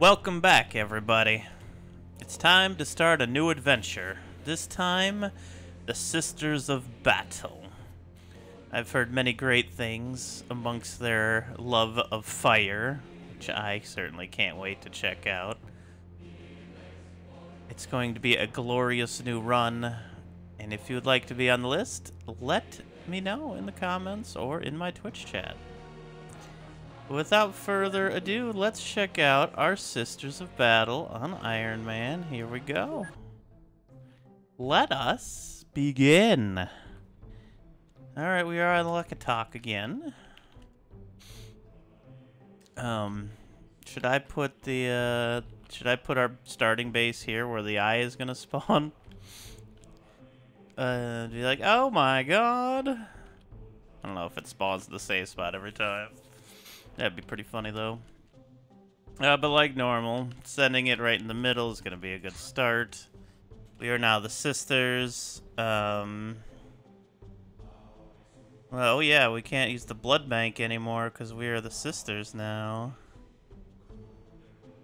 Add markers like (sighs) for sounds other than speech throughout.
Welcome back, everybody. It's time to start a new adventure. This time, the Sisters of Battle. I've heard many great things amongst their love of fire, which I certainly can't wait to check out. It's going to be a glorious new run, and if you would like to be on the list, let me know in the comments or in my Twitch chat. Without further ado, let's check out our Sisters of Battle on Iron Man. Here we go. Let us begin. Alright, we are on Lekatok again. Um, should I put the, uh, should I put our starting base here where the eye is gonna (laughs) spawn? Uh, be like, oh my god. I don't know if it spawns the same spot every time. That'd be pretty funny, though. Uh, but like normal, sending it right in the middle is going to be a good start. We are now the sisters. Um, well, oh yeah, we can't use the blood bank anymore because we are the sisters now.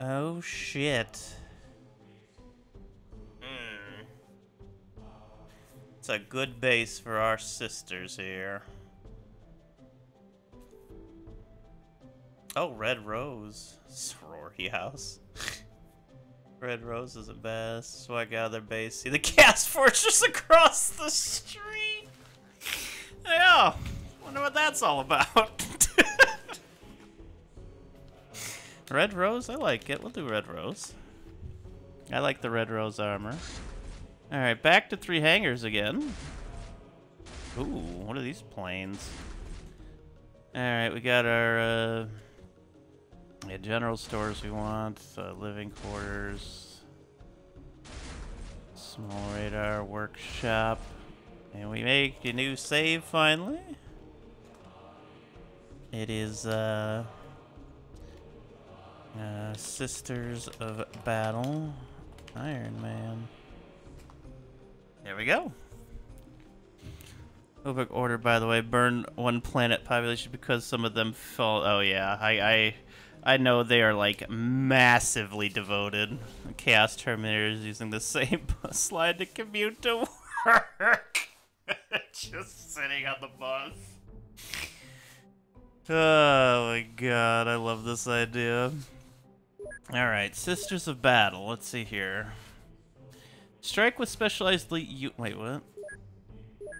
Oh shit. Hmm. It's a good base for our sisters here. Oh, Red Rose. Sorority house. (laughs) Red Rose is the best. So I got their base. See the gas (laughs) fortress across the street. Yeah. Wonder what that's all about. (laughs) red Rose? I like it. We'll do Red Rose. I like the Red Rose armor. Alright, back to three hangars again. Ooh, what are these planes? Alright, we got our, uh, yeah, general stores we want, uh, living quarters, small radar, workshop, and we make a new save finally. It is, uh, uh, Sisters of Battle, Iron Man. There we go. Obik order, by the way, burn one planet population because some of them fell. Oh yeah, I, I I know they are like massively devoted. Chaos Terminators using the same (laughs) bus slide to commute to work. (laughs) Just sitting on the bus. (sighs) Oh my god, I love this idea. Alright, Sisters of Battle. Let's see here. Strike with specialized elite Wait, what?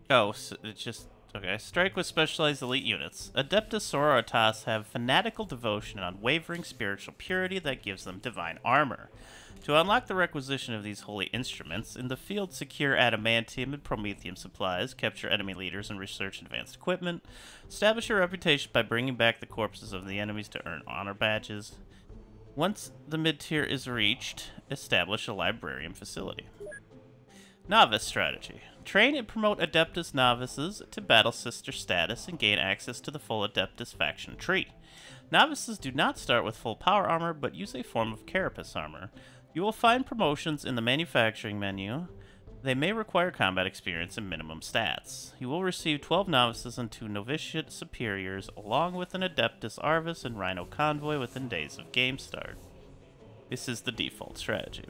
Oh, so it's just Okay, strike with specialized elite units. Adeptus Sororitas have fanatical devotion and unwavering spiritual purity that gives them divine armor. To unlock the requisition of these holy instruments, in the field secure adamantium and promethium supplies, capture enemy leaders, and research advanced equipment. Establish your reputation by bringing back the corpses of the enemies to earn honor badges. Once the mid-tier is reached, establish a librarian facility. Novice strategy. Train and promote Adeptus novices to Battle Sister status and gain access to the full Adeptus faction tree. Novices do not start with full power armor, but use a form of Carapace armor. You will find promotions in the manufacturing menu. They may require combat experience and minimum stats. You will receive 12 novices and 2 novitiate superiors, along with an Adeptus Arvus and Rhino Convoy within days of game start. This is the default strategy.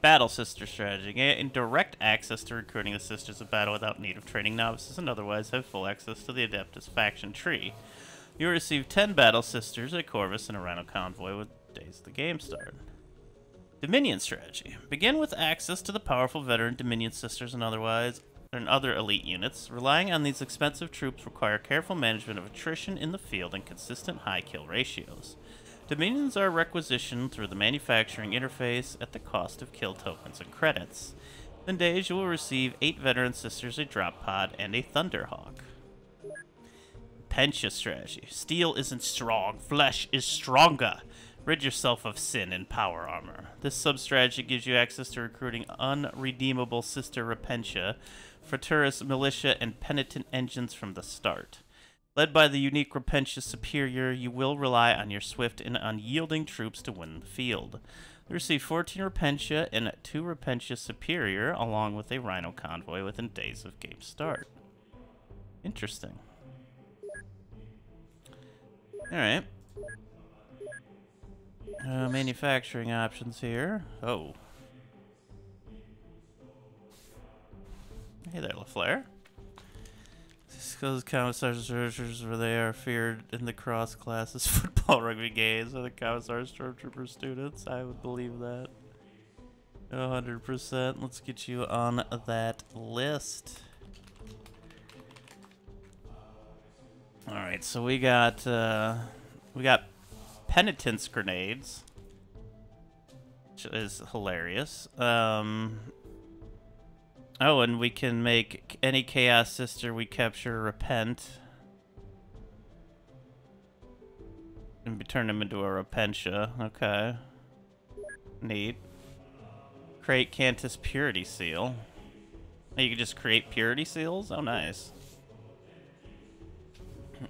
Battle Sister strategy. Gain direct access to recruiting the Sisters of Battle without need of training novices and otherwise have full access to the Adeptus faction tree. You receive 10 Battle Sisters, a Corvus, and a Rhino Convoy with days the game start. Dominion strategy. Begin with access to the powerful veteran Dominion Sisters and otherwise and other elite units. Relying on these expensive troops require careful management of attrition in the field and consistent high kill ratios. Dominions are requisitioned through the manufacturing interface at the cost of kill tokens and credits. In days, you will receive 8 Veteran Sisters, a drop pod, and a Thunderhawk. Pensia strategy. Steel isn't strong, flesh is stronger. Rid yourself of sin and power armor. This sub-strategy gives you access to recruiting unredeemable Sister Repentia, Frateris Militia, and Penitent engines from the start. Led by the unique Repentia Superior, you will rely on your swift and unyielding troops to win the field. You receive 14 Repentia and 2 Repentia Superior, along with a Rhino Convoy within days of game start. Interesting. Alright. Uh, manufacturing options here. Oh. Hey there, LaFleur. Skills commissars researchers where they are feared in the cross classes (laughs) football rugby games or the commissar stormtrooper students. I would believe that. 100%. Let's get you on that list. Alright, so we got uh, we got penitence grenades. Which is hilarious. Um, Oh, and we can make any Chaos Sister we capture repent. And turn them into a Repentia. Okay. Neat. Create Cantus Purity Seal. Oh, you can just create Purity Seals? Oh, nice. (clears throat)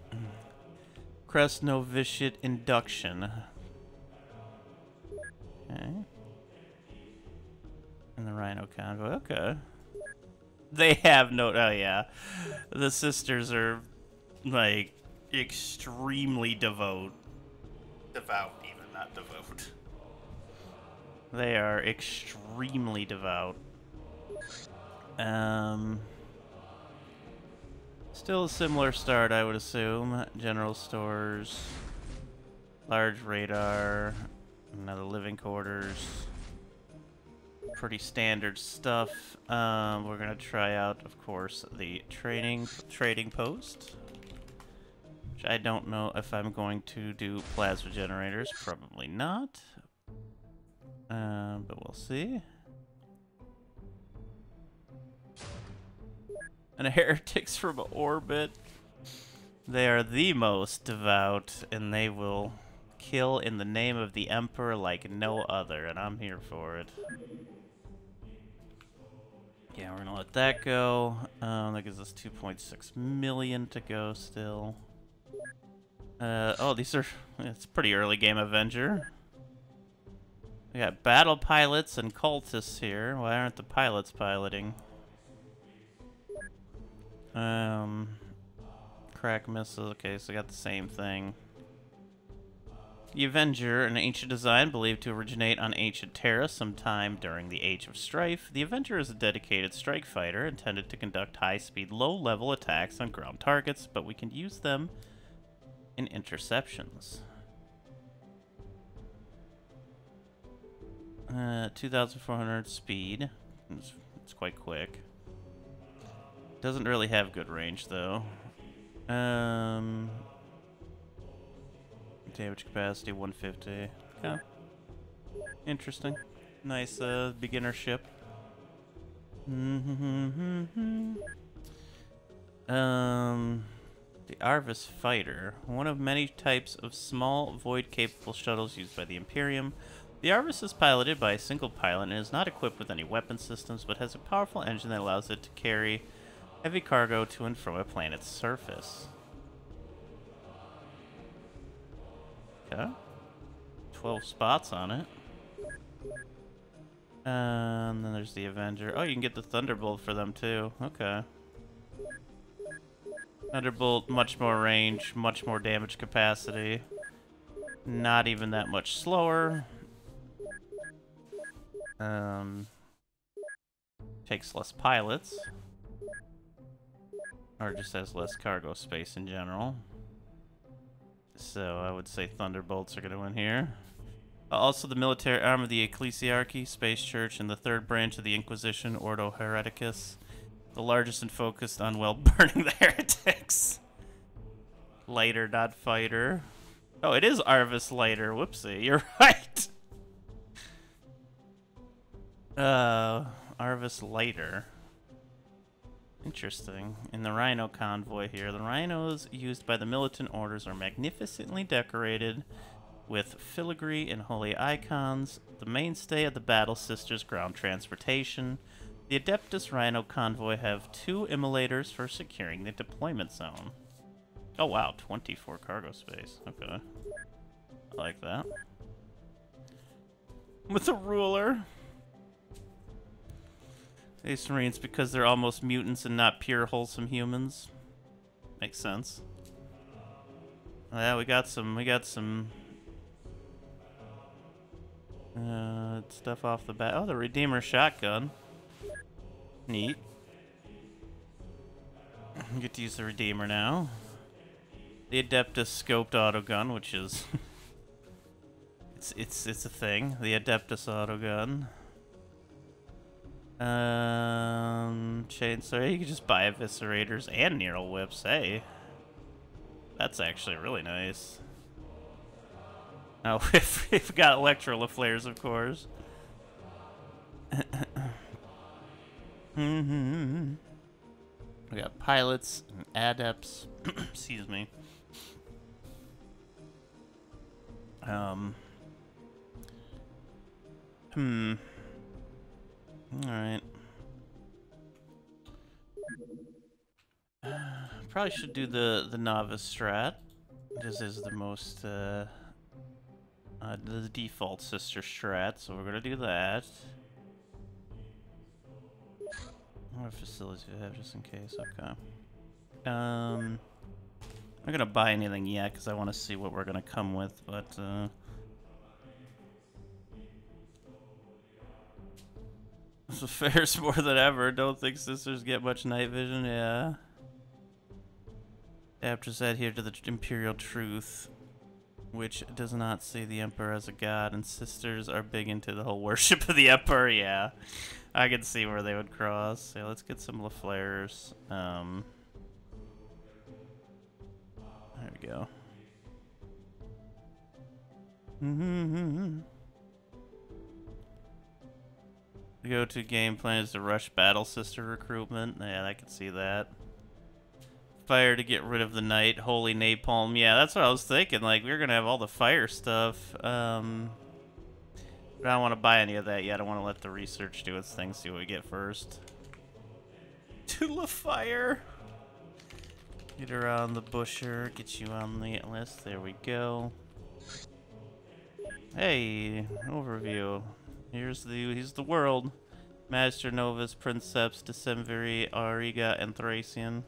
Crest Novitiate Induction. Okay. And the Rhino Convoy. Okay. (laughs) They have no. Oh yeah, the sisters are like extremely devout. Devout, even not devout. They are extremely devout. Um. Still a similar start, I would assume. General stores, large radar, another living quarters pretty standard stuff. Um, we're gonna try out, of course, the trading trading post. Which I don't know if I'm going to do plasma generators. Probably not. Um, but we'll see. And (laughs) heretics from orbit. They are the most devout, and they will kill in the name of the Emperor like no other, and I'm here for it. Yeah, we're gonna let that go. Um, that gives us 2.6 million to go still. Uh, oh, these are, it's pretty early game Avenger. We got battle pilots and cultists here. Why aren't the pilots piloting? Um, crack missiles. Okay, so we got the same thing. The Avenger, an ancient design believed to originate on ancient Terra sometime during the Age of Strife, the Avenger is a dedicated strike fighter intended to conduct high-speed, low-level attacks on ground targets, but we can use them in interceptions. Uh, 2,400 speed. It's, it's quite quick. Doesn't really have good range, though. Um, Damage capacity 150. Yeah. Interesting. Nice uh, beginner ship. um, the Arvus Fighter, one of many types of small, void-capable shuttles used by the Imperium. The Arvus is piloted by a single pilot and is not equipped with any weapon systems, but has a powerful engine that allows it to carry heavy cargo to and from a planet's surface. Okay. 12 spots on it. And then there's the Avenger. Oh, you can get the Thunderbolt for them too. Okay. Thunderbolt, much more range, much more damage capacity. Not even that much slower. Um, takes less pilots. Or just has less cargo space in general. So I would say Thunderbolts are going to win here. Uh, also, the military arm of the Ecclesiarchy, Space Church, and the third branch of the Inquisition, Ordo Hereticus. The largest and focused on, well, burning (laughs) the heretics. Lighter, not fighter. Oh, it is Arvus Lighter. Whoopsie, (laughs) you're right. Uh, Arvus Lighter. Interesting. In the Rhino convoy here, the rhinos used by the militant orders are magnificently decorated with filigree and holy icons, the mainstay of the Battle Sisters ground transportation. The Adeptus Rhino convoy have two immolators for securing the deployment zone. Oh wow, 24 cargo space. Okay. I like that. With a ruler. Ace Marines because they're almost mutants and not pure wholesome humans. Makes sense. Yeah, we got some we got some Uh, stuff off the bat. Oh, the Redeemer shotgun. Neat. Get to use the Redeemer now. The Adeptus scoped auto gun, which is (laughs) it's it's it's a thing. The Adeptus autogun. Um, chainsaw. You can just buy eviscerators and neural whips. Hey, that's actually really nice. Oh, (laughs) we've got electro flares, of course. (coughs) mm-hmm. We got pilots and adepts. (coughs) Excuse me. Um. Hmm. Alright. (sighs) Probably should do the, the novice strat. This is the most, uh, uh, the default sister strat, so we're gonna do that. What facilities do we have just in case? Okay. Um, I'm not gonna buy anything yet because I want to see what we're gonna come with, but uh, this fares (laughs) more than ever. Don't think sisters get much night vision. Yeah. Adapters adhere to the imperial truth, which does not see the emperor as a god, and sisters are big into the whole (laughs) worship of the emperor. Yeah. I can see where they would cross. Yeah, let's get some LaFlares. Um, there we go. Mm-hmm. Go-to game plan is to rush Battle Sister recruitment. Yeah, I can see that. Fire to get rid of the Knight. Holy Napalm. Yeah, that's what I was thinking. Like, we are going to have all the fire stuff. Um... But I don't want to buy any of that yet. I want to let the research do its thing, see what we get first. Of Fire! Get around the busher, get you on the list. There we go. Hey, overview. Here's the he's the world. Master Novus, Princeps, Decemviri, Auriga, and Thracian.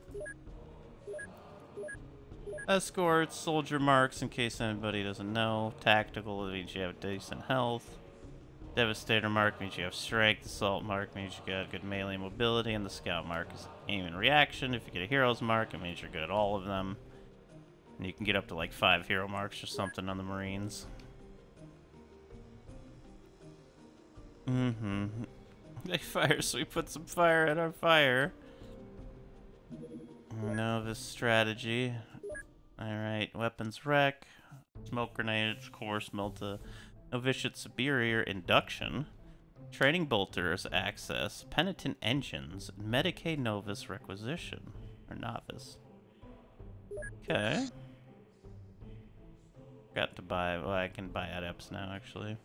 Escorts, soldier marks in case anybody doesn't know. Tactical means you have decent health. Devastator mark means you have strength, assault mark means you got good melee mobility, and the scout mark is aim and reaction. If you get a hero's mark, it means you're good at all of them. And you can get up to like five hero marks or something on the marines. Mm-hmm. (laughs) They fire, so we put some fire in our fire. Novice strategy. Alright, weapons wreck. Smoke grenades, course, melt a Novitiate Superior Induction, Training Bolters Access, Penitent Engines, Medicae Novus Requisition, or Novice. Okay. Got to buy, well I can buy adepts now actually.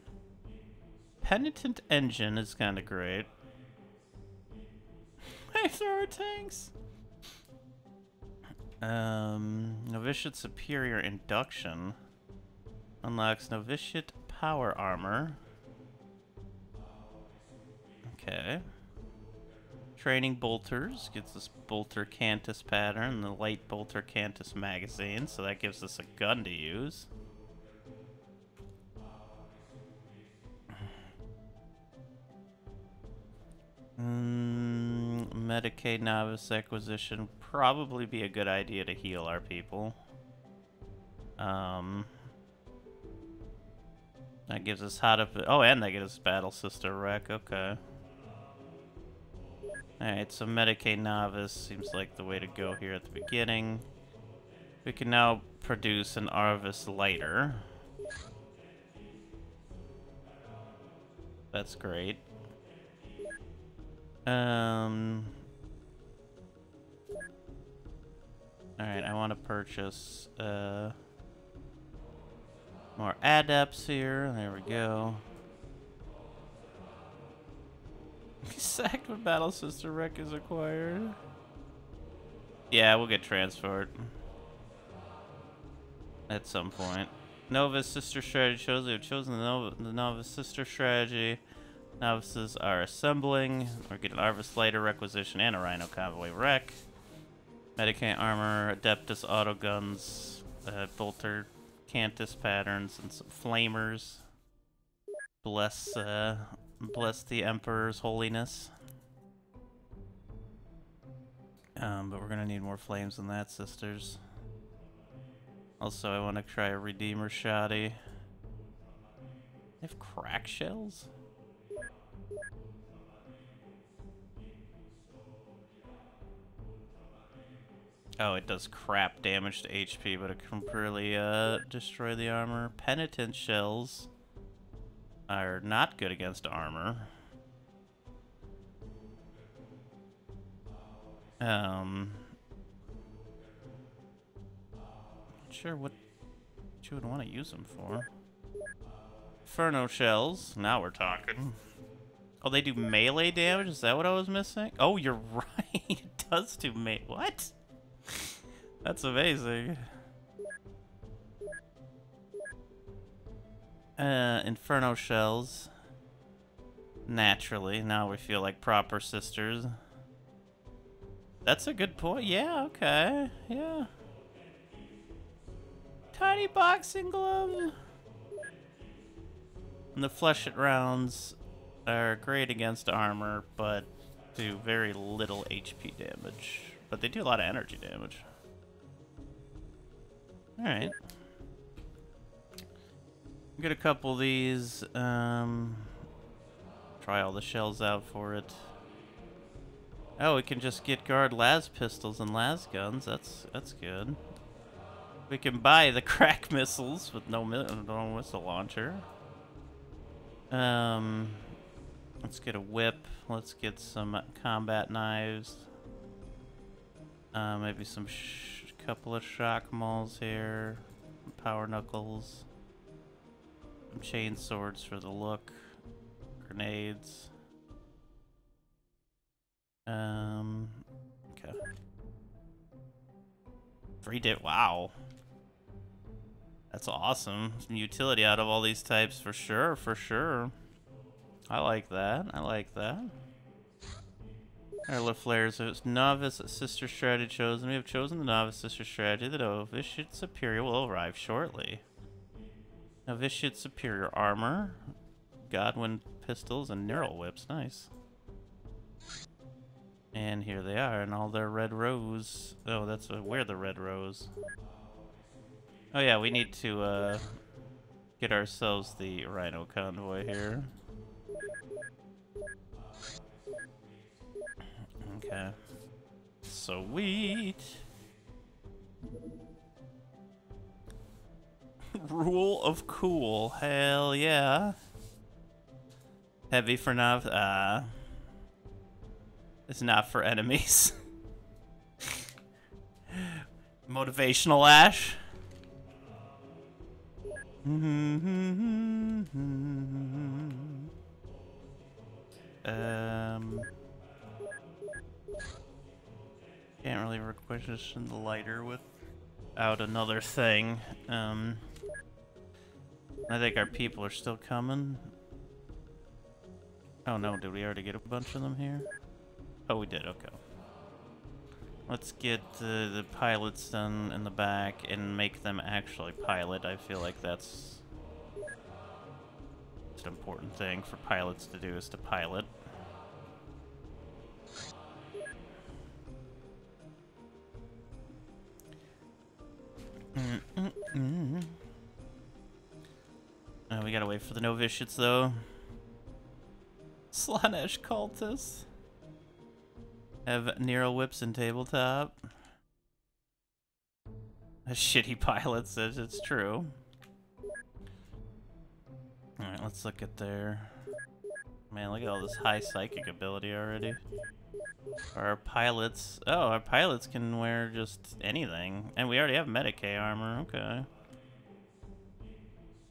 Penitent Engine is kind of great. (laughs) hey, there tanks! Um, Novitiate Superior Induction unlocks Novitiate power armor. Okay. Training bolters gets us bolter cantus pattern, the light bolter cantus magazine, so that gives us a gun to use. Mm, Medicae novice acquisition probably be a good idea to heal our people. Um, that gives us how to... Oh, and that gives us Battle Sister Wreck. Okay. Alright, so Medicae Novice seems like the way to go here at the beginning. We can now produce an Arvus Lighter. That's great. Um... Alright, I want to purchase... Uh, more adepts here. There we go. (laughs) Sacked when Battle Sister Wreck is acquired. Yeah, we'll get transferred. At some point. Nova's sister strategy shows we've chosen the, Nova, the Nova's sister strategy. Novices are assembling. We're getting Arvus Lighter requisition and a Rhino Convoy wreck. Medicae armor, Adeptus autoguns, uh, Bolter Cantus patterns and some flamers. Bless, uh, bless the Emperor's holiness. Um, but we're gonna need more flames than that, sisters. Also, I want to try a Redeemer Shoddy. They have crack shells? Oh, it does crap damage to HP, but it can really uh, destroy the armor. Penitent shells are not good against armor. Um, not sure what, you would want to use them for. Inferno shells. Now we're talking. Oh, they do melee damage? Is that what I was missing? Oh, you're (laughs) right. it does do melee. What? That's amazing. Uh, Inferno shells. Naturally, now we feel like proper sisters. That's a good point. Yeah, okay. Yeah. Tiny boxing gloves. And the flechette rounds are great against armor, but do very little HP damage. But they do a lot of energy damage. Alright. Get a couple of these. Um, try all the shells out for it. Oh, we can just get guard las pistols and las guns. That's that's good. We can buy the (laughs) crack missiles with no, no missile launcher. Um, let's get a whip. Let's get some combat knives. Uh, maybe some couple of shock mauls here. Power knuckles. Chain swords for the look. Grenades. Um, okay. Free dip. Wow. That's awesome. Some utility out of all these types for sure, for sure. I like that. I like that. Our left flares. It's novice sister strategy chosen. We have chosen the novice sister strategy. The novitiate superior will arrive shortly. Novitiate superior armor, Godwin pistols, and neural whips. Nice. And here they are, and all their red rose. Oh, that's where the red rose. Oh yeah, we need to uh, get ourselves the Rhino convoy here. Okay. Sweet. (laughs) Rule of cool. Hell yeah. Heavy for nav. Uh, it's not for enemies. (laughs) Motivational Ash. (laughs) um, can't really requisition the lighter without another thing. Um, I think our people are still coming. Oh no, did we already get a bunch of them here? Oh, we did, okay. Let's get uh, the pilots done in the back and make them actually pilot. I feel like that's an important thing for pilots to do is to pilot. Oh, we gotta wait for the novitiates though. Slaanesh cultists. Have neural whips and tabletop. A shitty pilot says it's true. Alright, let's look at their... Man, look at all this high psychic ability already. Our pilots... Oh, our pilots can wear just anything. And we already have Medicae armor, okay.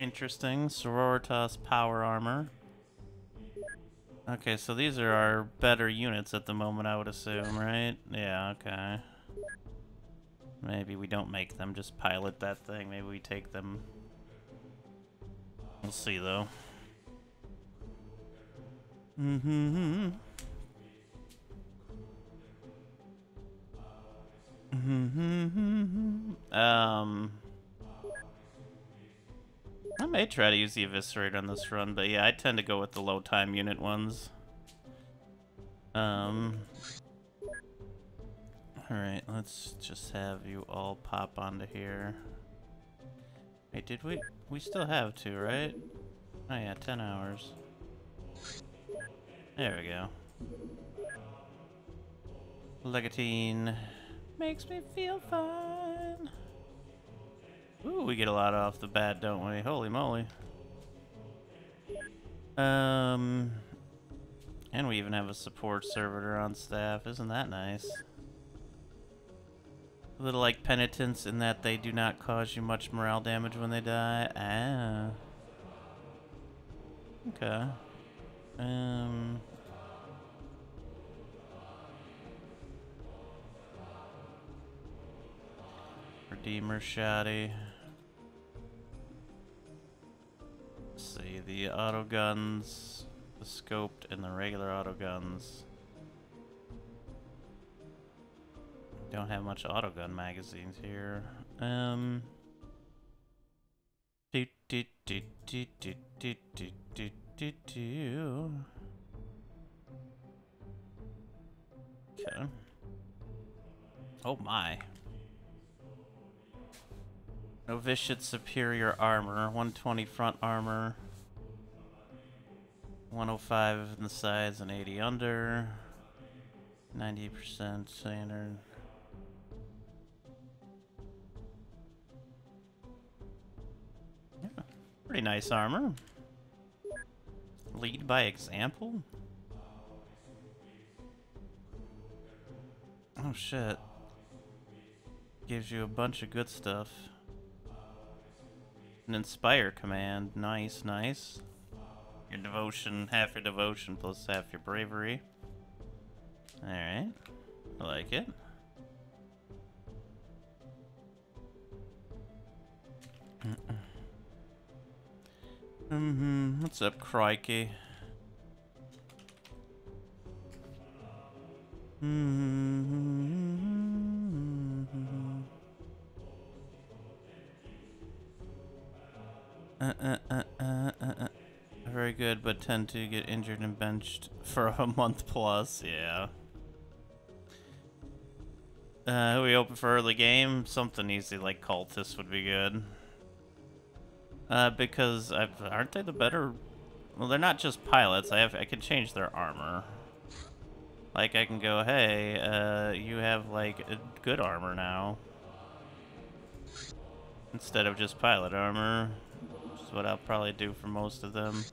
Interesting. Sororitas power armor. Okay, so these are our better units at the moment, I would assume, right? Yeah, okay. Maybe we don't make them, just pilot that thing. Maybe we take them. We'll see, though. Mm-hmm. Um... I may try to use the Eviscerate on this run, but yeah, I tend to go with the low time unit ones. Um. Alright, let's just have you all pop onto here. Wait, did we? We still have two, right? Oh yeah, 10 hours. There we go. Legatine makes me feel fine. Ooh, we get a lot off the bat, don't we? Holy moly. Um, and we even have a support servitor on staff. Isn't that nice? A little like penitence in that they do not cause you much morale damage when they die. Ah. Okay. Um... Shoddy. Let's see, the auto guns, the scoped, and the regular auto guns. Don't have much auto gun magazines here. Um. Do do do do do do do do do. Okay. Oh my. Novitiate Superior Armor, 120 front armor, 105 in the sides and 80 under, 90% standard. Yeah, pretty nice armor. Lead by example? Oh shit. Gives you a bunch of good stuff. An Inspire command. Nice, nice. Your devotion, half your devotion plus half your bravery. Alright. I like it. Mm-hmm. What's up, Crikey? Mm-hmm. Uh, uh, Very good, but tend to get injured and benched for a (laughs) month plus. Yeah. Uh, we open for early game? Something easy like Cultist would be good. Uh, because I've, aren't they the better... Well, they're not just pilots. I have I can change their armor. Like, I can go, hey, uh, you have, like, good armor now. Instead of just pilot armor what I'll probably do for most of them.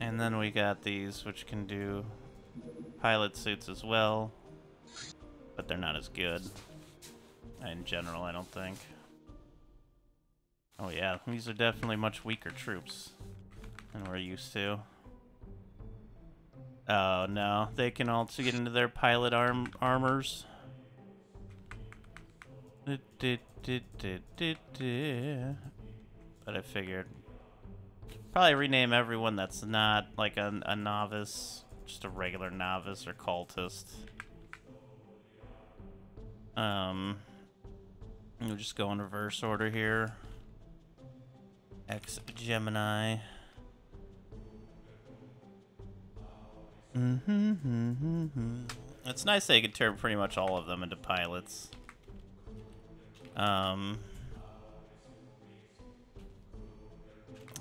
And then we got these, which can do pilot suits as well. But they're not as good. In general, I don't think. Oh yeah, these are definitely much weaker troops than we're used to. Oh no, they can also get into their pilot arm armors. But I figured probably rename everyone that's not like a, a novice, just a regular novice or cultist. Um, we'll just go in reverse order here. X Gemini. Mm -hmm, mm -hmm, It's nice they can turn pretty much all of them into pilots. Um,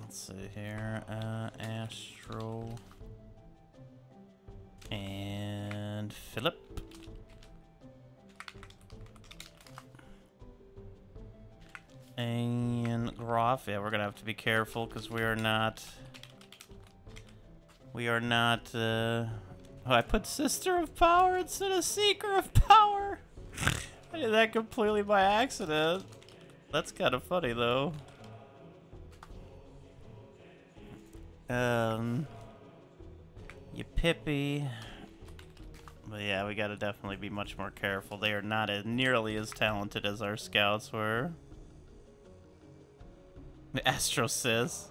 let's see here. Uh, Astro and Philip. And Groff. Yeah, we're gonna have to be careful because we are not. We are not. Uh, oh, I put Sister of Power instead of Seeker of Power. (laughs) I did that completely by accident. That's kind of funny, though. Um, you pippy. But yeah, we gotta definitely be much more careful. They are not as nearly as talented as our scouts were. The astro says.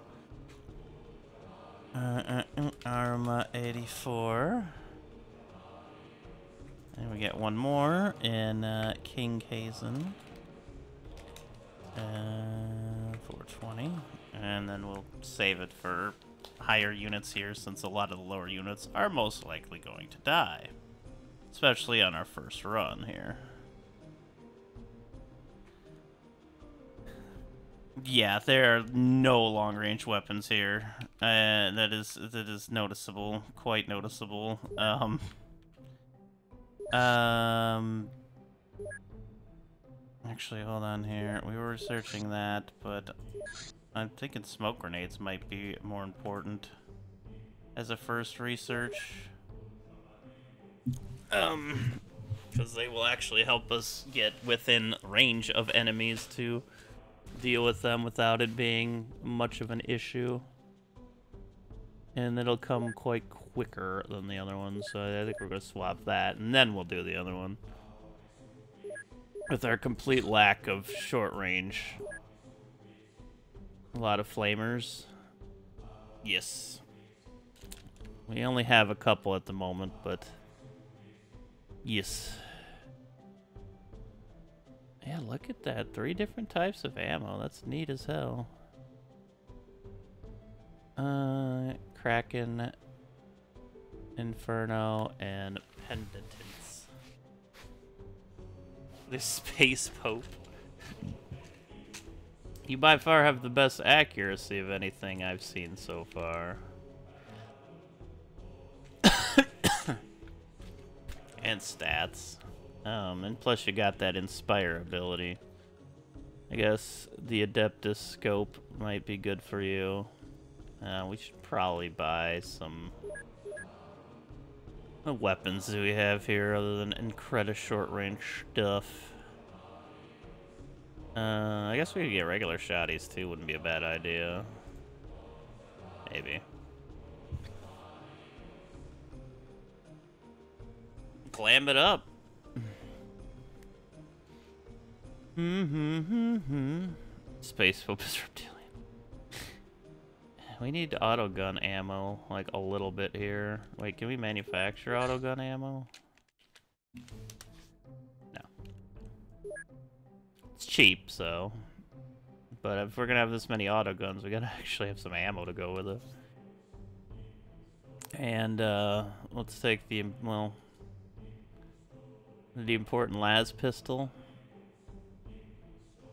Uh, uh, uh, Arma 84. And we get one more in uh, King Kazan. Uh, 420. And then we'll save it for higher units here since a lot of the lower units are most likely going to die. Especially on our first run here. Yeah, there are no long-range weapons here. Uh, that is that is noticeable, quite noticeable. Um, um, actually, hold on here. We were researching that, but I'm thinking smoke grenades might be more important as a first research. Um, because they will actually help us get within range of enemies to deal with them without it being much of an issue. And it'll come quite quicker than the other one, so I think we're going to swap that, and then we'll do the other one. With our complete lack of short range. A lot of flamers. Yes. We only have a couple at the moment, but... Yes. Yeah, look at that. Three different types of ammo. That's neat as hell. Uh, Kraken, Inferno, and Penitence. The Space Pope. You by far have the best accuracy of anything I've seen so far. (coughs) and stats. Um, and plus you got that Inspire ability. I guess the Adeptus scope might be good for you. Uh, we should probably buy some... What weapons do we have here other than incredible short-range stuff? Uh, I guess we could get regular shotties too, wouldn't be a bad idea. Maybe. Clam it up. Mm-hmm. Space focus reptilian. We need auto gun ammo, like a little bit here. Wait, can we manufacture auto gun ammo? No. It's cheap, so. But if we're gonna have this many auto guns, we gotta (laughs) actually have some ammo to go with it. And uh, let's take the well, the important las pistol.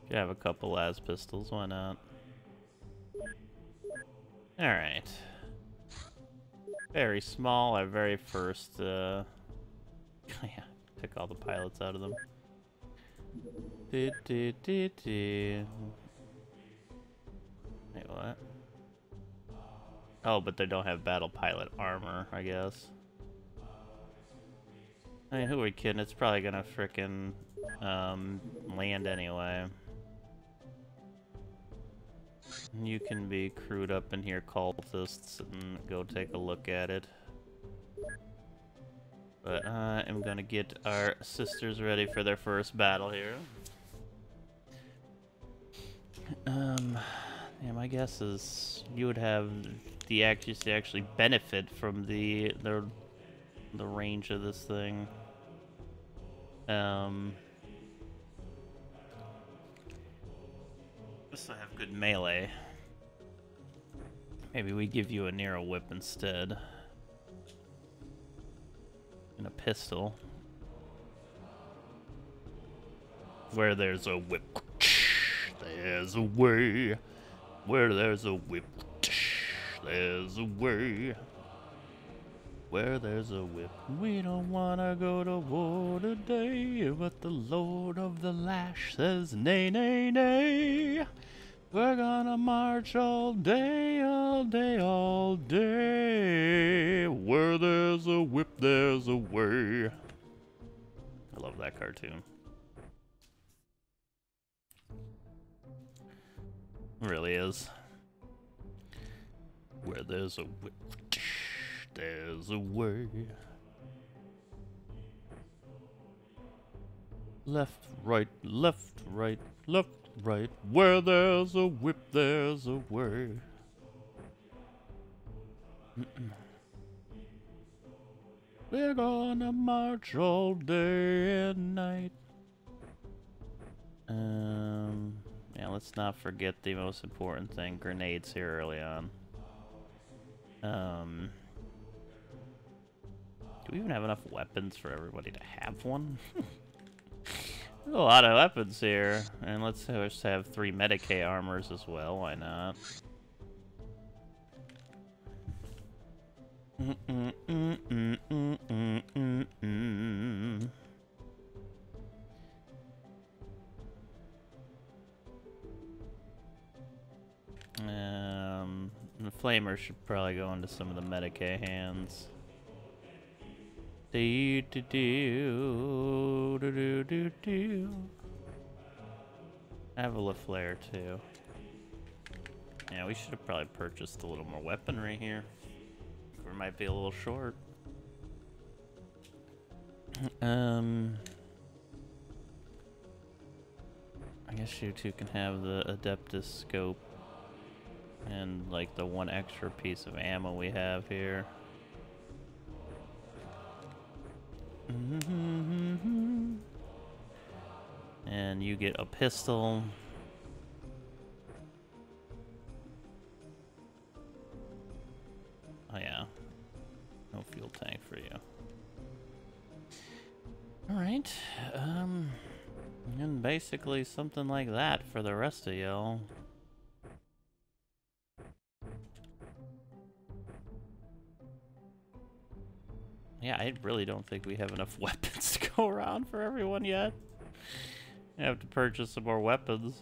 Could have a couple las pistols, why not? Alright. Very small, our very first, uh... (laughs) yeah, pick all the pilots out of them. Do, do, do, do. Wait, what? Oh, but they don't have battle pilot armor, I guess. I mean, who are we kidding? It's probably gonna frickin' um, land anyway. You can be crewed up in here, cultists, and go take a look at it. But I am gonna get our sisters ready for their first battle here. Um, yeah, my guess is you would have the actors to actually benefit from the the the range of this thing. Um, This will have good melee. Maybe we give you a neural whip instead. And a pistol. Where there's a whip, there's a way. Where there's a whip, there's a way. Where there's a whip, we don't wanna go to war today. But the Lord of the Lash says nay, nay, nay. We're gonna march all day, all day, all day. Where there's a whip, there's a way. I love that cartoon. Really is. Where there's a whip, there's a way. Left, right, left, right, left, right. Where there's a whip, there's a way. (clears throat) We're gonna march all day and night. Um, yeah, let's not forget the most important thing, grenades here early on. Um, do we even have enough weapons for everybody to have one? (laughs) There's a lot of weapons here. And let's just have three Medicae armors as well, why not? Um, the flamer should probably go into some of the Medicae hands. Do do do do do do. I have a LaFlare too. Yeah, we should have probably purchased a little more weaponry here. We might be a little short. (clears throat) Um, I guess you two can have the Adeptus scope and like the one extra piece of ammo we have here. Mm-hmm, mm-hmm, mm-hmm. And you get a pistol. Oh yeah. No fuel tank for you. Alright. Um and basically something like that for the rest of y'all. Yeah, I really don't think we have enough (laughs) weapons to go around for everyone yet. I have to purchase some more weapons.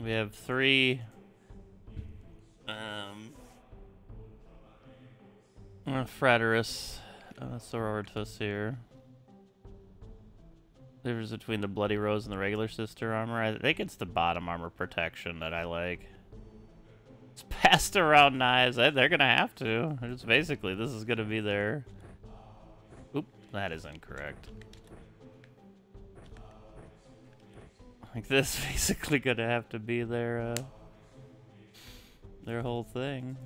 We have three um uh, Frateris uh, Sororitas here. Difference between the Bloody Rose and the regular sister armor. I think it's the bottom armor protection that I like. It's passed around knives. They're gonna have to. It's basically, this is gonna be their... Oop, that is incorrect. Like this (laughs) basically gonna have to be their, uh, their whole thing.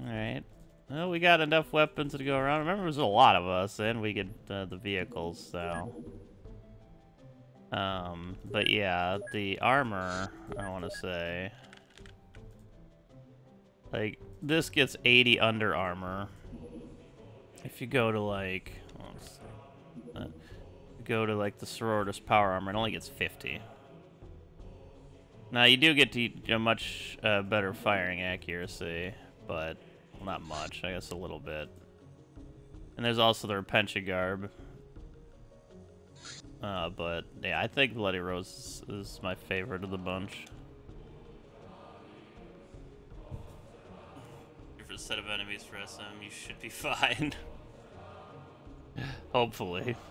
Alright. Well, we got enough weapons to go around. Remember, there's a lot of us, and we get uh, the vehicles, so... Um, but yeah, the armor, I want to say... Like, this gets 80 under armor. If you go to, like... Uh, go to, like, the Sororitas Power Armor, it only gets 50. Now, you do get to a much uh, better firing accuracy, but well, not much. I guess a little bit. And there's also the Repentia Garb. Uh, but, yeah, I think Bloody Rose is, is my favorite of the bunch. Set of enemies for SM, you should be (laughs) fine. Hopefully. (laughs)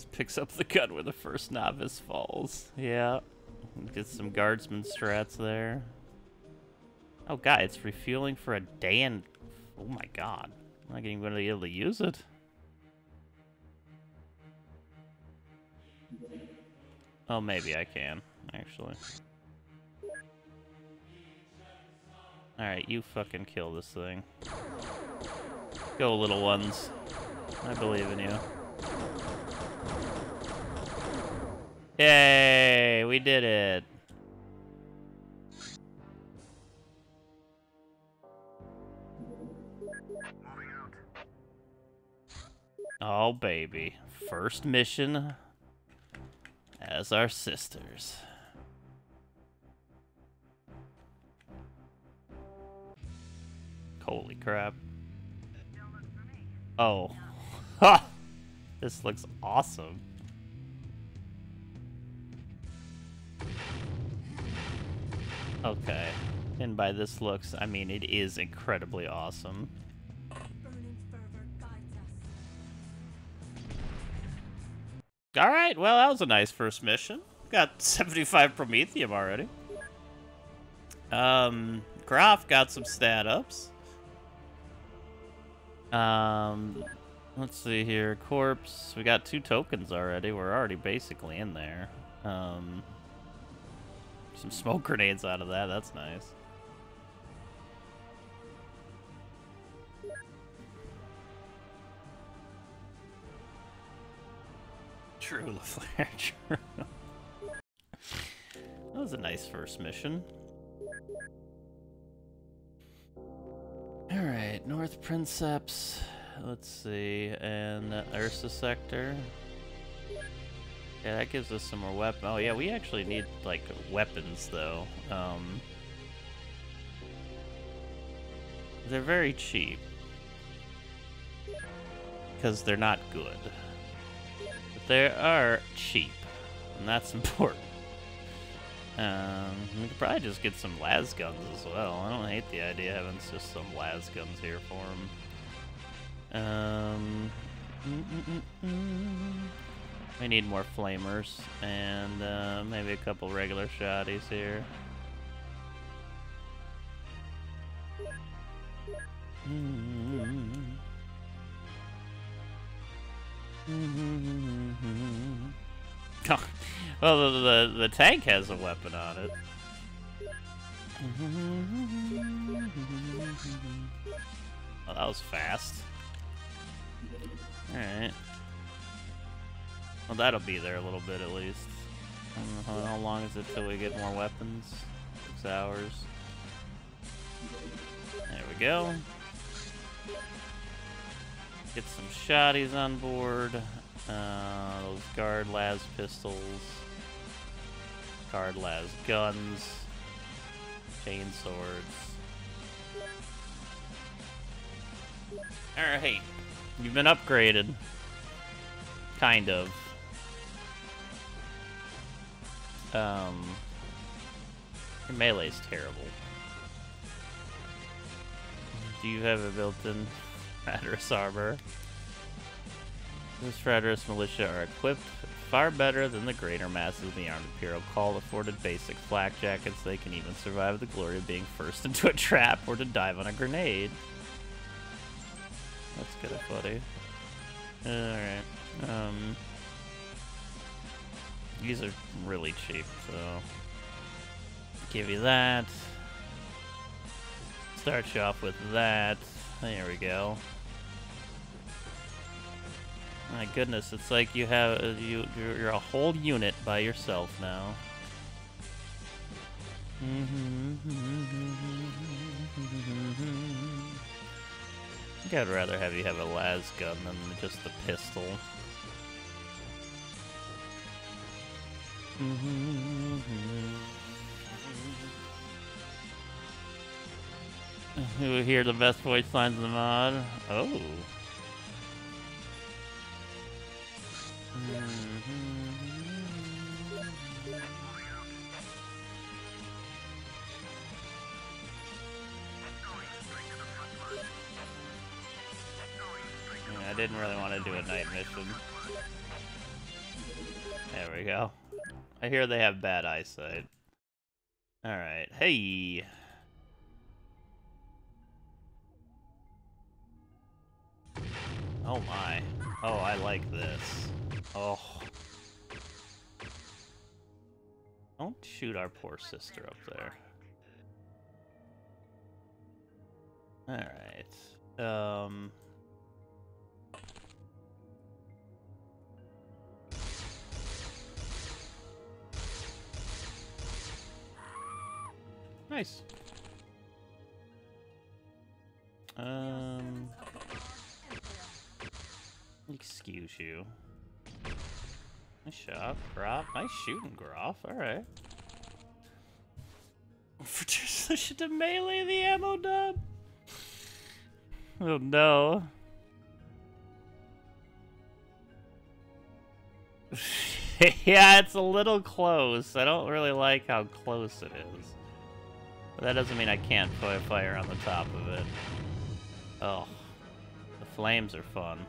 This picks up the gun where the first novice falls. Yeah. Get some guardsman strats there. Oh god, it's refueling for a day and... Oh my god. I'm not even going to be able to use it. Oh, maybe I can, actually. Alright, you fucking kill this thing. Go, little ones. I believe in you. Yay! We did it! Oh, baby. First mission as our sisters. Holy crap. Oh. Ha! (laughs) This looks awesome. Okay. And by this looks, I mean it is incredibly awesome. Alright, well, that was a nice first mission. Got (laughs) 75 Promethium already. Um, Graf got some stat ups. Um, Let's see here. Corpse. We got two tokens already. We're already basically in there. Um, some smoke grenades out of that. That's nice. True, LaFleur. (laughs) True. that was a nice first mission. Alright, North Princeps. Let's see, and Ursa Sector. Yeah, that gives us some more weapon. Oh yeah, we actually need like weapons though. Um, they're very cheap because they're not good. They are cheap, and that's (laughs) important. Um, we could probably just get some las guns as well. I don't hate the idea of having just some las guns here for them. Um, mm -mm -mm we need more flamers and uh, maybe a couple regular shotties here. Well, the, the, the tank has a weapon on it. Oh, that was fast. Alright. Well, that'll be there a little bit at least. How, how long is it till we get more weapons? Six hours. There we go. Get some shotties on board. Uh, those guard las pistols. Las guns. Chain swords. Alright. You've been upgraded. Kind of. Um, your melee's terrible. Do you have a built-in Frateris armor? This Frateris militia are equipped far better than the greater masses of the armed Imperial Cult afforded basic flak jackets. They can even survive the glory of being first (laughs) into a trap or to dive on a grenade. That's good, buddy. Alright. Um... These are really cheap, so give you that. Start you off with that. There we go. My goodness, it's like you have uh, you you're a whole unit by yourself now. I think I'd rather have you have a las gun than just the pistol. Mm-hmm. (laughs) Who hear the best voice lines in the mod? Oh. Mm-hmm. I didn't really want to do a night mission. There we go. I hear they have bad eyesight. Alright, hey! Oh my. Oh, I like this. Oh. Don't shoot our poor sister up there. Alright. Um... Nice. Um. Excuse you. Nice shot, Graf. Nice shooting, Graf. Alright. For (laughs) just to melee the ammo dub? Oh no. (laughs) yeah, it's a little close. I don't really like how close it is. But that doesn't mean I can't put fire on the top of it. Oh. The flames are fun.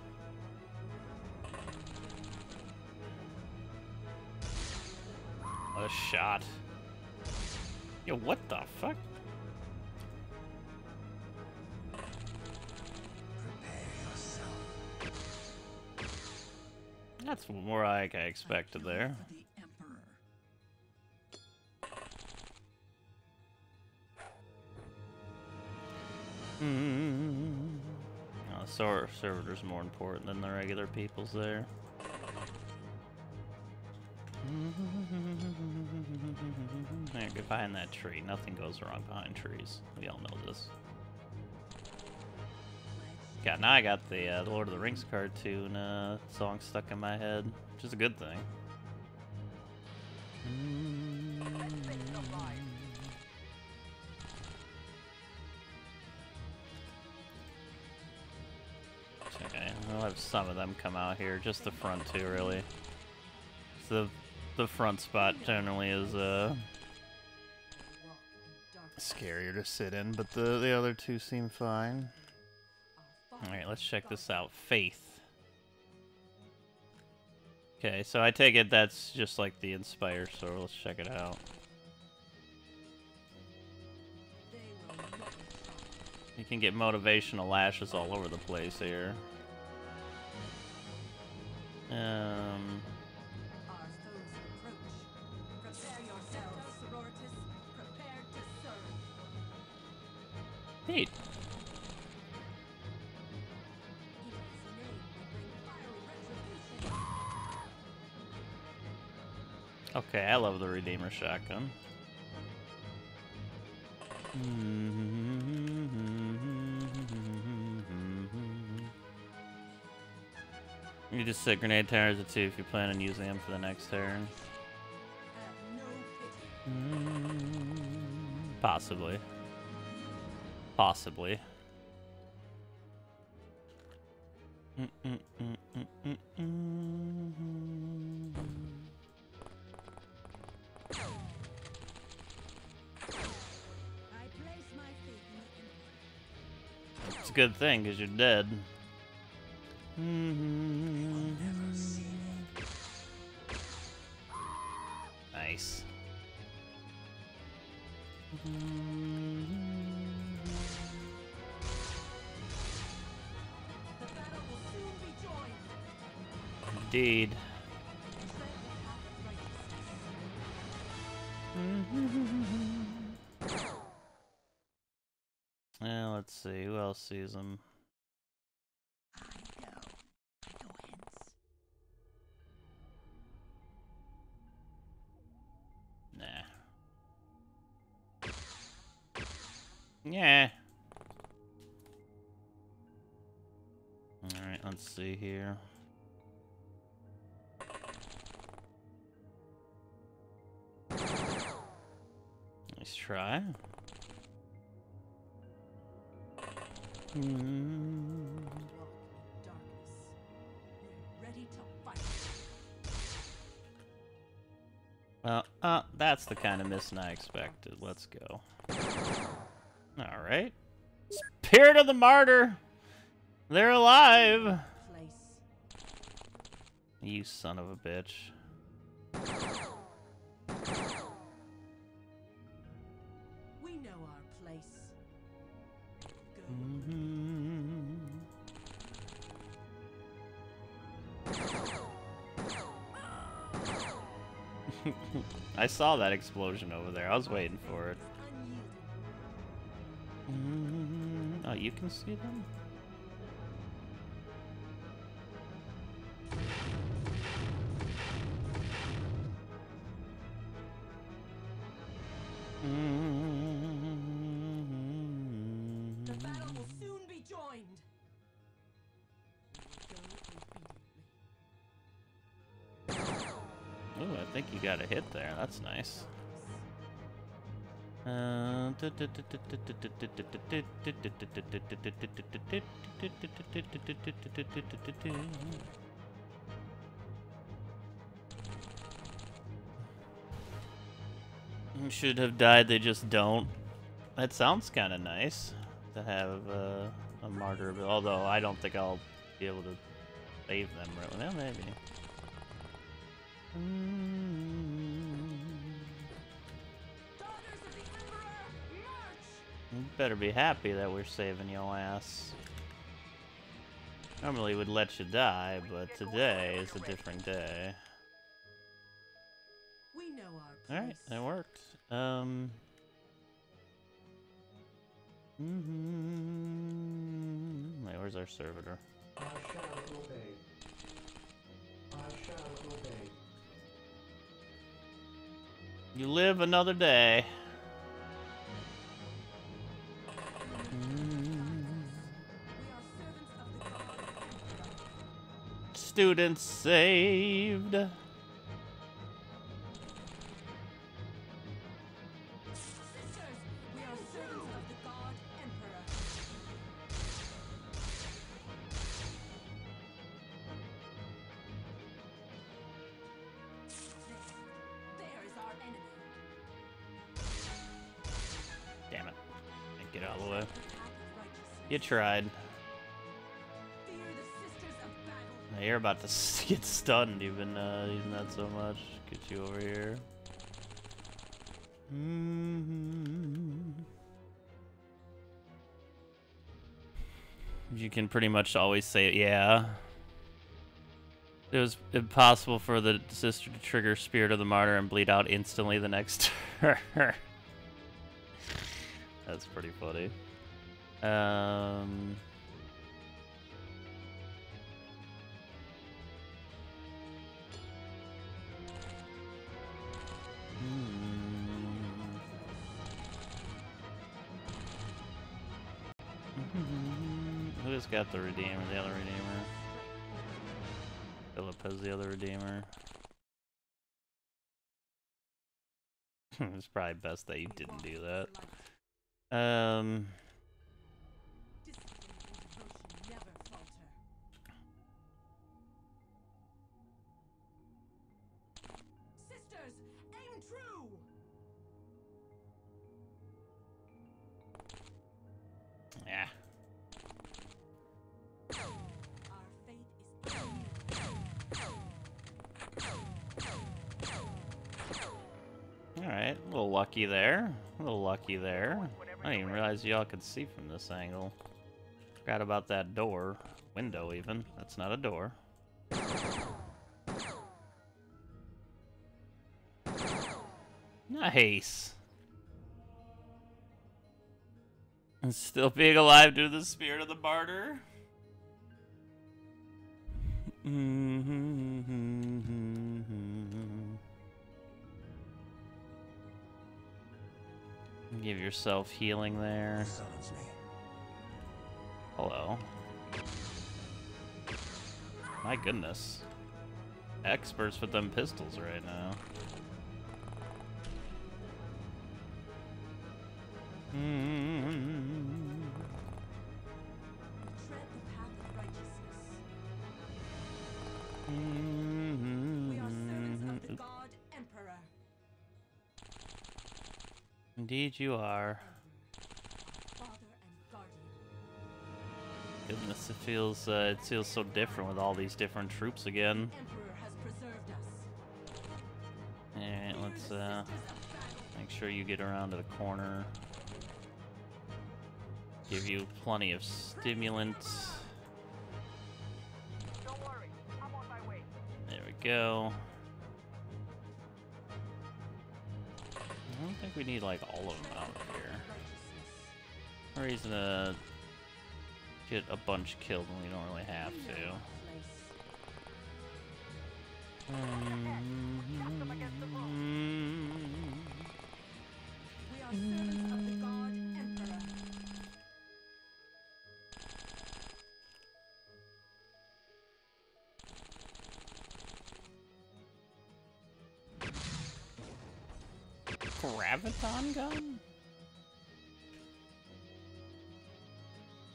A shot. Yo, what the fuck? That's more like I expected there. The. Mm. Oh, so servitor's more important than the regular people's there. (laughs) There, get behind that tree. Nothing goes wrong behind trees. We all know this. God, now I got the, uh, Lord of the Rings cartoon uh, song stuck in my head, which is a good thing. Okay, I'll have some of them come out here, just the front two, really. So the, the front spot generally is uh, Walk in darkness. scarier to sit in, but the, the other two seem fine. Alright, let's check this out. Faith. Okay, so I take it that's just like the Inspire sword. Let's check it out. They will never try. You can get motivational lashes all over the place here. Um, Okay, I love the Redeemer shotgun. You just set grenade towers at two if you plan on using them for the next turn. Possibly. Possibly. It's a good thing because you're dead. Nice. The Indeed. Well, (laughs) eh, let's see. Who else sees him? Yeah. Alright, let's see here. Try. Walk in darkness. They're ready to fight. Well, uh, that's the kind of mission I expected. Let's go. Alright. Spirit of the Martyr! They're alive! You son of a bitch. Saw that explosion over there. I was waiting for it. Mm, Oh, you can see them? Hit there. That's nice. Uh, Should have died, they just don't. That sounds kind of nice to have uh, a martyr, although I don't think I'll be able to save them really. Well, maybe. Better be happy that we're saving your ass. Normally would let you die, but today is a different day. We know our. Alright, that worked. Um. Mm -hmm. Wait, where's our servitor? I shall obey. I shall obey. You live another day. Our saved. Damn it. Get out of the way. You tried. You're about to (laughs) get stunned even uh, using that so much. Get you over here. Mhm. You can pretty much always say, yeah. It was impossible for the sister to trigger Spirit of the Martyr and bleed out instantly the next (laughs) turn. That's pretty funny. Um... Who's got the Redeemer? The other Redeemer? Philip has the other Redeemer. (laughs) it's probably best that you didn't do that. Um, Alright, a little lucky there. A little lucky there. I didn't even realize y'all could see from this angle. Forgot about that door. Window, even. That's not a door. Nice. And still being alive due to the spirit of the martyr. (laughs) Mm-hmm, mm-hmm, mm-hmm. Give yourself healing there. Hello. My goodness. Experts with them pistols right now. tread the path of Indeed you are. Father and guardian. Goodness, it feels uh, it feels so different with all these different troops again. Emperor has preserved us. Alright, let's uh sisters of battle. make sure you get around to the corner. Give you plenty of stimulants. Don't worry, I'm on my way. There we go. I don't think we need like all of them out here. Reason to get a bunch killed when we don't really have to. our Gun?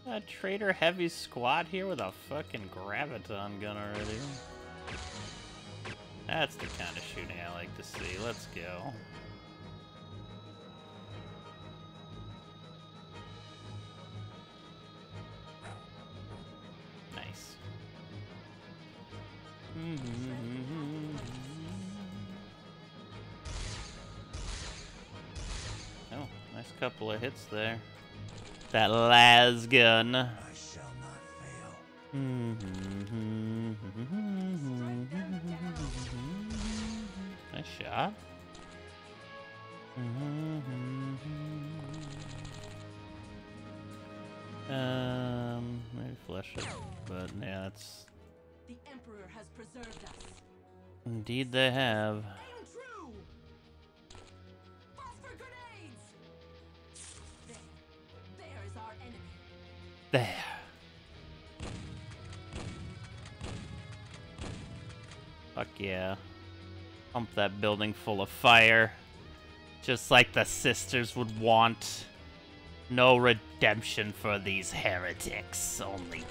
A traitor heavy squad here with a fucking graviton gun already. That's the kind of shooting I like to see. Let's go. Of hits there. That las gun. I shall not fail. Nice shot. Um, maybe flesh it, but yeah, it's The Emperor has preserved us. indeed they have. That building full of fire. Just like the sisters would want. No redemption for these heretics, only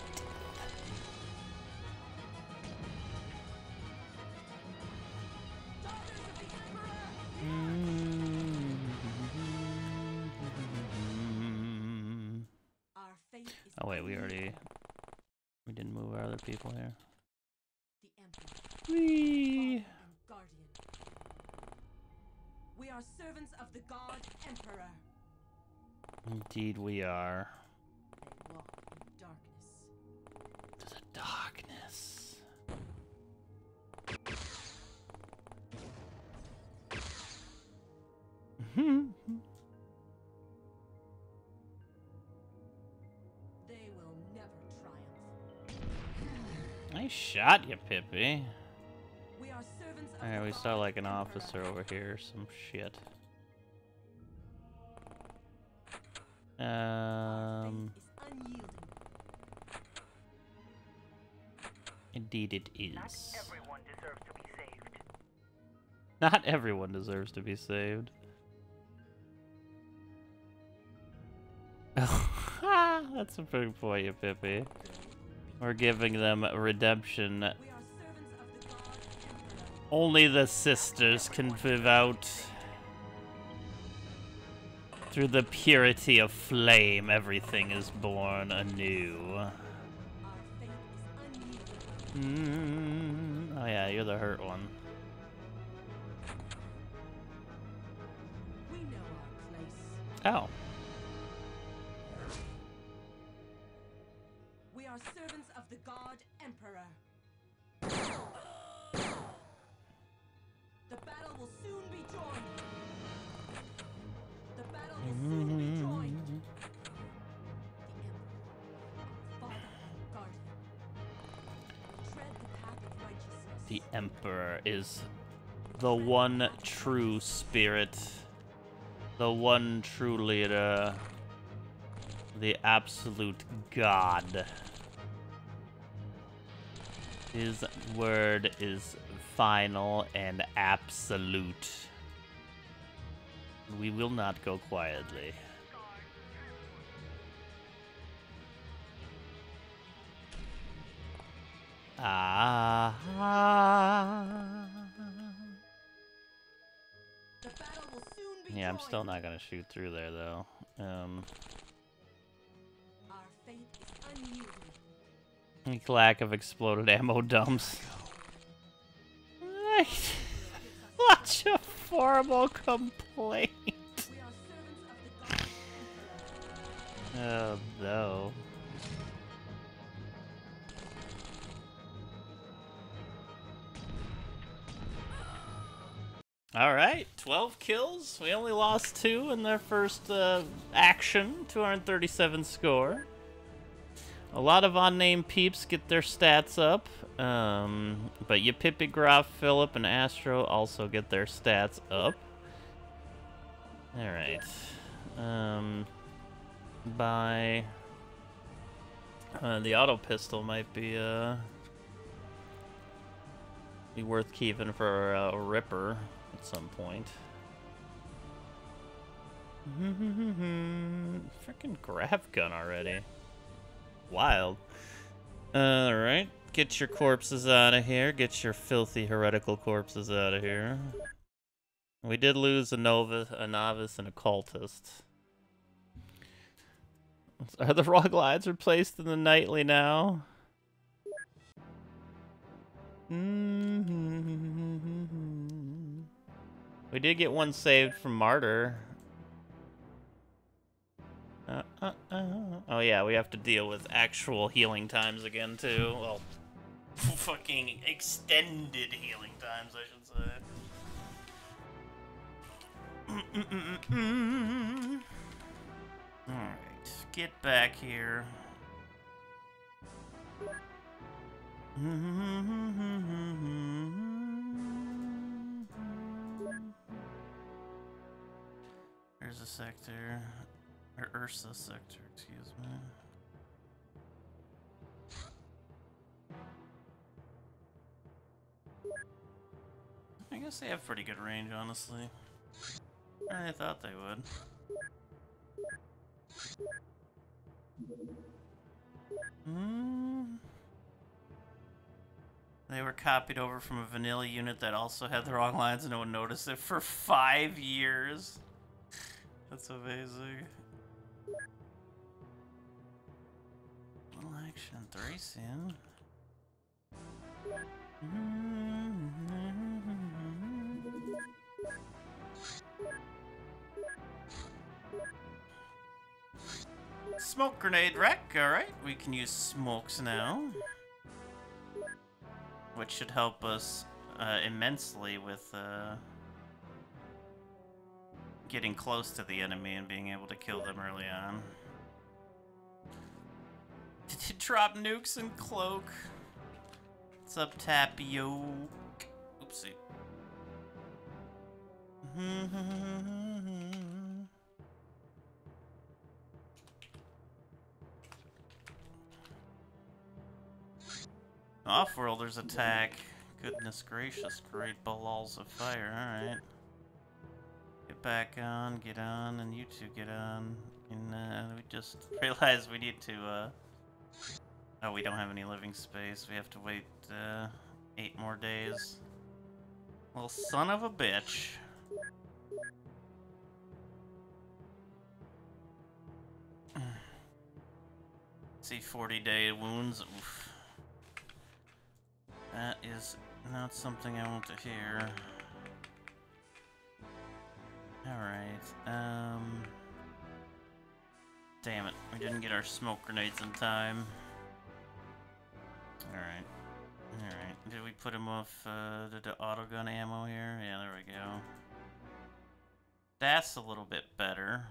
officer over here, some shit. Um, faith is unyielding. indeed it is. Not everyone deserves to be saved. Not everyone deserves to be saved. (laughs) That's a big point, you Pippi. We're giving them redemption. Only the sisters can live out. Through the purity of flame, everything is born anew. Our faith is unyielding. Mm, oh yeah, you're the hurt one. We know our place. Oh. Emperor is the one true spirit, the one true leader, the absolute God. His word is final and absolute. We will not go quietly. Ah. The battle will soon be Yeah, I'm still not gonna shoot through there though. Um, Our faith is unyielding. like lack of exploded ammo dumps. (laughs) Such a horrible complaint. We are of the God Oh no. All right, 12 kills. We only lost two in their first uh, action. 237 score. A lot of unnamed peeps get their stats up. Um, but you Pippi, Graf, Philip, and Astro also get their stats up. All right. Um, by uh, the auto pistol might be uh be worth keeping for uh, a ripper at some point. (laughs) Freaking grav gun already. Wild. Alright. Get your corpses out of here. Get your filthy heretical corpses out of here. We did lose a novice, a novice and a cultist. Are the raw glides replaced in the nightly now? Mm-hmm. We did get one saved from Martyr. Uh, uh, uh. Oh yeah, we have to deal with actual healing times again too. Well, (laughs) fucking extended healing times, I should say. Alright, get back here. (laughs) There's a sector. Or Ursa sector, excuse me. I guess they have pretty good range, honestly. I thought they would. Hmm. They were copied over from a vanilla unit that also had the wrong lines and no one noticed it for (laughs) five years. That's amazing. Little action, Thracian. Smoke grenade wreck, alright. We can use smokes now. Which should help us uh, immensely with uh, getting close to the enemy and being able to kill them early on. (laughs) Did you drop nukes and cloak? What's up, Tapio? Oopsie. (laughs) Off-worlders attack. Goodness gracious, great balls of fire, alright. Back on, get on, and you two get on. And uh, we just (laughs) realized we need to, uh... Oh, we don't have any living space. We have to wait, uh, eight more days. Well, son of a bitch. (sighs) See 40 day wounds. Oof. That is not something I want to hear. Alright, um... Damn it, we didn't get our smoke grenades in time. Alright. Alright, did we put him off uh, the, the autogun ammo here? Yeah, there we go. That's a little bit better.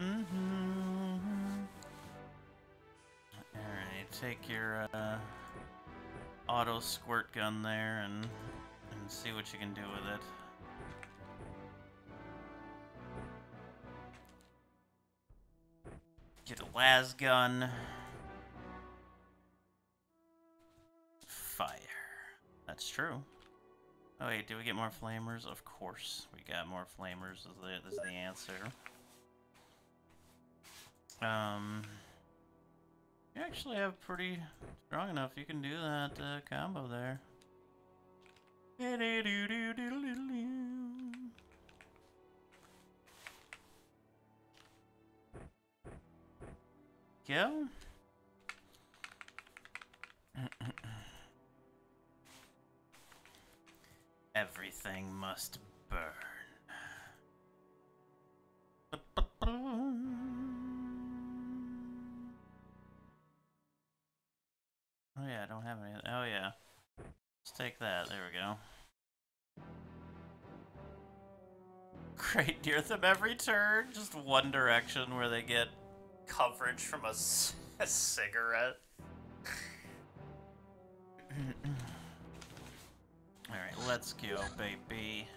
Mm-hmm. Alright, take your uh, auto squirt gun there and, and see what you can do with it. Get a las gun. Fire. That's true. Oh wait, do we get more flamers? Of course, we got more flamers. Is the is the answer. Um, you actually have pretty strong enough. You can do that uh, combo there. (laughs) Go. Everything must burn. Oh yeah, I don't have any. Oh yeah. Let's take that. There we go. Great (laughs) near them every turn. Just one direction where they get coverage from a, cigarette. Alright, let's go, baby.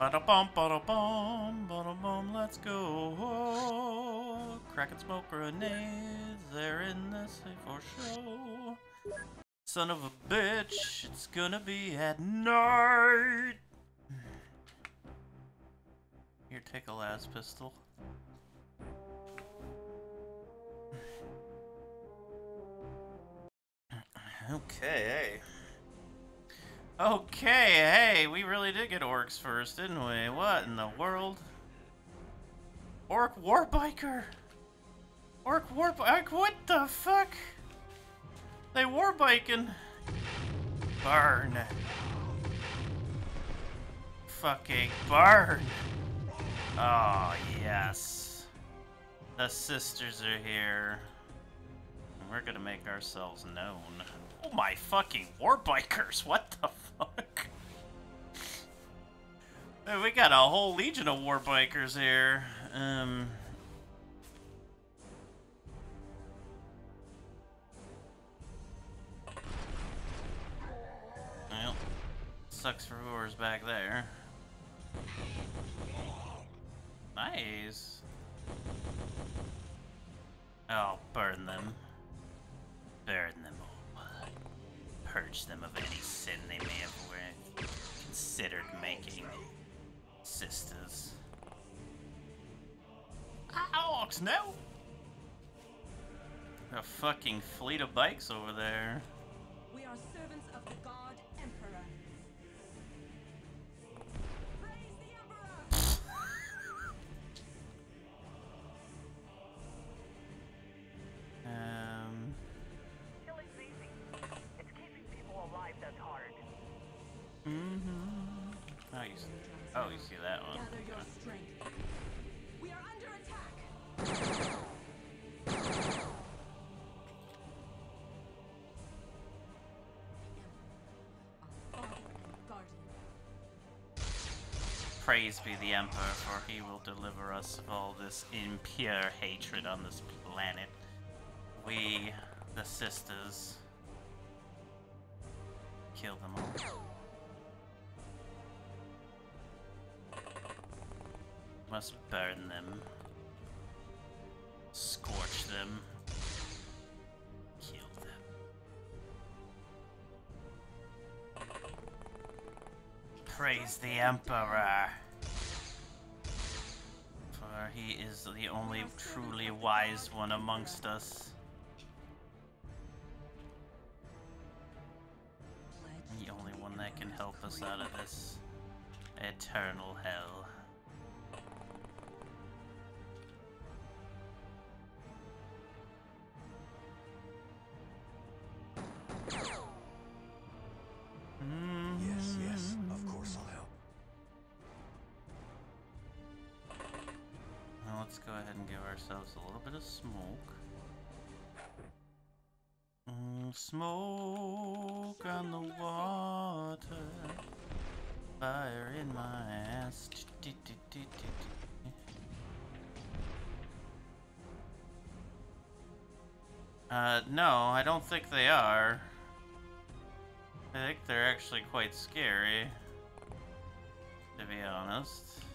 Bada bum, bada bum, bada bum, let's go. Crack and smoke grenades, they're in this for show. Son of a bitch, it's gonna be at night. Here, take a las pistol. Okay, hey. Okay, hey, we really did get orcs first, didn't we? What in the world? Ork Warbiker! Ork Warbike, what the fuck? They warbiking. Burn. Fucking burn. Oh, yes. The sisters are here. And we're gonna make ourselves known. Oh my fucking war bikers! What the fuck? We got a whole legion of war bikers here. Um. Well, sucks for whoever's back there. Nice. Oh, burn them. Burn them all. Purge them of any sin they may have considered making. Sisters. Alex, no! A fucking fleet of bikes over there. We are oh, you see that one. Gather your strength. We are under attack. Our father and guardian. Praise be the Emperor, for he will deliver us of all this impure hatred on this planet. We, the sisters, kill them all. Must burn them, scorch them, kill them. Praise the Emperor. For he is the only truly wise one amongst us. The only one that can help us out of this eternal hell. Smoke. Mm, smoke on the water, fire in my ass. Uh, no, I don't think they are. I think they're actually quite scary, to be honest.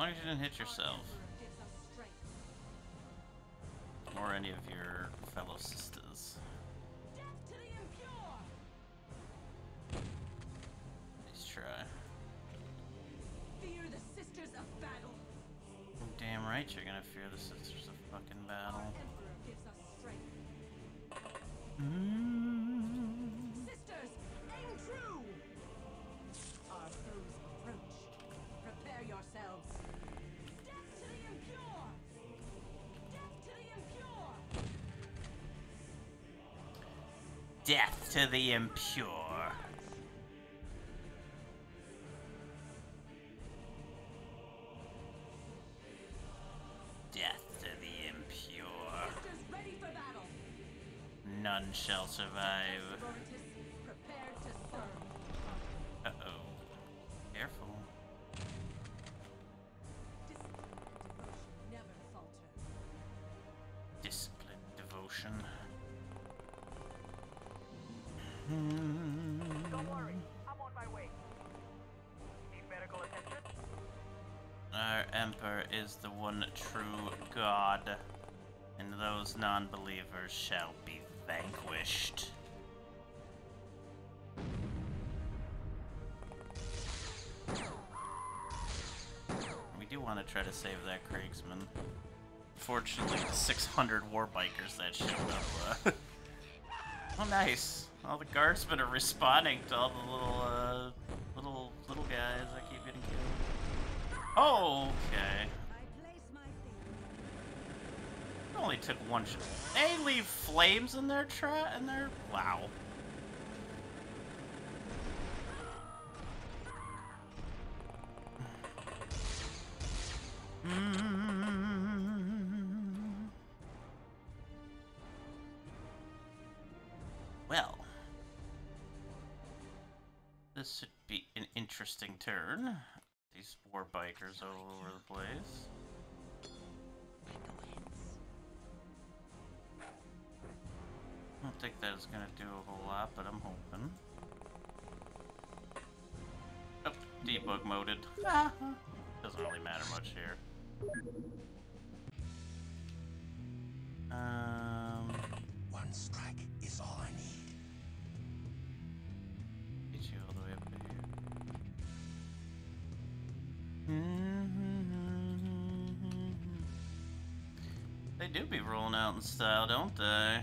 Long as you didn't hit yourself, or any of your fellow sisters. Death to the impure. Emperor is the one true God, and those non believers shall be vanquished. We do want to try to save that Kriegsman. Fortunately, the 600 war bikers that showed up. Uh, (laughs) oh, nice. All the guardsmen are responding to all the little, uh, little, little guys that keep getting killed. Oh, okay. I place my theory. Only took one shot. They leave flames in their tra- in their wow. Well, this should be an interesting turn. Bikers all over the place. I don't think that is gonna do a whole lot, but I'm hoping. Oh, debug moded. (laughs) Doesn't really matter much here. Do be rolling out in style, don't they?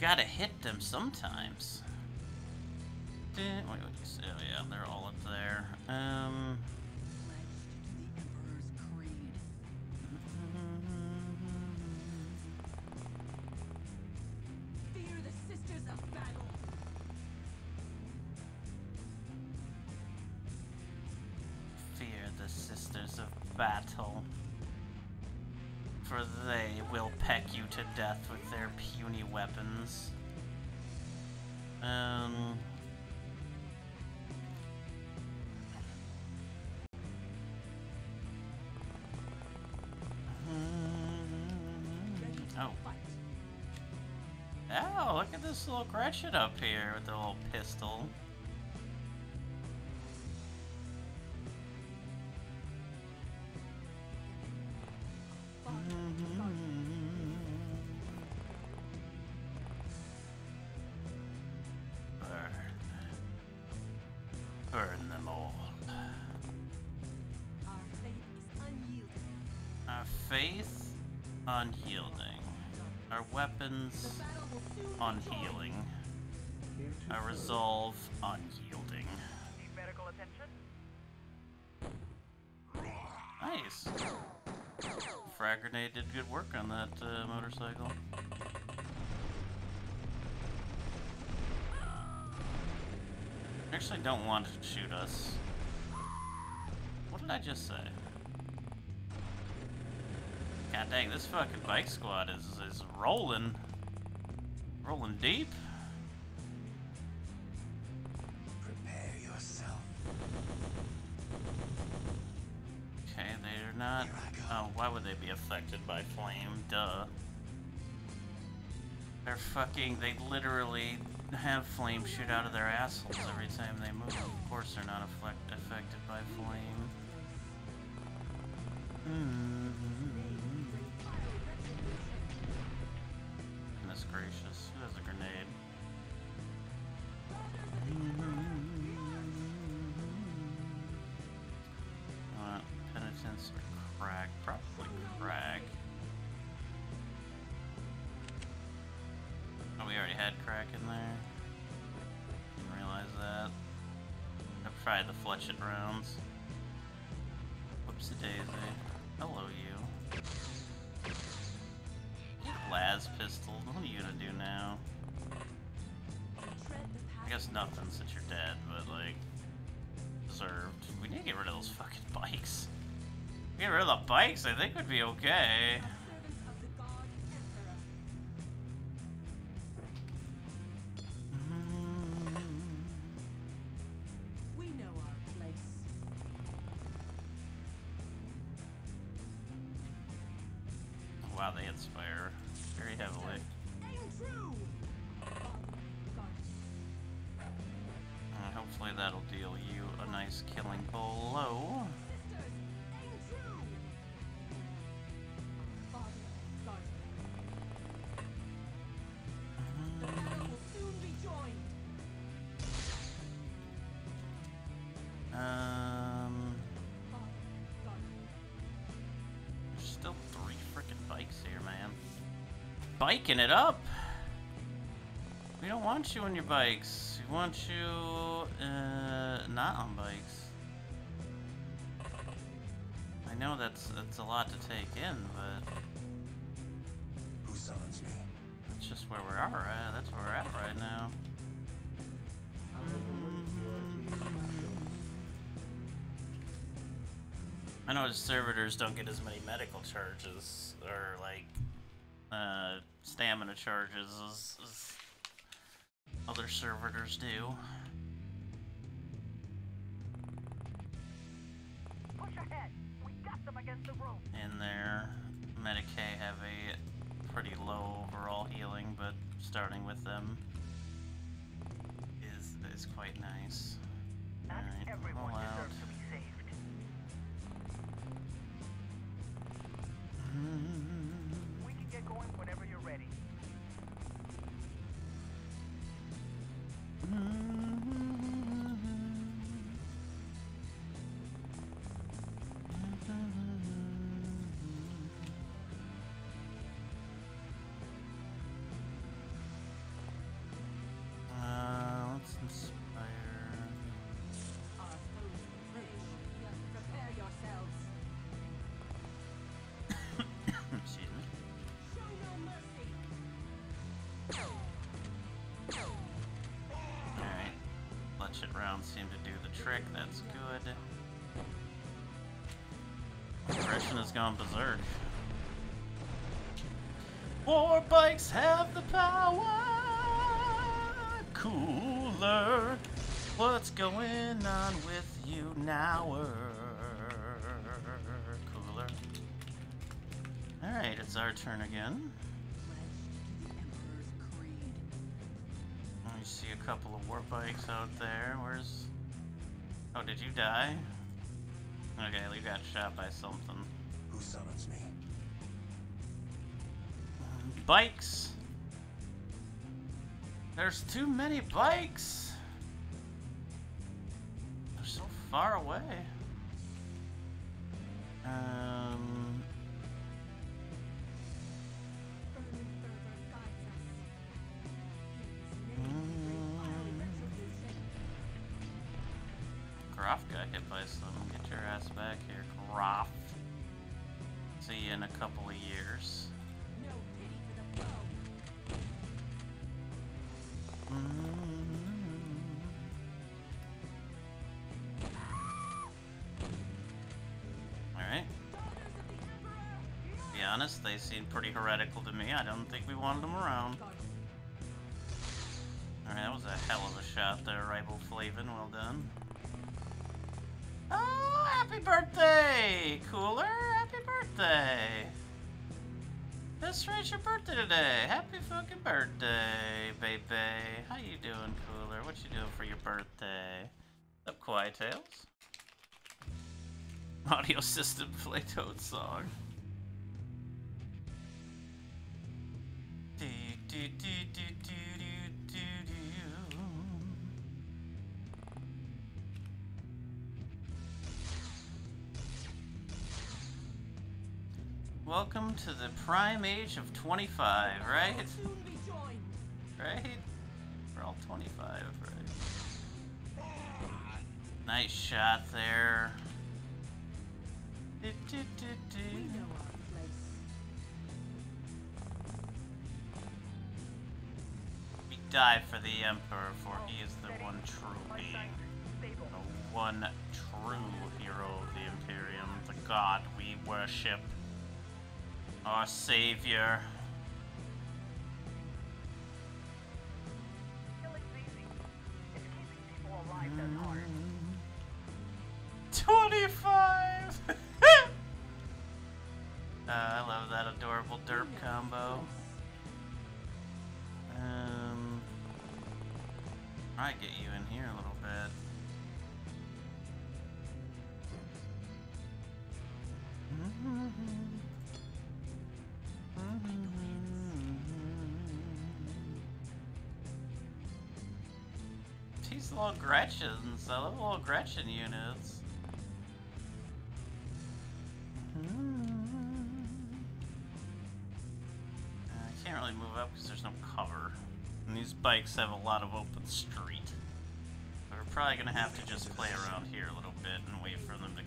Gotta hit them sometimes. Wait, say? Oh yeah, they're all up there. Um. The Emperor's creed. Fear the sisters of battle. Fear the sisters of battle. Will peck you to death with their puny weapons. Um. Oh. Oh, look at this little Gretchin up here with the little pistol. Nice. Frag grenade did good work on that uh, motorcycle. Actually, don't want to shoot us. What did I just say? God dang, this fucking bike squad is is rolling, rolling deep. Affected by flame? Duh. They're fucking. They literally have flame shoot out of their assholes every time they move. Of course, they're not affected by flame. Crack in there. Didn't realize that. I try the flechette rounds. Whoopsie daisy. Hello, you. Las pistol. What are you gonna do now? I guess nothing since you're dead, but like deserved. We need to get rid of those fucking bikes. Get rid of the bikes, I think would be okay. Wow, they inspire very heavily. Uh, hopefully that'll deal you a nice killing blow. Biking it up. We don't want you on your bikes. We want you uh, not on bikes. I know that's that's a lot to take in, but Who summons me? that's just where we are at. That's where we're at right now. I know his servitors don't get as many medical charges or uh, stamina charges as, as other servitors do. Flechette rounds seem to do the trick. That's good. Aggression has gone berserk. War bikes have the power. Cooler. What's going on with you now? Cooler. Alright, it's our turn again. A couple of war bikes out there. Where's. Oh, did you die? Okay, you got shot by something. Who summons me? Bikes! There's too many bikes! They're so far away. Honest, they seem pretty heretical to me. I don't think we wanted them around. Alright, that was a hell of a shot there, Riboflavin. Well done. Oh, happy birthday! Cooler, happy birthday! That's right, your birthday today. Happy fucking birthday, baby. How you doing, Cooler? What you doing for your birthday? Up, Quiet Tales? (laughs) Audio system play Toad song. Prime age of 25, right? will soon be joined. Right? We're all 25, right? Nice shot there. We know our place. We die for the Emperor, for he is the one true being. The one true hero of the Imperium, the god we worship. That's Savior. 25! (laughs) uh, I love that adorable derp combo. Um, I get you in here a little bit. Little Gretchins. I love little Gretchin units. Uh, I can't really move up because there's no cover. And these bikes have a lot of open street. We're probably going to have to just play around here a little bit and wait for them to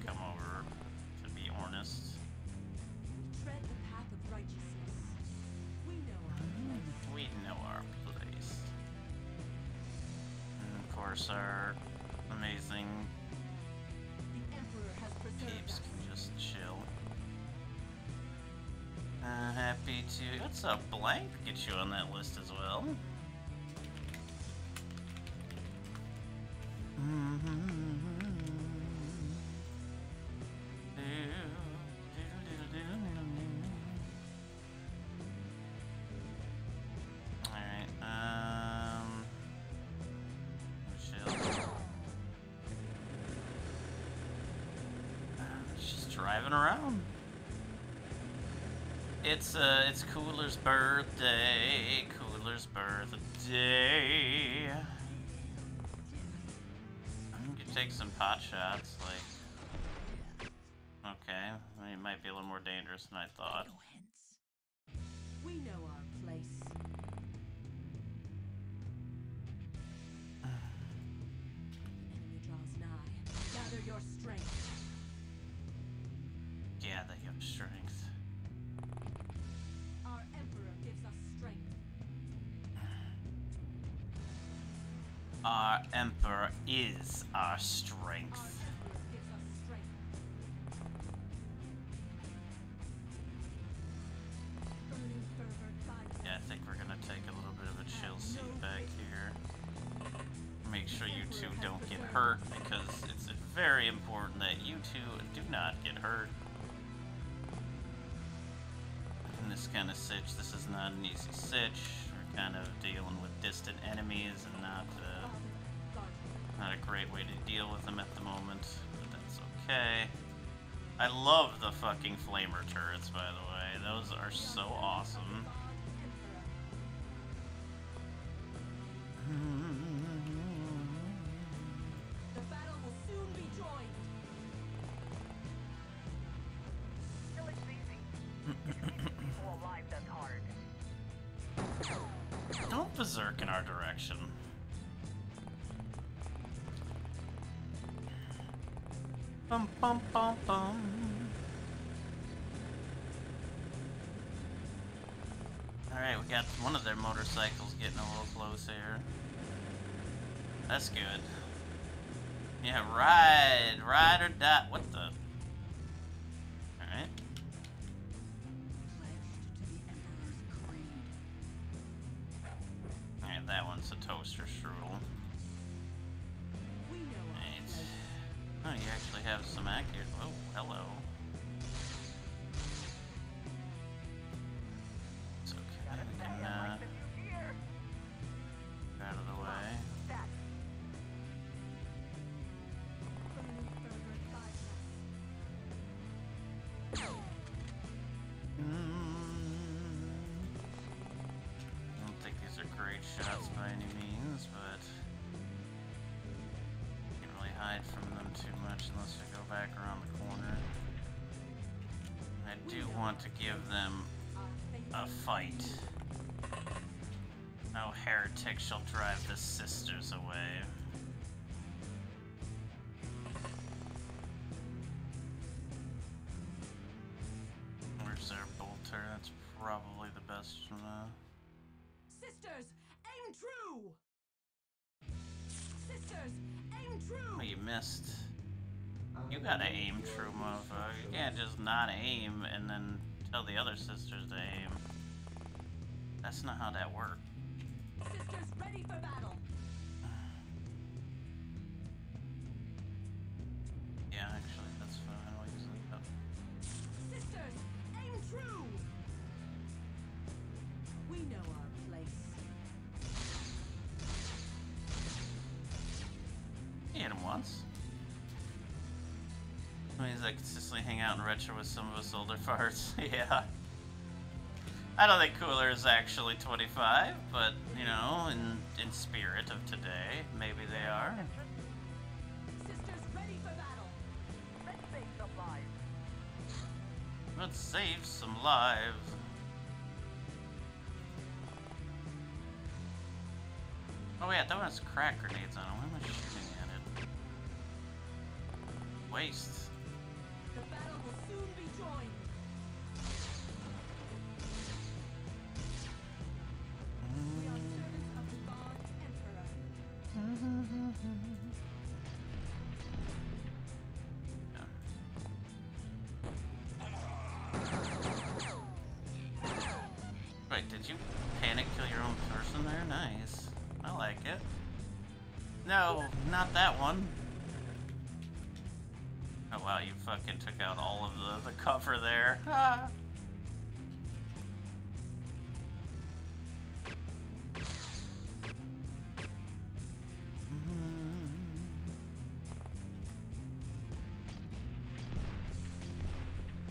to. What's up, Blank? Get you on that list as well. It's uh, it's Cooler's birthday. Cooler's birthday. I'm gonna take some pot shots. Our Emperor is our strength. Bum bum bum bum. Alright, we got one of their motorcycles getting a little close here. That's good. Yeah, ride, ride or die. What oh, you missed. You gotta aim true, motherfucker. You can't just not aim and then tell the other sisters to aim. That's not how that works. With some of us older (laughs) farts. (laughs) yeah. I don't think Cooler is actually 25, but, you know, in, in spirit of today, maybe they are. Did you panic kill your own person there? Nice. I like it. No, not that one. Oh wow, you fucking took out all of the, the cover there. Ah. (laughs)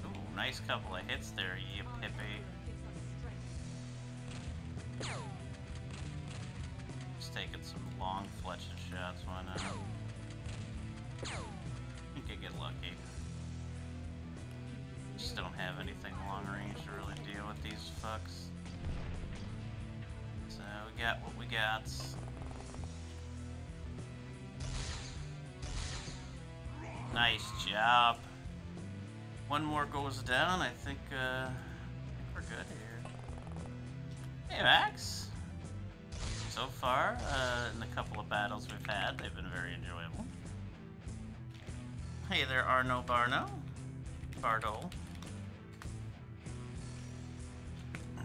Ooh, nice couple of hits there, you Our Taking some long fletching shots, why not? You could get lucky. Just don't have anything long range to really deal with these fucks. So we got what we got. Nice job. One more goes down. I think, uh, I think we're good here. Hey, Max. So far, uh, in the couple of battles we've had, they've been very enjoyable. Hey there, Arno Barno. Bardo. I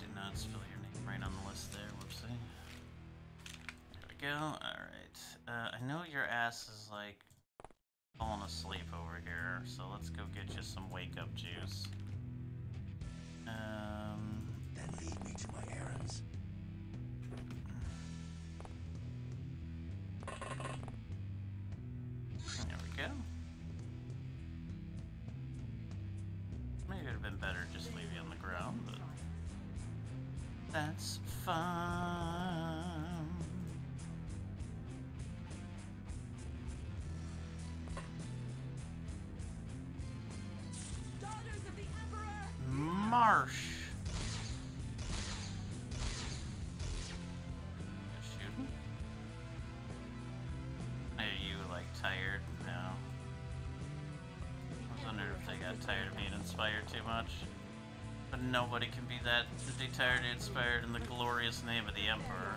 did not spell your name right on the list there, whoopsie. There we go, alright. Uh, I know your ass is like falling asleep over here, so let's go get you some wake up juice. Um, lead me to my errands. There we go. Maybe it would have been better just leave you on the ground, but that's fine. Daughters of the Emperor! Marsh. Nobody can be that be tired inspired in the glorious name of the Emperor.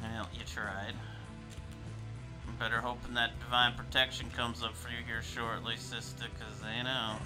Well, you tried. I'm better hoping that divine protection comes up for you here shortly, sister, because they know.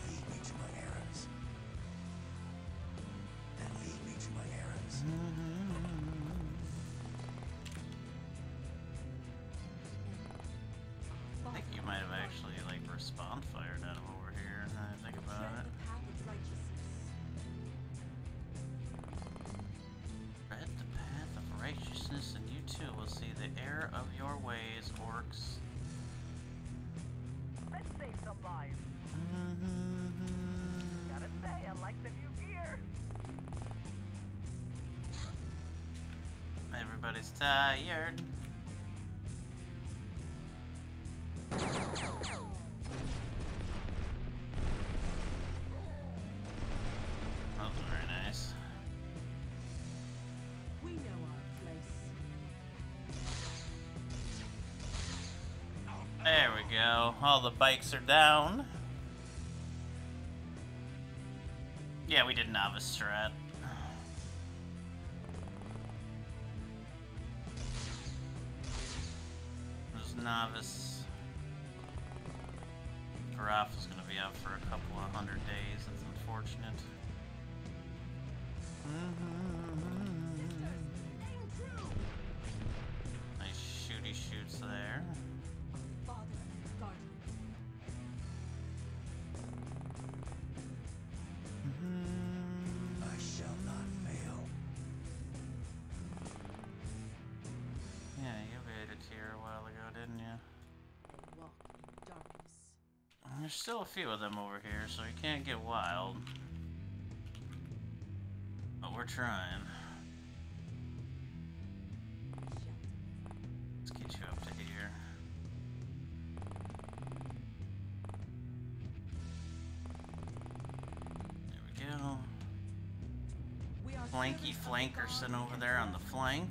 go. All the bikes are down. Yeah, we did Novice Stress. There's still a few of them over here, so you can't get wild. But we're trying. Let's get you up to here. There we go. Flanky Flankerson over there on the flank.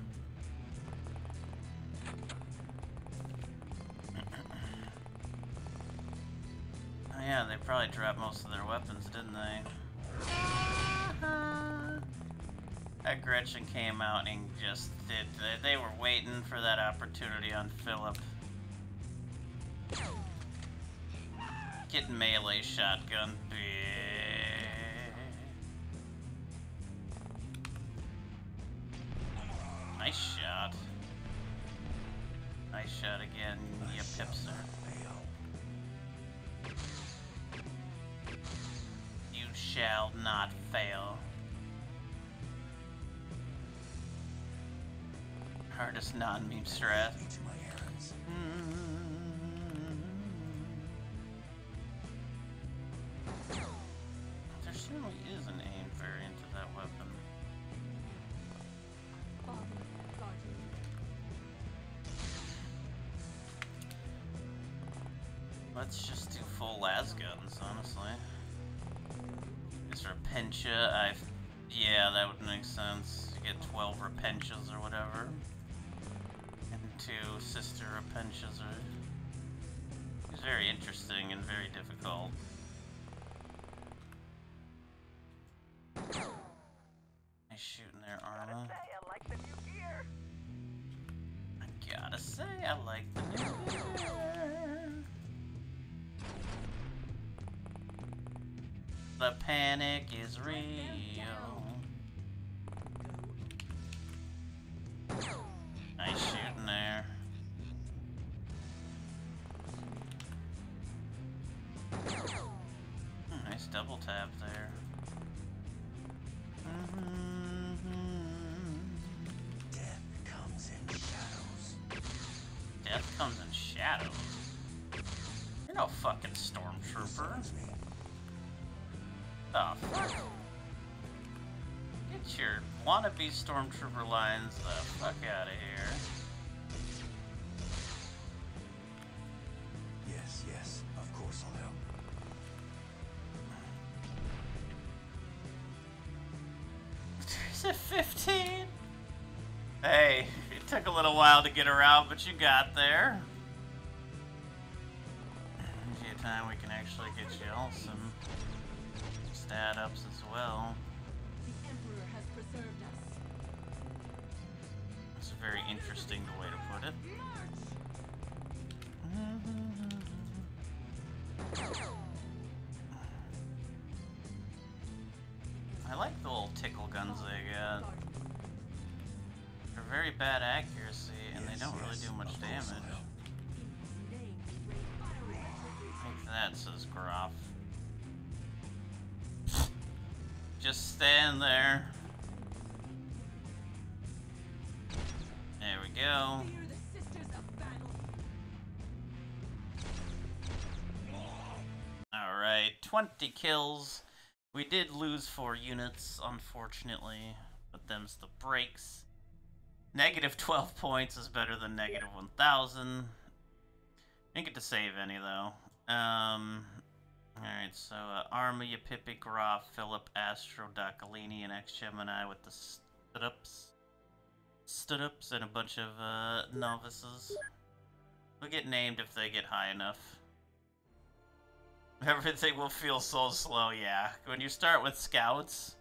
that Gretchin came out and just did. They were waiting for that opportunity on Philip. Getting melee shotgun. this non-meme stress. The panic is real. while to get her out, but you got there. Usually a time we can actually get you all some stat ups as well. The Emperor has preserved us. It's a very interesting way to put it. I like the little tickle guns they got. They're very bad accurate don't really do much damage. I think that says Graf. Just stand there. There we go. We are the sisters of battle. Alright, 20 kills. We did lose 4 units, unfortunately, but them's the breaks. Negative 12 (laughs) points is better than negative 1,000. Didn't get to save any, though. Um, Alright, so uh, Arma, Yapipi, Graf, Philip, Astro, Doccolini, and X Gemini with the stood ups. Stood ups and a bunch of uh, novices. They'll get named if they get high enough. (laughs) Everything will feel so slow, yeah. When you start with scouts,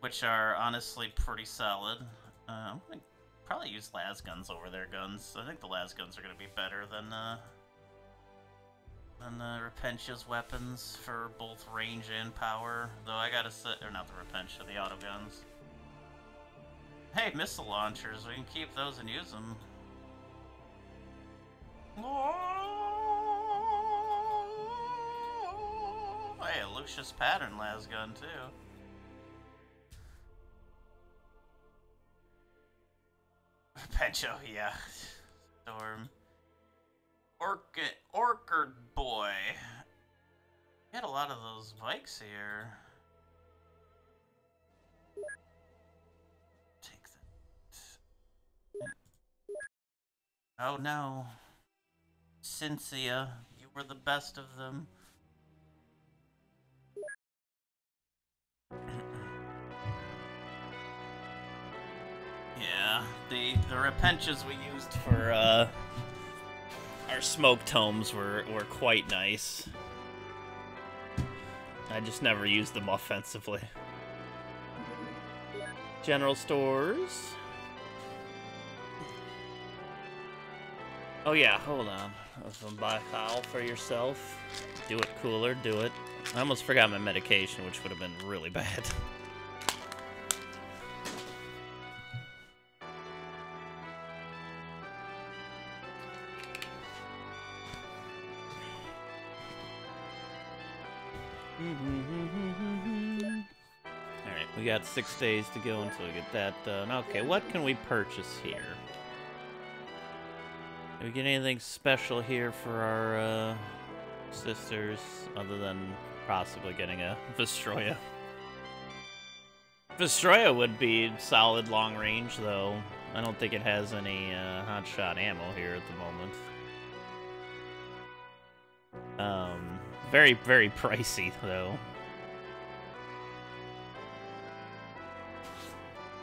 which are honestly pretty solid, uh, I'm gonna probably use las guns over their guns. I think the las guns are gonna be better than uh, than uh, Repentia's weapons for both range and power. Though I gotta say, or not the Repentia, the auto guns. Hey, missile launchers, we can keep those and use them. Hey, Lucius pattern las gun too. (laughs) Pencho, yeah. Storm. Orchid, Orchard Boy. Get a lot of those bikes here. Take that. Oh no. Cynthia, you were the best of them. Yeah, the the repentias we used for uh our smoke tomes were were quite nice. I just never used them offensively. General stores. Oh yeah, hold on. Buy foul for yourself, do it cooler, do it. I almost forgot my medication, which would have been really (laughs) bad. Alright, we got six days to go until we get that done. Okay, what can we purchase here? Did we get anything special here for our uh, sisters, other than possibly getting a (laughs) Vestroya? Vestroya would be solid long range, though. I don't think it has any uh, hotshot ammo here at the moment. Um, very, very (laughs) pricey, though.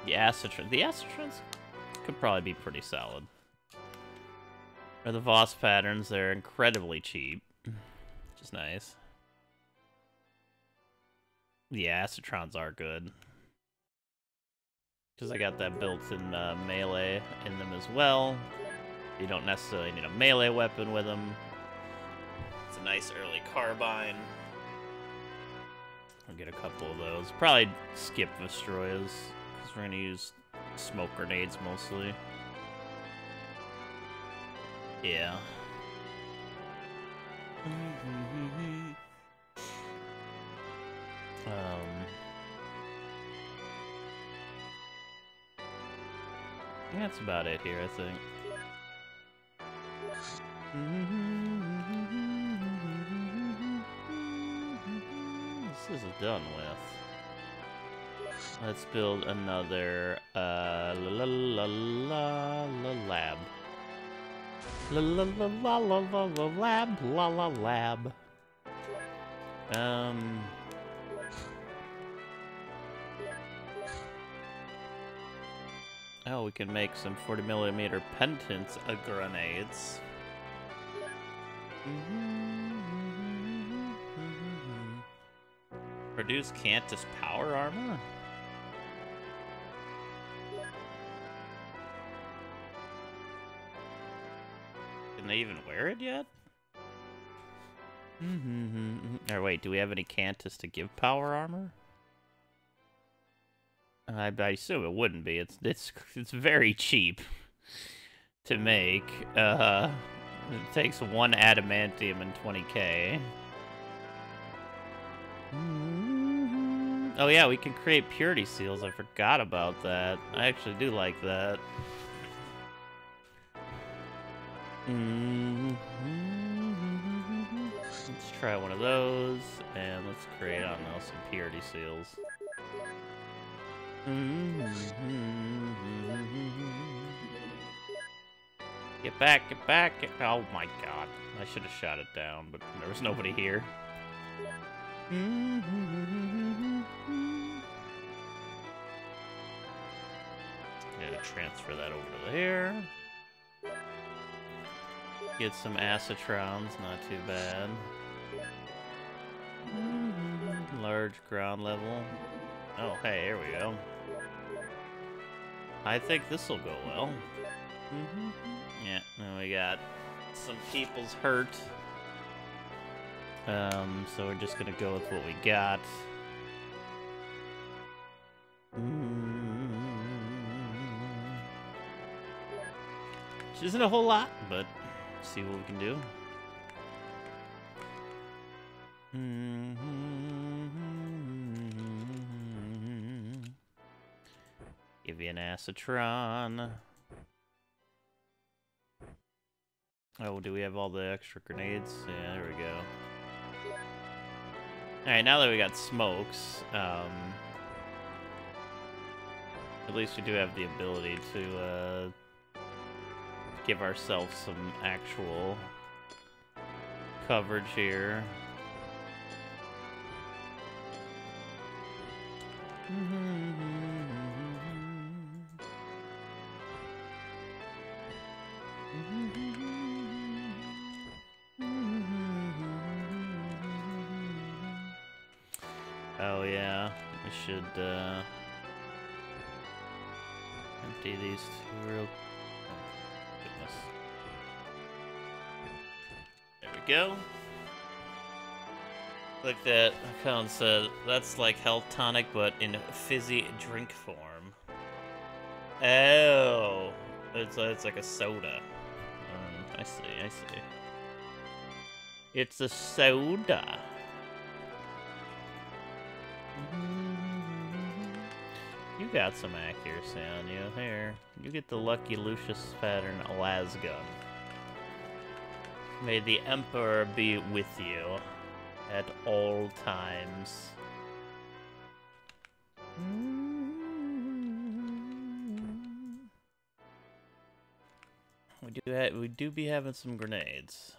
The Accatran. The Accatrans could probably be pretty solid. Or the Voss patterns, they're incredibly cheap. Which is nice. The Accatrans are good. Because I got that built-in uh, melee in them as well. You don't necessarily need a melee weapon with them. It's a nice early carbine. I'll get a couple of those. Probably skip Vestroyas, because we're going to use smoke grenades mostly. Yeah. (laughs) Um. That's about it here, I think. (laughs) This is done with. Let's build another uh la la la la la lab. La la la la la la la lab la la lab. Um Oh, we can make some 40 millimeter pendants of grenades. Produce Cantus power armor? They even wear it yet? mm-hmm Or wait, do we have any Cantus to give power armor? I, I assume it wouldn't be. It's it's it's very cheap to make. Uh, it takes one adamantium and 20k. Oh yeah, we can create purity seals. I forgot about that. I actually do like that. Mm-hmm. Let's try one of those, and let's create, I don't know, some purity seals. Mm-hmm. Get back, get back, get... Oh my god. I should have shot it down, but there was nobody here. Mm-hmm. Gonna transfer that over to there. Get some Accatrans, not too bad. Large ground level. Oh, hey, here we go. I think this will go well. Yeah, then we got some people's hurt. Um, so we're just gonna go with what we got. Which isn't a whole lot, but see what we can do. Give you an Accatran. Oh, do we have all the extra grenades? Yeah, there we go. Alright, now that we got smokes, um, at least we do have the ability to uh, give ourselves some actual coverage here. Oh yeah, we should uh, empty these two real. Go. Like that Colin said, that's like health tonic, but in fizzy drink form. Oh, it's it's like a soda. Um, I see, I see. It's a soda. You got some accuracy on you. Here, you get the Lucky Lucius pattern Lasgun. May the Emperor be with you at all times. We do we do be having some grenades.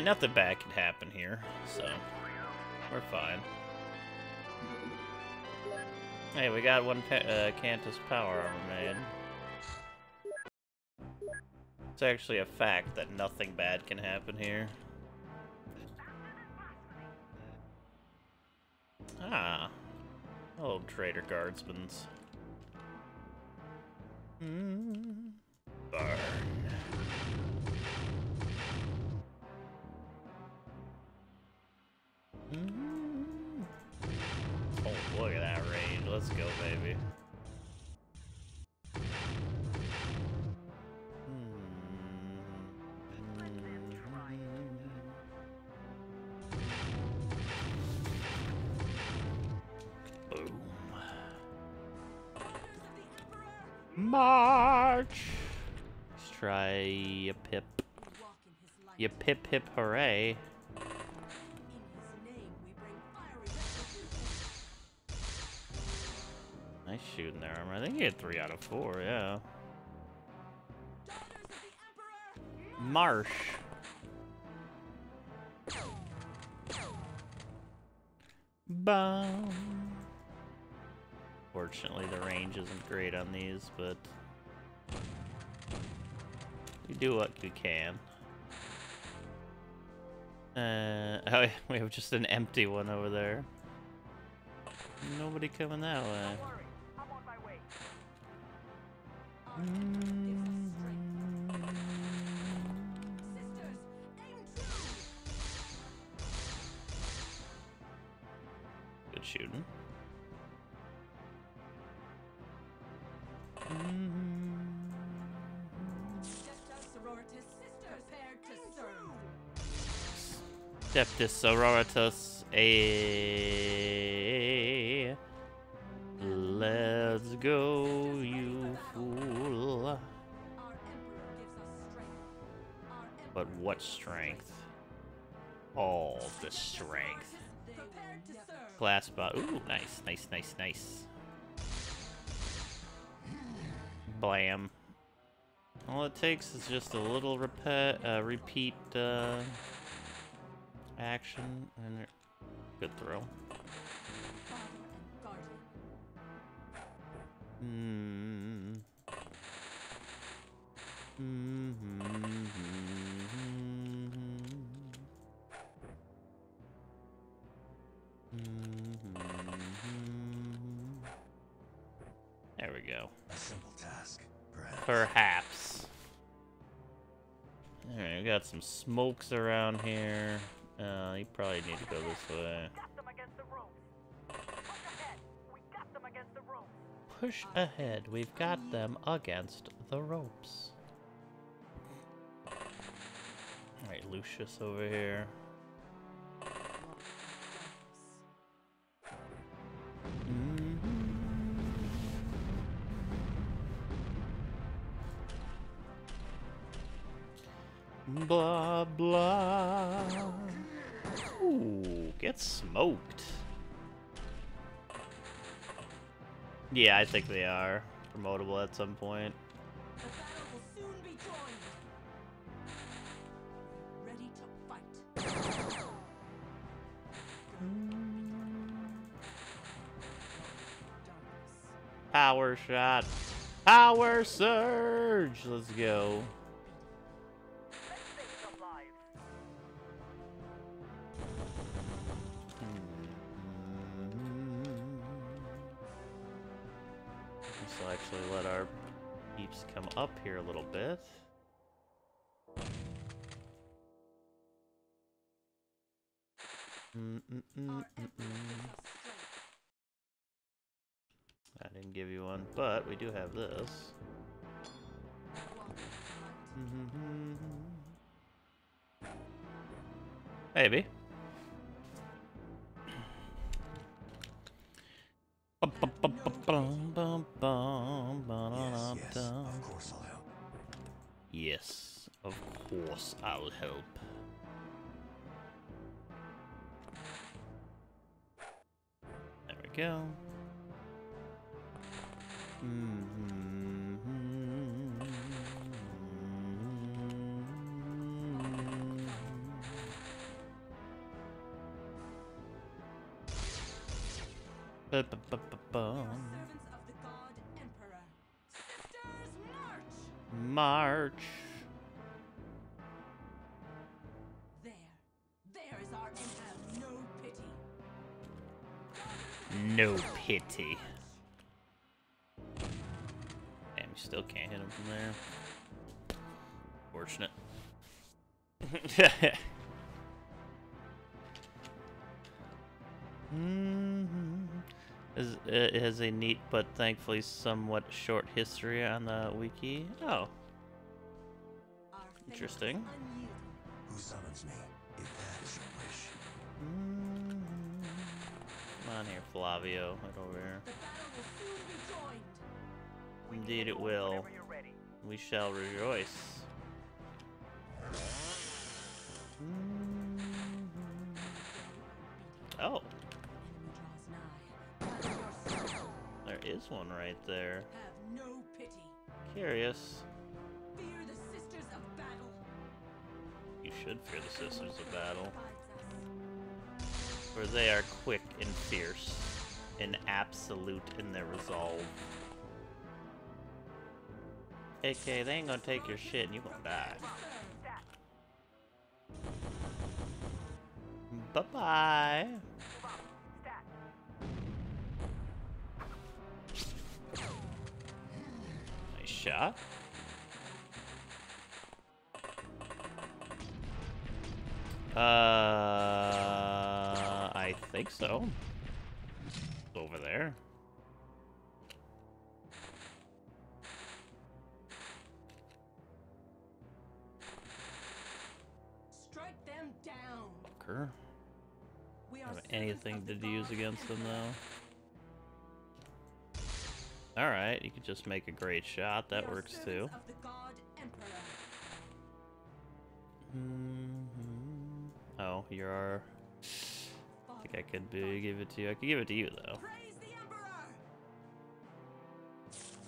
Alright, nothing bad can happen here, so we're fine. Hey, we got one pa uh, Cantus power armor made. It's actually a fact that nothing bad can happen here. Ah. Hello, Traitor Guardsmans. Mm. Four, yeah. Marsh. Bum. Fortunately, the range isn't great on these, but we do what we can. Uh, (laughs) oh, we have just an empty one over there. Nobody coming that way. Good shooting. Septis sororitas a. Let's go, what strength? All the strength. Glass bot. Ooh, nice, nice, nice, nice. Blam. All it takes is just a little repeat, uh, repeat uh, action, and good throw. And guardian. Hmm. Perhaps. Perhaps. Alright, we got some smokes around here. Uh, you probably need to go this way. Got them against the ropes. Push ahead. We got them against the ropes. Push ahead, we've got them against the ropes. Alright, Lucius over here. Blah. Ooh, get smoked. Yeah, I think they are promotable at some point. Power shot. Power surge. Let's go. Us strength. I didn't give you one, but we do have this. Walk in light. Maybe. Yes, yes, of course I'll help. Yes, of course I'll help. Go. Mhm. Is, it has a neat but thankfully somewhat short history on the wiki. Oh, Our faith is Interesting. Who summons me, if that is your wish? Mhm. come on here, Flavio. Right over here. The battle will soon be joined. We can Indeed, it will. Whenever you're ready. We shall rejoice. Fear the sisters of battle. You should fear the Sisters of Battle, for they are quick and fierce, and absolute in their resolve. AK, they ain't gonna take your shit and you gonna die. Stat. Shot? Uh, I think so. Over there. Strike them down. Fucker. We are Have anything to use against them though. Alright, you could just make a great shot. That works too. servants Of the God Emperor. Mhm. Oh, you're our. I think I could be, give it to you. I could give it to you though. Praise the Emperor!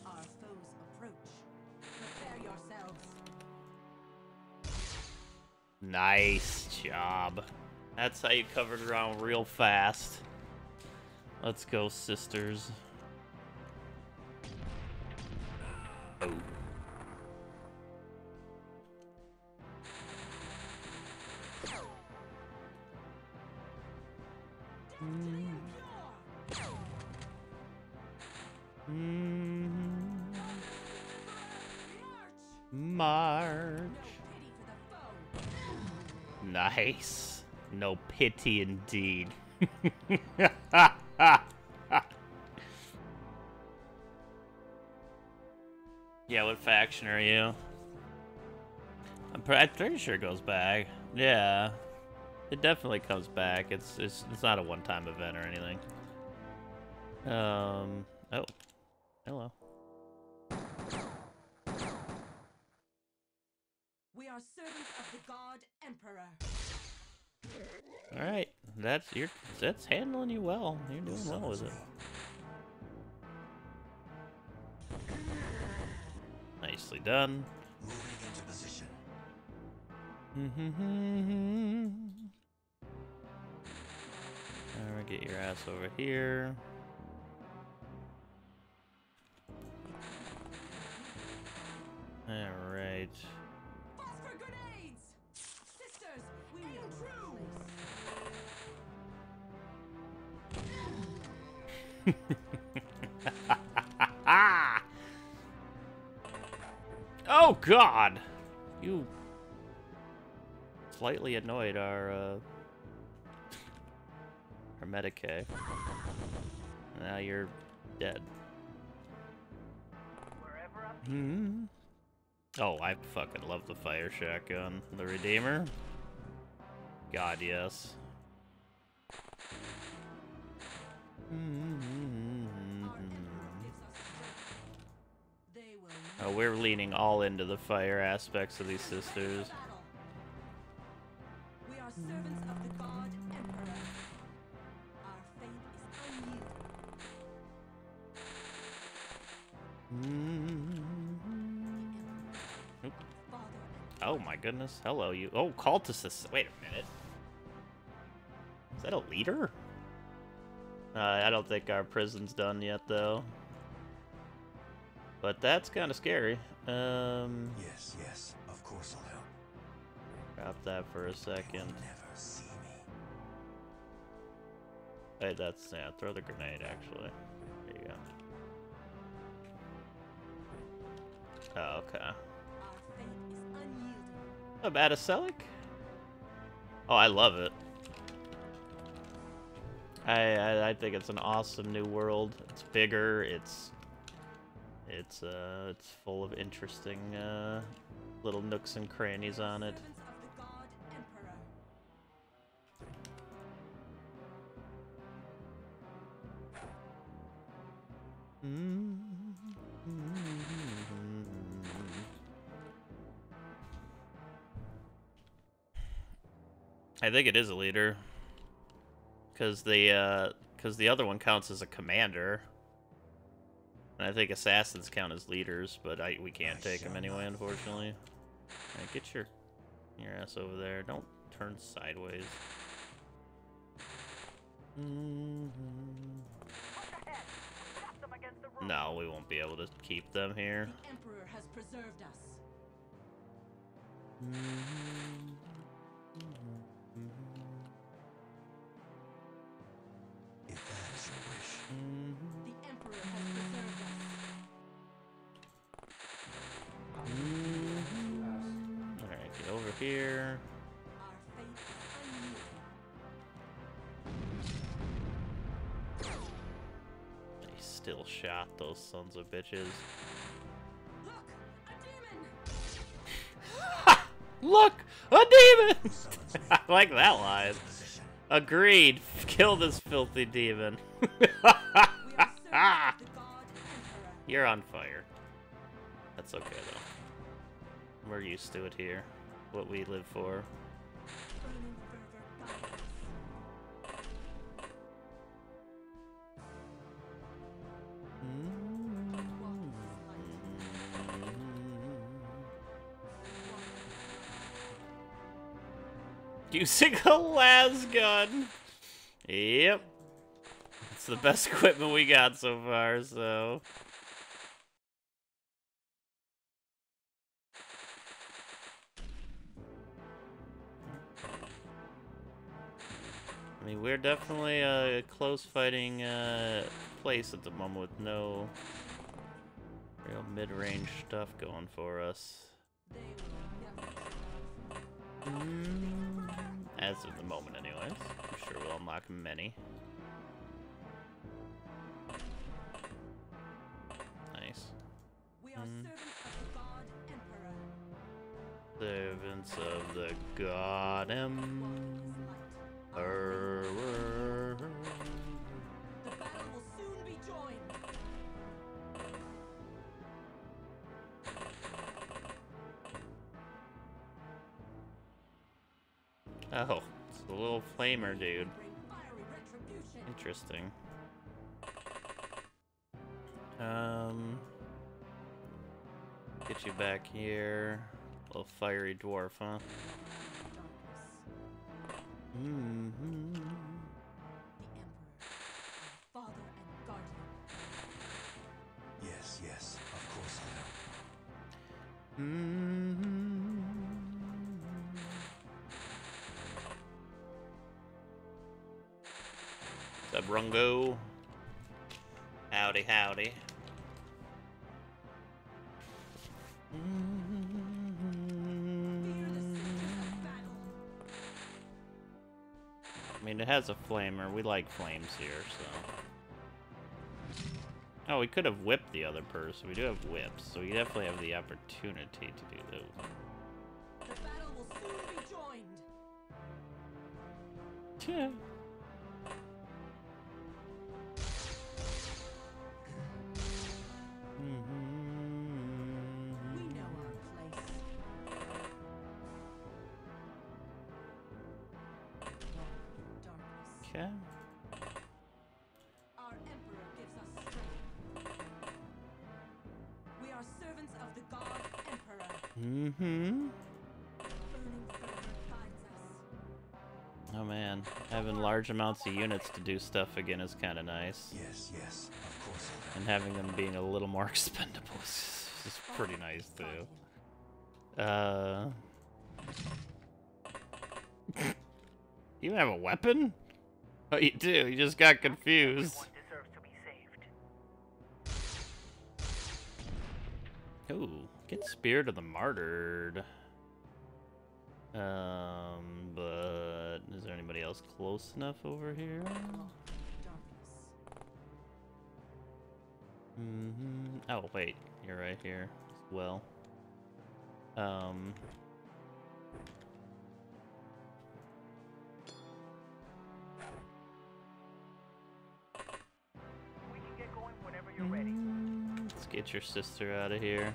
Our foes approach. Prepare yourselves. Nice job. That's how you covered around real fast. Let's go, sisters. Pity indeed. (laughs) yeah, what faction are you? I'm, I'm pretty sure it goes back. Yeah. It definitely comes back. It's it's, it's not a one-time event or anything. Um. Oh. Hello. That's you're that's handling you well. You're doing well with it. Nicely done. Moving into position. Alright, get your ass over here. Alright. (laughs) oh god! You slightly annoyed our uh our Medicae. Now you're dead. Hmm. Oh, I fucking love the fire shotgun. The Redeemer? God, yes. Our Oh, we're leaning all into the fire aspects of these sisters. We are servants of the God Emperor. Our faith is unyielding. Nope. Oh my goodness. Hello, you. Oh, cultists. Wait a minute. Is that a leader? Uh, I don't think our prison's done yet, though. But that's kind of scary. Um, Yes, yes, of course I'll help. drop that for a second. never see me. Hey, that's yeah. Throw the grenade, actually. There you go. Oh, okay. Faith is unyielding. Oh, I love it. I, I I think it's an awesome new world. It's bigger. It's it's uh it's full of interesting uh little nooks and crannies on it. I think it is a leader. Cause the uh cause the other one counts as a commander. And I think assassins count as leaders, but I we can't I take them anyway, not unfortunately. Alright, get your your ass over there. Don't turn sideways. Push ahead. Tap them against the roof. No, we won't be able to keep them here. The Emperor has preserved us. If shot those sons of bitches. Look, a demon! (laughs) Look, a demon! (laughs) I like that line. Agreed. Kill this filthy demon. We are servants of the God Emperor. You're on fire. That's okay though. We're used to it here. What we live for. Using (laughs) a las gun. Yep. It's the best equipment we got so far, so. I mean, we're definitely a close fighting uh, place at the moment with no real mid-range stuff going for us. Mm, As of the moment, anyways. I'm sure we'll unlock many. Nice. We are Mm. servants of the God Emperor. Servants of the God Emperor. Oh, it's a little flamer dude. Bring fiery retribution. Interesting. Um, get you back here. Little fiery dwarf, huh? The Emperor, our father and guardian. Yes, yes, of course I know. Mm-hmm. Rungo? Howdy, howdy. Fear the system of battle. I mean, it has a flamer. We like flames here, so. Oh, we could have whipped the other person. We do have whips, so we definitely have the opportunity to do those. The battle will soon be joined. Yeah. Large amounts of units to do stuff again is kind of nice, Yes, yes, of course and having them being a little more (laughs) expendable is, is pretty nice too. Uh. (laughs) you have a weapon? Oh, you do. You just got confused. Everyone deserves to be saved. Ooh, get Spirit of the Martyred. Um, but is there anybody else close enough over here? Darkness. hmm Oh, wait, you're right here as well. Um. We can get going whenever you're ready. mm, Let's get your sister out of here.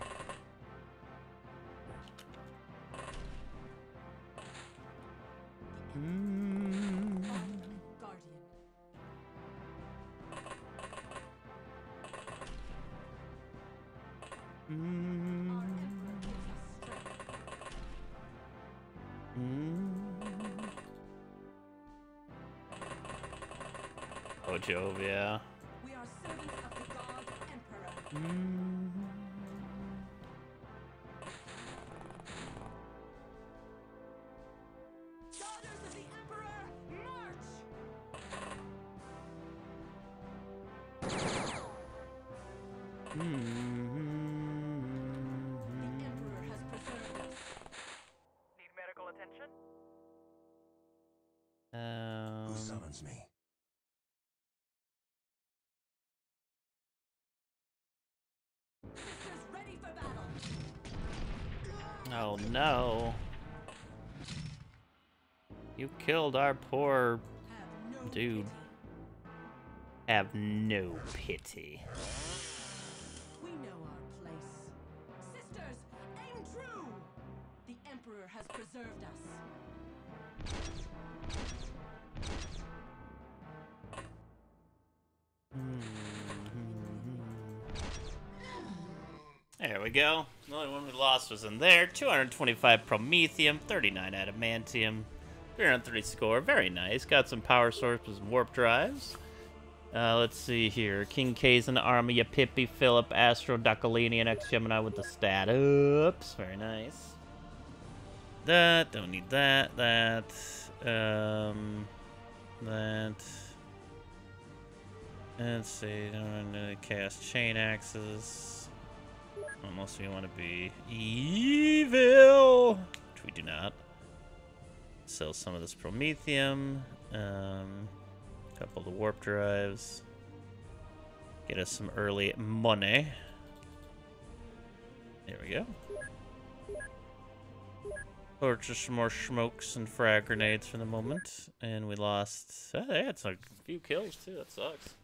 No. You killed our poor dude. Have no pity. We know our place. Sisters, aim true. The Emperor has preserved us. Hmm, hmm, hmm, there we go. The only one we lost was in there. 225 Promethium, 39 Adamantium, 330 score. Very nice. Got some power sources and warp drives. Uh, let's see here. King Kazan, Armia, Pippi, Philip, Astro, Dakalini, and X Gemini with the stat ups. Very nice. That, don't need that, that, um, that. Let's see, don't need to cast chain axes. Unless we want to be evil, which we do not. Sell some of this Promethium. Um, a couple of the warp drives. Get us some early money. There we go. Purchase some more smokes and frag grenades for the moment. And we lost... Oh, they had some few kills, too. That sucks.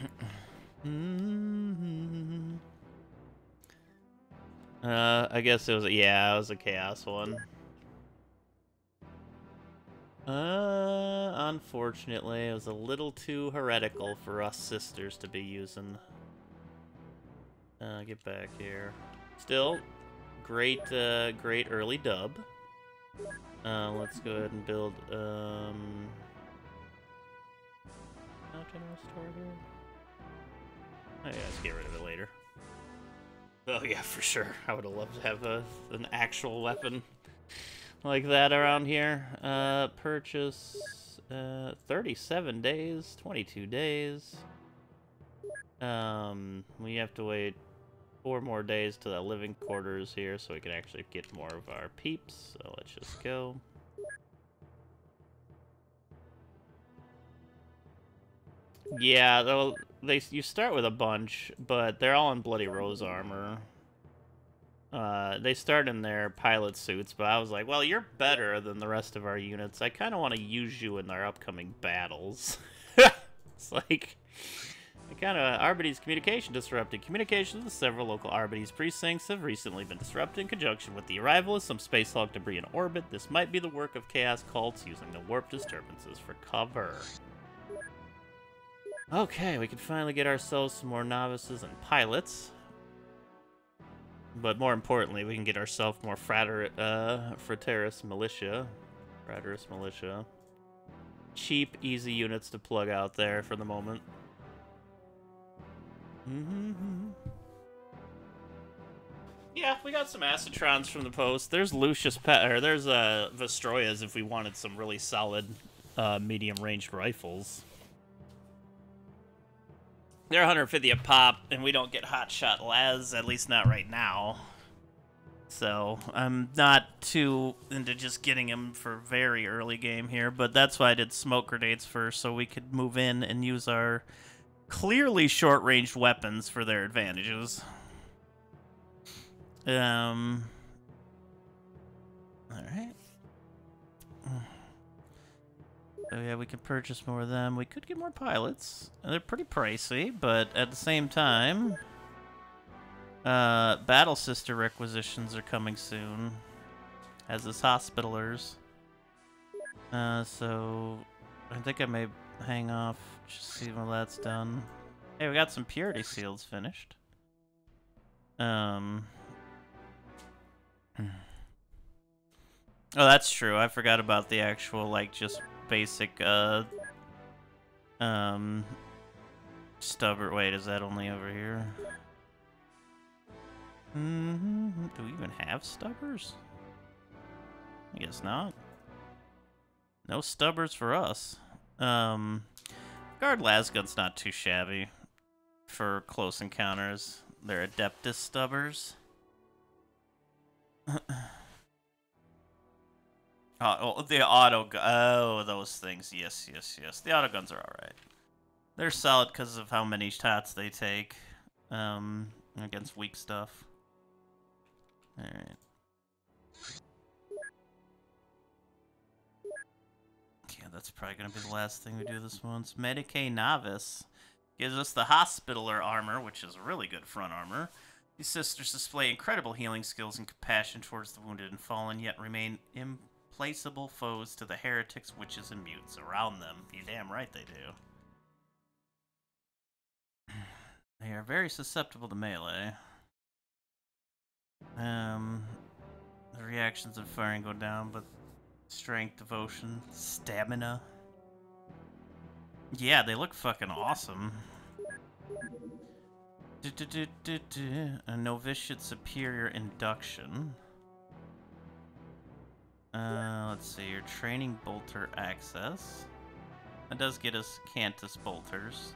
(clears throat) Mhm. uh, I guess it was yeah, it was a chaos one. Uh, unfortunately, it was a little too heretical for us sisters to be using. Uh, get back here. Still, great, uh, great early dub. Uh, let's go ahead and build, um... Mountain restore here. Yeah, let's get rid of it later. Oh yeah, for sure. I would have loved to have a, an actual weapon like that around here. Uh, purchase uh, 37 days, 22 days. Um, we have to wait four more days to the living quarters here so we can actually get more of our peeps. So let's just go. Yeah, though they you start with a bunch, but they're all in bloody rose armor. Uh, they start in their pilot suits, but I was like, well, you're better than the rest of our units. I kind of want to use you in our upcoming battles. (laughs) it's like, I kind of Arbites communication disrupted. Communications with several local Arbites precincts have recently been disrupted in conjunction with the arrival of some space hulk debris in orbit. This might be the work of chaos cults using the warp disturbances for cover. Okay, we can finally get ourselves some more novices and pilots. But more importantly, we can get ourselves more frater uh, Frateris militia. Frateris militia. Cheap, easy units to plug out there for the moment. Mm-hmm. Yeah, we got some Accatrans from the post. There's Lucius Pet, or there's uh, Vestroyas if we wanted some really solid uh, medium-ranged rifles. They're 150 a pop, and we don't get hot shot las, at least not right now. So I'm not too into just getting them for very early game here, but that's why I did smoke grenades first, so we could move in and use our clearly short-ranged weapons for their advantages. Um. All right. So yeah, we can purchase more of them. We could get more pilots. They're pretty pricey, but at the same time, uh, Battle Sister requisitions are coming soon, as is Hospitalers. Uh, so I think I may hang off, just see when that's done. Hey, we got some Purity Seals finished. Um. Oh, that's true. I forgot about the actual, like, just basic, uh, um, stubber. Wait, is that only over here? Mm -hmm. Do we even have stubbers? I guess not. No stubbers for us. Um, guard lasgun's not too shabby for close encounters. They're adeptus stubbers. (clears throat) Oh, oh, the auto Oh, those things. Yes, yes, yes. The auto guns are alright. They're solid because of how many shots they take um, against weak stuff. Alright. Yeah, that's probably to be the last thing we do this once. Medicae Novice gives us the Hospitaler armor, which is really good front armor. These sisters display incredible healing skills and compassion towards the wounded and fallen, yet remain implacable foes to the heretics, witches, and mutes around them. You damn right they do. (sighs) They are very susceptible to melee. Um, the reactions of firing go down, but strength, devotion, stamina. Yeah, they look fucking awesome. Du- du- du. A novitiate superior induction. Uh, let's see. Your training bolter access. That does get us Cantus bolters.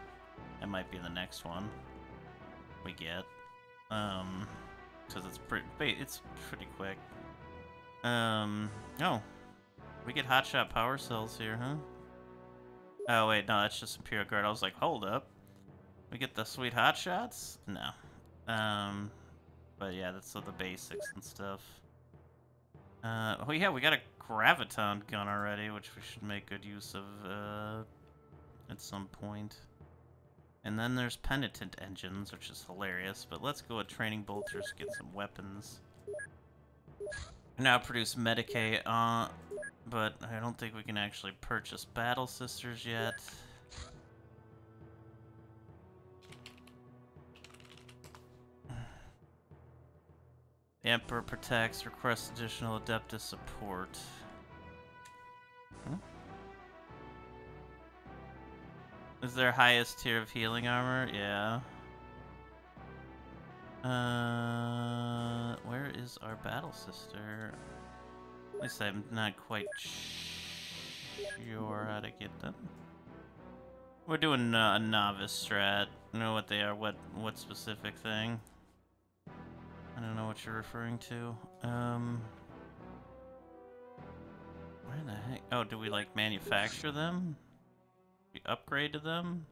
That might be the next one we get. Um, because it's pretty, it's pretty quick. Um, oh, we get hotshot power cells here, huh? Oh wait, no, that's just Imperial Guard. I was like, hold up. We get the sweet hot shots? No. Um, but yeah, that's the basics and stuff. Uh, oh yeah, we got a graviton gun already, which we should make good use of uh, at some point. And then there's penitent engines, which is hilarious. But let's go with training bolters, get some weapons. Now produce Medicae, uh, but I don't think we can actually purchase Battle Sisters yet. Emperor protects, requests additional Adeptus support. Hmm? Is there highest tier of healing armor? Yeah. Uh, where is our battle sister? At least I'm not quite sure how to get them. We're doing uh, a novice strat. I know what they are. What what specific thing? I don't know what you're referring to. Um, where the heck? Oh, do we like manufacture them? We upgrade to them?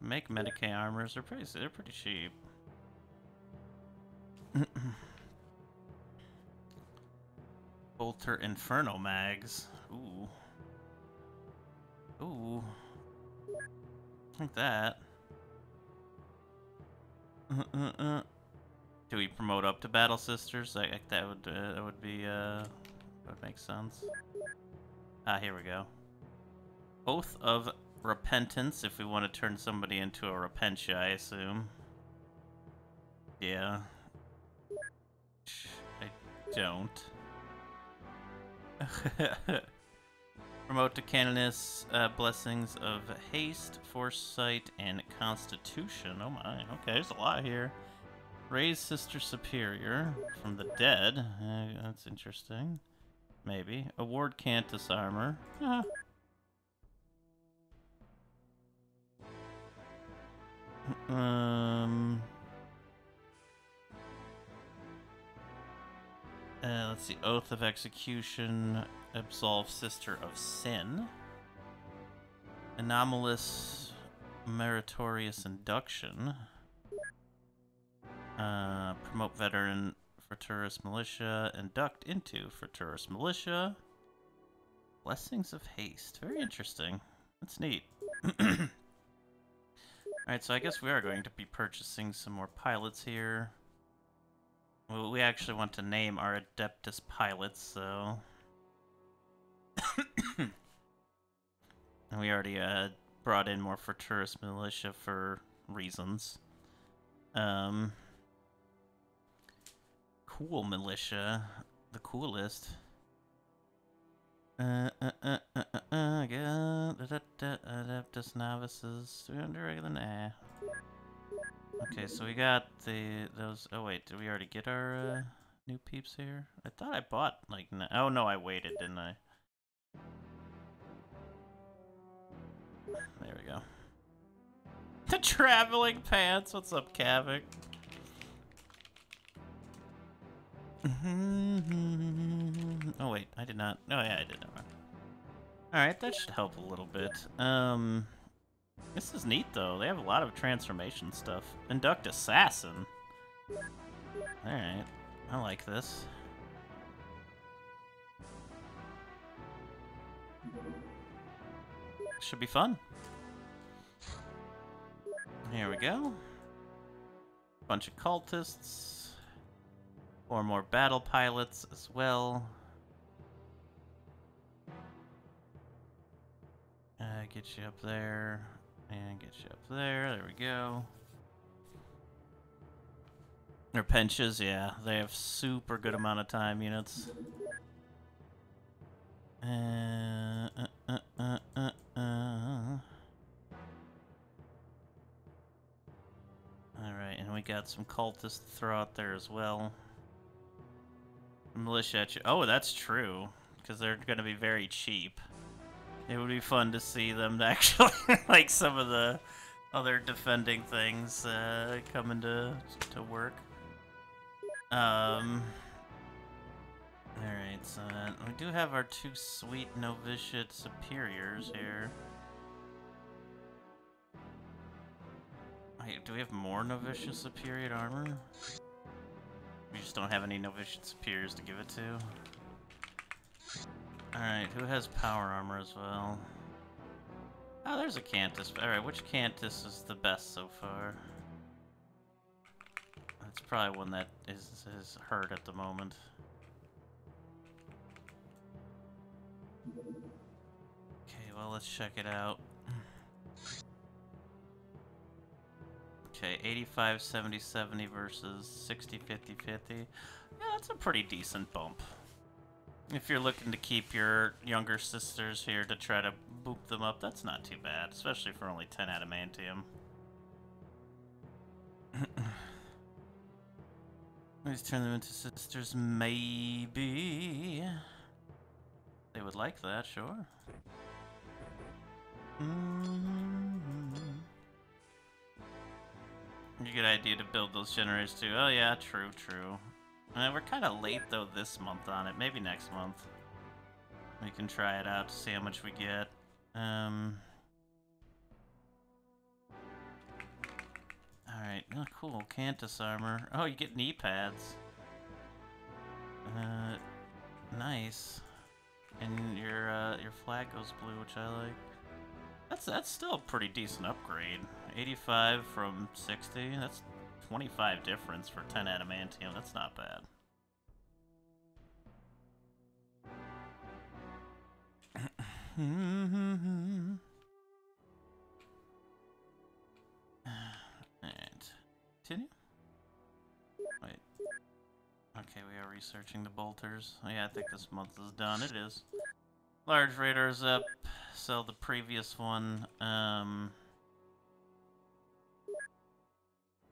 Make Medicae armors. They're pretty. They're pretty cheap. (clears throat) Bolter Inferno mags. Ooh. Ooh. Like that. Uh, uh, uh. Do we promote up to Battle Sisters? That would uh, that would be uh that would make sense. Ah, here we go. Oath of Repentance. If we want to turn somebody into a Repentia, I assume. Yeah. I don't. (laughs) Promote to Canoness uh, blessings of haste, foresight, and constitution. Oh my, okay, there's a lot here. Raise Sister Superior from the dead. Uh, that's interesting. Maybe. Award Cantus armor. Ah. Um. Uh, let's see. Oath of Execution. Absolve Sister of Sin. Anomalous Meritorious Induction. Uh, promote Veteran Frateris Militia. Induct into Frateris Militia. Blessings of Haste. Very interesting. That's neat. (clears throat) Alright, so I guess we are going to be purchasing some more pilots here. Well, we actually want to name our Adeptus pilots, so... and (coughs) we already uh, brought in more Frateris Militia for reasons. Um, cool militia. The coolest. Uh, uh, uh, uh, uh, uh, yeah, da, Adeptus Novices, 300 regular, nah. Okay, so we got the, those, oh wait, did we already get our, uh, new peeps here? I thought I bought, like, oh no, I waited, didn't I? There we go. The (laughs) traveling pants, what's up, Kavik? Oh wait, I did not. Oh yeah, I did not. Alright, that should help a little bit. Um, This is neat though. They have a lot of transformation stuff. Induct Assassin. Alright, I like this. Should be fun. Here we go. Bunch of cultists. Four more battle pilots as well. Uh, get you up there. And get you up there. There we go. Their penches, yeah. They have super good amount of time units. Uh, uh, uh, uh, uh, uh. Alright, and we got some cultists to throw out there as well. Militia. ch- Oh, that's true. Because they're going to be very cheap. It would be fun to see them (laughs) actually, like some of the other defending things, uh, come into to work. Um. Alright, so we do have our two sweet novitiate superiors here. Wait, do we have more novitiate superior armor? We just don't have any novitiate superiors to give it to. Alright, who has power armor as well? Oh, there's a Cantus. Alright, which Cantus is the best so far? That's probably one that is, is hurt at the moment. Okay, well, let's check it out. Okay, 85, 70, 70 versus 60, 50, 50. Yeah, that's a pretty decent bump. If you're looking to keep your younger sisters here to try to boop them up, that's not too bad, especially for only 10 adamantium. (clears throat) Let's turn them into sisters, maybe. They would like that, sure. Mm-hmm. A good idea to build those generators too. Oh yeah, true, true. Uh, we're kind of late though this month on it. Maybe next month. We can try it out to see how much we get. Um. Alright, oh cool, Cantus armor. Oh, you get knee pads. Uh, nice. And your uh, your flag goes blue, which I like. That's that's still a pretty decent upgrade. 85 from 60. That's 25 difference for 10 adamantium. That's not bad. (coughs) Alright. Continue? Wait. Okay, we are researching the bolters. Oh, yeah, I think this month is done. It is. Large radar's up. Sell the previous one. Um,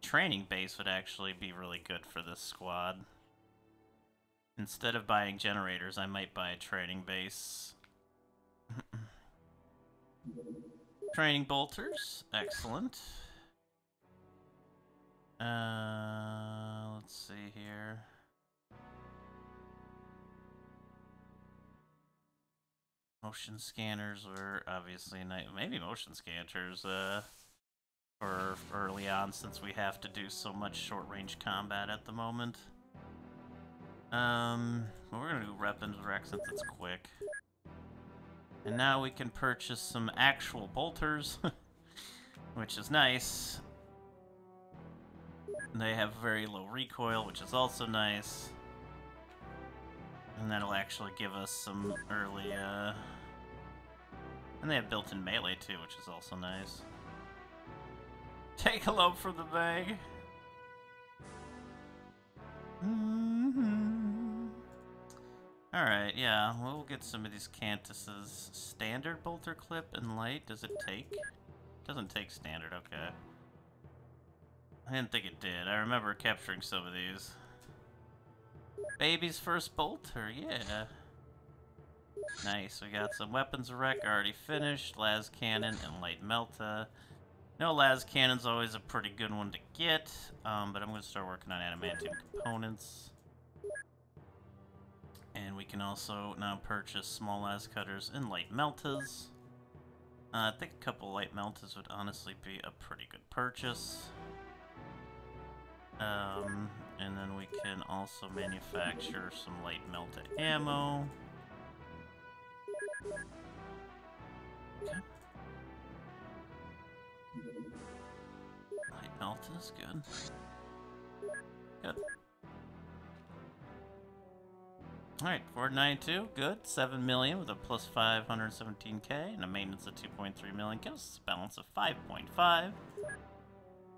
training base would actually be really good for this squad. Instead of buying generators, I might buy a training base. (clears throat) training bolters. Excellent. Uh, let's see here. Motion scanners were obviously nice. Maybe motion scanners uh, for early on since we have to do so much short range combat at the moment. Um, well, we're gonna do weapons Rex since it's quick. And now we can purchase some actual bolters, (laughs) which is nice. They have very low recoil, which is also nice. And that'll actually give us some early, uh... And they have built-in melee, too, which is also nice. Take a load from the bag! Mm-hmm. Alright, yeah, we'll get some of these Cantuses. Standard bolter clip and light, does it take? Doesn't take standard, okay. I didn't think it did. I remember capturing some of these. Baby's first bolter, yeah. Nice, we got some weapons wreck already finished, las cannon and light melta. No, las cannon's always a pretty good one to get, um, but I'm going to start working on adamantium components. And we can also now purchase small las cutters and light meltas. Uh, I think a couple light meltas would honestly be a pretty good purchase. Um, and then we can also manufacture some light melta ammo. Okay. Melta is good. Good. Alright, 492, good. 7 million with a plus 517k and a maintenance of 2.3 million gives us a balance of 5.5.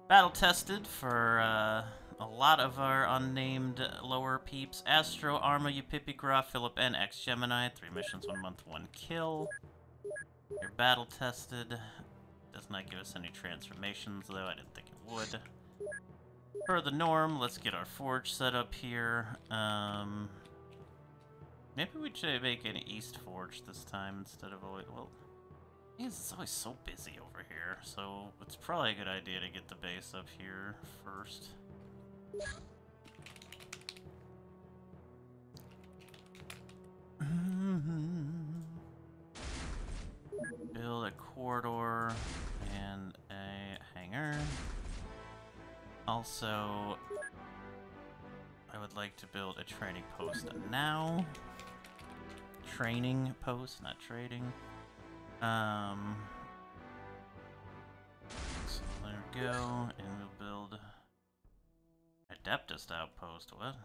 Battle tested for uh, a lot of our unnamed lower peeps. Astro, Arma, Eupipigra, Philip, and X Gemini. Three missions, one month, one kill. You're battle tested. Does not give us any transformations, though. I didn't think it would. Per the norm, let's get our forge set up here. Um, maybe we should make an east forge this time instead of always. Well, it's always so busy over here, so it's probably a good idea to get the base up here first. Build a corridor Also, I would like to build a training post now. Training post, not trading. Um, so there we go, and we'll build Adeptus outpost. What?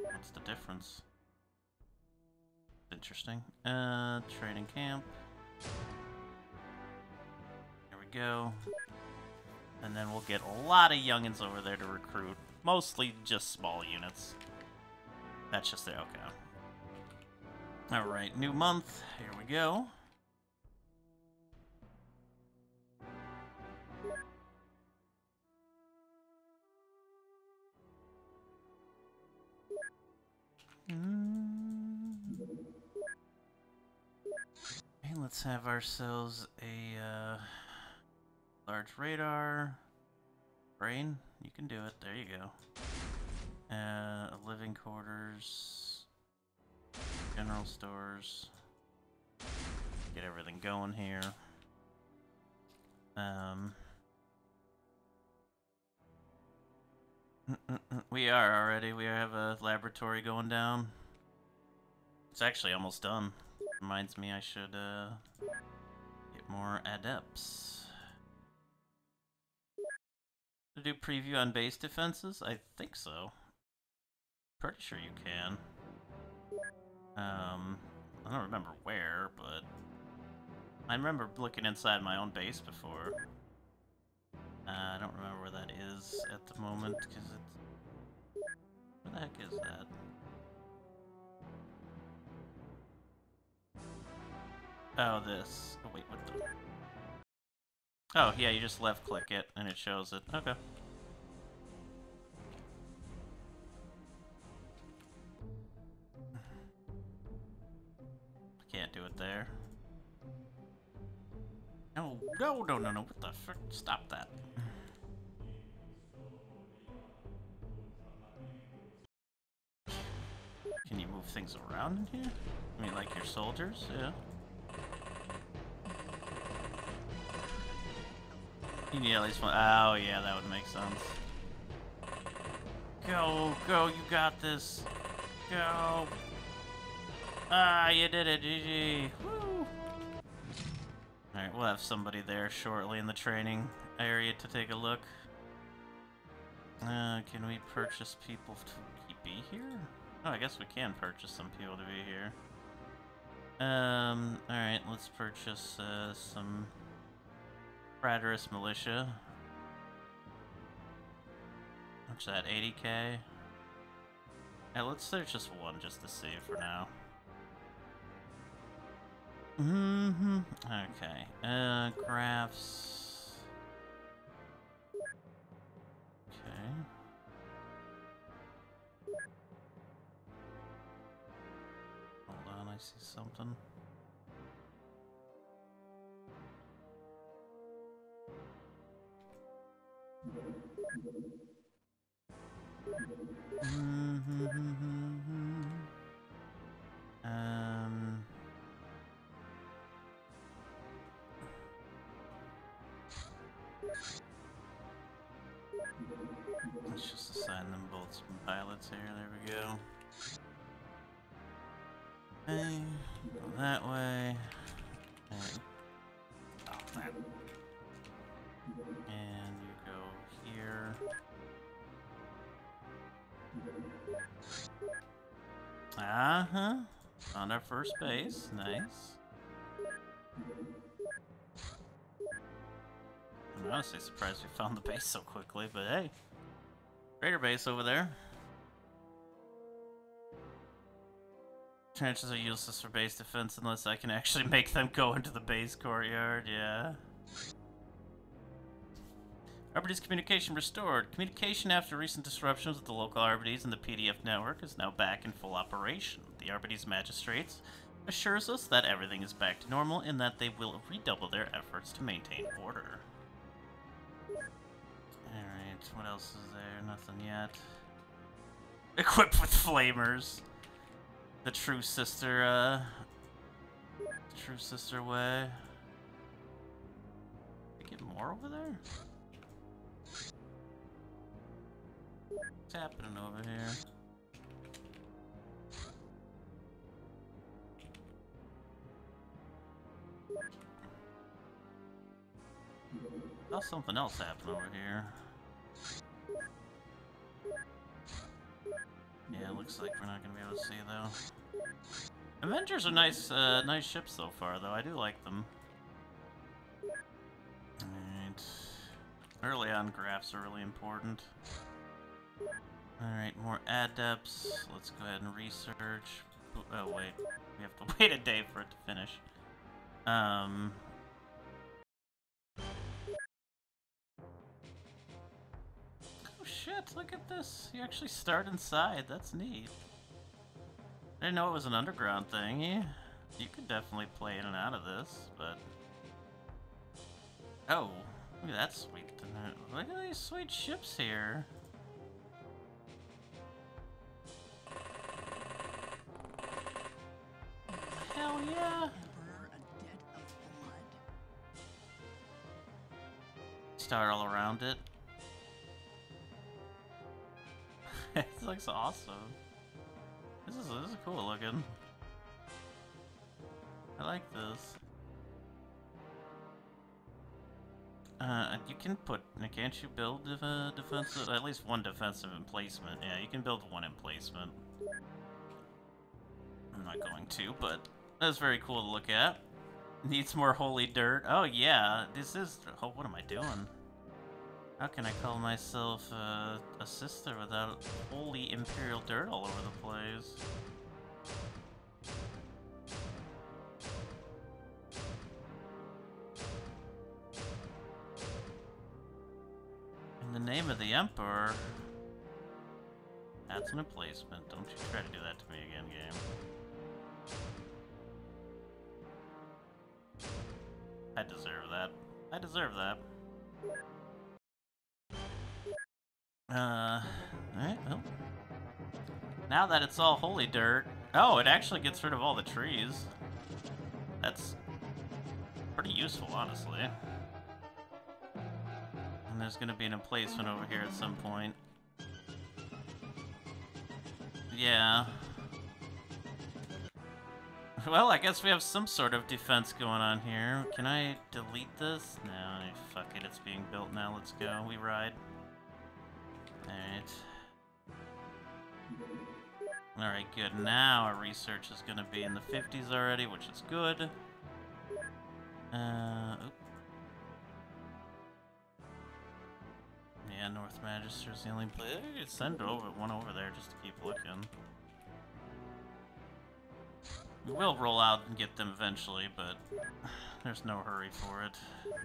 What's the difference? Interesting. Uh, training camp. There we go. And then we'll get a lot of youngins over there to recruit. Mostly just small units. That's just the okay. Alright, new month. Here we go. Mm. Let's have ourselves a uh, large radar. Brain, you can do it. There you go. Uh, living quarters, general stores. Get everything going here. Um. We are already. We have a laboratory going down. It's actually almost done. Reminds me I should uh, get more adepts. To do preview on base defenses? I think so. Pretty sure you can. Um, I don't remember where, but I remember looking inside my own base before. Uh, I don't remember where that is at the moment because it's. Where the heck is that? Oh, this. Oh, wait, what the? Oh, yeah, you just left click it and it shows it. Okay. Can't do it there. No, no, no, no, no. What the frick? Stop that. Can you move things around in here? I mean, like your soldiers? Yeah. You need at least one. Oh, yeah, that would make sense. Go, go, you got this. Go. Ah, you did it, GG. Woo. Alright, we'll have somebody there shortly in the training area to take a look. Uh, can we purchase people to be here? Oh, I guess we can purchase some people to be here. Um, alright, let's purchase uh, some Frateris Militia. What's that, 80k? Yeah, let's search just one just to see for now. Mm-hmm. Okay. Uh, graphs. Okay. Hold on, I see something. Mm-hmm. Um. Let's just assign them both some pilots here. There we go. Okay, go that way. Uh huh. On our first base. Nice. I'm honestly surprised we found the base so quickly, but hey. Raider base over there. Trenches are useless for base defense unless I can actually (laughs) make them go into the base courtyard, yeah. Arbites communication restored. Communication after recent disruptions with the local Arbites and the PDF network is now back in full operation. The Arbites magistrates assures us that everything is back to normal and that they will redouble their efforts to maintain order. Alright, what else is there? Nothing yet. Equipped with flamers. The true sister, uh... True sister way. Did we get more over there? What's happening over here? Oh, something else happened over here. Yeah, looks like we're not gonna be able to see though. Avengers are nice, uh, nice ships so far, though. I do like them. Early on, graphs are really important. Alright, more adepts. Let's go ahead and research. Oh, wait. We have to (laughs) wait a day for it to finish. Um... Oh shit, look at this. You actually start inside. That's neat. I didn't know it was an underground thing. You, you could definitely play in and out of this, but... Oh, look at that sweet... Look at these sweet ships here. Hell yeah! Star all around it. (laughs) it looks awesome. This is this is cool looking. I like this. Uh, you can put, can't you build a defensive, at least one defensive emplacement? Yeah, you can build one emplacement. I'm not going to, but that's very cool to look at. Needs more holy dirt. Oh yeah, this is, oh, what am I doing? How can I call myself uh, a sister without holy imperial dirt all over the place? In the name of the Emperor. That's an emplacement. Don't you try to do that to me again, game. I deserve that. I deserve that. Uh, alright, well. Now that it's all holy dirt. Oh, it actually gets rid of all the trees. That's pretty useful, honestly. And there's gonna be an emplacement over here at some point. Yeah. (laughs) Well, I guess we have some sort of defense going on here. Can I delete this? No, fuck it, it's being built now. Let's go. We ride. Alright. Alright, good. Now our research is gonna be in the 50s already, which is good. Uh, oop. Yeah, North Magister's the only place. Send over one over there just to keep looking. We will roll out and get them eventually, but (sighs) there's no hurry for it. (laughs)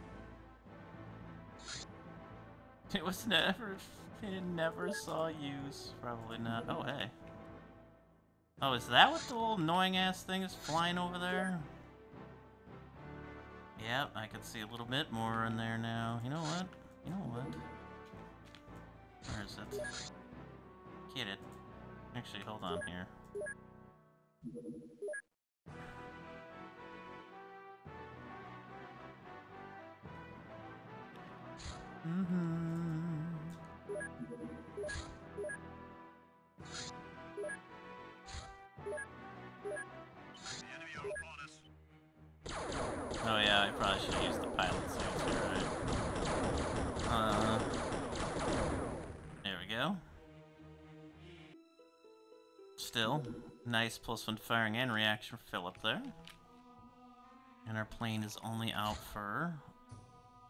It was never, it never saw use. Probably not. Oh, hey. Oh, is that what the little annoying ass thing is flying over there? Yep, I can see a little bit more in there now. You know what? You know what? Where is it? Get it. Actually, hold on here. Mm-hmm. Oh yeah, I probably should use the pilot uh, there we go. Still, nice plus one firing and reaction fill Philip there. And our plane is only out for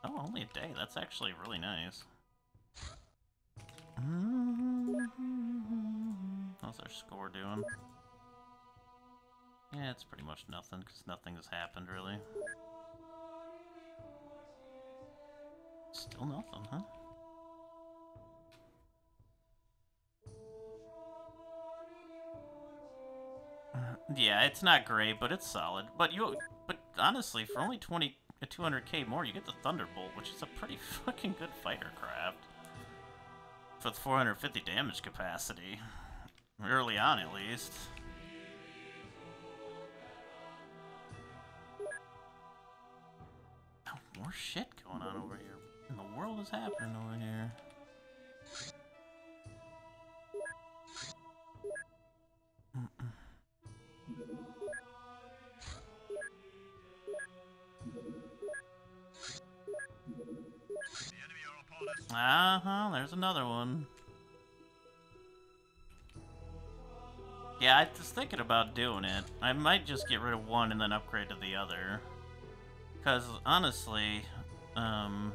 Oh, only a day. That's actually really nice. Mm-hmm. How's our score doing? Yeah, it's pretty much nothing, because nothing has happened, really. Still nothing, huh? Uh, yeah, it's not great, but it's solid. But you, but honestly, for only 20, uh, 200k more, you get the Thunderbolt, which is a pretty (laughs) fucking good fighter craft. With 450 damage capacity. Early on, at least. More shit going on over here. What in the world is happening over here? Uh-huh, there's another one. Yeah, I was thinking about doing it. I might just get rid of one and then upgrade to the other. Because, honestly, um...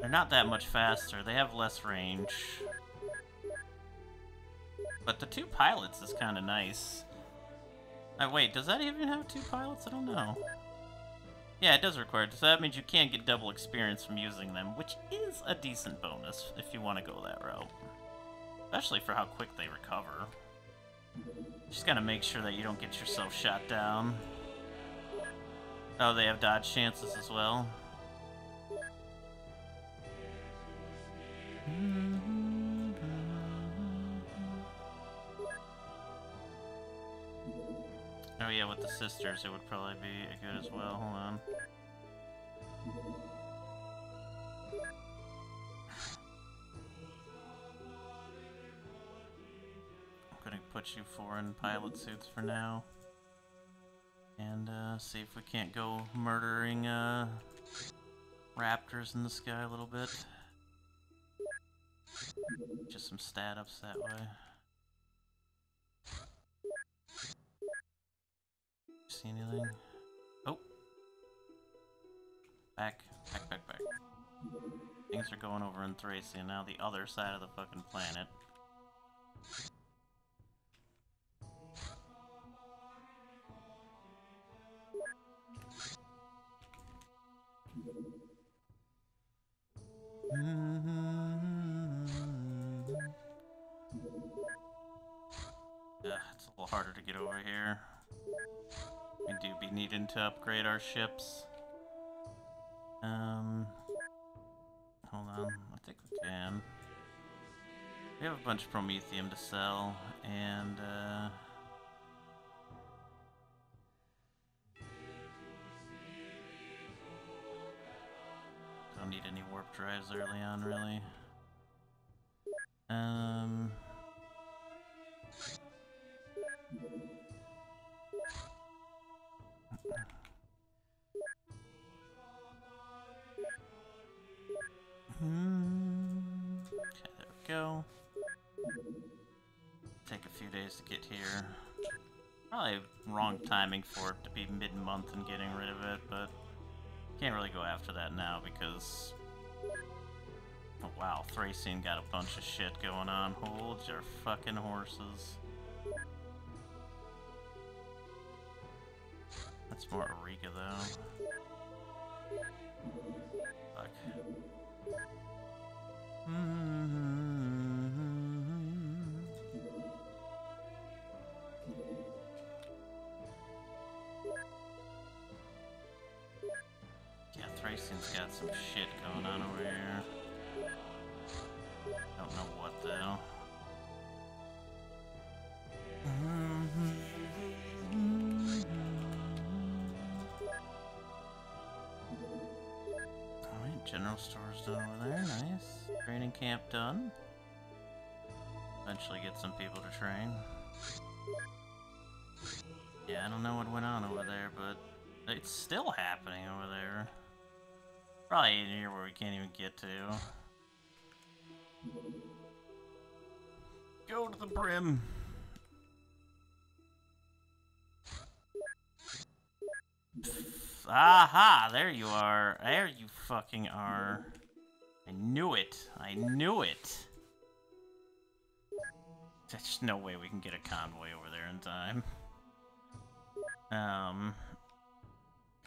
They're not that much faster. They have less range. But the two pilots is kind of nice. Uh, wait, does that even have two pilots? I don't know. Yeah, it does require it, so that means you can get double experience from using them, which is a decent bonus if you want to go that route. Especially for how quick they recover. Just gotta make sure that you don't get yourself shot down. Oh, they have dodge chances as well. Hmm. Oh yeah, with the sisters it would probably be good as well. Hold on. I'm gonna put you four in pilot suits for now. And uh, see if we can't go murdering uh, raptors in the sky a little bit. Just some stat ups that way. See anything? Oh. Back, back, back, back. Things are going over in Thracia now, the other side of the fucking planet. Mm-hmm. Ugh, it's a little harder to get over here. Do be needing to upgrade our ships. Um, hold on, I think we can. We have a bunch of Promethium to sell, and uh, don't need any warp drives early on, really. Um. Okay, there we go. Take a few days to get here. Probably wrong timing for it to be mid-month and getting rid of it, but can't really go after that now because... Oh wow, Thracian got a bunch of shit going on. Hold your fucking horses. That's more Ariga though. Fuck. Yeah, Thracian's got some shit going on over here. Don't know what though. Alright, general store's done over there, nice. Training camp done. Eventually get some people to train. Yeah, I don't know what went on over there, but it's still happening over there. Probably in here where we can't even get to. Go to the brim. Aha! There you are. There you fucking are. I knew it. I knew it. There's no way we can get a convoy over there in time. Um,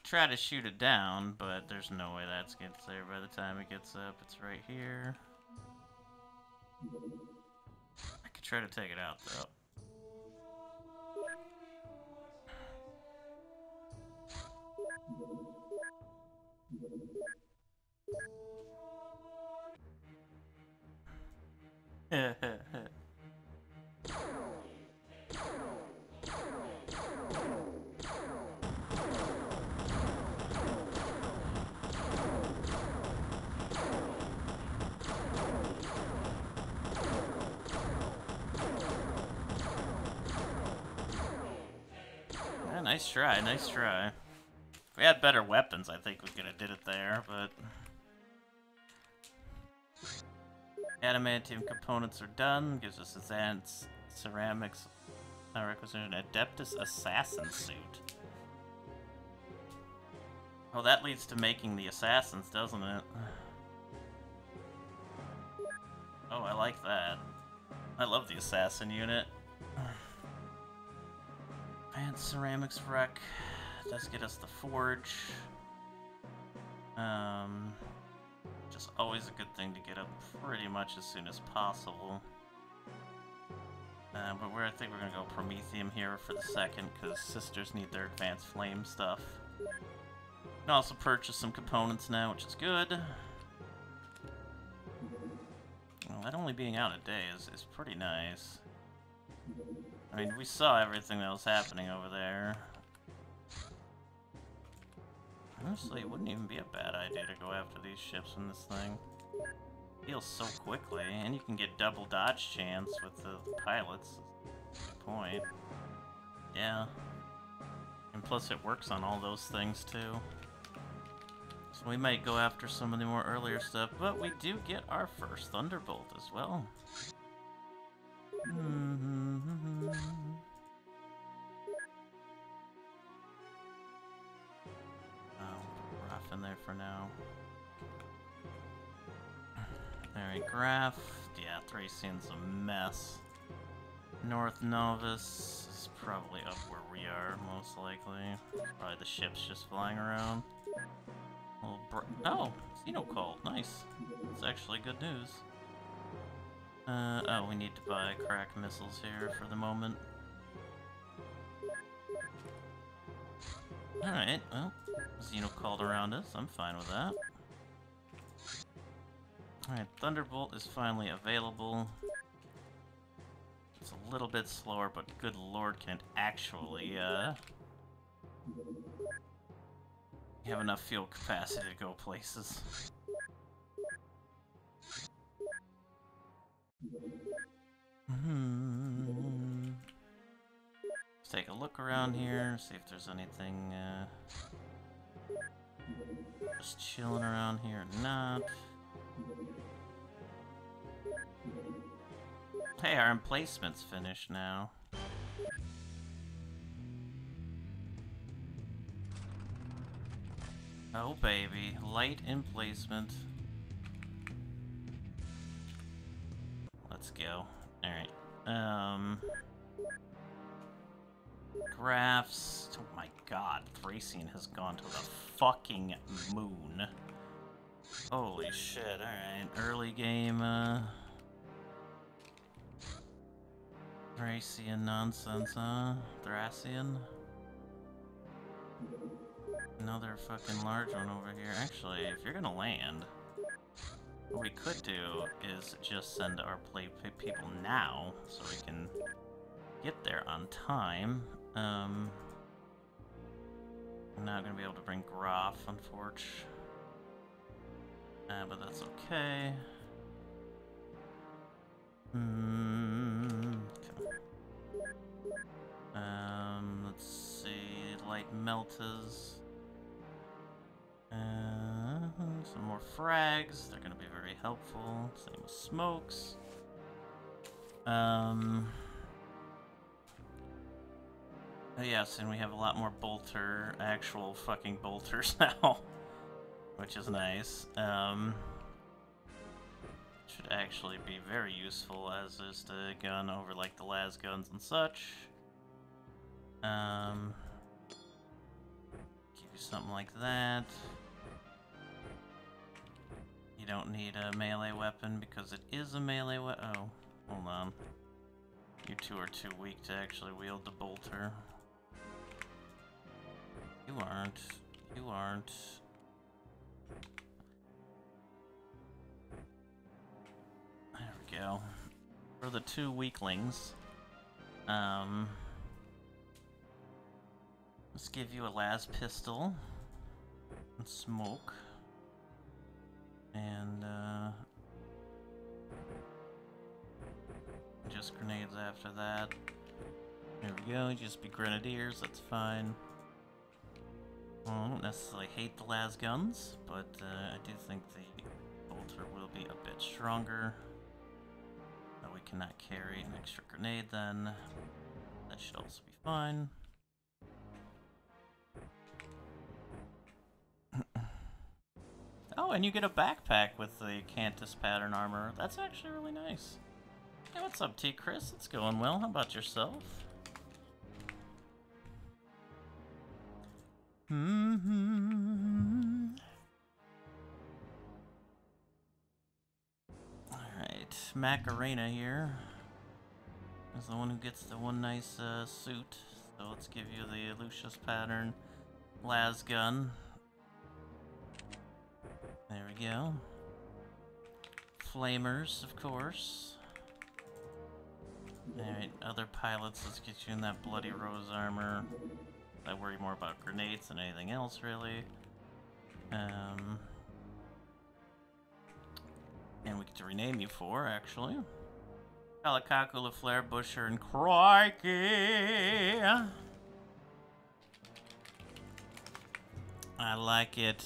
try to shoot it down, but there's no way that gets there by the time it gets up. It's right here. I could try to take it out though. (laughs) nice try, nice try. If we had better weapons, I think we could have did it there, but... Adamantium components are done, gives us advanced ceramics uh, requisition Adeptus Assassin suit. Oh, that leads to making the assassins, doesn't it? (sighs) Oh, I like that. I love the assassin unit. (sighs) Advanced ceramics wreck does get us the forge. Um, just always a good thing to get up pretty much as soon as possible. Uh, but where I think we're gonna go Promethium here for the second, because sisters need their advanced flame stuff. Can also purchase some components now, which is good. Well, that only being out a day is, is pretty nice. I mean, we saw everything that was happening over there. Honestly, it wouldn't even be a bad idea to go after these ships in this thing. Heals so quickly, and you can get double dodge chance with the pilots. Good point. Yeah. And plus it works on all those things too. So we might go after some of the more earlier stuff, but we do get our first Thunderbolt as well. Oh, rough there for now. Alright, Graph. Yeah, Thracian's a mess. North Novus is probably up where we are, most likely. Probably the ship's just flying around. Little br oh, nice. It's actually good news. Uh, oh, we need to buy krak missiles here for the moment. Alright, well, Xeno called around us, I'm fine with that. Alright, Thunderbolt is finally available. It's a little bit slower, but good lord, can it actually, uh... have enough fuel capacity to go places. Hmm. Take a look around here, see if there's anything, uh... Just chilling around here or not. Hey, our emplacement's finished now. Oh baby, light emplacement. Let's go. Alright. Um Graphs. Oh my god, Thracian has gone to the fucking moon. Holy shit, alright. Early game, uh... Thracian nonsense, huh? Thracian? Another fucking large one over here. Actually, if you're gonna land, what we could do is just send our play people now, so we can get there on time. Um... I'm not gonna be able to bring Graf, unfortunately. Uh, but that's okay. Hmm. Um, let's see. Light melters. Uh, some more frags. They're gonna be very helpful. Same with smokes. Um. Yes, and we have a lot more bolter, actual fucking bolters (laughs) now, which is nice. Um, should actually be very useful as is the gun over like the las guns and such. Um, give you something like that. You don't need a melee weapon because it is a melee weapon. Oh, hold on. You two are too weak to actually wield the bolter. You aren't. You aren't. There we go. For the two weaklings, um, let's give you a las pistol and smoke, and uh, just grenades after that. There we go. Just be grenadiers. That's fine. Well, I don't necessarily hate the las guns, but uh, I do think the bolter will be a bit stronger. But we cannot carry an extra grenade then. That should also be fine. oh, and you get a backpack with the Cantus pattern armor. That's actually really nice. Hey, what's up, T. Chris? It's going well. How about yourself? Macarena here is the one who gets the one nice uh, suit. So let's give you the Lucius pattern las gun. There we go. Flamers, of course. Alright, other pilots, let's get you in that Bloody Rose armor. I worry more about grenades than anything else, really. Um, and we get to rename you four, actually. Kalikaku, LaFleur, Busher, and Crikey! I like it.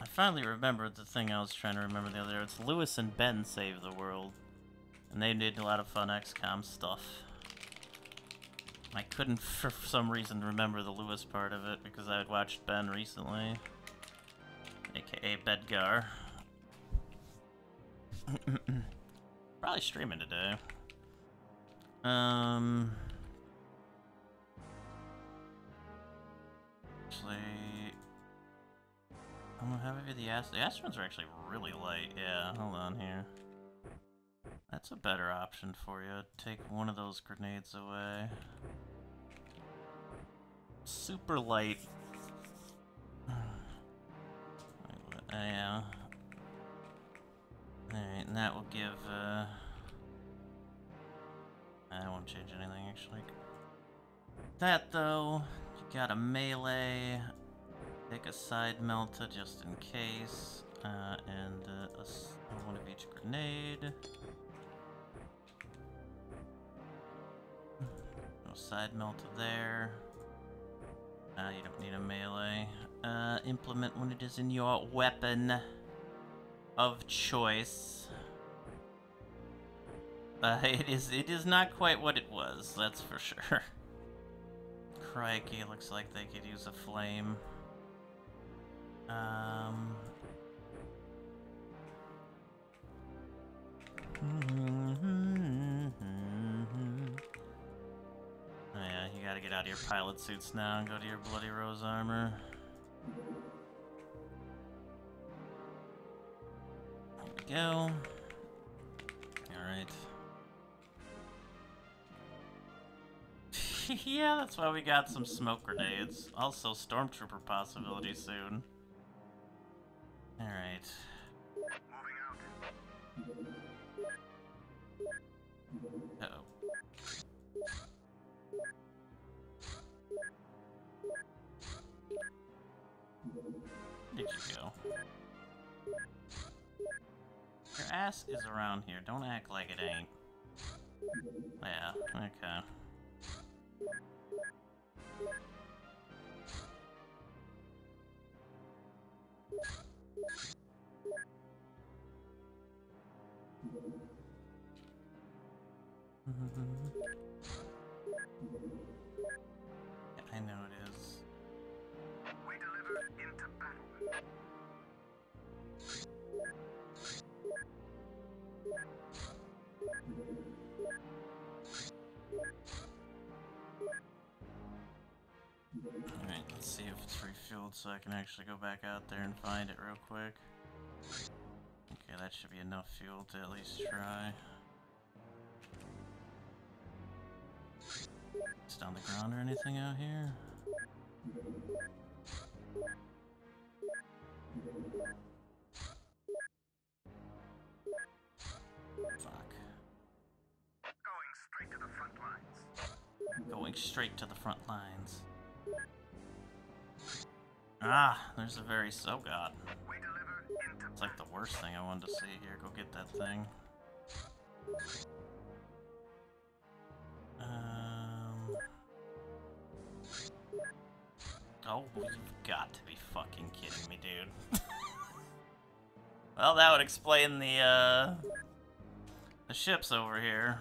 I finally remembered the thing I was trying to remember the other day. It's Lewis and Ben Save the World. And they did a lot of fun XCOM stuff. I couldn't, (laughs) for some reason, remember the Lewis part of it because I had watched Ben recently. AKA Bedgar. (clears throat) Probably streaming today. Um... Actually... I'm gonna have it the Ast- The Astrons are actually really light. Yeah, hold on here. That's a better option for you. Take one of those grenades away. Super light. Yeah. Alright, and that will give, uh... I won't change anything, actually. That, though, you got a melee. Take a side melta just in case. Uh, and uh, a one of each grenade. No side melta there. Uh, you don't need a melee. Uh, implement when it is in your weapon of choice. Uh, (laughs) it is it is not quite what it was, that's for sure. (laughs) Crikey, looks like they could use a flame. Um... (laughs) Oh yeah, you gotta get out of your pilot suits now and go to your Bloody Rose armor. Go. Alright. (laughs) yeah, that's why we got some smoke grenades. Also, Stormtrooper possibility soon. Alright. Ass is around here. Don't act like it ain't. Yeah, okay. I (laughs) so I can actually go back out there and find it real quick. Okay, that should be enough fuel to at least try. It's down the ground or anything out here? Fuck. Going straight to the front lines. Going straight to the front lines. Ah, there's a very so god. It's like the worst thing I wanted to see here. Go get that thing. Um. Oh, you've got to be fucking kidding me, dude. (laughs) well, that would explain the, uh. The ships over here.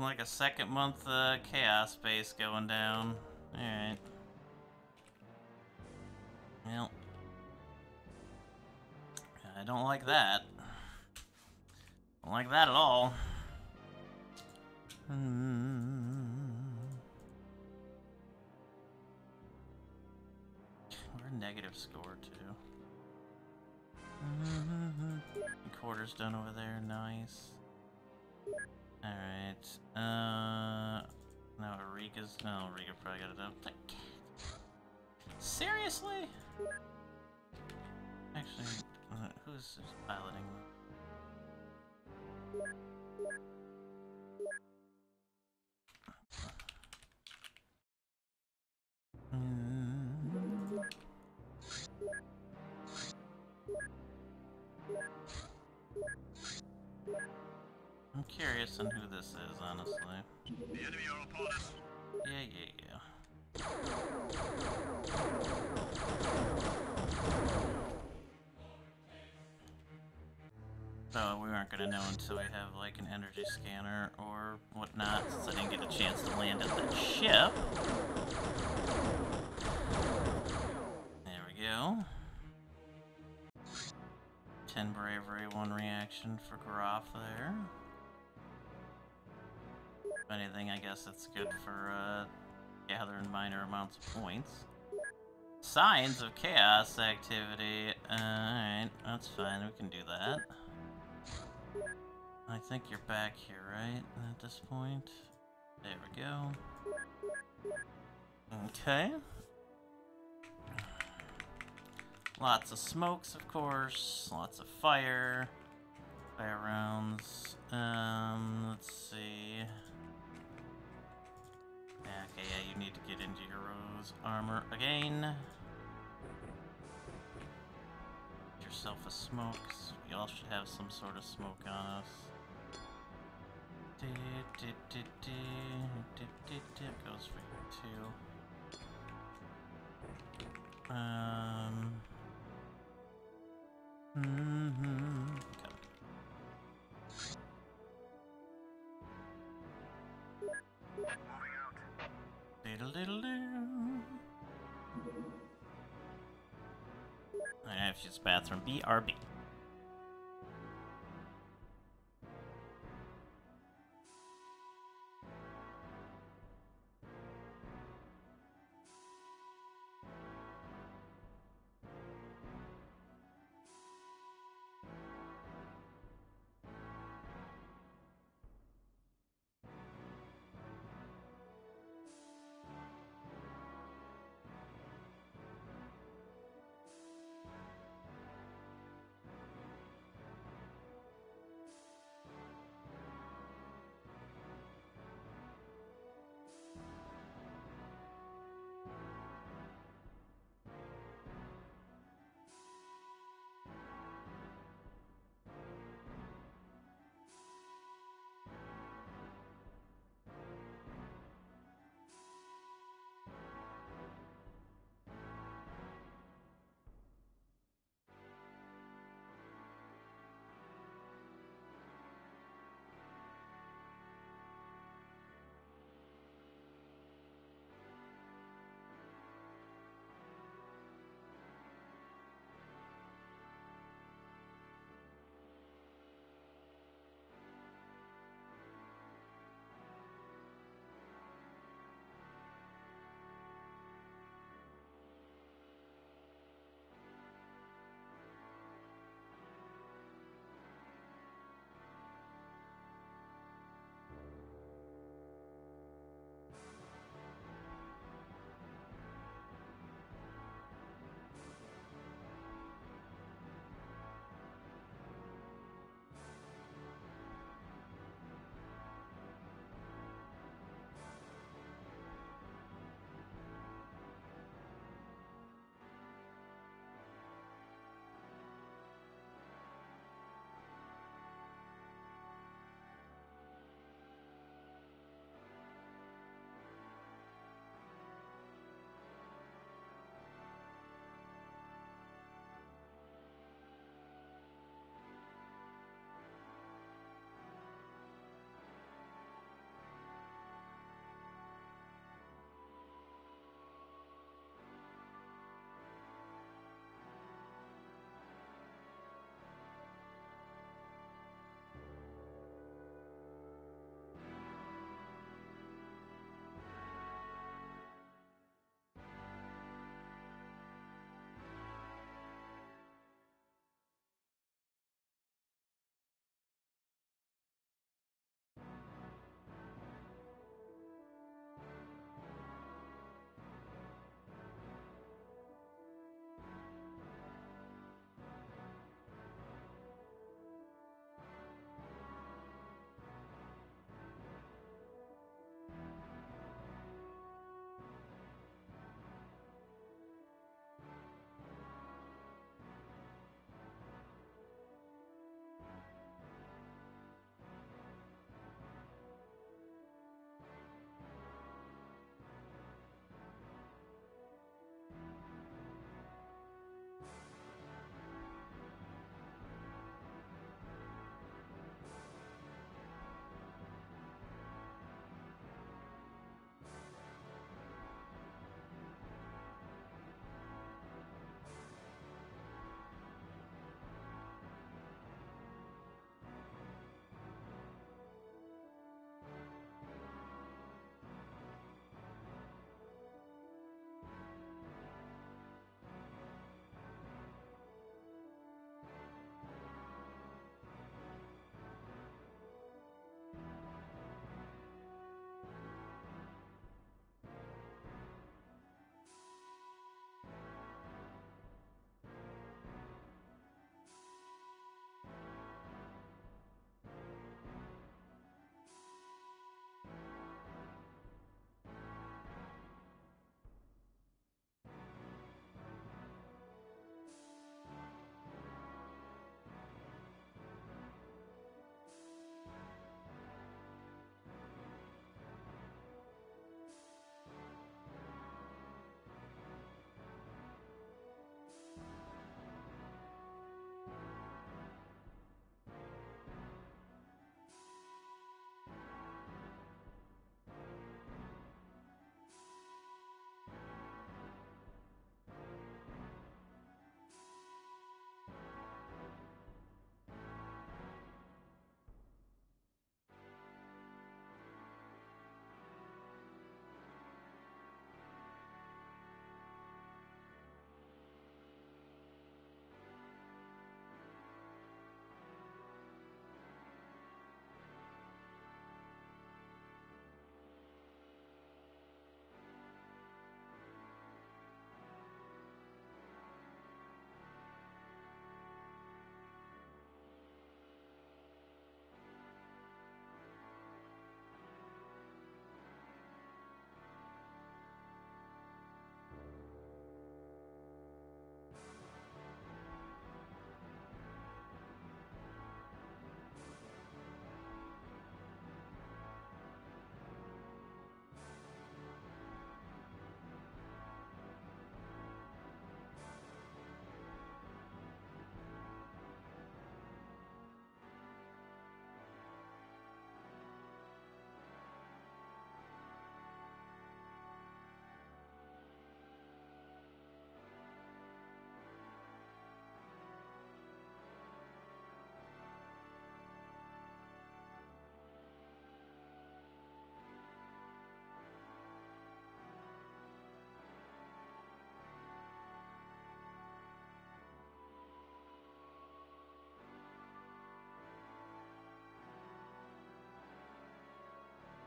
Like a second month uh, chaos base going down. Alright. Well. I don't like that. Don't like that at all. We're negative score too. Quarters done over there, nice. Alright. Uh no Ariga's no Ariga probably got it up. Seriously? Actually, uh, who's piloting? I'm curious on who this is, honestly. The enemy are upon us. Yeah, yeah, yeah. So we aren't gonna know until we have like an energy scanner or whatnot, since I didn't get a chance to land at the ship. There we go. 10 bravery, 1 reaction for Graf there. If anything, I guess it's good for uh, gathering minor amounts of points. Signs of chaos activity. Alright, that's fine, we can do that. I think you're back here, right? At this point? There we go. Okay. Lots of smokes, of course. Lots of fire. Fire rounds. Um, let's see. Okay, yeah, you need to get into your rose armor again. Get yourself a smoke. We all should have some sort of smoke on us. Goes for you too. Um. Mm-hmm. Okay. I have to use bathroom. BRB.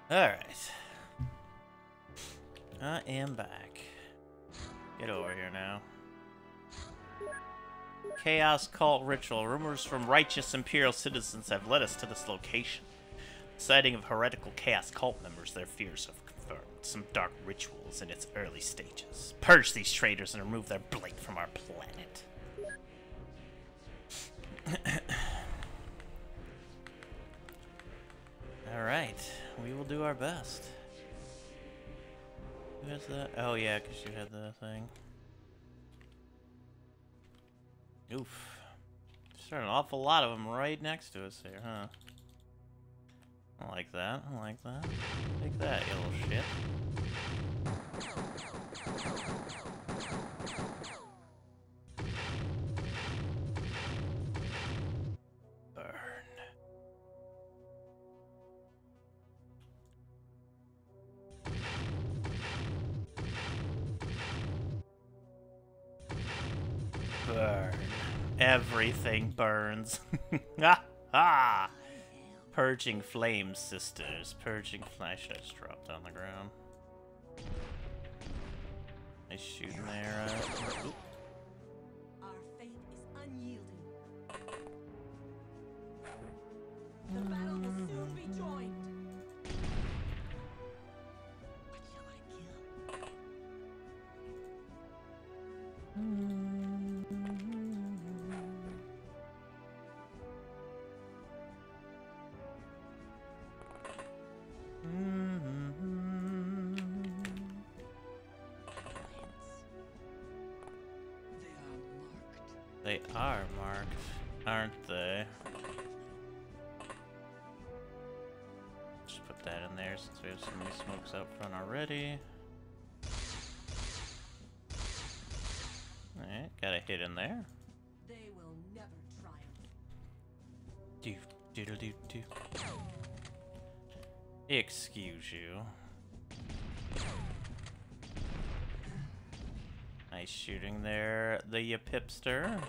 Alright. I am back. Get over here now. Chaos Cult Ritual. Rumors from righteous Imperial citizens have led us to this location. Sighting of heretical Chaos Cult members, their fears have confirmed some dark rituals in its early stages. Purge these traitors and remove their blight from our planet. (coughs) Alright, we will do our best. Who has that? Oh yeah, because you had the thing. Oof. There's an awful lot of them right next to us here, huh? I like that, I like that. Take that, you little shit. Everything burns. (laughs) ah! ah. Purging flames, sisters. Purging flash. I just dropped on the ground. Nice shooting there. Uh. The battle out front already. Alright, got a hit in there. They will never triumph. Do doodle doo doo. Excuse you. Nice shooting there, the pipster.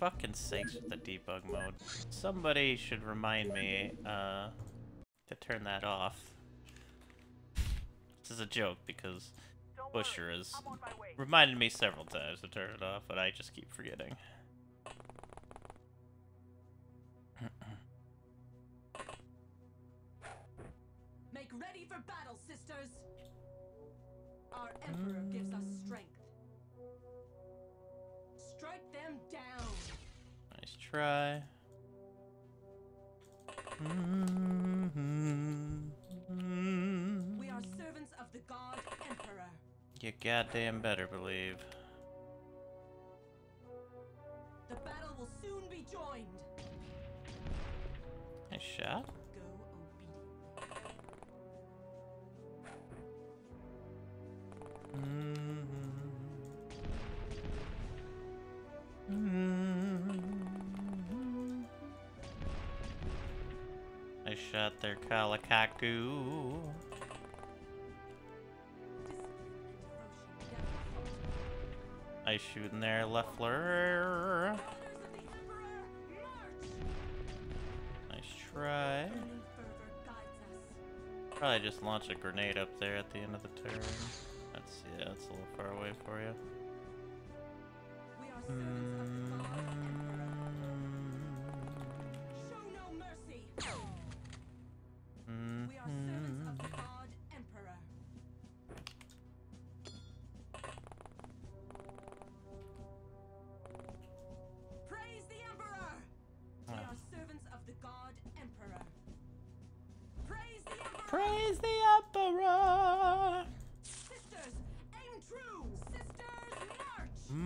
Fucking sakes with the debug mode. Somebody should remind me uh, to turn that off. This is a joke because Busher has I'm on my way. reminded me several times to turn it off, but I just keep forgetting. make ready for battle, sisters. Our emperor gives Nice try. Mm-hmm. We are servants of the god emperor. You goddamn better believe. The battle will soon be joined. Nice shot. There, Kalakaku. Nice shooting there, Leffler. Nice try. Probably just launch a grenade up there at the end of the turn. That's yeah, that's a little far away for you. We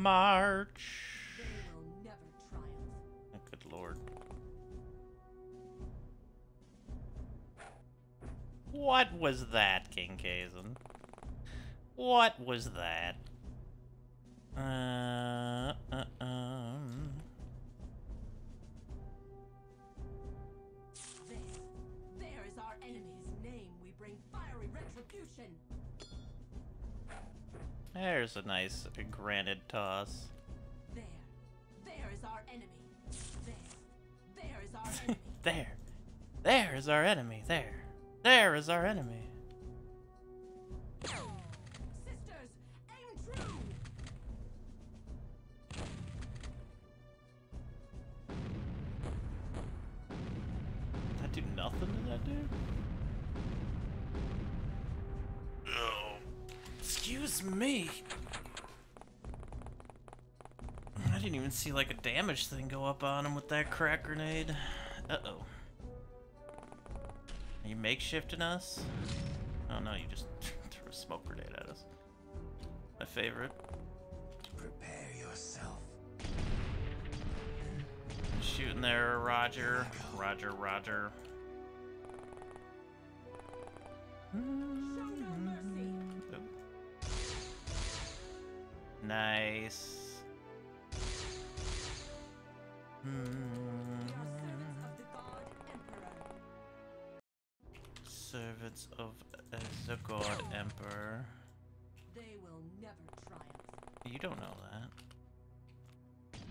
march. Good lord. What was that, King Kazan? What was that? Uh, There's a nice granite toss. There. There is our enemy. There. There is our (laughs) enemy. There. There is our enemy. There. There is our enemy. See like a damage thing go up on him with that krak grenade. Uh-oh. Are you makeshifting us? Oh no, you just (laughs) threw a smoke grenade at us. My favorite. Prepare yourself. Shooting there, Roger. Roger, Roger. Show no mercy. Nice. Hmm. servants of the god emperor. The God Emperor. They will never triumph. You don't know that.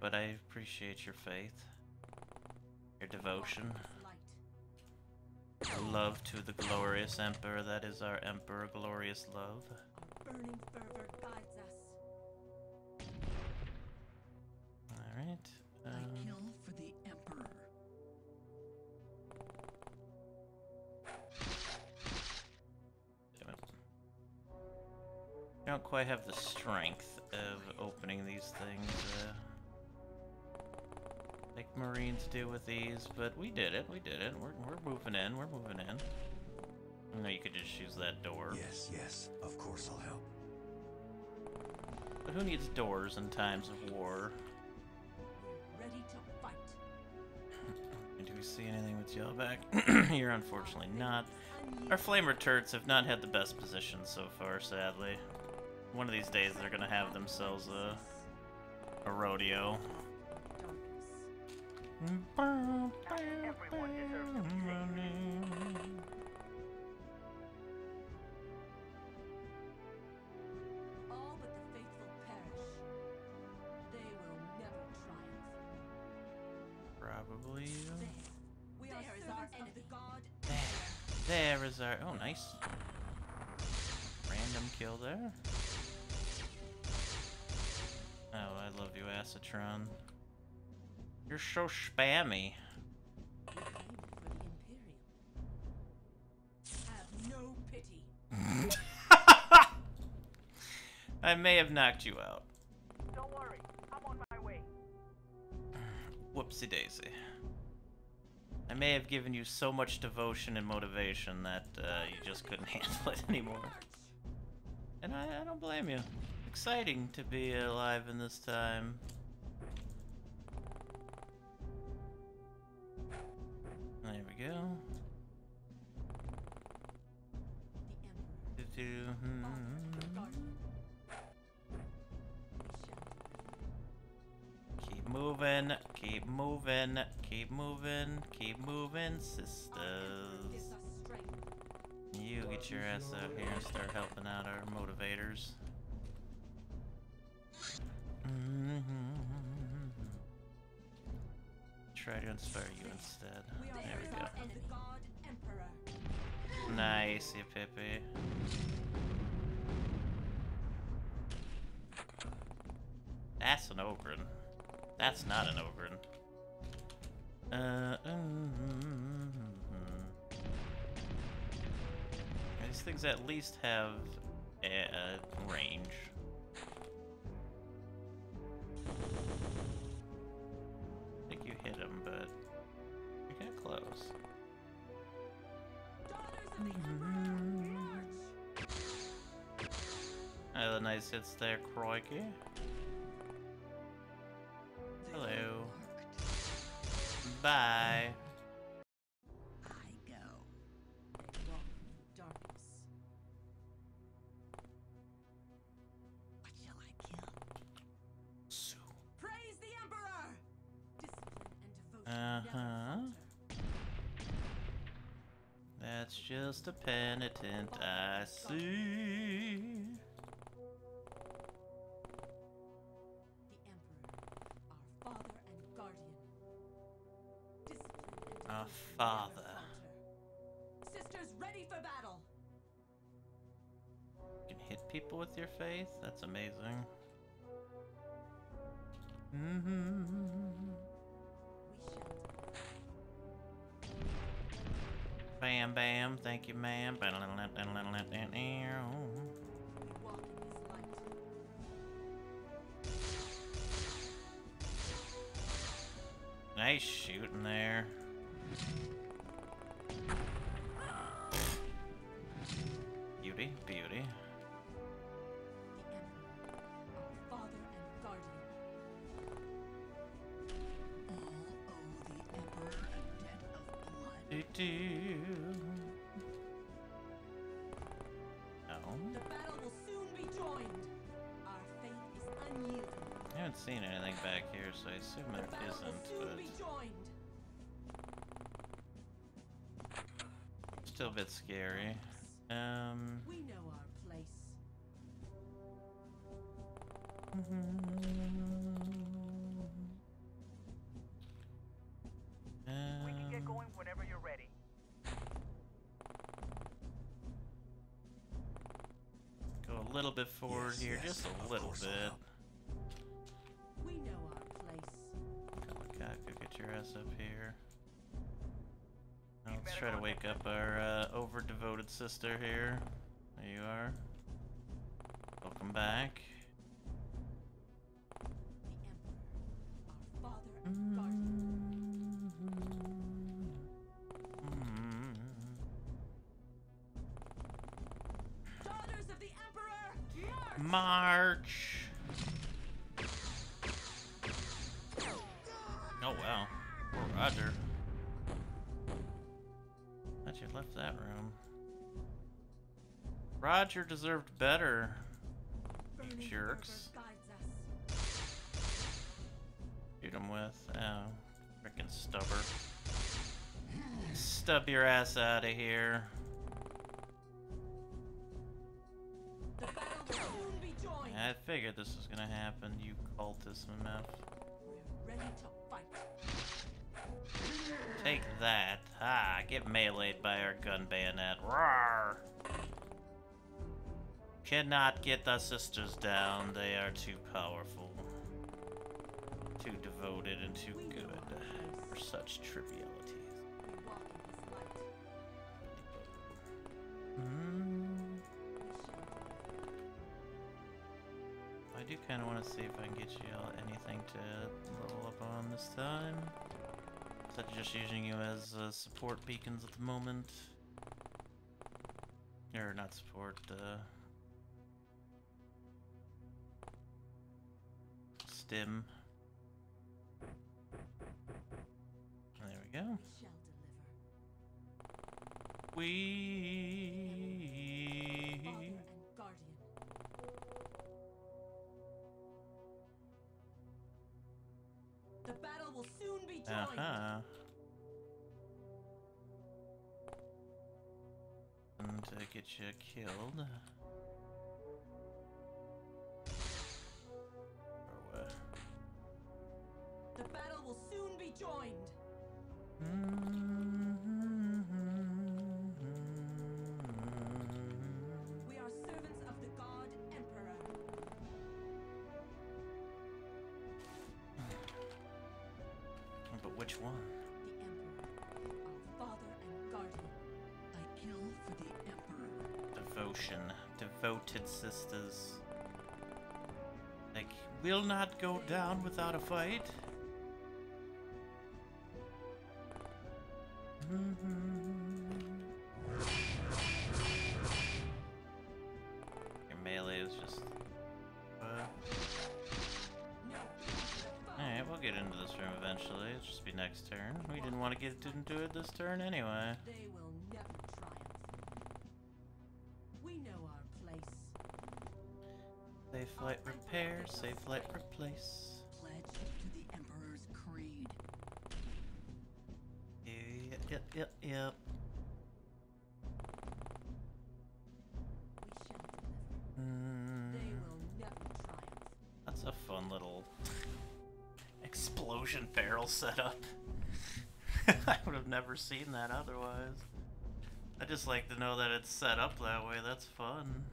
But I appreciate your faith, your devotion, love to the glorious Emperor that is our Emperor, glorious love. Alright. I Um, kill for the Emperor. damn it. I don't quite have the strength of opening these things. Uh, like Marines do with these, but we did it. We did it. We're, we're moving in. We're moving in. I know you could just use that door. Yes, yes, of course I'll help. But who needs doors in times of war? We see anything with Yellowback? (clears throat) Here, unfortunately not. Our flamer turrets have not had the best position so far, sadly. One of these days they're gonna have themselves a, a rodeo. Probably. There is our. Oh, nice. Random kill there. Oh, I love you, Accatran. You're so spammy. We came for the Imperium. Have no. I may have knocked you out. Don't worry, I'm on my way. Whoopsie daisy. I may have given you so much devotion and motivation that uh, you just couldn't (laughs) handle it anymore. And I, I don't blame you. Exciting to be alive in this time. There we go. The moving, keep moving, keep moving, keep moving, sisters. You get your ass out here and start helping out our motivators. Mm-hmm. Try to inspire you instead. There we go. Nice, you Pippi. That's an Ogryn. That's not an Ogryn. Uh, mm, These things at least have a, a range. I think you hit him, but you're close. Daughters of the emperor, march. Oh, the nice hits there, Crikey. Bye. I go. Walk darkness. What shall I kill? Sue. Praise the Emperor! Discipline and devotion. Uh-huh. That's just a penitent I see. Amazing. Mm-hmm. We. Bam, bam. Thank you, ma'am. Nice shooting there. Seen anything back here, so I assume The it battle will isn't, but still a bit scary. Um. We know our place. (laughs) We can get um, going whenever you're ready. Go a little bit forward Yes, here, yes, just a little bit. Our uh, over-devoted sister here. There you are. Welcome back. Roger deserved better. Jerks. Shoot him with. Oh, freaking stubber. Stub your ass out of here. I figured this was gonna happen, you cultist MF. Take that. Ah, get meleeed by our gun bayonet. Roar! Cannot get the sisters down. They are too powerful. Too devoted and too good for such trivialities. Mm. I do kind of want to see if I can get you all anything to level up on this time. Instead of just using you as uh, support beacons at the moment. Or not support, uh... Stim. There we go. We shall deliver. We. Father and guardian. The battle will soon be joined. Uh-huh. And to get you killed. The battle will soon be joined. We are servants of the god Emperor. But which one? The Emperor, our father and guardian. I kill for the Emperor. Devotion. Devoted sisters. Like, will not go down without a fight. Flight repair, save flight replace. Pledge to the Emperor's creed. yep, yep. We shall deliver. Mm, They will never triumph. that's a fun little explosion barrel setup. (laughs) I would have never seen that otherwise. I just like to know that it's set up that way. That's fun.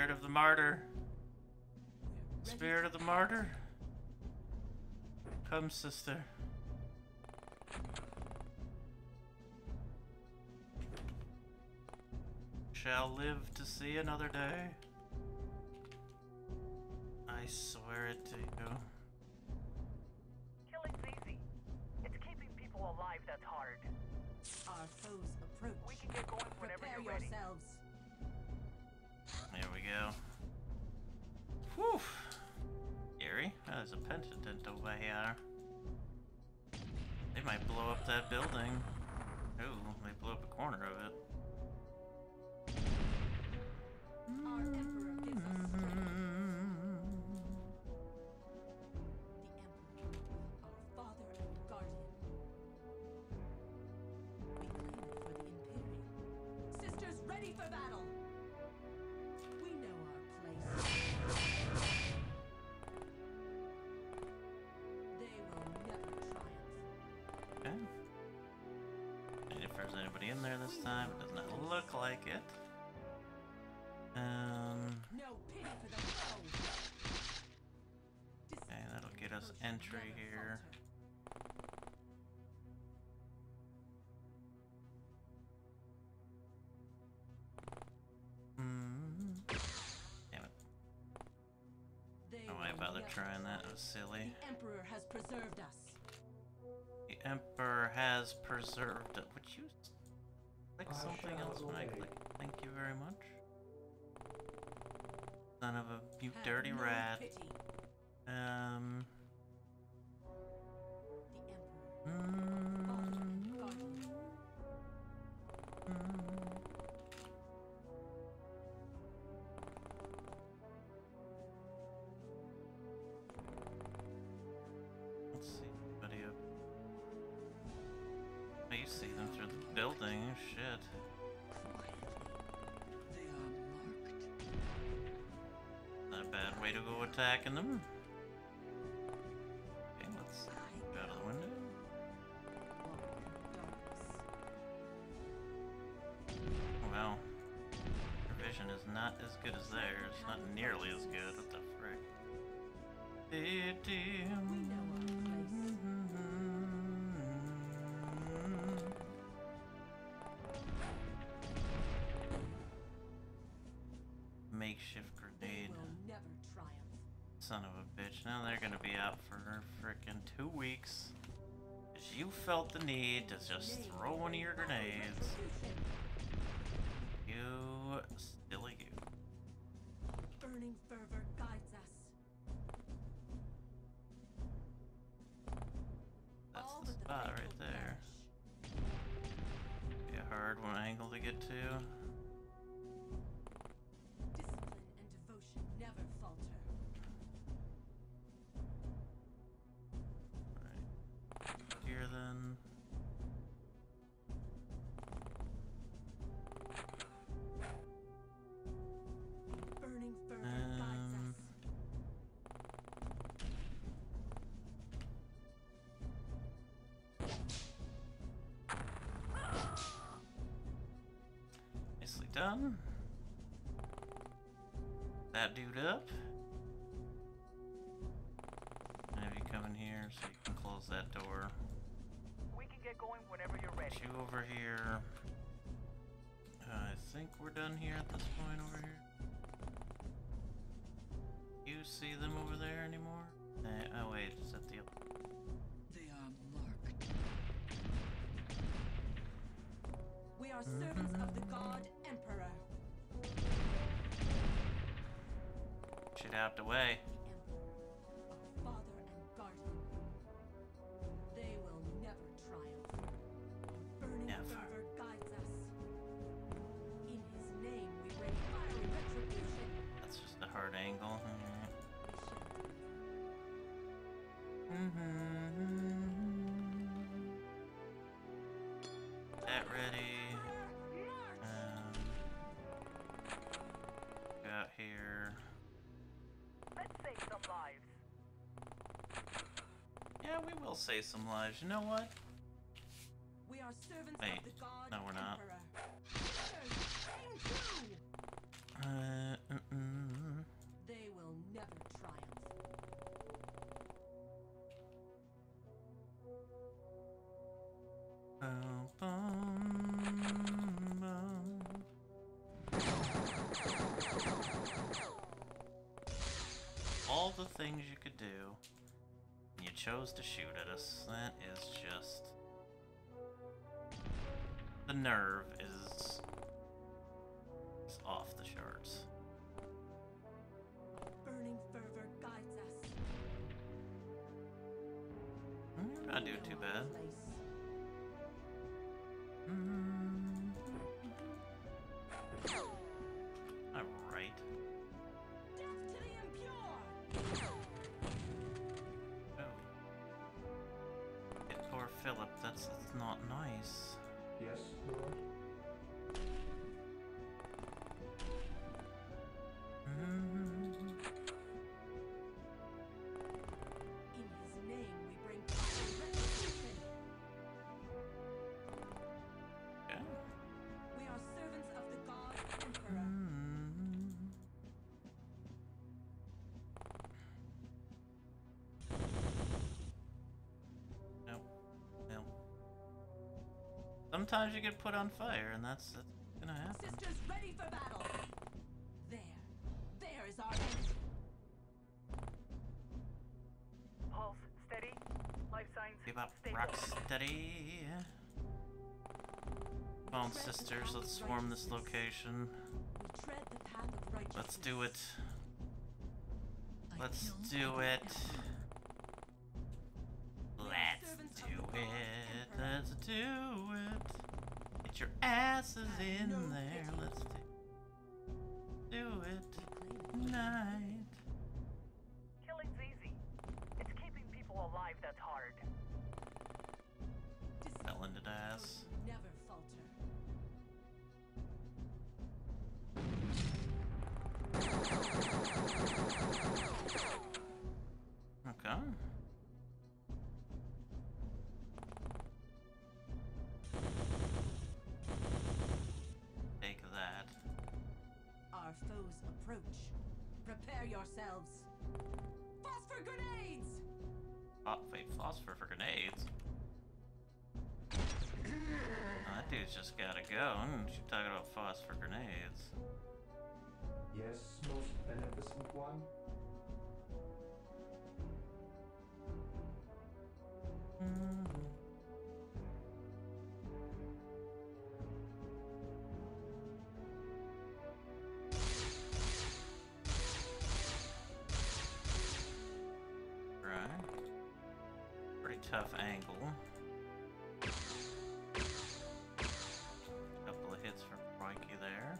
Spirit of the martyr. Spirit of the martyr. Come, sister. Shall live to see another day. I swear it to you. Killing's easy. It's keeping people alive that's hard. Our foes approach. We can get going whenever Prepare you're ready. yourselves. There we go. Whew. Scary. Oh, there's a pendant over here. They might blow up that building. Ooh, they blew up a corner of it. Our entry here. Hmm. Damn it. They I will bother never trying that. It was silly. The emperor has preserved us. The Emperor has preserved it. Would you s- click something else when I obey. click? Thank you very much. Son of a you dirty rat. Pity. Um. Attacking them. You felt the need to just throw one of your grenades. Done. That dude up. And have you come in here so you can close that door. We can get going whenever you're ready. Get you over here. Uh, I think we're done here at this point over here. You see them over there anymore? Eh, oh wait, is that the They are marked. We are servants of the god shit out the way? We will save some lives. You know what? We are servants Wait, of the God no, we're not. Uh, mm-mm. They will never triumph. Bum, bum, bum. All the things you could do, chose to shoot at us. That is just. The nerve is. is off the charts. Burning fervor guides us. You're not doing too bad. That's, not nice. Yes, Sometimes you get put on fire, and that's, that's gonna happen. Sisters ready for battle. There. There is our enemy. Pulse steady. Life signs Give up, stable. rock steady. Come on, sisters, let's swarm this location. We tread the path of. Let's do it. Let's do the it. Your asses in there. Let's approach. Prepare yourselves. Phosphor grenades! Oh, wait, phosphor for grenades. Oh, that dude's just gotta go. Hmm, She's talking about phosphor grenades. Yes, most beneficent one. Tough angle. Couple of hits from Roiki there.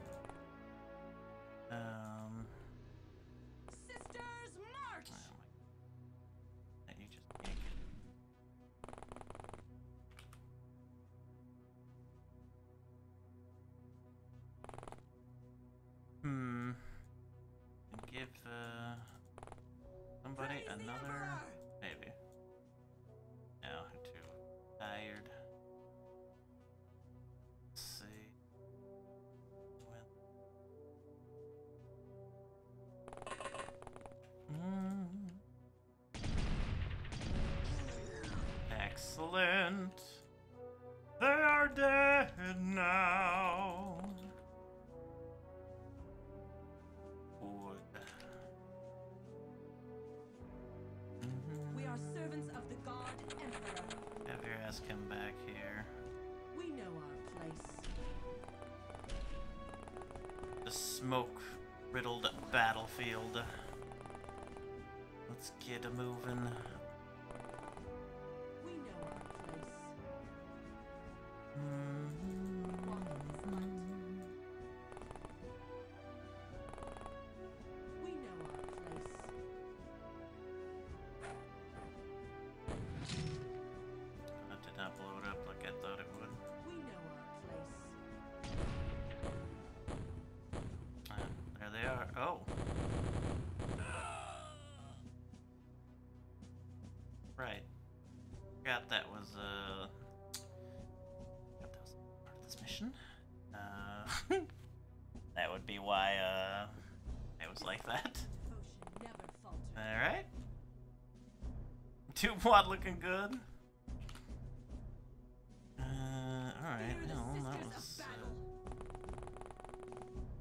Um. Sisters, march! Oh my. You just can't get. Hmm. And give uh somebody Praise the another Excellent. They are dead now. Wood. Mm-hmm. We are servants of the God Emperor. Have your ass come back here. We know our place. The smoke riddled battlefield. Let's get a moving. Like that. Devotion never falters. All right. (laughs) Two quad looking good. Uh, all right. They are the Well, that was uh,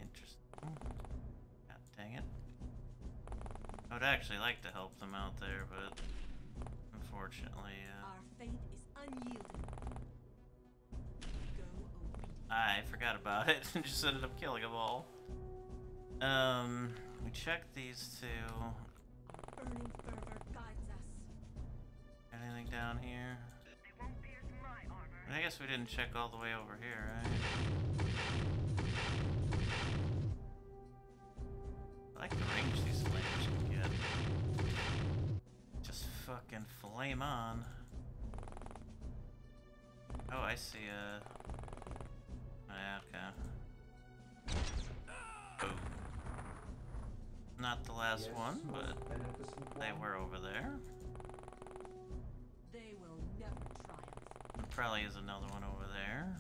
interesting. God dang it. I would actually like to help them out there, but unfortunately, uh, Our faith is unyielding. I forgot about it and (laughs) just ended up killing them all. Um, we checked these two. Burning fervor guides us. Anything down here? They won't pierce my armor. I guess we didn't check all the way over here, right? I like the range these flames can get. Just fucking flame on. Oh, I see a. last Yes, one, but they were over there. They will never triumph. There probably is another one over there.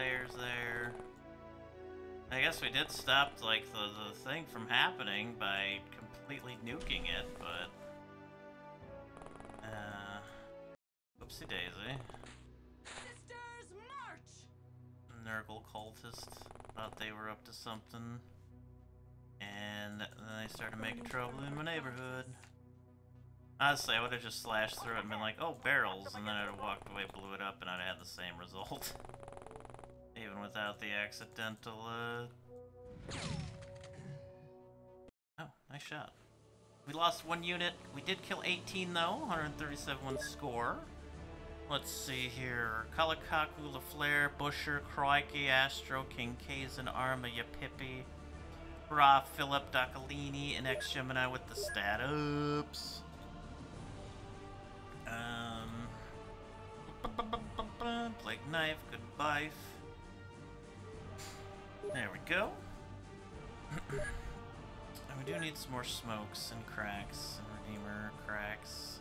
Upstairs there. I guess we did stop like the, the thing from happening by completely nuking it, but uh oopsie daisy. Sisters, march! Nurgle cultists thought they were up to something. And then they started making trouble in my neighborhood. Honestly, I would have just slashed through it and been like, oh, barrels, and then I'd have walked away, blew it up, and I'd have had the same result. (laughs) Even without the accidental, uh... Oh, nice shot. We lost one unit. We did kill 18, though. 137 one score. Let's see here. Kalakaku, LaFlare, Busher, Crikey, Astro, King Kazan, Arma, Yapippi, Ra, Philip, Docalini, and X Gemini with the stat ups. Um. Plague Knife, Goodbye. There we go. and we do need some more smokes and kraks and Redeemer kraks.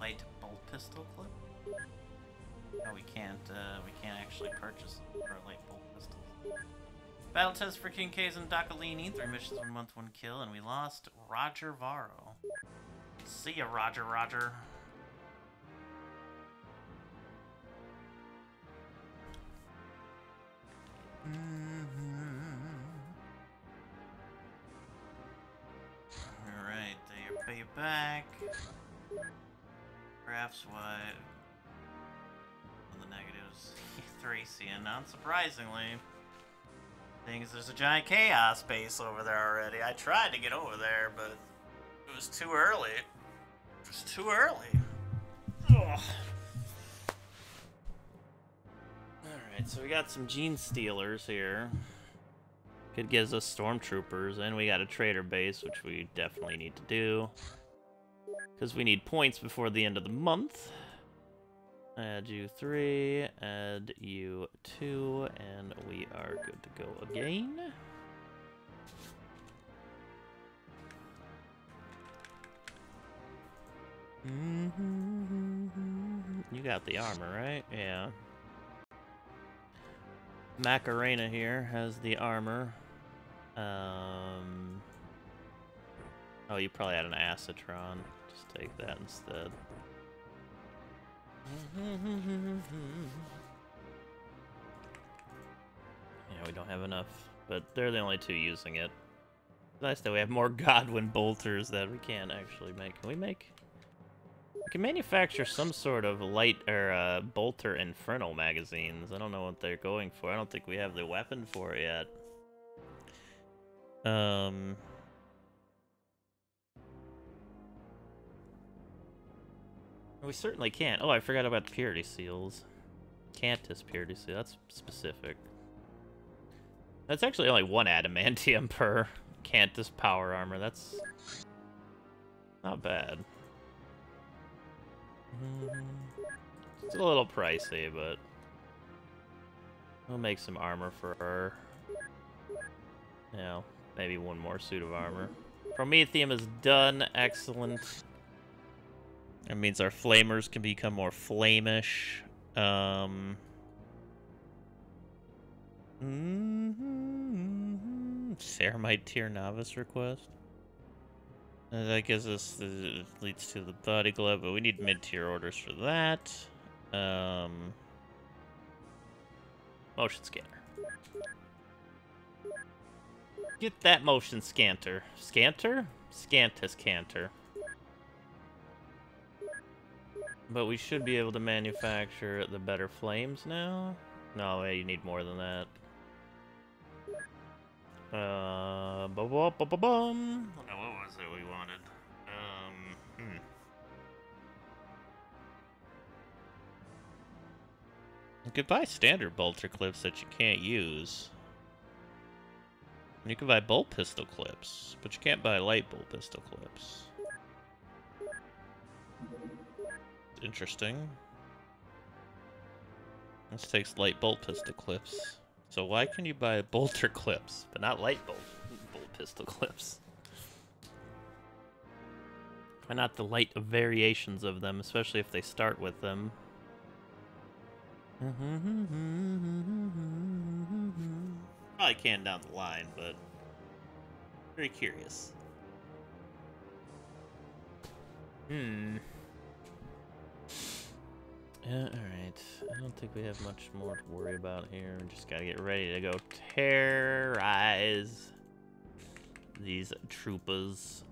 light bolt pistol clip? No, we can't. Uh, we can't actually purchase a light bolt pistol. Battle test for King K's and Docalini. Three missions, one month, one kill, and we lost Roger Varro. See ya, Roger. Roger. Mm-hmm. All right, they pay back. Perhaps what on the negatives (laughs) Thracian, not surprisingly. Thing is there's a giant chaos base over there already. I tried to get over there, but it was too early. It was too early. Ugh. Alright, so we got some Genestealers here. Could gives us stormtroopers, and we got a Traitor base, which we definitely need to do. Because we need points before the end of the month. Add you three, add you two, and we are good to go again. Mm-hmm. You got the armor, right? Yeah. Macarena here has the armor. Um. Oh, you probably had an Accatran. Just take that instead. (laughs) Yeah, we don't have enough, but they're the only two using it. Nice that we have more (laughs) Godwyn bolters that we can't actually make. Can we make? We can manufacture some sort of light or uh, bolter infernal magazines. I don't know what they're going for. I don't think we have the weapon for it yet. Um. We certainly can't. Oh, I forgot about purity seals. Cantus purity seal. That's specific. That's actually only one adamantium per (laughs) Cantus power armor. That's not bad. Mm, It's a little pricey, but we'll make some armor for her. You know, maybe one more suit of armor. Promethium is done. Excellent. That means our flamers can become more flamish. Um. Ceramite tier novice request. Uh, that gives us the leads to the body glove, but we need mid tier orders for that. Um. Motion scanner. Get that motion scanter. Scanter? Scantus canter. But we should be able to manufacture the better flames now. No, you need more than that. Uh, ba ba ba bum. Was it we wanted? Um, hmm. You could buy standard bolter clips that you can't use. And you can buy bolt pistol clips, but you can't buy light bolt pistol clips. Interesting. This takes light bolt pistol clips. So why can you buy bolter (laughs) clips, but not light bolt bolt pistol clips? Why not the light of variations of them, especially if they start with them? (laughs) Probably can down the line, but very curious. Hmm. Yeah, alright. I don't think we have much more to worry about here. We just gotta get ready to go terrorize these troopers.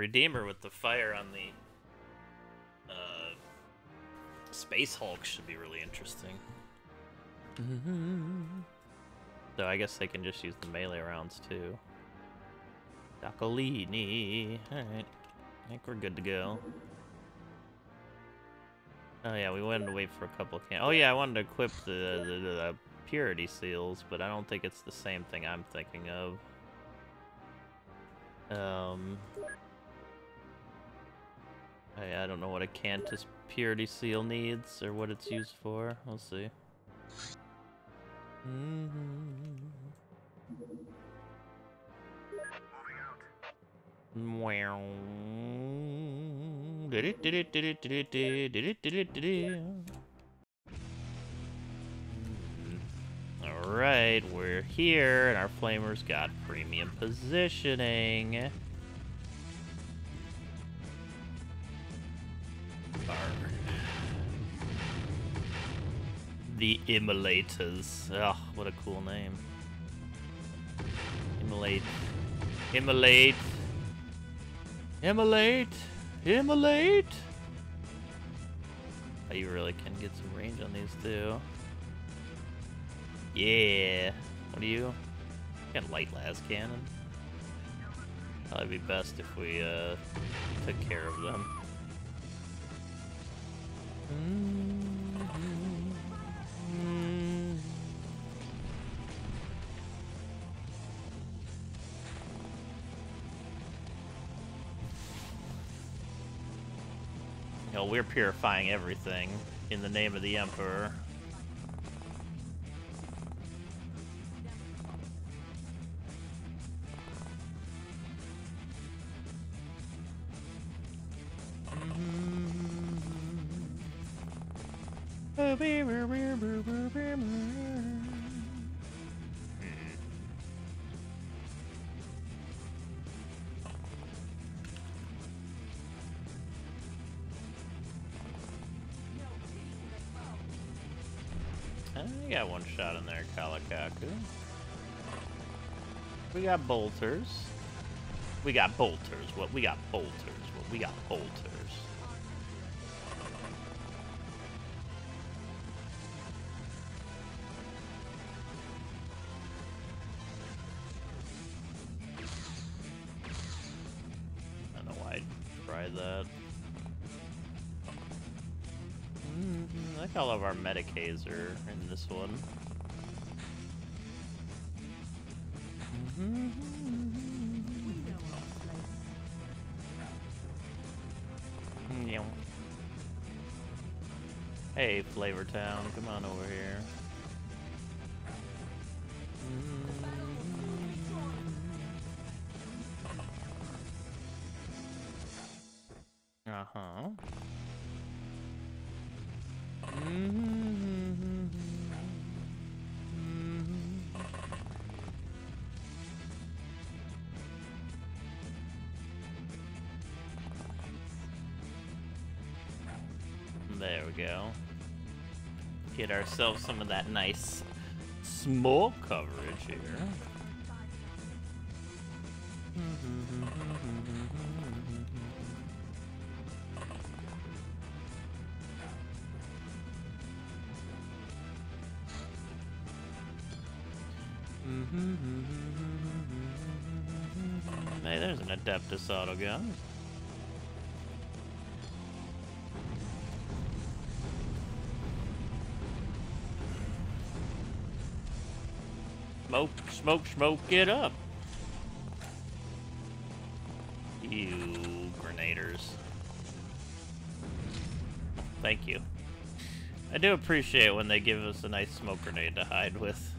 Redeemer with the fire on the uh, Space Hulk should be really interesting. So I guess they can just use the melee rounds too. Dacolini. Alright. I think we're good to go. Oh yeah, we wanted to wait for a couple can- Oh yeah, I wanted to equip the, the, the purity seals, but I don't think it's the same thing I'm thinking of. Um... I, I don't know what a Cantus purity seal needs, or what it's used for. We'll see. Mm-hmm. Wow. Alright, we're here, and our flamers got premium positioning. The Immolators. Ugh, what a cool name. Immolate. Immolate. Immolate. Immolate. Oh, you really can get some range on these too. Yeah. What do you? Got light las cannon. Probably be best if we uh took care of them. You we're purifying everything in the name of the Emperor. Got bolters. We got bolters. What? We got bolters. What? We got bolters. I don't know why I tried that. Mm, I think all of our Medicaes are in this one. Hey, Flavor Town, come on over here. Ourselves some of that nice smoke coverage here. Hey, there's an Adeptus autogun. Smoke, smoke, it up. You grenaders. Thank you. I do appreciate when they give us a nice smoke grenade to hide with.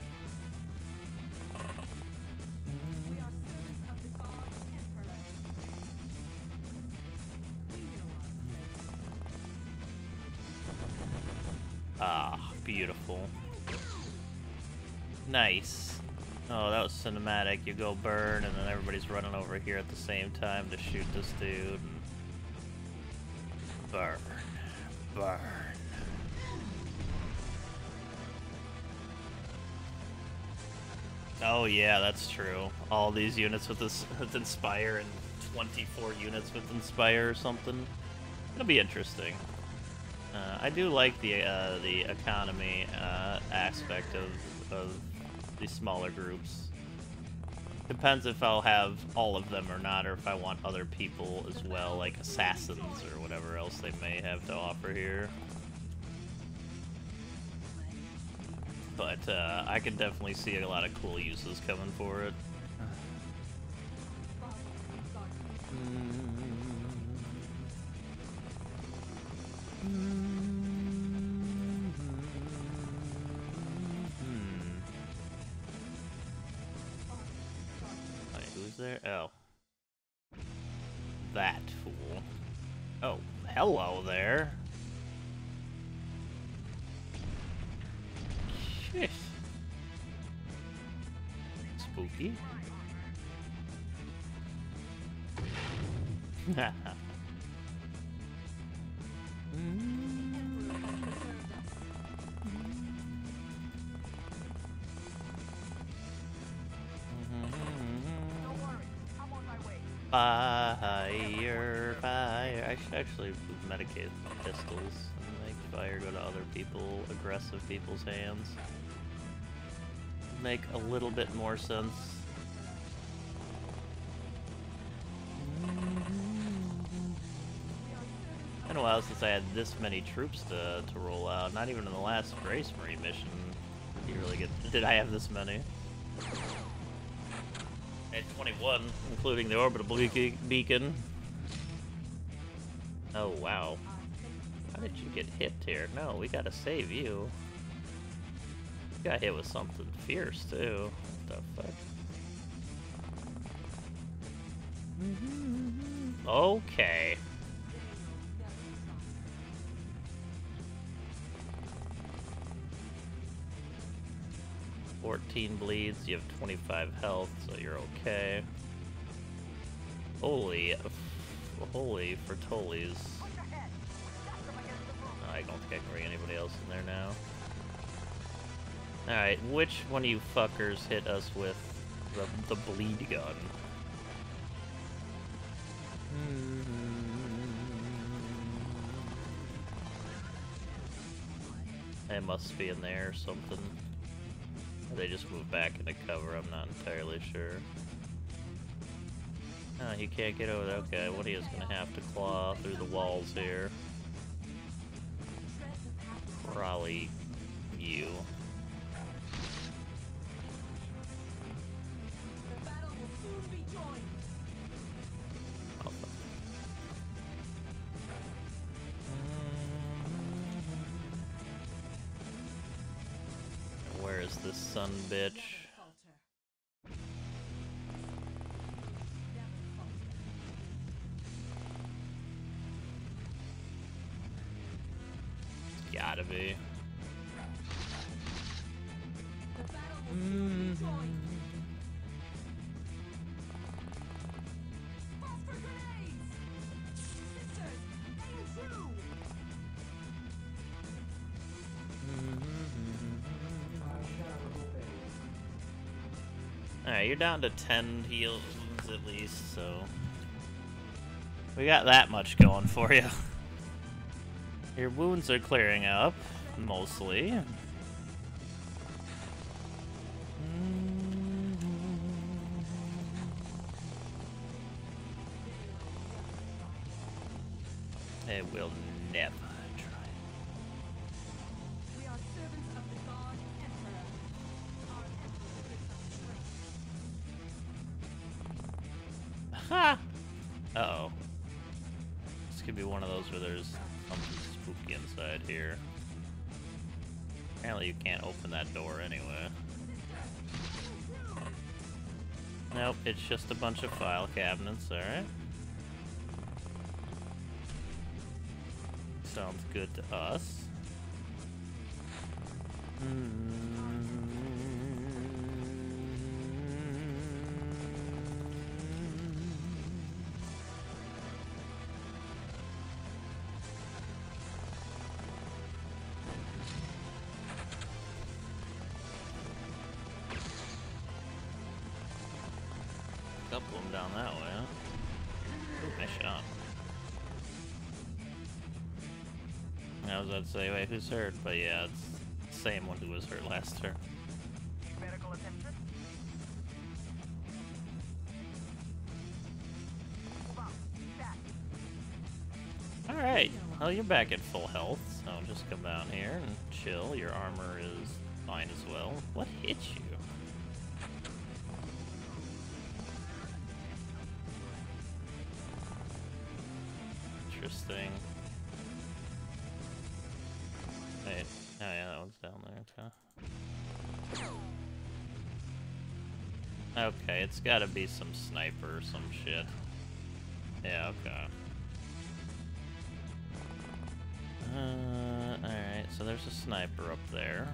Cinematic. You go burn, and then everybody's running over here at the same time to shoot this dude. Burn. Burn. Oh yeah, that's true. All these units with this (laughs) with Inspire and 24 units with Inspire or something. It'll be interesting. Uh, I do like the uh, the economy uh, aspect of of these smaller groups. Depends if I'll have all of them or not, or if I want other people as well, like assassins or whatever else they may have to offer here. But uh, I can definitely see a lot of cool uses coming for it. Medicate pistols and make fire go to other people, aggressive people's hands. Make a little bit more sense. Been a while since I had this many troops to, to roll out. Not even in the last Space Marine mission. did You really get. Did I have this many? I had 21, including the orbital beacon. Oh, wow. How did you get hit here? No, we gotta save you. You got hit with something fierce, too. What the fuck? Okay. Fourteen bleeds. You have twenty-five health, so you're okay. Holy, holy for Tollies. Push ahead. That's them against the room. I don't think I can bring anybody else in there now. Alright, which one of you fuckers hit us with the, the bleed gun? It must be in there or something. They just moved back into cover, I'm not entirely sure. He can't get over there. Okay, what he is gonna have to claw through the walls here. You're down to 10 heals at least, so. We got that much going for you. (laughs) Your wounds are clearing up, mostly. You can't open that door anyway. Nope, it's just a bunch of file cabinets, alright. Sounds good to us. I was about to say, wait, who's hurt? But yeah, it's the same one who was hurt last turn. Medical attention. Move out. Stat. Alright, well, you're back at full health, so just come down here and chill. Your armor is fine as well. What hit you? Interesting. Okay, it's gotta be some sniper or some shit. Yeah, okay. Uh, alright, so there's a sniper up there.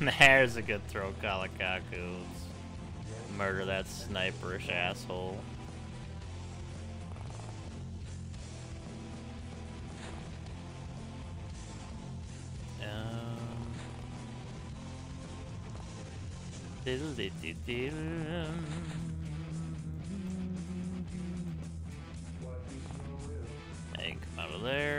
(laughs) There's a good throw, Kalakakus. Murder that sniperish asshole. Um? Hey, come out of there.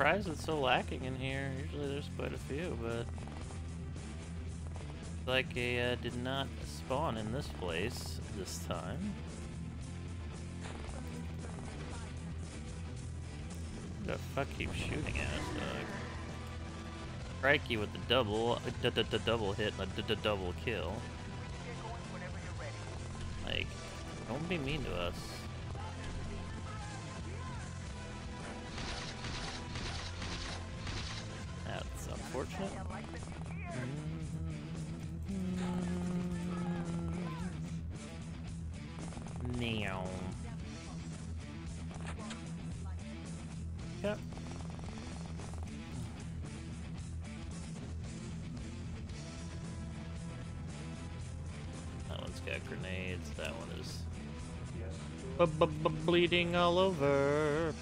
Surprised it's so lacking in here. Usually there's quite a few, but like a uh, did not spawn in this place this time. The fuck keeps shooting at us, dog? Crikey with the double, uh, d -d double hit and -d double kill. Like, don't be mean to us. Now. Yep. That one's got grenades. That one is b -b -b bleeding all over.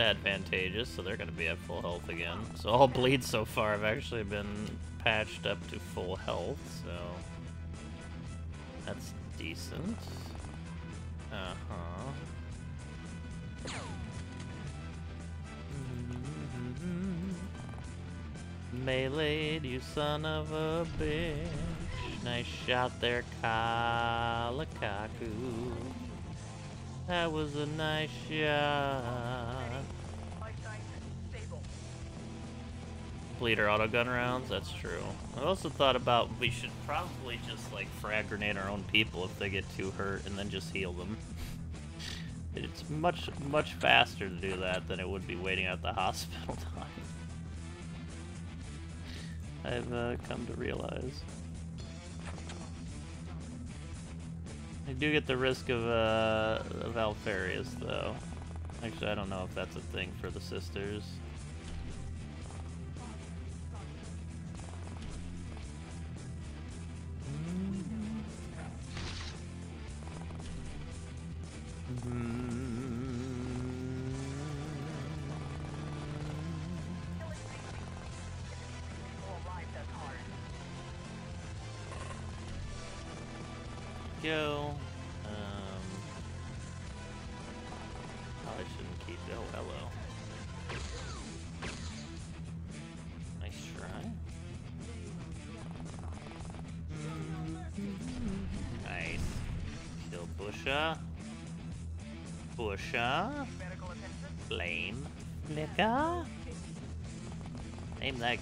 Advantageous, so they're going to be at full health again. So all bleeds so far have actually been patched up to full health, so that's decent. Uh-huh. Melee'd, you son of a bitch. Nice shot there, Kalakaku. That was a nice shot. Bleeder autogun rounds, that's true. I also thought about we should probably just like frag grenade our own people if they get too hurt and then just heal them. (laughs) It's much, much faster to do that than it would be waiting at the (laughs) hospital time. I've uh, come to realize. I do get the risk of, uh, of Alpharius, though. Actually, I don't know if that's a thing for the sisters.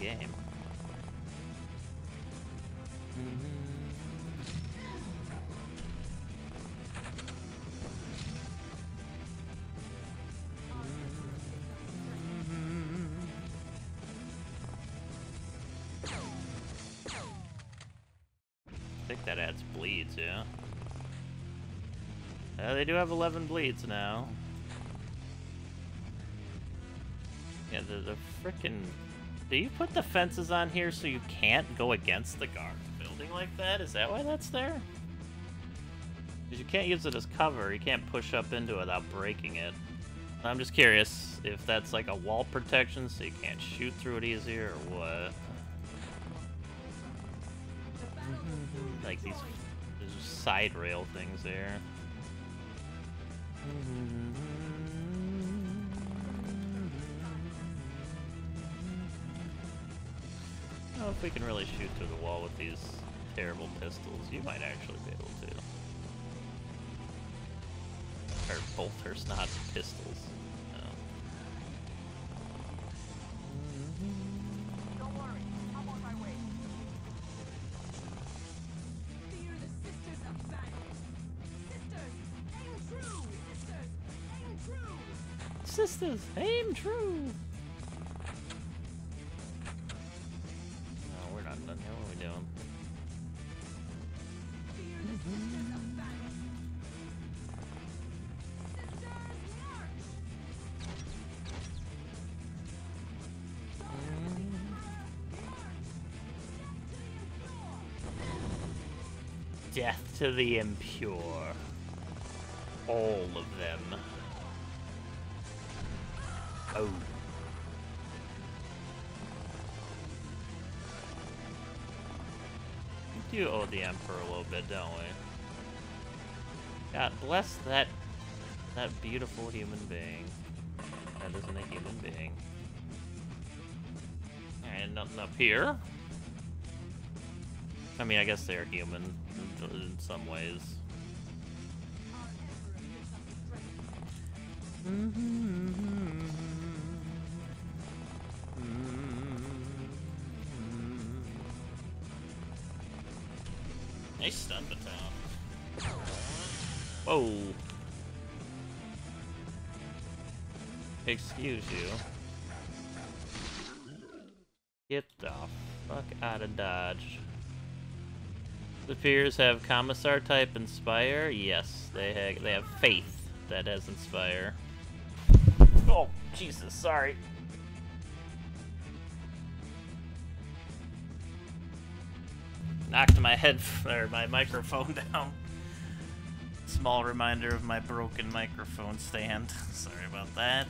Game. I think that adds bleeds, yeah. Uh, they do have 11 bleeds now. Yeah, the, the frickin' Do you put the fences on here so you can't go against the guard building like that? Is that why that's there? Because you can't use it as cover. You can't push up into it without breaking it. I'm just curious if that's like a wall protection so you can't shoot through it easier or what. Like these, there's side rail things there. If we can really shoot through the wall with these terrible pistols, you might actually be able to. Or bolters, not pistols. No. Don't worry, to the impure. All of them. Oh. We do owe the Emperor a little bit, don't we? God bless that that beautiful human being. That isn't a human being. And nothing up here. I mean, I guess they're human in some ways. They stun the town. Whoa. Excuse you. The peers have Commissar type Inspire? Yes, they have, they have Faith that has Inspire. Oh, Jesus, sorry. Knocked my head (laughs) or my microphone (laughs) down. Small reminder of my broken microphone stand. (laughs) Sorry about that.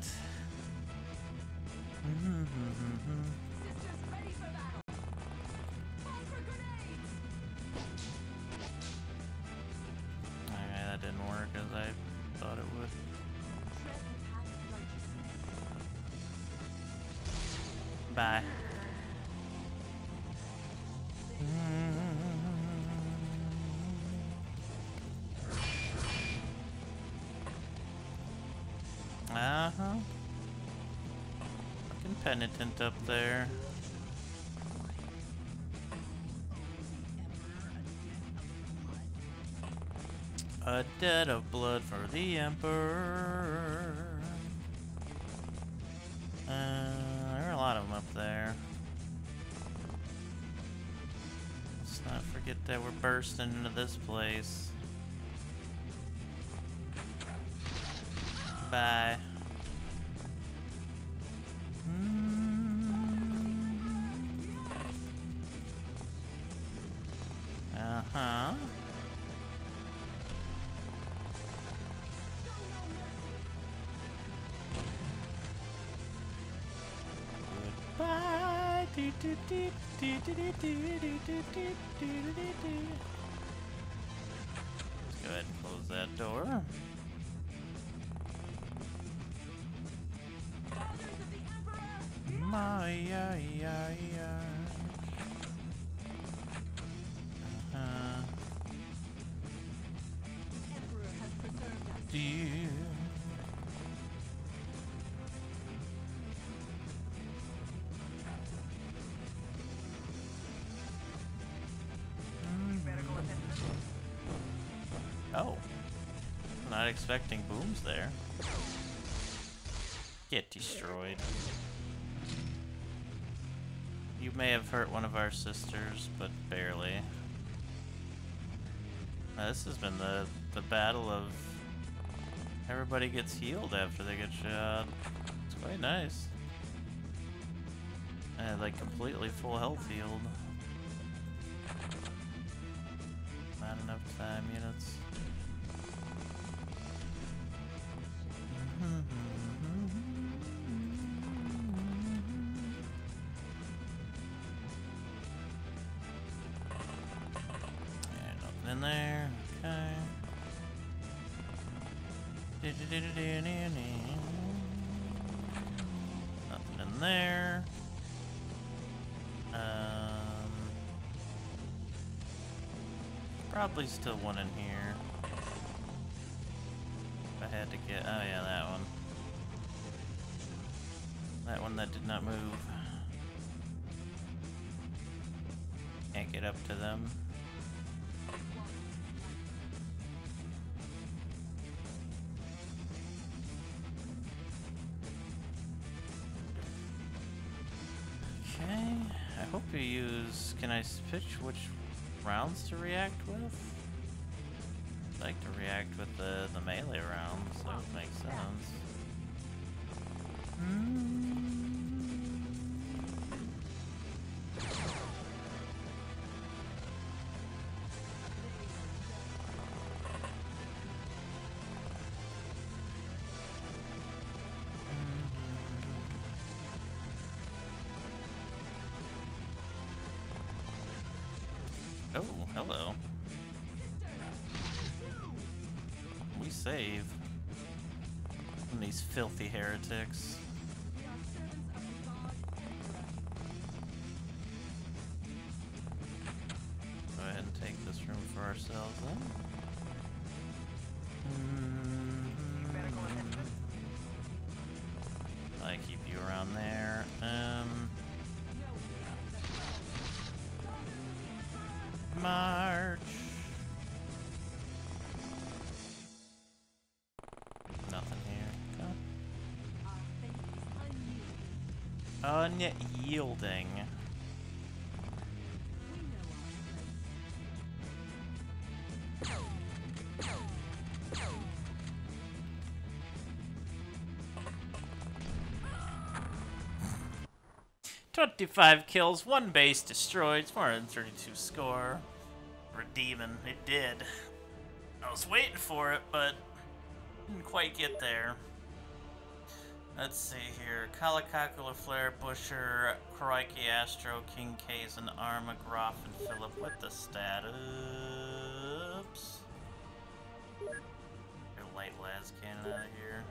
Penitent up there. A debt of blood for the Emperor. Uh, there are a lot of them up there. Let's not forget that we're bursting into this place. Let's go ahead and close that door. Not expecting booms there. Get destroyed. You may have hurt one of our sisters, but barely. Now, this has been the, the battle of everybody gets healed after they get shot. It's quite nice. And like completely full health healed. Probably still one in here. If I had to get, oh yeah, that one. That one that did not move. Can't get up to them. Okay, I hope you use. Can I pitch which rounds to react with? I'd like to react with the the melee rounds. That would make sense. Oh, hello. We save from these filthy heretics. Unyielding. Twenty-five kills, one base destroyed, 432 score. Redeeming, it did. I was waiting for it, but didn't quite get there. Let's see here. Kalikakula, Flare, Busher, Crikey, Astro, King Kazan, Arma, Graf, and Philip with the status. Light las cannon out of here.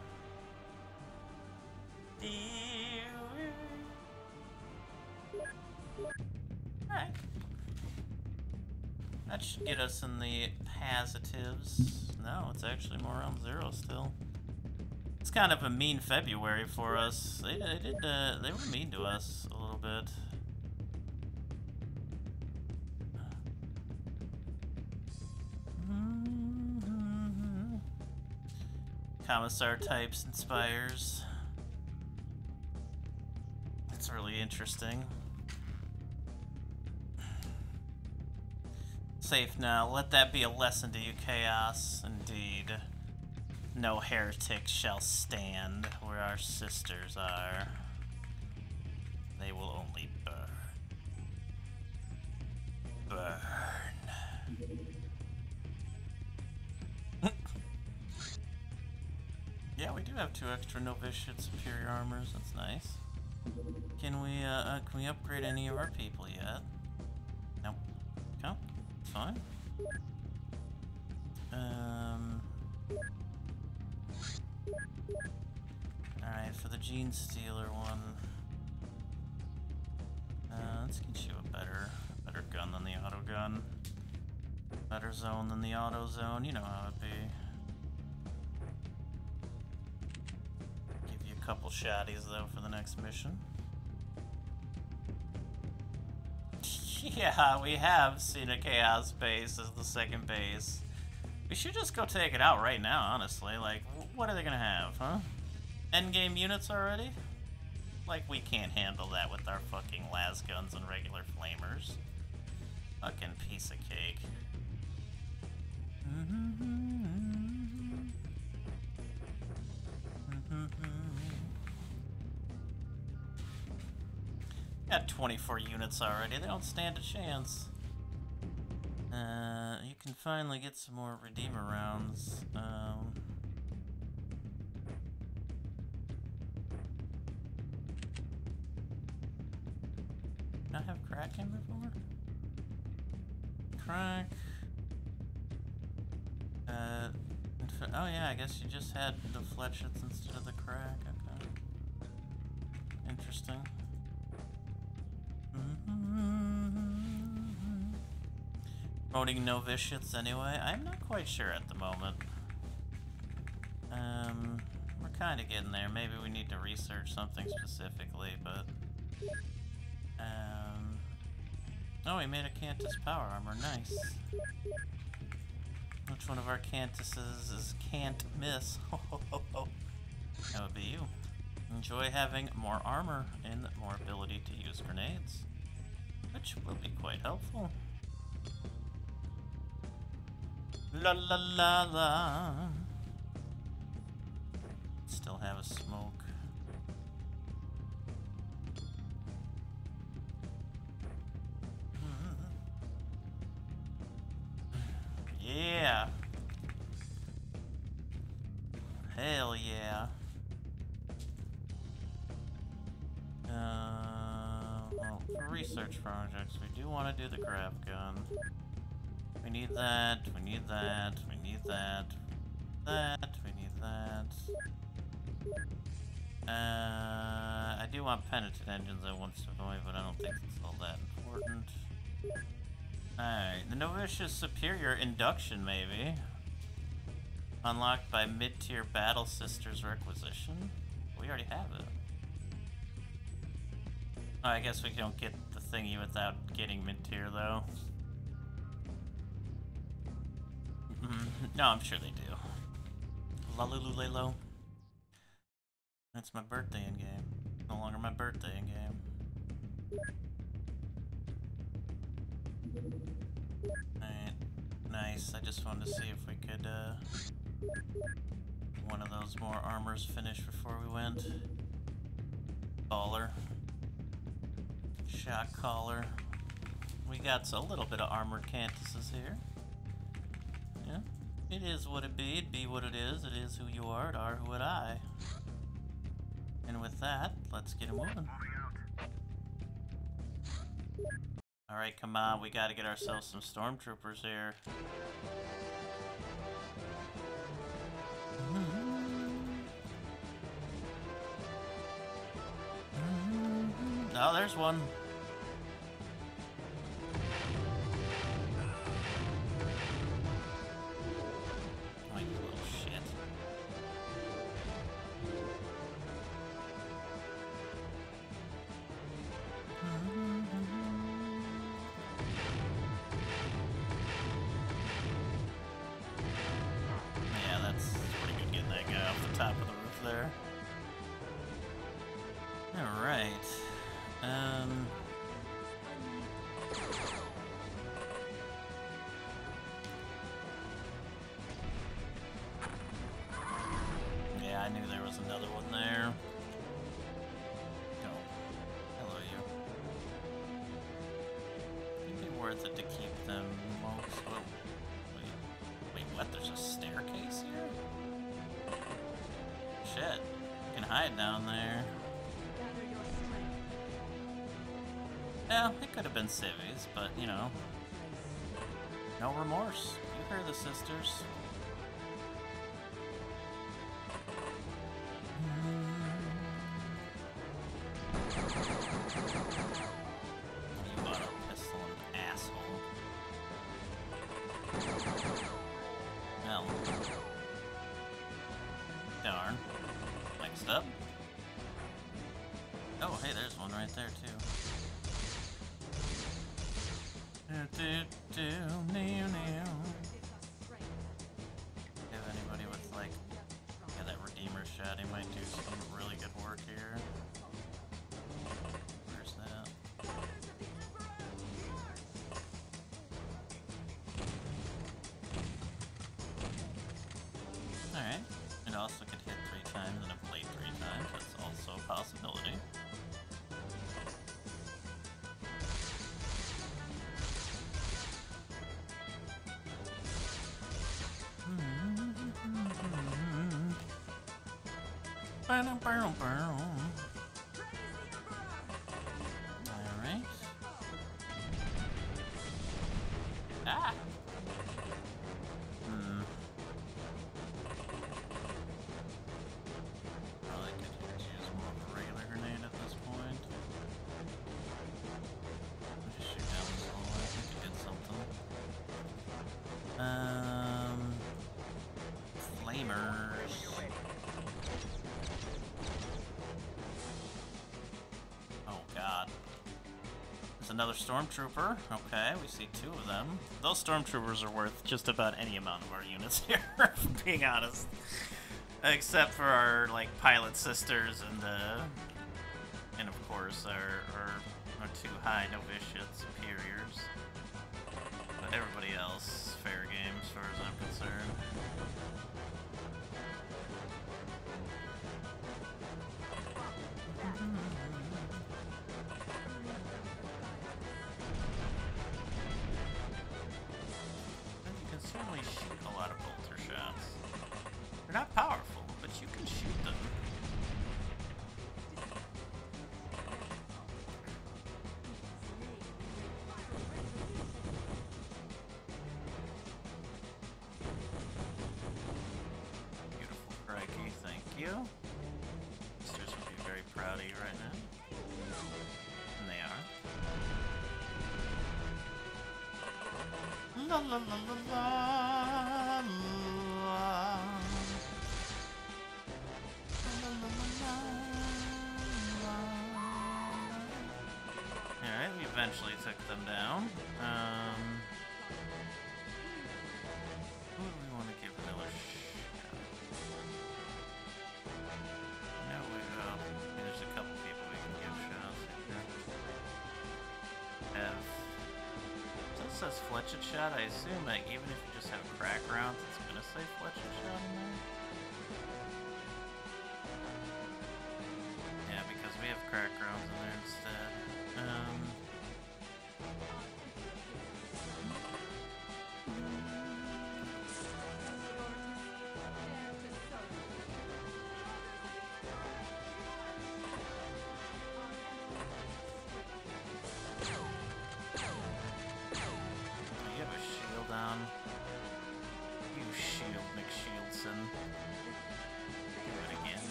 Alright. That should get us in the positives. No, it's actually more around zero still. It's kind of a mean February for us. They, they did, uh, they were mean to us a little bit. Commissar types and spires. That's really interesting. Safe now. Let that be a lesson to you, Chaos. Indeed. No heretic shall stand where our sisters are. They will only burn. Burn. yeah, we do have two extra novitiate superior armors. That's nice. Can we, uh, uh, can we upgrade any of our people yet? Nope. Okay, fine. Alright, for the Genestealer one. Uh, let's get you a better, better gun than the auto gun. Better zone than the auto zone. You know how it'd be. Give you a couple shotties though for the next mission. (laughs) Yeah, we have seen a Chaos base as the second base. We should just go take it out right now, honestly. Like, what are they gonna have, huh? Endgame units already? Like, we can't handle that with our fucking las guns and regular flamers. Fucking piece of cake. (laughs) Got 24 units already. They don't stand a chance. Uh, you can finally get some more Redeemer rounds. Um, Did I have krak before? Krak. Uh, oh yeah, I guess you just had the flechettes instead of the krak. Okay. Interesting. Promoting no novitiates anyway? I'm not quite sure at the moment. Um, we're kind of getting there. Maybe we need to research something specifically, but... Um... Oh, we made a Cantus power armor. Nice. Which one of our Cantuses is can't miss? (laughs) that would be you. Enjoy having more armor and more ability to use grenades. Which will be quite helpful. La la la la. Still have a smoke. Yeah. Hell yeah. Uh, well, for research projects, we do want to do the grav gun. We need that, we need that, we need that, that, we need that. Uh, I do want penitent engines at once to avoid, but I don't think it's all that important. Alright, the Novitiate Superior Induction, maybe. Unlocked by mid-tier Battle Sisters Requisition. We already have it. Oh, I guess we don't get the thingy without getting mid-tier, though. Mhm. (laughs) no, I'm sure they do. Lalululelo. That's my birthday in game. No longer my birthday in game. Alright. Nice. I just wanted to see if we could, uh... One of those more armors finish before we went. Baller. Shock collar. We got a little bit of armored Cantuses here. Yeah. It is what it be. It be what it is. It is who you are. It are who it I. And with that, let's get it moving. Alright, come on. We gotta get ourselves some stormtroopers here. Mm-hmm. Mm-hmm. Mm-hmm. Oh, there's one. It them most. Oh. Wait. Wait, what? There's a staircase here? Shit. You can hide down there. Yeah, it could have been civvies, but you know, no remorse. You hear the sisters. Bam, bam, bam, bam. Another stormtrooper. Okay, we see two of them. Those stormtroopers are worth just about any amount of our units (laughs) here, being honest. Except for our like pilot sisters and uh La la la la la. Alright, we eventually took them down. Says flechette shot, I assume that even if you just have krak rounds, it's gonna say flechette shot in there.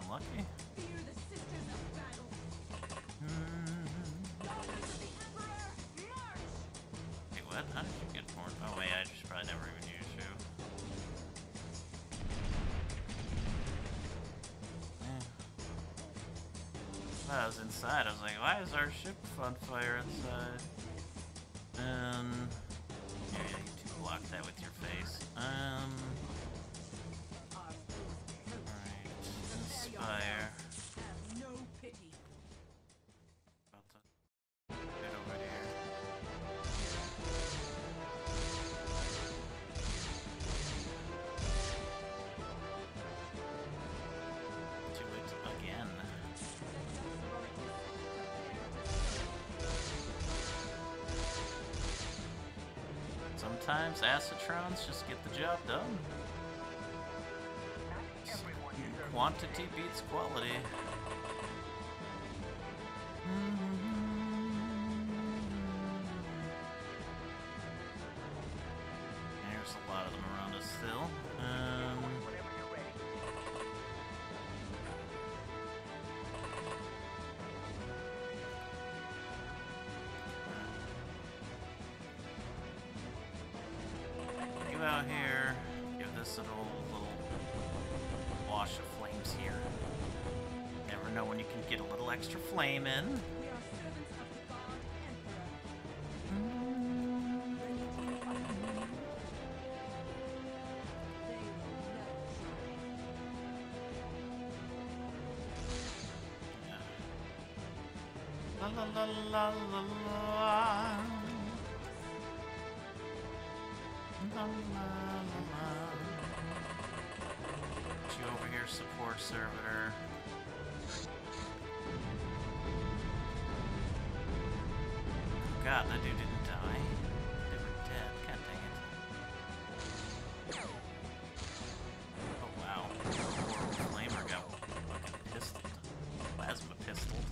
March! Wait, what? How did you get more? Oh wait, I just probably never even used you. Yeah. I was inside, I was like, why is our ship on fire inside? Um, Sometimes Accatrans just get the job done. Quantity beats quality. You out here, give this a little, little wash of flames here. Never know when you can get a little extra flame in. We are servants Oh God, that dude didn't die. They were dead. God dang it. Oh wow. Poor Flamer got fucking pistoled. Plasma pistoled.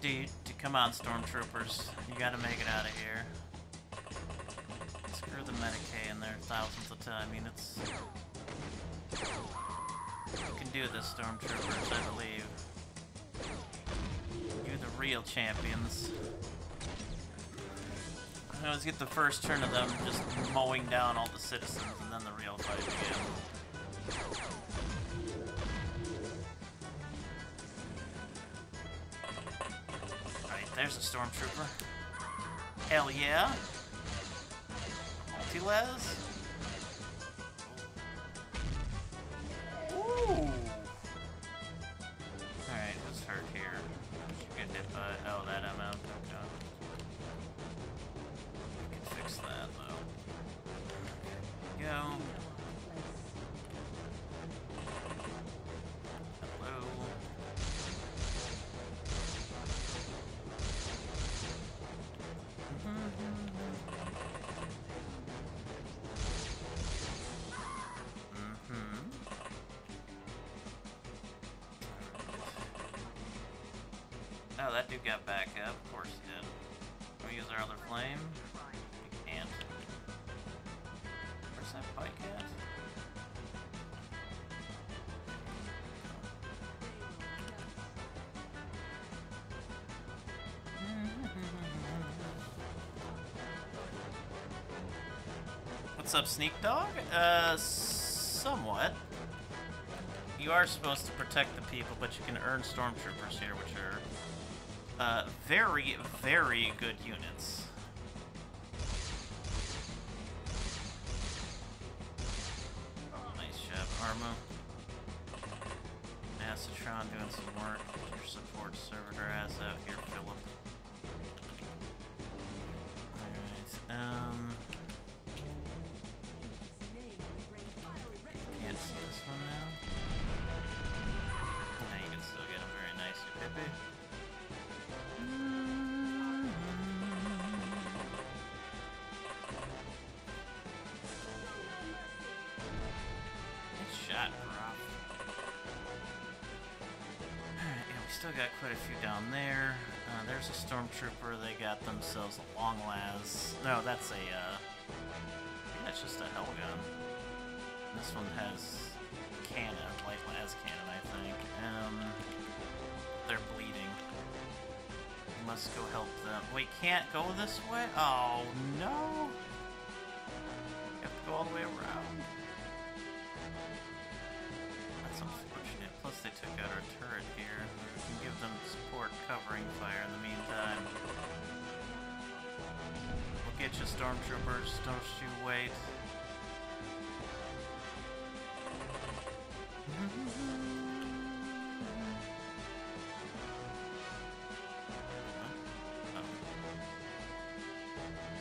Dude, come on, stormtroopers. You gotta make it out of here. Screw the Medicae in there thousands of time units. Can do this, stormtroopers, I believe. You're the real champions. I always get the first turn of them just mowing down all the citizens, and then the real fight begins. There's a stormtrooper. Hell yeah. Multi-les? What's up, Sneak Dog? Uh, somewhat. You are supposed to protect the people, but you can earn stormtroopers here, which are uh, very, very good units. Themselves a long las. No, that's a. Uh, that's just a hell gun. This one has cannon, light las cannon, I think. Um, they're bleeding. We must go help them. We can't go this way. Oh no! Stormtroopers. Don't you wait. (laughs)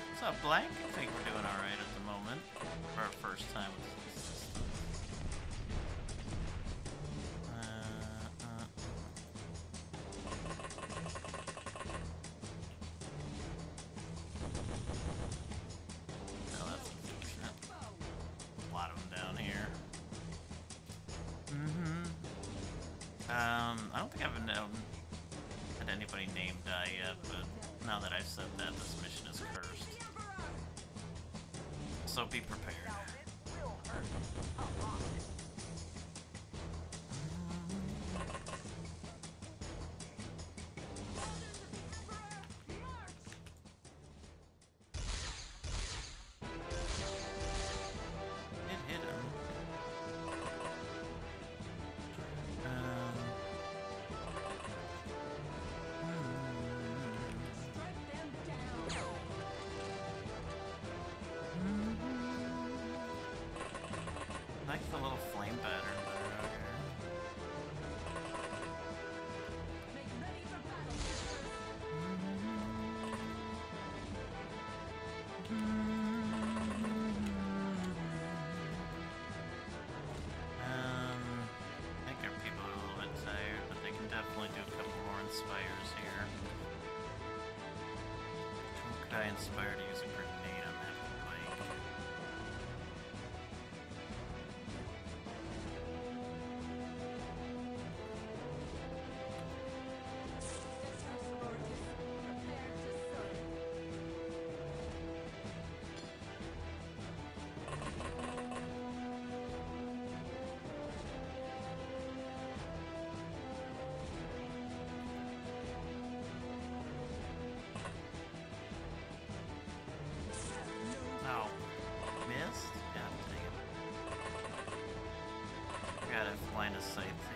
What's up, Blank? I think we're doing alright at the moment. For our first time with name die yet, but now that I've said that, this mission is cursed. So be prepared. Here. Who could I inspire to use a line of sight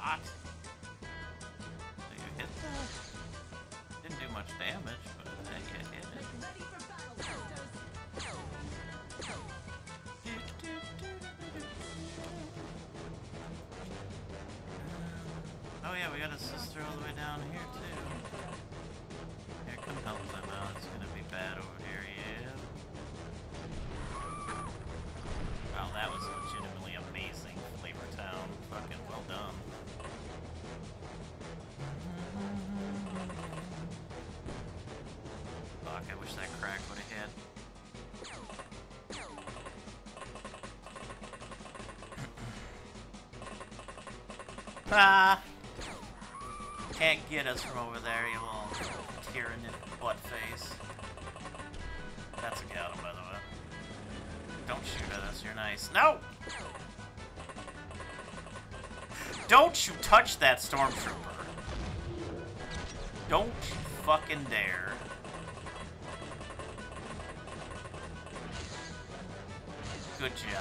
shot. So you hit that. Didn't do much damage, but you hit it. Oh yeah, we got a sister all the way down here too. Here, come help them ah! (laughs) Can't get us from over there, you little tyranid butt face. That's a Gautam, by the way. Don't shoot at us, you're nice. No! Don't you touch that stormtrooper. Don't fucking dare. Good job.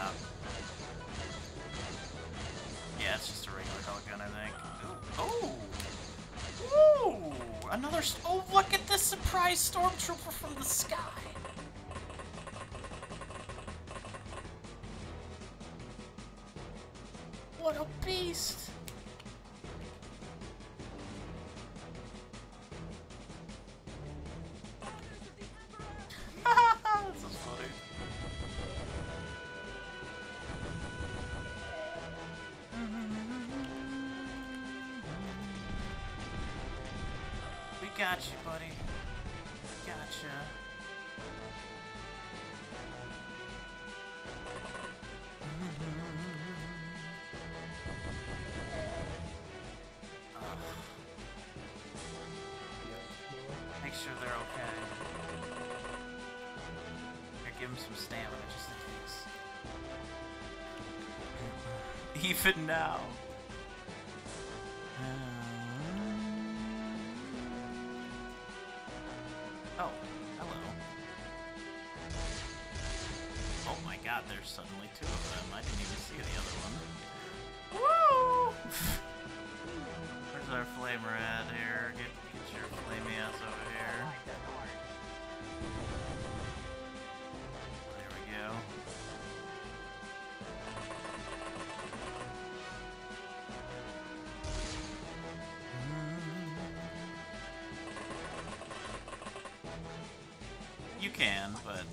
Can, but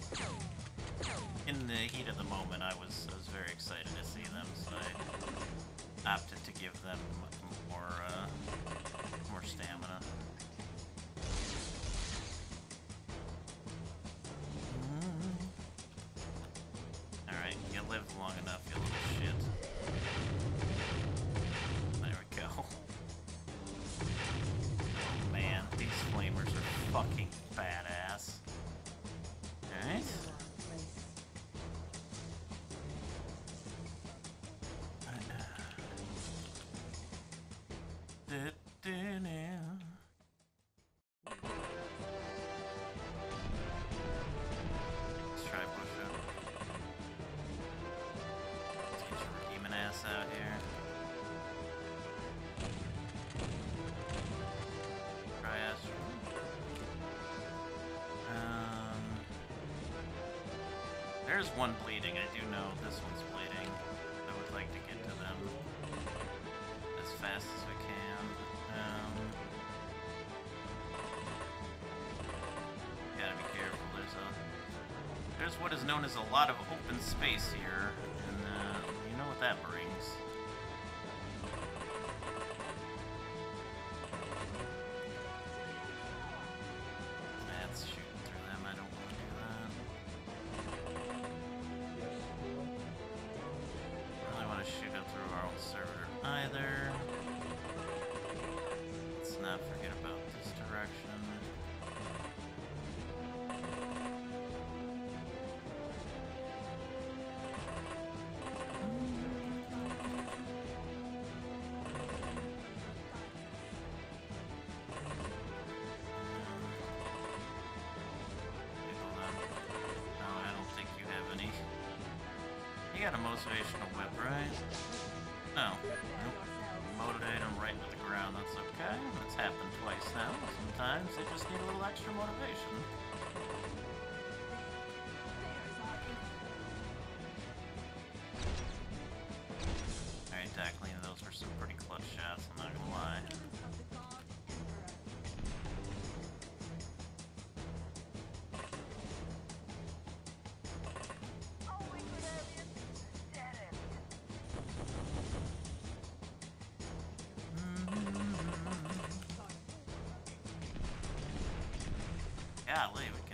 in the heat of the moment, I was I was very excited to see them, so I opted to give them more uh, more stamina. All right, you live long enough, Let's try push up. Let's get your demon ass out here. Try astral. Um, there's one bleeding. I do know this one's bleeding. What is known as a lot of open space here, got a motivational whip, right? No. Nope. Motivate them right into the ground. That's okay. That's happened twice now. Sometimes they just need a little extra motivation. Alright, Darklina, those were some pretty Golly, we can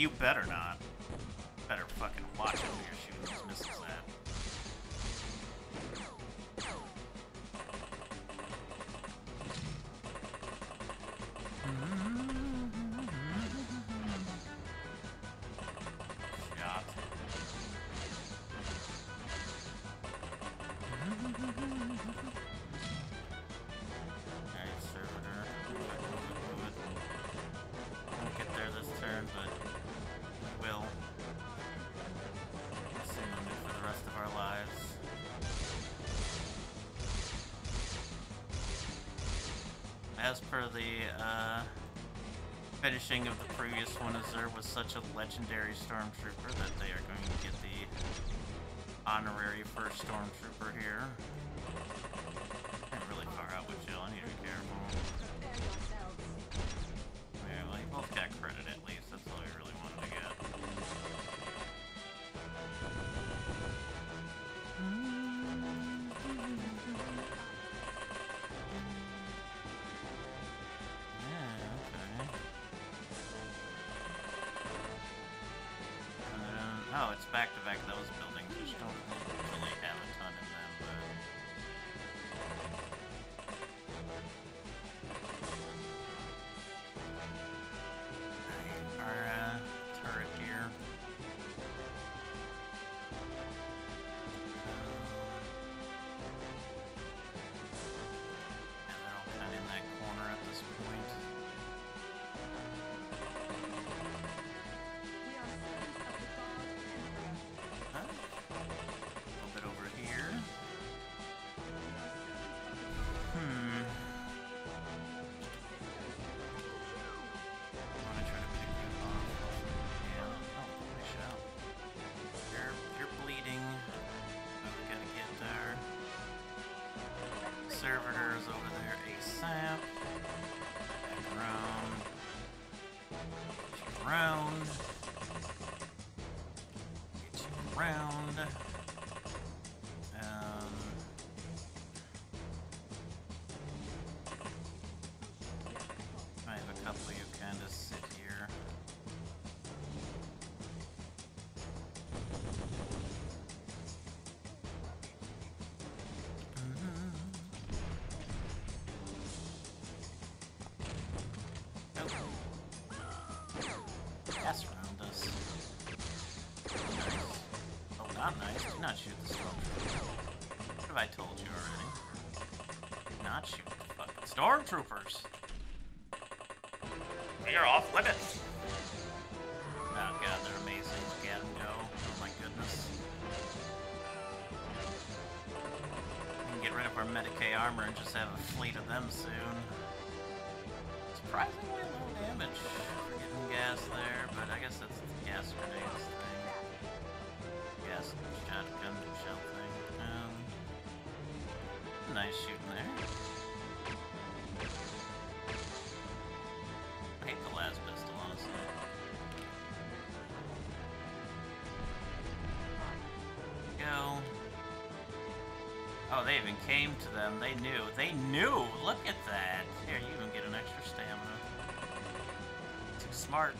You better not. as per the uh, finishing of the previous one, as there was such a legendary stormtrooper that they are going to get the honorary first stormtrooper here. back to back those buildings just don't not shoot the stormtroopers. What have I told you already? Not shoot the fucking stormtroopers. We are off limits. Oh god, they're amazing. Look at. Oh my goodness. We can get rid of our Medicae armor and just have a fleet of them soon. Surprising nice shooting there. I hate the last pistol, honestly. Go. Oh, they even came to them. They knew. They knew! Look at that! Here, you even get an extra stamina. Too smart.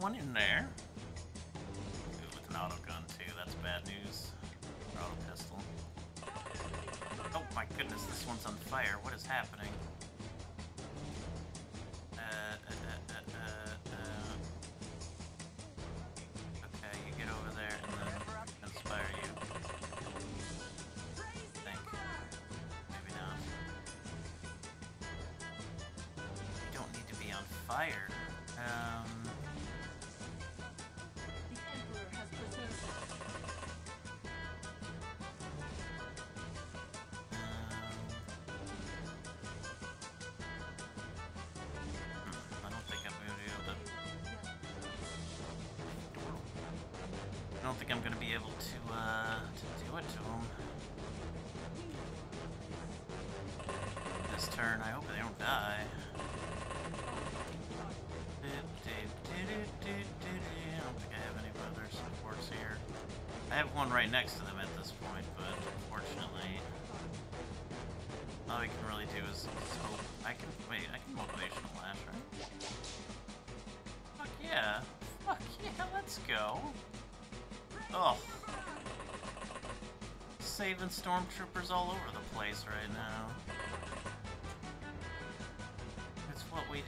One in there. Ooh, with an auto gun too. That's bad news. Auto pistol. Oh my goodness, this one's on fire. What is happening? Uh, uh, uh. Okay, you get over there and then inspire you. Maybe not. You don't need to be on fire. Think I'm gonna be able to uh to do it to him. This turn, I hope they don't die. I don't think I have any other supports here. I have one right next to them at this point, but unfortunately, all we can really do is, is hope. I can wait. I can motivational lash, right? Fuck yeah! Fuck yeah! Let's go. Oh, saving stormtroopers all over the place right now. It's what we do.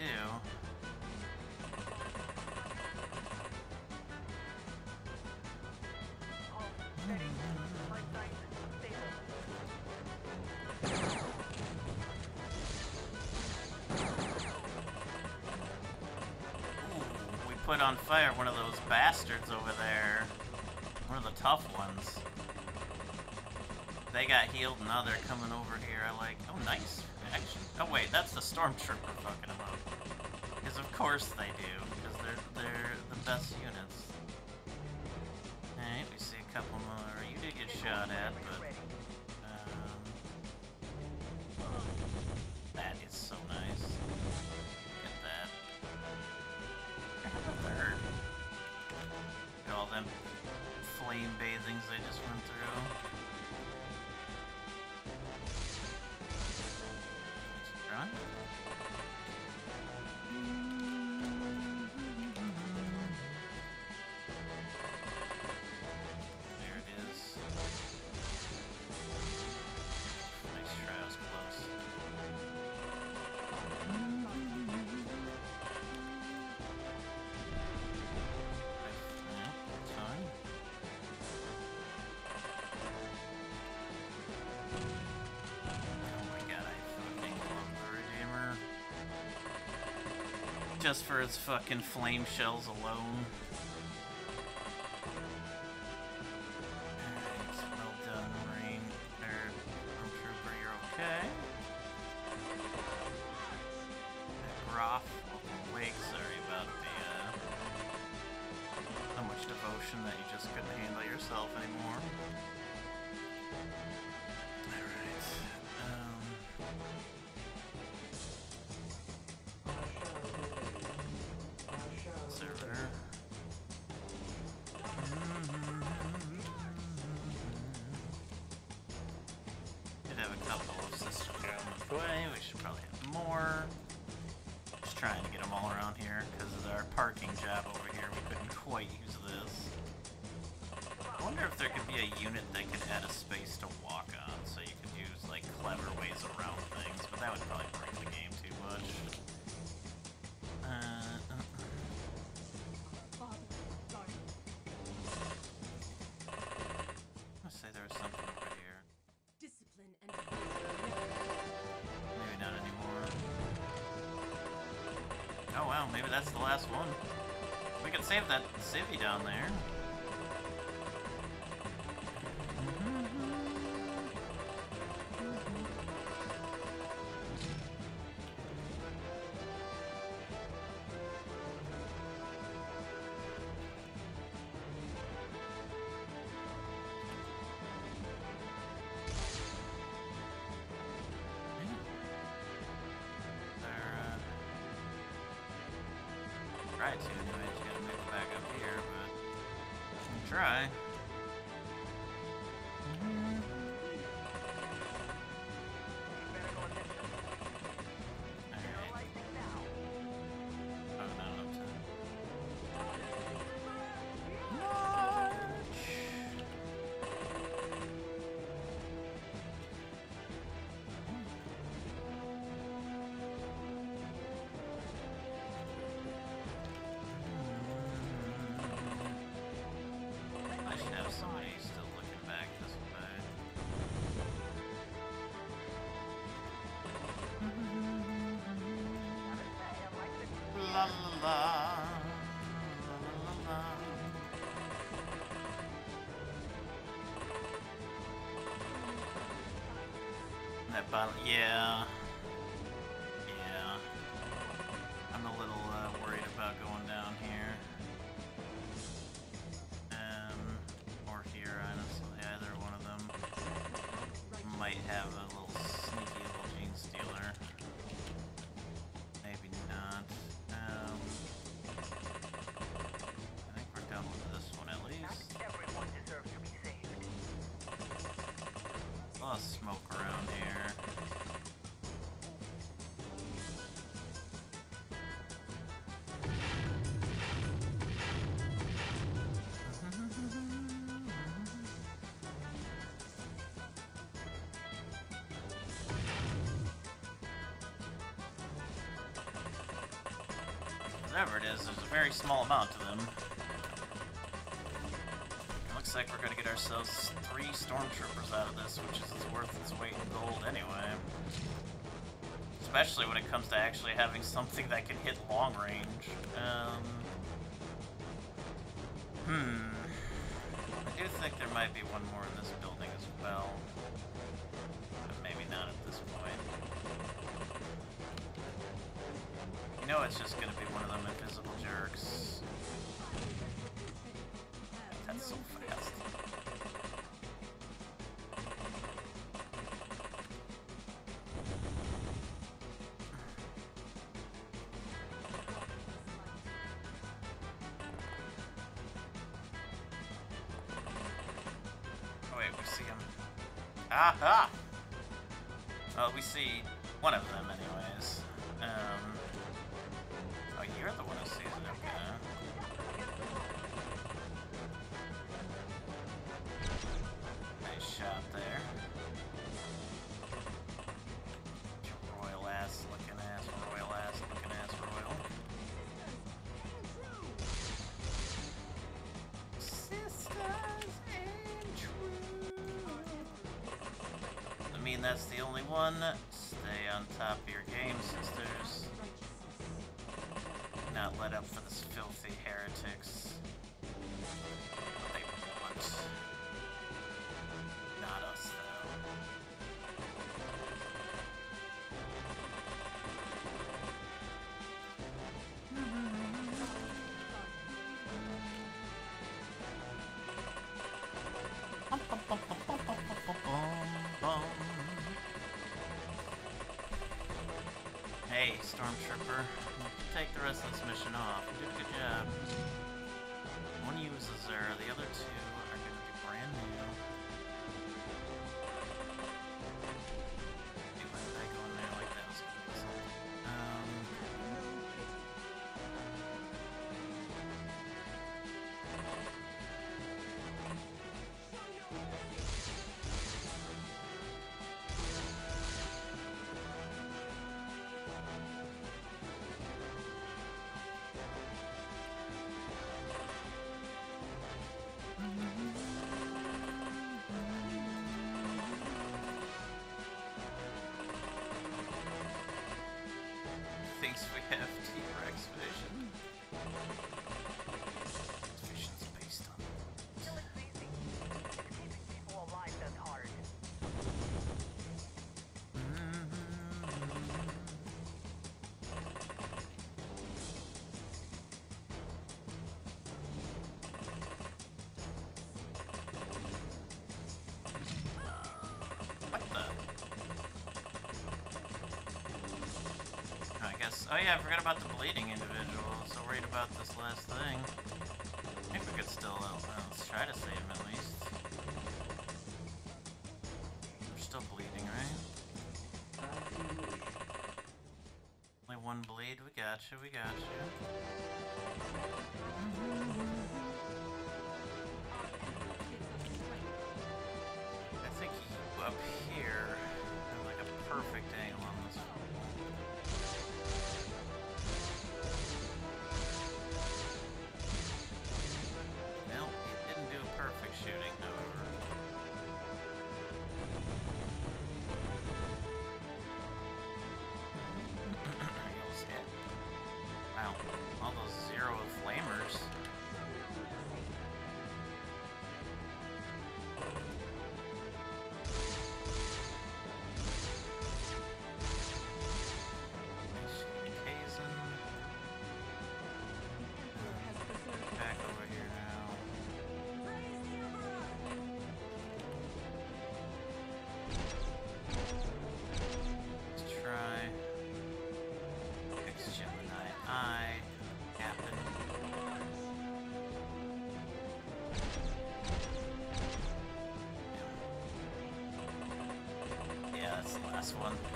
We put on fire one of those bastards over there. Tough ones. They got healed, now they're coming over here. I like, oh nice. Action. Oh wait, that's the stormtrooper fucking them up. Because of course they do, because they're they're the best Just for its fucking flame shells alone. Try. Yeah. Yeah. Whatever it is, there's a very small amount of them. Looks like we're gonna get ourselves three stormtroopers out of this, which is worth its weight in gold anyway. Especially when it comes to actually having something that can hit long range. Um, hmm. I do think there might be one more in this building as well. But maybe not at this point. You know it's just gonna be one Aha! Well, we see one of them anyways. Um, oh, you're the one who sees it, okay. Nice shot That's the only one. Stay on top of your game, sisters. Not let up Stormtrooper. Take the rest of this mission off. You did a good job. One uses Zera, the other two thinks we have Oh, Oh yeah, I forgot about the bleeding individual. So worried about this last thing. I think we could still. Uh, let's try to save him at least. We're still bleeding, right? Only one bleed. We got you. We got you. Wow, last one.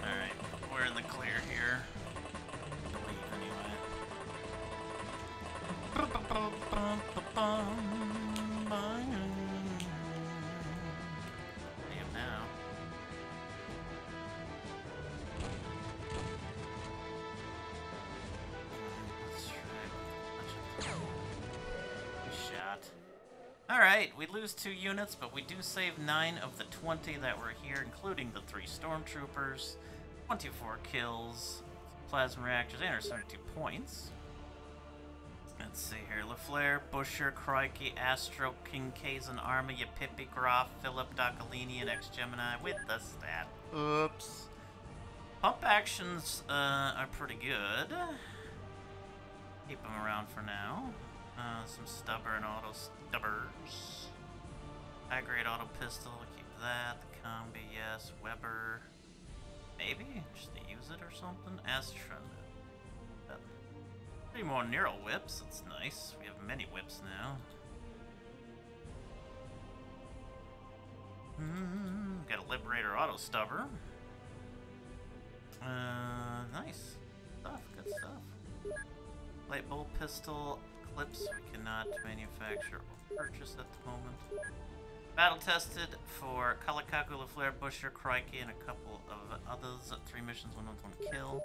Alright, we lose two units, but we do save nine of the 20 that were here, including the three stormtroopers. 24 kills, plasma reactors, and our 72 points. Let's see here. LaFleur, Busher, Crikey, Astro, King Kazan, Arma, Yapipi, Groff, Philip, Doccolini, and X Gemini with the stat. Oops. Pump actions uh, are pretty good. Keep them around for now. Stubborn auto stubbers. High grade auto pistol, keep that. The combi, yes. Weber, maybe? Just to use it or something? Astron. That- Three more neural whips, that's nice. We have many whips now. Hmm, got a Liberator auto stubber. Uh, nice stuff, good stuff. Light bulb pistol clips we cannot manufacture or purchase at the moment. Battle tested for Kalakaku, LaFleur, Busher, Crikey, and a couple of others. Three missions, one with one kill.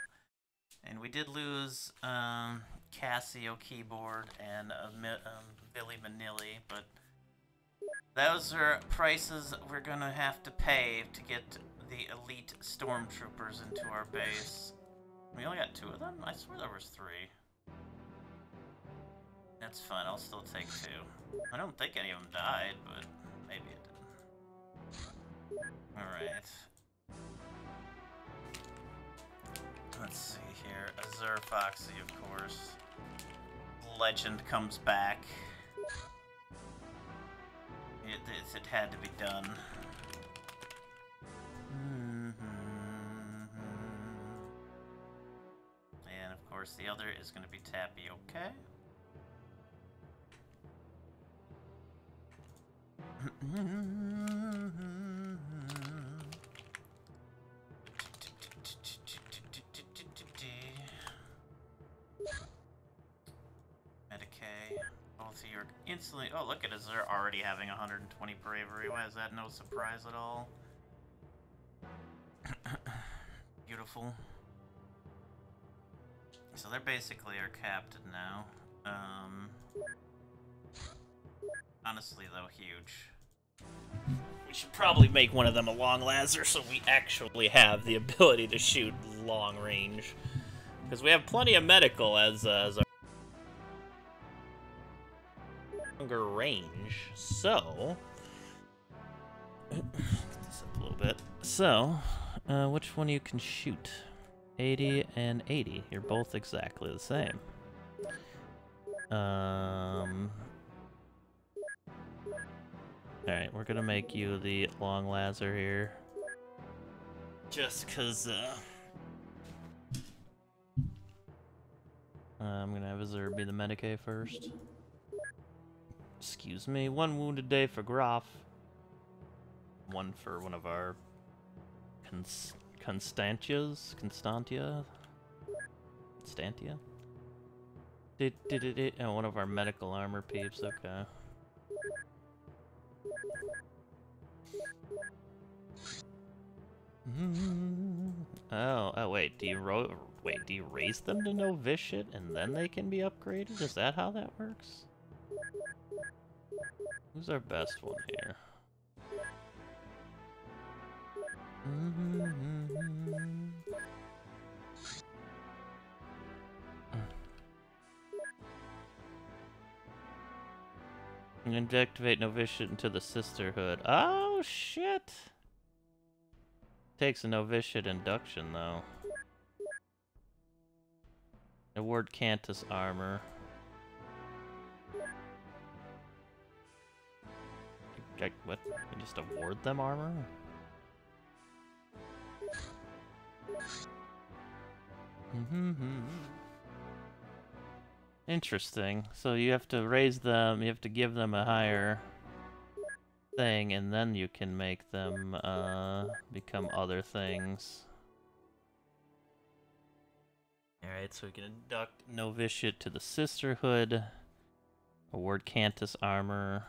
And we did lose um, Casio keyboard and uh, um, Billy Manilli, but those are prices we're gonna have to pay to get the elite stormtroopers into our base. We only got two of them? I swear there was three. That's fine, I'll still take two. I don't think any of them died, but maybe it didn't. Alright. Let's see here. Azure Foxy, of course. Legend comes back. It, it, it had to be done. Mm-hmm. And of course, the other is going to be Tappy, okay? (coughs) Medicae. Both of you are instantly. Oh, look at us. They're already having 120 bravery. Why is that no surprise at all? (coughs) Beautiful. So they're basically our captain now. Um, honestly, though, huge. We should probably make one of them a long laser so we actually have the ability to shoot long range. Because we have plenty of medical as, uh, as our longer range. So, (clears throat) this up a little bit. So, uh, which one you can shoot? 80 and 80. You're both exactly the same. Um, Alright, we're gonna make you the long laser here. Just cause, uh... uh, I'm gonna have Azure be the Medicae first. Excuse me, one wounded day for Groff. One for one of our... Cons Constantias? Constantia? Constantia? Did, did, did, did, oh, one of our medical armor peeps, okay. Oh, oh wait, do you wait, do you raise them to novitiate and then they can be upgraded? Is that how that works? Who's our best one here? (laughs) And activate novitiate into the sisterhood. Oh shit! Takes a novitiate induction though. Award Cantus armor. I, what? You just award them armor? (laughs) Interesting. So you have to raise them, you have to give them a higher thing, and then you can make them uh, become other things. Alright, so we can induct Novitiate to the Sisterhood, award Cantus armor.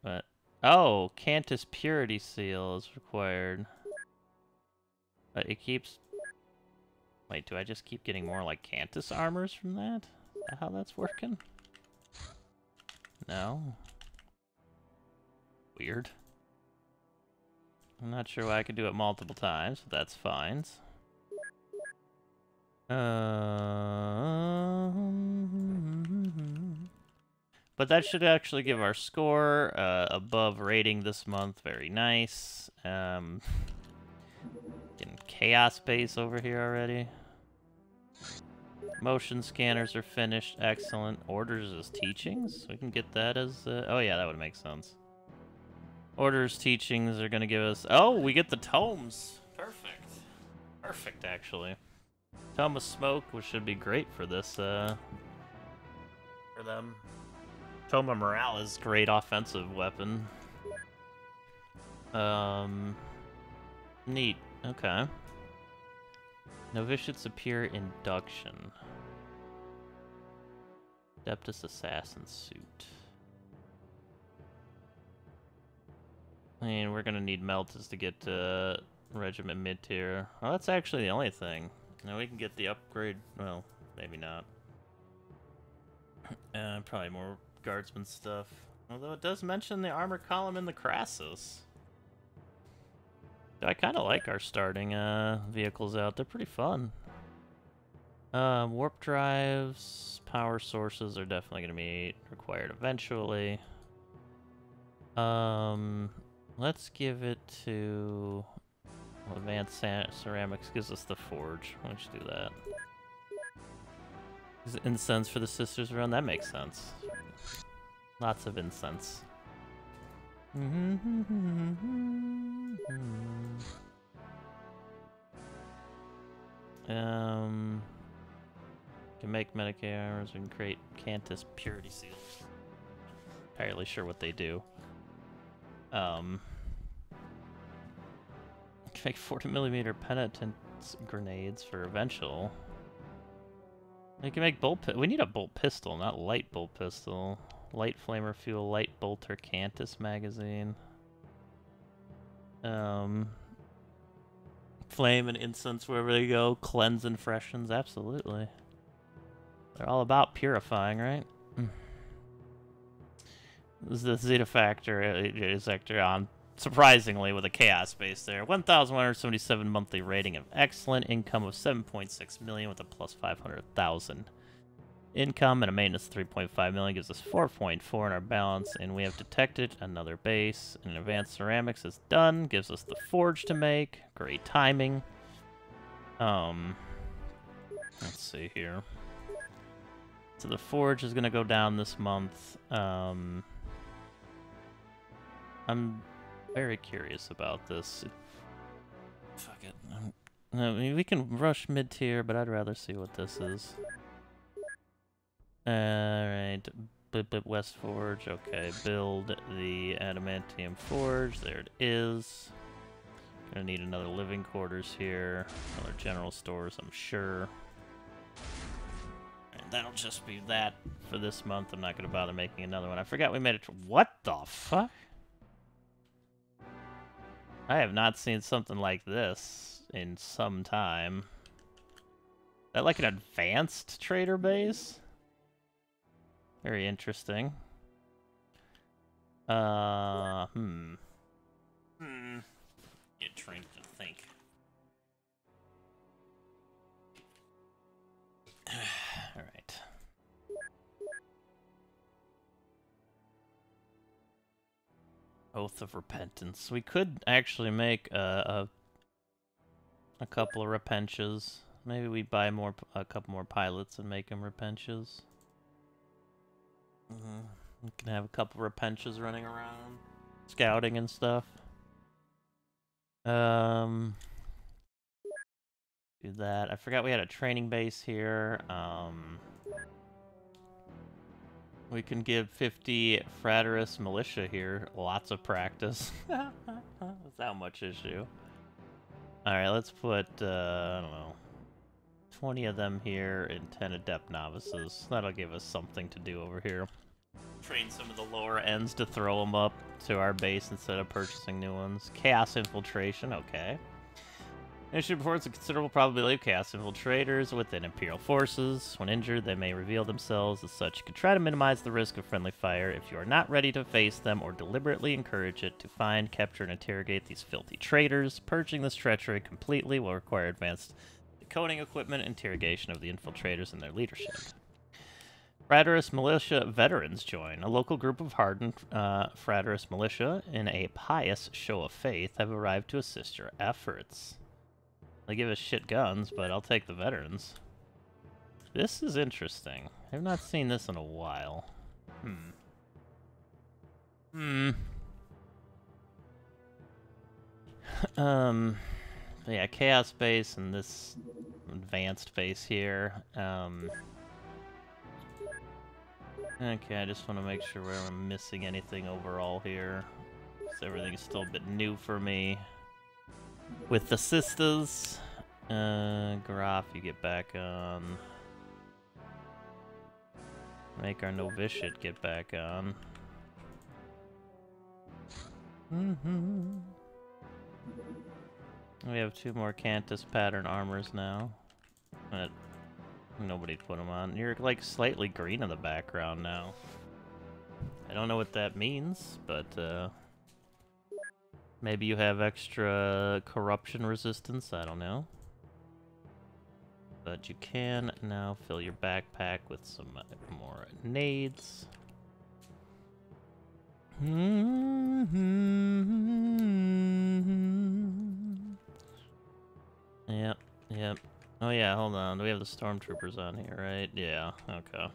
What? Oh, Cantus Purity Seal is required. But it keeps... Wait, do I just keep getting more like Cantus armors from that? Is that how that's working? No. Weird. I'm not sure why I could do it multiple times, but that's fine. Um, but that should actually give our score uh, above rating this month. Very nice. Um, (laughs) getting chaos base over here already. Motion scanners are finished. Excellent. Orders as teachings. We can get that as. Uh, oh yeah, that would make sense. Orders teachings are gonna give us. Oh, we get the tomes. Perfect. Perfect, actually. Tome of smoke, which should be great for this. Uh, for them. Tome of morale is great offensive weapon. Um. Neat. Okay. Novitiates appear induction. Adeptus assassin suit. I mean, we're gonna need meltas to get to regiment mid tier. Well, that's actually the only thing. Now we can get the upgrade. Well, maybe not. (clears throat) uh, probably more guardsman stuff. Although it does mention the armor column in the Crassus. I kind of like our starting uh, vehicles out. They're pretty fun. Um, warp drives, power sources are definitely going to be required eventually. Um, let's give it to well, advanced ceramics. Gives us the forge. Let's do that. Is incense for the sisters run? That makes sense. Lots of incense. (laughs) Um, can make armors. We can create Cantus purity seals. Entirely sure what they do. Um, (laughs) can make 40 millimeter penitent grenades for eventual. We can make bolt. we need a bolt pistol, not light bolt pistol. Light flamer fuel, light bolter, Cantus magazine. Um, flame and incense wherever they go. Cleanse and freshens, absolutely. They're all about purifying, right? This is the Zeta Factor is actor on surprisingly with a chaos base there. 1,177 monthly rating of excellent. Income of 7.6 million with a plus 500,000 income and a maintenance of 3.5 million gives us 4.4 in our balance and we have detected another base. And advanced ceramics is done gives us the forge to make. Great timing. Um let's see here so the forge is gonna go down this month um I'm very curious about this fuck it I mean, we can rush mid tier but I'd rather see what this is Alright, Blip Blip West Forge, okay, build the Adamantium Forge, there it is. Gonna need another living quarters here, another general stores, I'm sure. That'll just be that for this month, I'm not gonna bother making another one. I forgot we made it to- what the fuck? I have not seen something like this in some time. Is that like an advanced trader base? Very interesting. Uh, hmm. Hmm. Get trained to think. (sighs) (sighs) (sighs) Oath of Repentance. We could actually make a, a, a couple of Repenches. Maybe we buy more, a couple more pilots and make them Repenches. Mm -hmm. We can have a couple repenches running around, scouting and stuff. Um, do that. I forgot we had a training base here. Um, we can give 50 Frateris militia here lots of practice (laughs) without much issue. Alright, let's put, uh, I don't know, 20 of them here and 10 Adept Novices. That'll give us something to do over here. Train some of the lower ends to throw them up to our base instead of purchasing new ones. Chaos Infiltration, okay. Mission reports a considerable probability of chaos infiltrators within Imperial forces. When injured, they may reveal themselves. As such, you can try to minimize the risk of friendly fire if you are not ready to face them or deliberately encourage it to find, capture, and interrogate these filthy traitors. Purging this treachery completely will require advanced decoding equipment interrogation of the infiltrators and their leadership. Frateris militia veterans join. A local group of hardened uh, Frateris militia, in a pious show of faith, have arrived to assist your efforts. They give us shit guns, but I'll take the veterans. This is interesting. I've not seen this in a while. Hmm. Hmm. (laughs) um. yeah, chaos base and this advanced base here. Um. Okay, I just want to make sure we're missing anything overall here. everything's still a bit new for me. With the sisters, uh, Graf, you get back on. Make our novitiate get back on. hmm We have two more Cantus pattern armors now. But nobody put them on. You're like slightly green in the background now. I don't know what that means, but uh, maybe you have extra corruption resistance. I don't know. But you can now fill your backpack with some uh, more nades. Yep, yep. Oh yeah, hold on. Do we have the stormtroopers on here, right? Yeah, okay.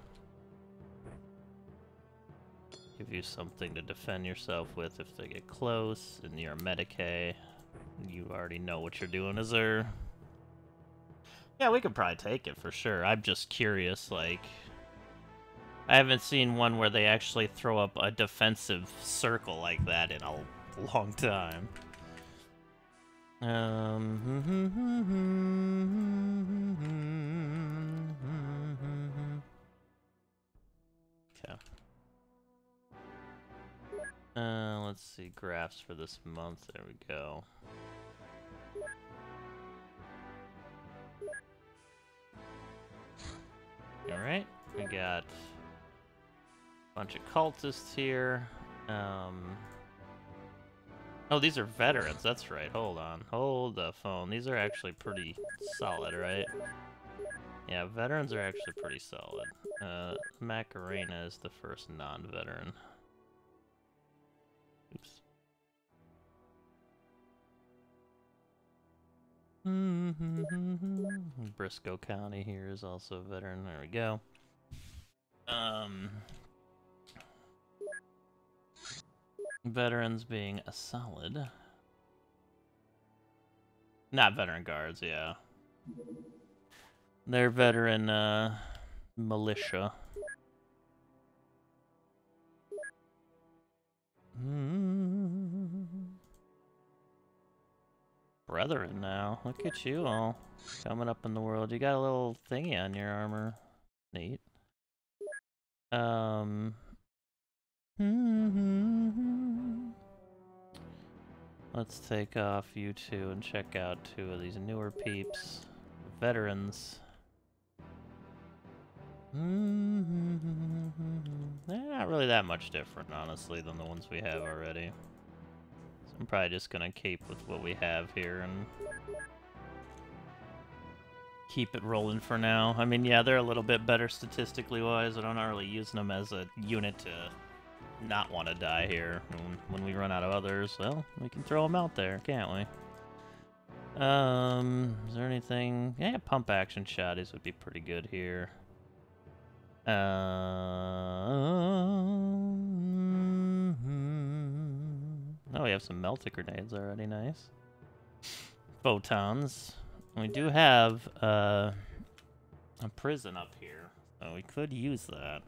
Give you something to defend yourself with if they get close, and you're a Medicae. You already know what you're doing, is there? Yeah, we could probably take it for sure. I'm just curious, like... I haven't seen one where they actually throw up a defensive circle like that in a long time. Um. Hmm, hmm, hmm, Uh, let's see graphs for this month. There we go. All right, we got a bunch of cultists here. Um, Oh, these are veterans. That's right. Hold on. Hold the phone. These are actually pretty solid, right? Yeah, veterans are actually pretty solid. Uh, Macarena is the first non-veteran. Briscoe County here is also a veteran. There we go. Um, Veterans being a solid. Not veteran guards, yeah. They're veteran uh, militia. Hmm. Brethren now. Look at you all coming up in the world. You got a little thingy on your armor. Neat. Um (laughs) Let's take off you two and check out two of these newer peeps. Veterans. (laughs) They're not really that much different, honestly, than the ones we have already. I'm probably just gonna keep with what we have here and keep it rolling for now. I mean, yeah, they're a little bit better statistically wise, but I'm not really using them as a unit to not want to die here. And when we run out of others, well, we can throw them out there, can't we? Um, is there anything? Yeah, pump action shotties would be pretty good here. Uh, oh, we have some melted grenades already. Nice. Photons. We do have uh, a prison up here, so we could use that.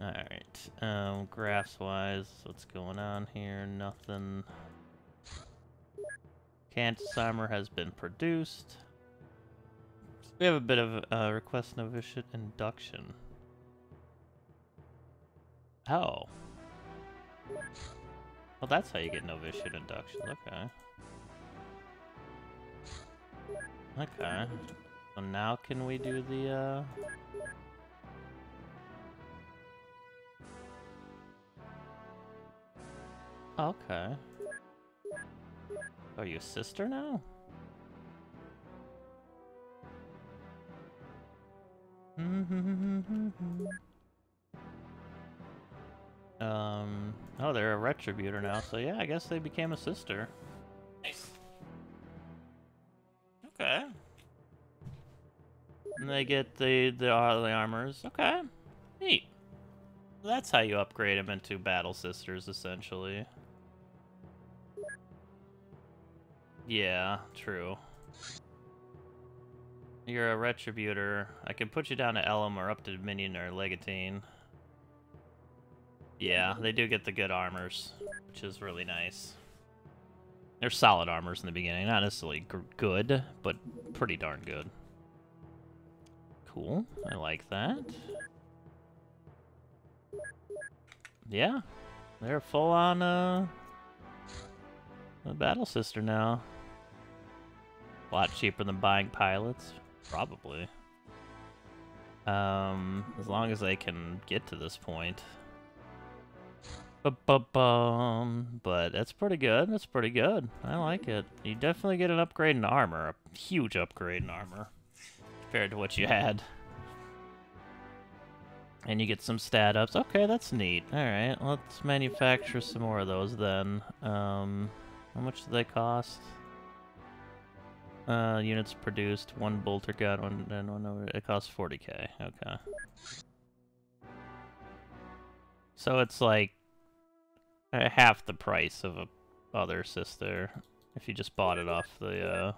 Alright, um, graphs-wise, what's going on here? Nothing. Cantus armor has been produced. We have a bit of a uh, request novitiate induction. Oh. Well, that's how you get novitiate induction. Okay. Okay. So now can we do the, uh... Okay. Are you a sister now? Um, oh, they're a retributor now, so yeah, I guess they became a sister. Nice. Okay. And they get the the, uh, the armors. Okay. Neat. That's how you upgrade them into battle sisters, essentially. Yeah, true. You're a retributor. I can put you down to Elm or up to Minion or Legatine. Yeah, they do get the good armors, which is really nice. They're solid armors in the beginning, not necessarily good, but pretty darn good. Cool, I like that. Yeah, they're full on uh, a battle sister now. A lot cheaper than buying pilots, probably. Um, as long as they can get to this point. Ba-ba-bum. But that's pretty good. That's pretty good. I like it. You definitely get an upgrade in armor. A huge upgrade in armor. Compared to what you had. And you get some stat ups. Okay, that's neat. Alright, let's manufacture some more of those then. Um, how much do they cost? Uh, units produced, one bolter gun, one, and one over. It costs 40k. Okay. So it's like half the price of a other sister if you just bought it off the uh,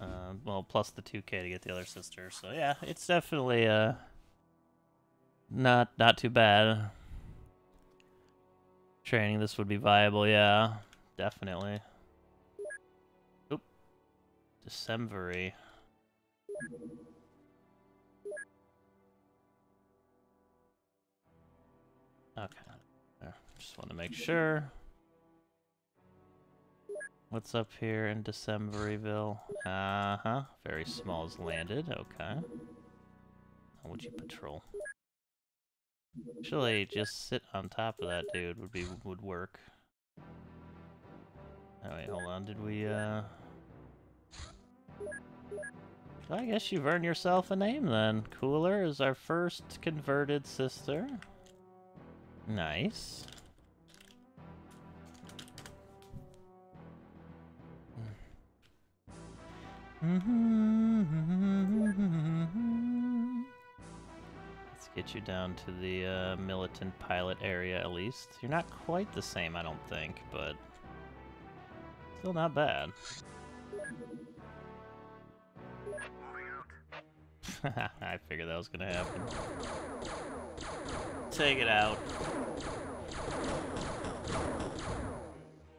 uh well plus the 2k to get the other sister. So yeah it's definitely uh not not too bad. Training this would be viable yeah definitely. Oop. Decembery Okay. Just want to make sure. What's up here in Decemberville? Uh-huh. Very small is landed. Okay. How would you patrol? Actually, just sit on top of that dude would be would work. Oh wait, hold on. Did we uh I guess you've earned yourself a name then. Cooler is our first converted sister. Nice. Let's get you down to the uh, militant pilot area at least. You're not quite the same, I don't think, but still not bad. (laughs) I figured that was gonna happen. Take it out.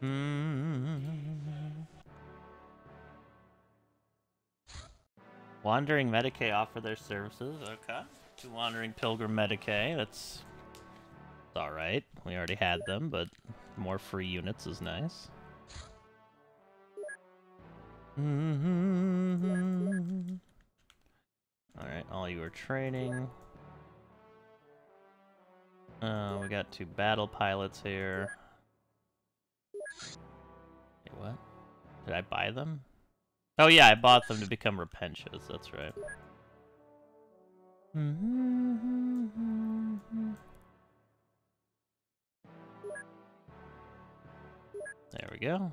Hmm. Wandering Medicae offer their services. Okay. To Wandering Pilgrim Medicae. That's alright. We already had them, but more free units is nice. Alright, all you are training. Uh, we got two battle pilots here. Wait, what? Did I buy them? Oh yeah, I bought them to become repentious, that's right. There we go.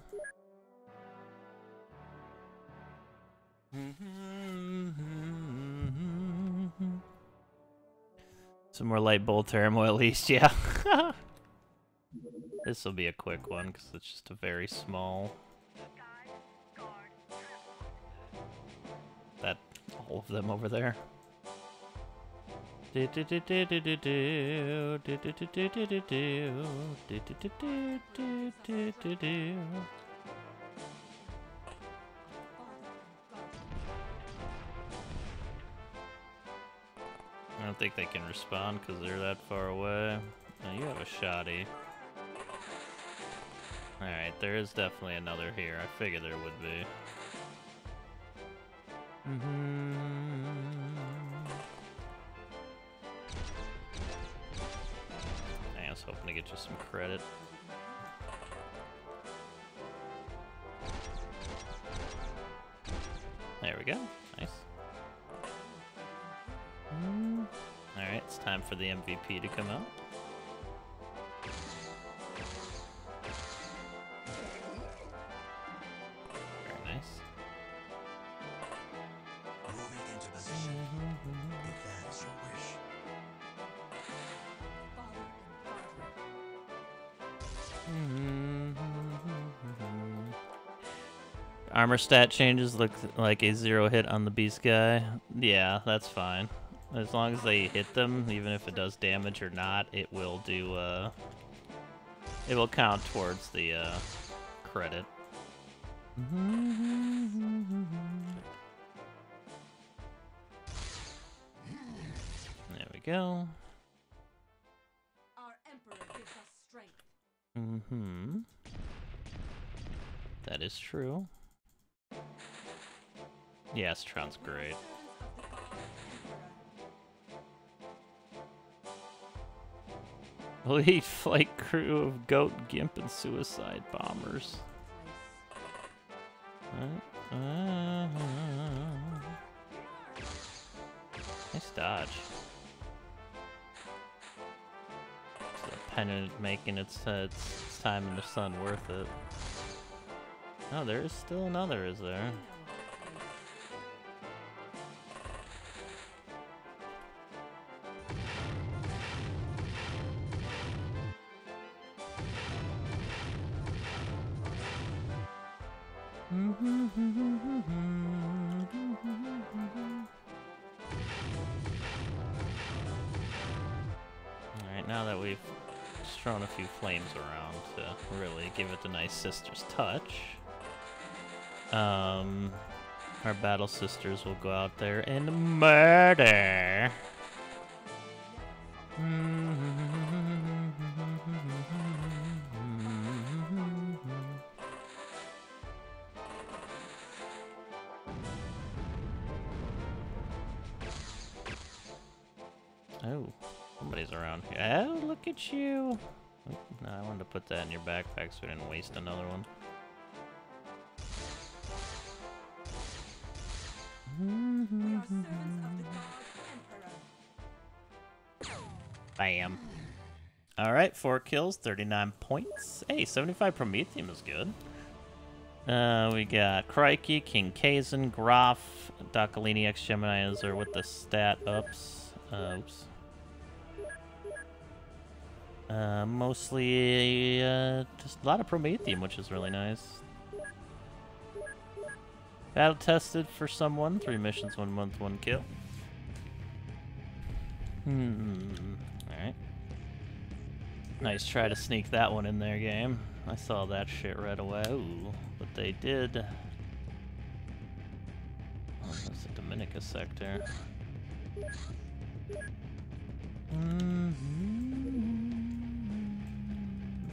Some more light bolt thermo at least, (laughs) yeah. this will be a quick one because it's just a very small. That all of them over there. Don't think they can respond because they're that far away. Now you have a shoddy. Alright, there is definitely another here. I figured there would be. Mm-hmm. I was hoping to get you some credit. There we go. Time for the MVP to come out. Nice. Armor stat changes look like a zero hit on the beast guy. Yeah, that's fine. As long as they hit them, even if it does damage or not, it will do, uh... It will count towards the, uh, credit. There we go. Our emperor gives us strength. Mm-hmm. That is true. Yes, Tron's great. Elite (laughs) flight crew of Goat, Gimp, and Suicide Bombers. Uh, uh, nice dodge. The pennant making its, uh, its, its time in the sun worth it? Oh, there is still another, is there? Sister's touch, um, our battle sisters will go out there and murder. Oh, put that in your backpack so we didn't waste another one. We are servants of the god emperor. Bam. All right, four kills, 39 points. Hey, 75 Promethium is good. Uh, we got Crikey, King Kazan, Graf, Docalini, X Gemini is there with the stat ups. Uh, oops. Uh, mostly uh, just a lot of Promethium, which is really nice. Battle tested for someone. Three missions, one month, one kill. Hmm. Alright. Nice try to sneak that one in there, game. I saw that shit right away. Ooh, but they did. Oh, that's the Dominica sector. Mhm.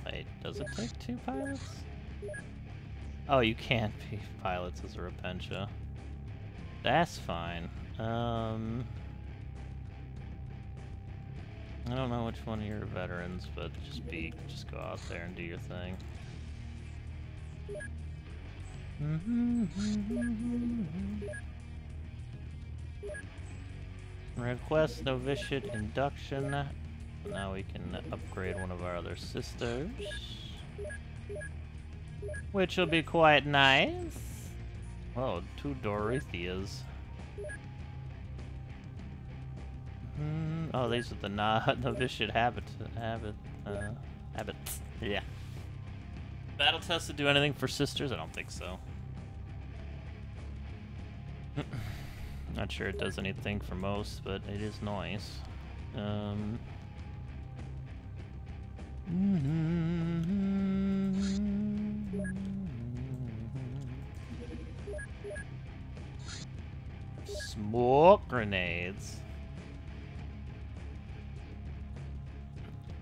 Wait, does it take two pilots? Oh, you can't be pilots as a Repentia. That's fine. Um, I don't know which one of your veterans, but just be, just go out there and do your thing. (laughs) Request novitiate induction. Now we can upgrade one of our other sisters. Which will be quite nice. Oh, two Dorithias. Hmm. Oh, these are the (laughs) no novitiate habit, habit, uh, habits. Yeah. Battle test to do anything for sisters? I don't think so. (clears throat) Not sure it does anything for most, but it is nice. Um. Smoke grenades.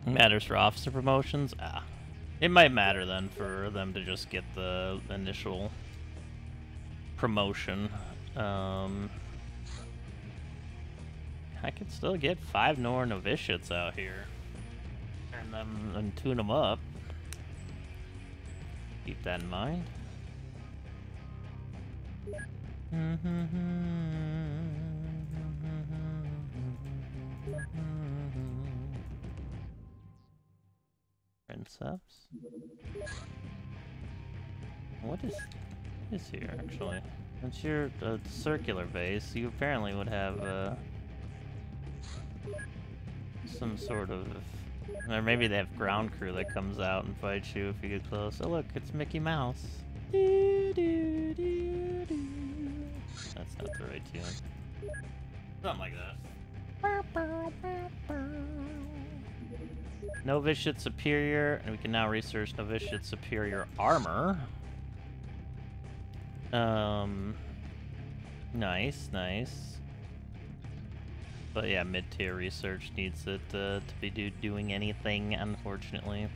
Matters for officer promotions? Ah. It might matter then for them to just get the initial promotion. Um, I could still get five more novitiates out here. Them and tune them up. Keep that in mind. Princeps. What is what is here actually? Since you're a circular base, you apparently would have uh, some sort of, or maybe they have ground crew that comes out and fights you if you get close. Oh look, it's Mickey Mouse. Doo, doo, doo. That's not the right tune. Something like that. Novitiate Superior, and we can now research Novitiate Superior Armor. Um, nice, nice. But yeah, mid-tier research needs it uh, to be do doing anything, unfortunately.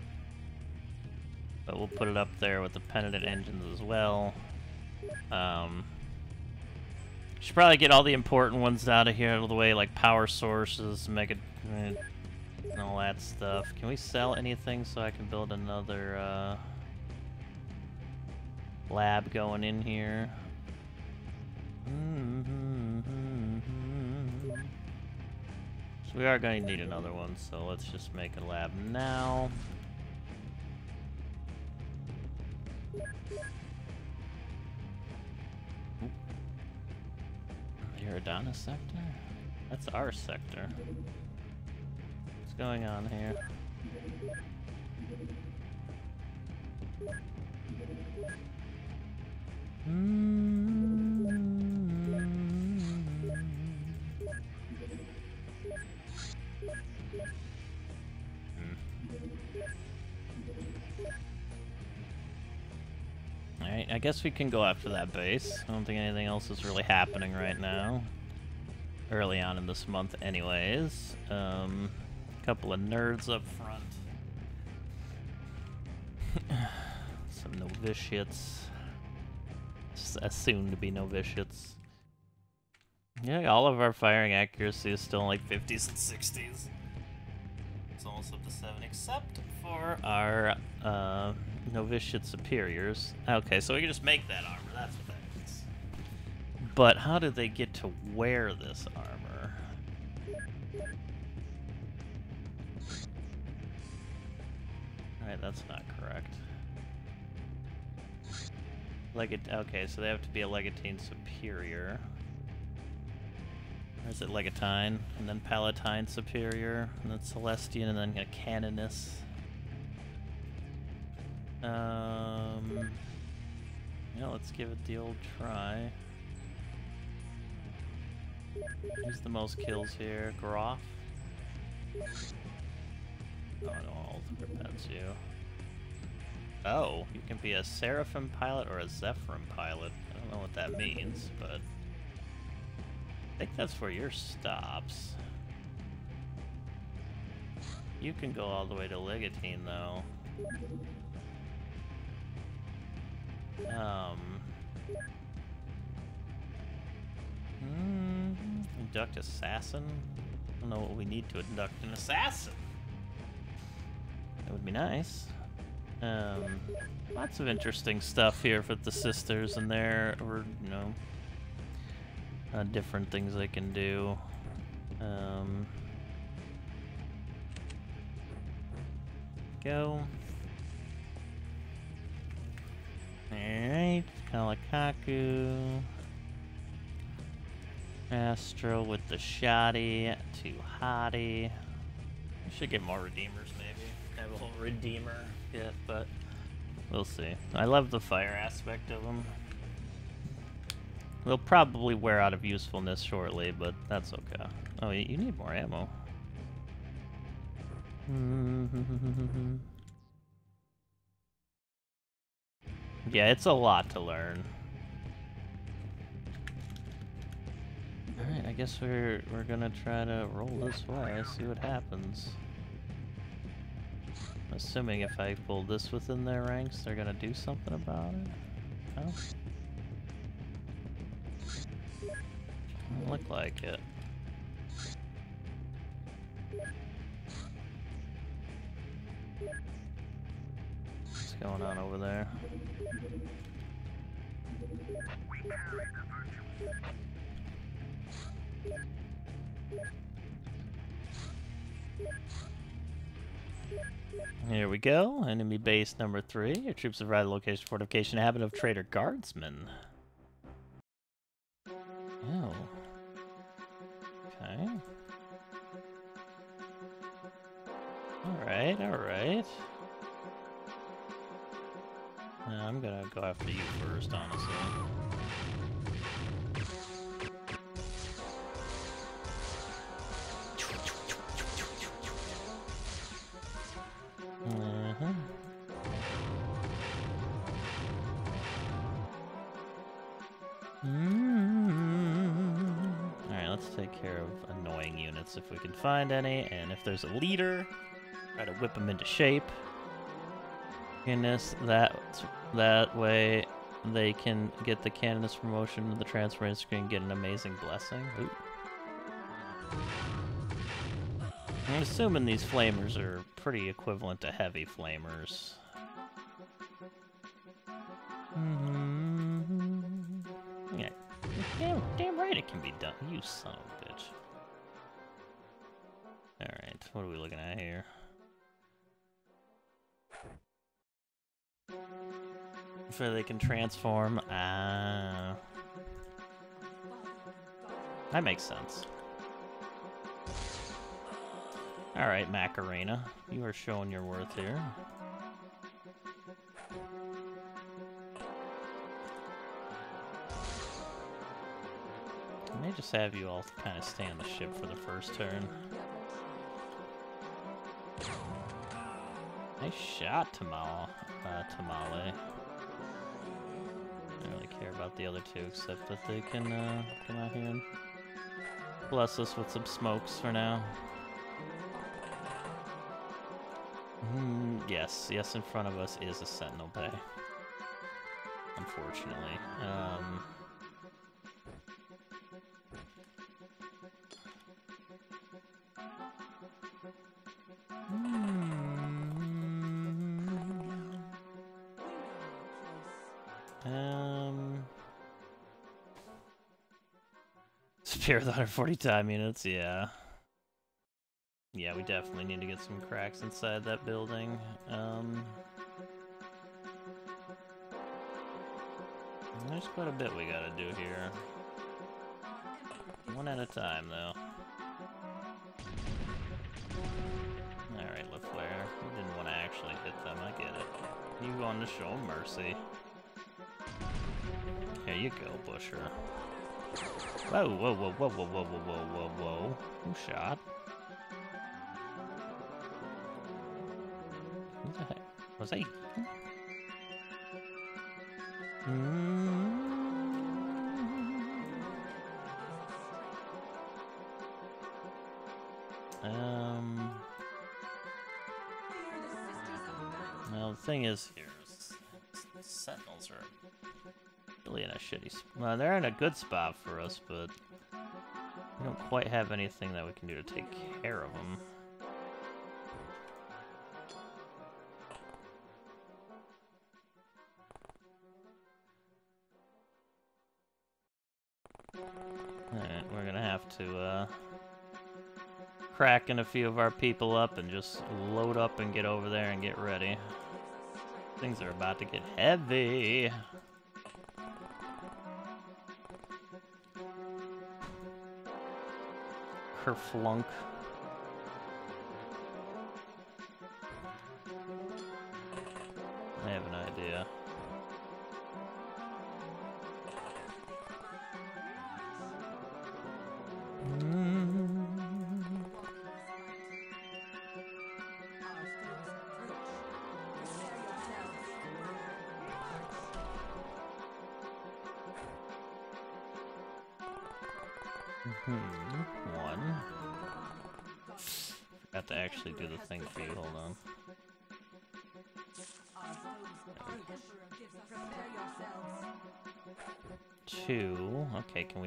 But we'll put it up there with the penitent engines as well. Um, should probably get all the important ones out of here out of the way, like power sources, mega, and all that stuff. Can we sell anything so I can build another uh, lab going in here? So we are going to need another one, so let's just make a lab now. Iridana sector? That's our sector. What's going on here? Hmm. Alright, I guess we can go after that base. I don't think anything else is really happening right now. Early on in this month anyways. Um, couple of nerds up front. (sighs) Some novitiates. Assumed to be novitiates. Yeah, all of our firing accuracy is still in like 50s and 60s. It's almost up to 7, except for our uh, novitiate superiors. Okay, so we can just make that armor, that's what that is. But how did they get to wear this armor? Alright, that's not correct. Legat okay, so they have to be a Legatine Superior. Or is it Legatine? And then Palatine Superior, and then Celestian, and then a Canoness. Um, yeah, let's give it the old try. Who's the most kills here? Graf? Oh no, all depends you. Oh, you can be a Seraphim pilot or a Zephyrim pilot. I don't know what that means, but I think that's where your stops. You can go all the way to Legatine though. Um. Hmm, induct assassin. I don't know what we need to induct an assassin. That would be nice. Um, lots of interesting stuff here for the sisters and their, or you know, uh, different things they can do. Um, go. Alright, Kalakaku. Astro with the shoddy to hottie. We should get more redeemers maybe. I have a whole redeemer kit, but we'll see. I love the fire aspect of them. They'll probably wear out of usefulness shortly, but that's okay. Oh, you need more ammo. (laughs) yeah, it's a lot to learn. Alright, I guess we're we're gonna try to roll this way, see what happens. Assuming if I pull this within their ranks, they're gonna do something about it. No? Doesn't look like it. What's going on over there? Here we go. Enemy base number three. Your troops have arrived at location fortification habit of traitor guardsmen. Oh. Okay. Alright, alright. Uh, I'm gonna go after you first, honestly. Uh-huh. Mm-hmm. Alright, let's take care of annoying units if we can find any, and if there's a leader, try to whip them into shape. That that way they can get the canonist promotion and the transfer screen get an amazing blessing. Ooh. I'm assuming these flamers are pretty equivalent to heavy flamers. Mhm. Yeah. Damn, damn right it can be done. You son of a bitch. Alright, what are we looking at here? So they can transform. Ah. that makes sense. Alright, Macarena. You are showing your worth here. I may just have you all kind of stay on the ship for the first turn. Nice shot, Tamal, uh, Tamale. I don't really care about the other two, except that they can uh, come out here and bless us with some smokes for now. Mm, yes, yes, in front of us is a Sentinel Bay. Unfortunately. Um, With (laughs) 140 time units, yeah. Yeah, we definitely need to get some kraks inside that building. Um. There's quite a bit we gotta do here. One at a time, though. Alright, LaFleur. You didn't want to actually hit them, I get it. You wanted to show mercy. Here you go, Busher. Whoa, whoa, whoa, whoa, whoa, whoa, whoa, whoa, whoa, whoa. Who shot? Who the heck? Was that a shitty. Well, they're in a good spot for us, but we don't quite have anything that we can do to take care of them. Alright, we're gonna have to, uh, cracking a few of our people up and just load up and get over there and get ready. Things are about to get heavy. Kerflunk.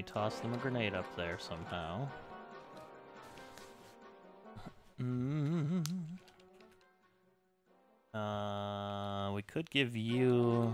Toss them a grenade up there somehow? Mm. Uh, we could give you.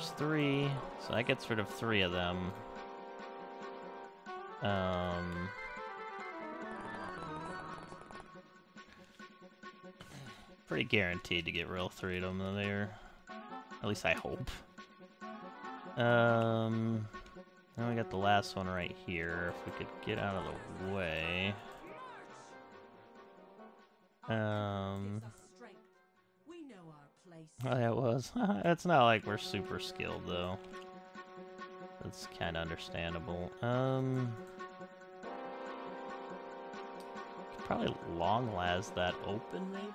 There's three, so that gets rid of three of them. Um, pretty guaranteed to get real three of them there. At least I hope. Um, then we got the last one right here. If we could get out of the way. Um, Oh, it was. (laughs) it's not like we're super skilled, though. That's kind of understandable. Um, could probably long last that open, maybe.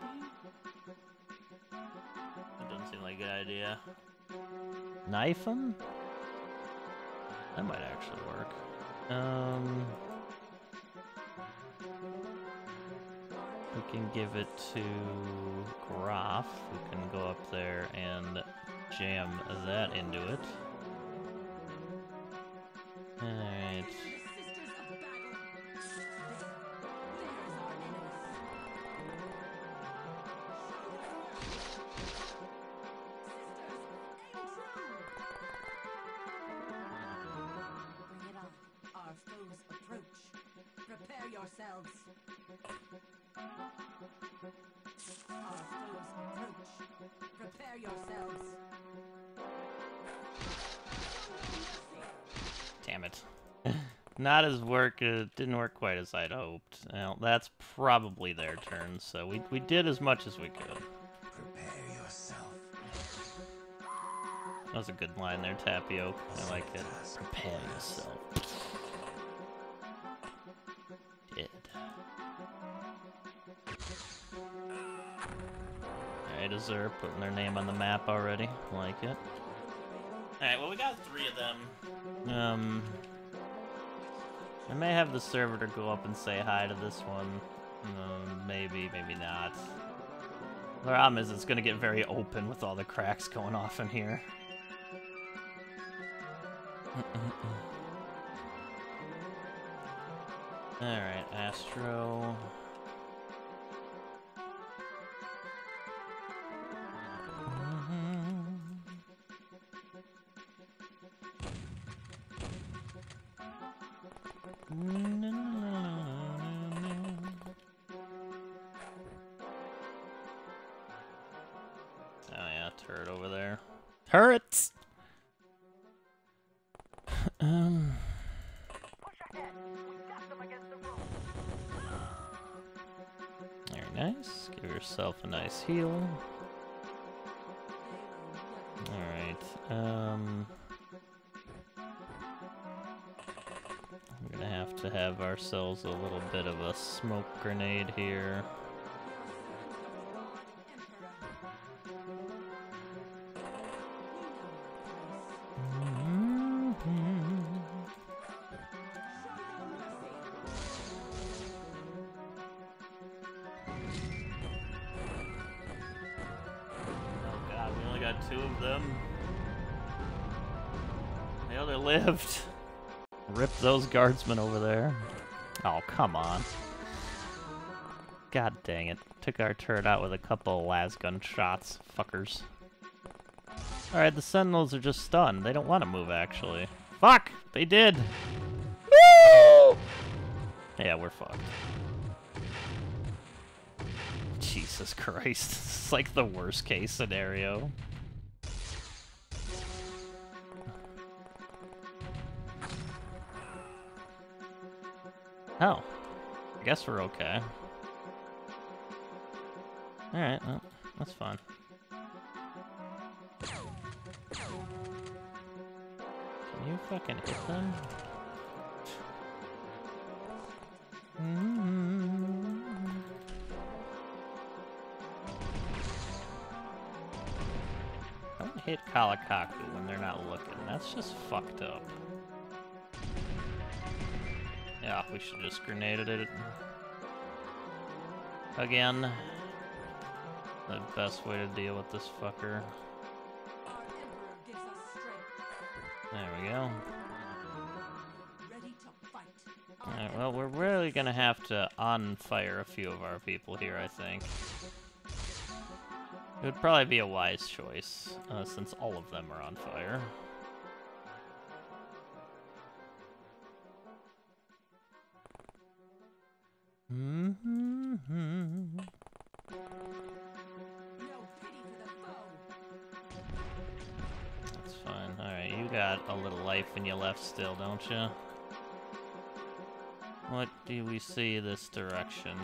That doesn't seem like a good idea. Knife him? That might actually work. Um, can give it to Graf, who can go up there and jam that into it. Alright. Not as work, it didn't work quite as I'd hoped. Well, that's probably their turn, so we, we did as much as we could. Prepare yourself. That was a good line there, Tapioca. I like it. Prepare yourself. Did. Alright, Azure putting their name on the map already. Like it. Alright, well we got three of them. Um I may have the servitor go up and say hi to this one. Um, maybe, maybe not. The problem is it's gonna get very open with all the kraks going off in here. (laughs) Alright, Astro. Ourselves a little bit of a smoke grenade here. Oh God, we only got two of them. The other (laughs) lived. Rip those guardsmen over there. Come on. God dang it. Took our turret out with a couple of las gun shots, fuckers. Alright, the sentinels are just stunned. They don't want to move, actually. Fuck! They did! Woo! Yeah, we're fucked. Jesus Christ. (laughs) This is like the worst case scenario. Guess we're okay. Alright, well, that's fine. Can you fucking hit them? Don't hit Kalakaku when they're not looking. That's just fucked up. We should just grenaded it. Again. The best way to deal with this fucker. There we go. Alright, well, we're really gonna have to on-fire a few of our people here, I think. It would probably be a wise choice, uh, since all of them are on fire. Left still, don't you? What do we see this direction?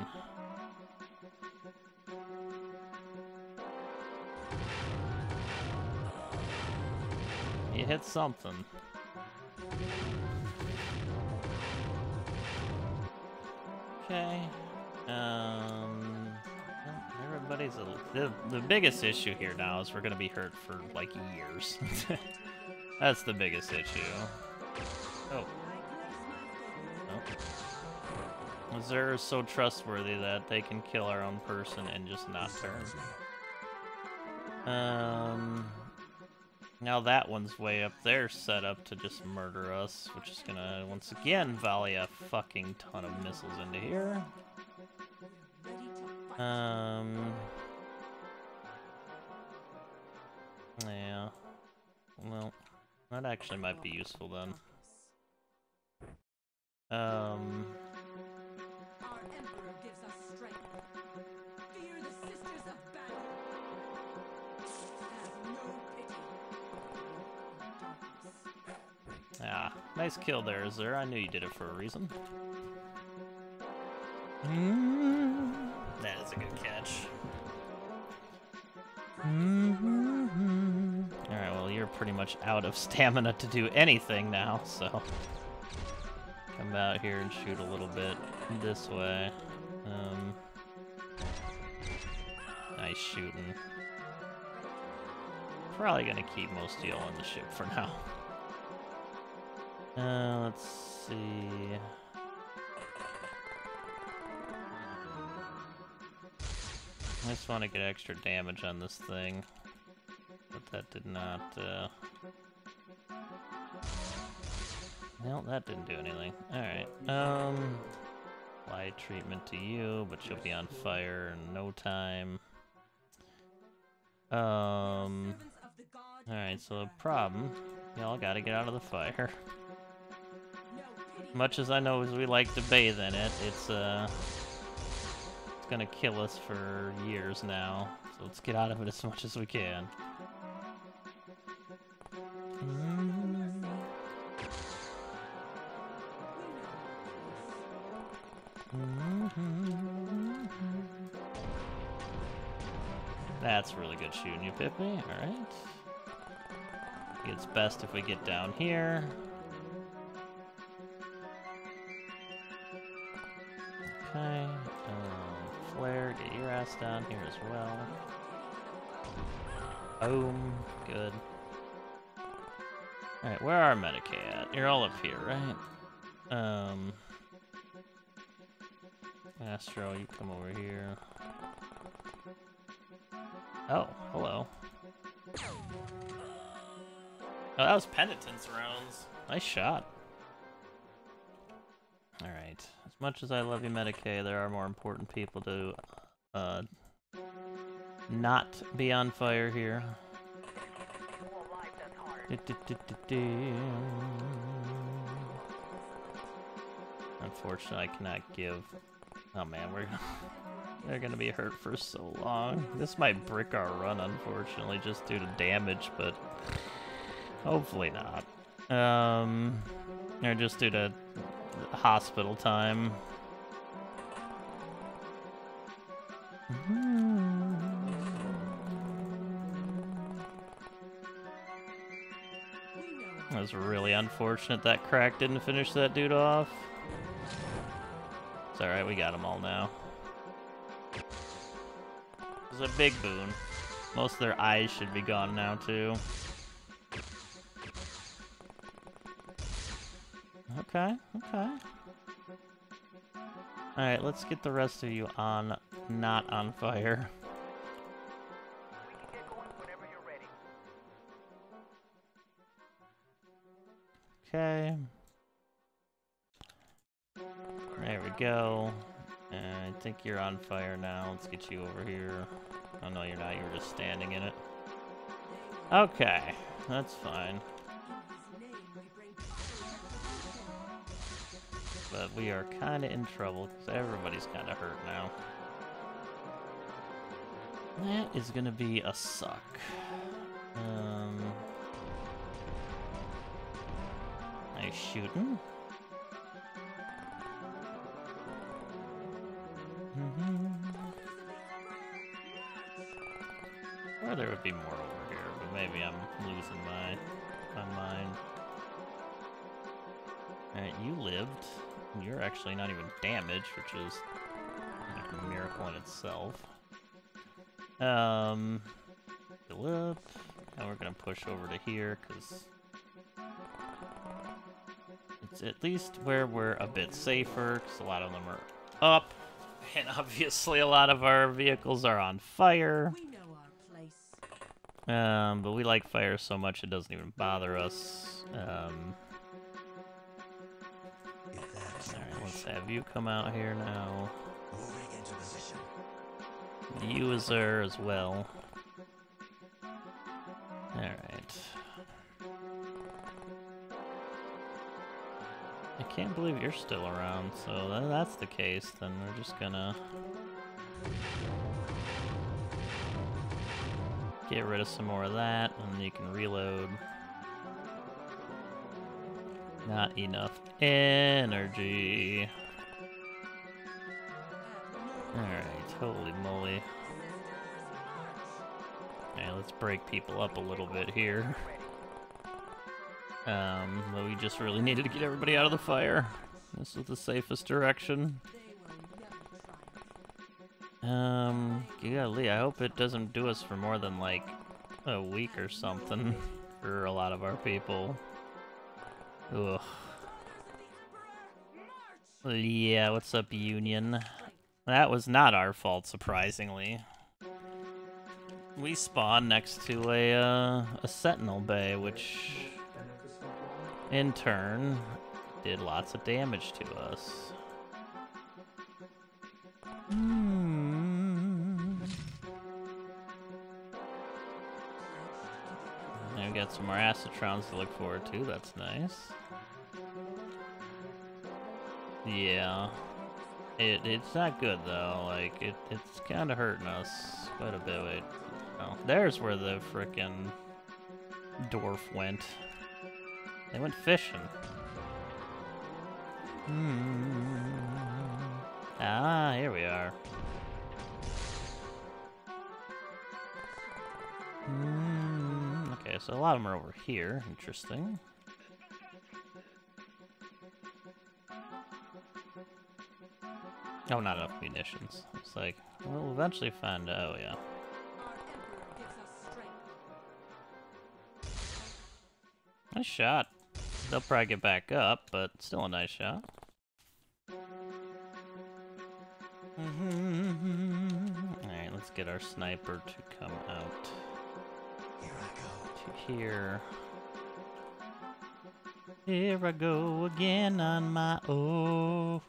You hit something. Okay. Um. Everybody's a, the the biggest issue here now is we're gonna be hurt for like years. (laughs) That's the biggest issue. Oh, oh. Azure is so trustworthy that they can kill our own person and just not turn. Um. Now that one's way up there, set up to just murder us, which is gonna once again volley a fucking ton of missiles into here. Um. Yeah. Well, that actually might be useful then. Darkness. Ah, nice kill there, Azure. I knew you did it for a reason. That is a good catch. Alright, well, you're pretty much out of stamina to do anything now, so. Come out here and shoot a little bit this way. Um, nice shooting. Probably gonna keep most of y'all on the ship for now. Uh, let's see. I just want to get extra damage on this thing. But that did not, uh... Well, that didn't do anything. Alright, um... Light treatment to you, but you'll be on fire in no time. Um... Alright, so the problem, y'all gotta get out of the fire. no. Much as I know as we like to bathe in it, it's uh it's gonna kill us for years now. So let's get out of it as much as we can. That's really good shooting you, Pippi. Alright. It's best if we get down here. Okay. Um, Flare, get your ass down here as well. Boom. Good. Alright, where are Medicae at? You're all up here, right? Um. Astro, you come over here. Oh, hello. Oh, that was Penitence rounds. Nice shot. Alright. As much as I love you, Medicae, there are more important people to, uh, not be on fire here. Unfortunately, I cannot give. Oh man, we're (laughs) They're gonna be hurt for so long. This might brick our run, unfortunately, just due to damage, but hopefully not. Um, or just due to hospital time. That was really unfortunate that krak didn't finish that dude off. It's alright, we got them all now. A big boon. Most of their eyes should be gone now, too. Okay, okay. Alright, let's get the rest of you on, not on fire. Okay. There we go. I think you're on fire now. Let's get you over here. Oh no, you're not. You were just standing in it. Okay, that's fine. But we are kind of in trouble because everybody's kind of hurt now. That is gonna be a suck. Um, nice shooting. Or there would be more over here, but maybe I'm losing my my mind. Alright, you lived. You're actually not even damaged, which is like a miracle in itself. Um, fill up. Now we're gonna push over to here because it's at least where we're a bit safer because a lot of them are up, and (laughs) obviously a lot of our vehicles are on fire. We know our place. Um, but we like fire so much it doesn't even bother us. Um, If that is your alright, let's have you come out here now. moving into position. You is there as well. You're still around, so tha- that's the case, then we're just gonna... Get rid of some more of that, and you can reload. Not enough energy. Alright, holy moly. Okay, let's break people up a little bit here. (laughs) Um, but we just really needed to get everybody out of the fire. This is the safest direction. Um, golly, I hope it doesn't do us for more than like a week or something (laughs) for a lot of our people. Ugh. Yeah, what's up, Union? That was not our fault, surprisingly. We spawned next to a uh, a Sentinel Bay, which in turn did lots of damage to us. Hmm. And we got some more Accatrans to look forward to. That's nice. Yeah. It it's not good though. Like it it's kind of hurting us quite a bit. Wait. Oh, there's where the frickin' dwarf went. They went fishing. Hmm. Ah, here we are. Hmm. Okay, so a lot of them are over here. Interesting. Oh, not enough munitions. It's like, we'll eventually find out, oh, yeah. Nice shot. They'll probably get back up, but still a nice shot. Alright, let's get our sniper to come out Here I go. to here. Here I go again on my own.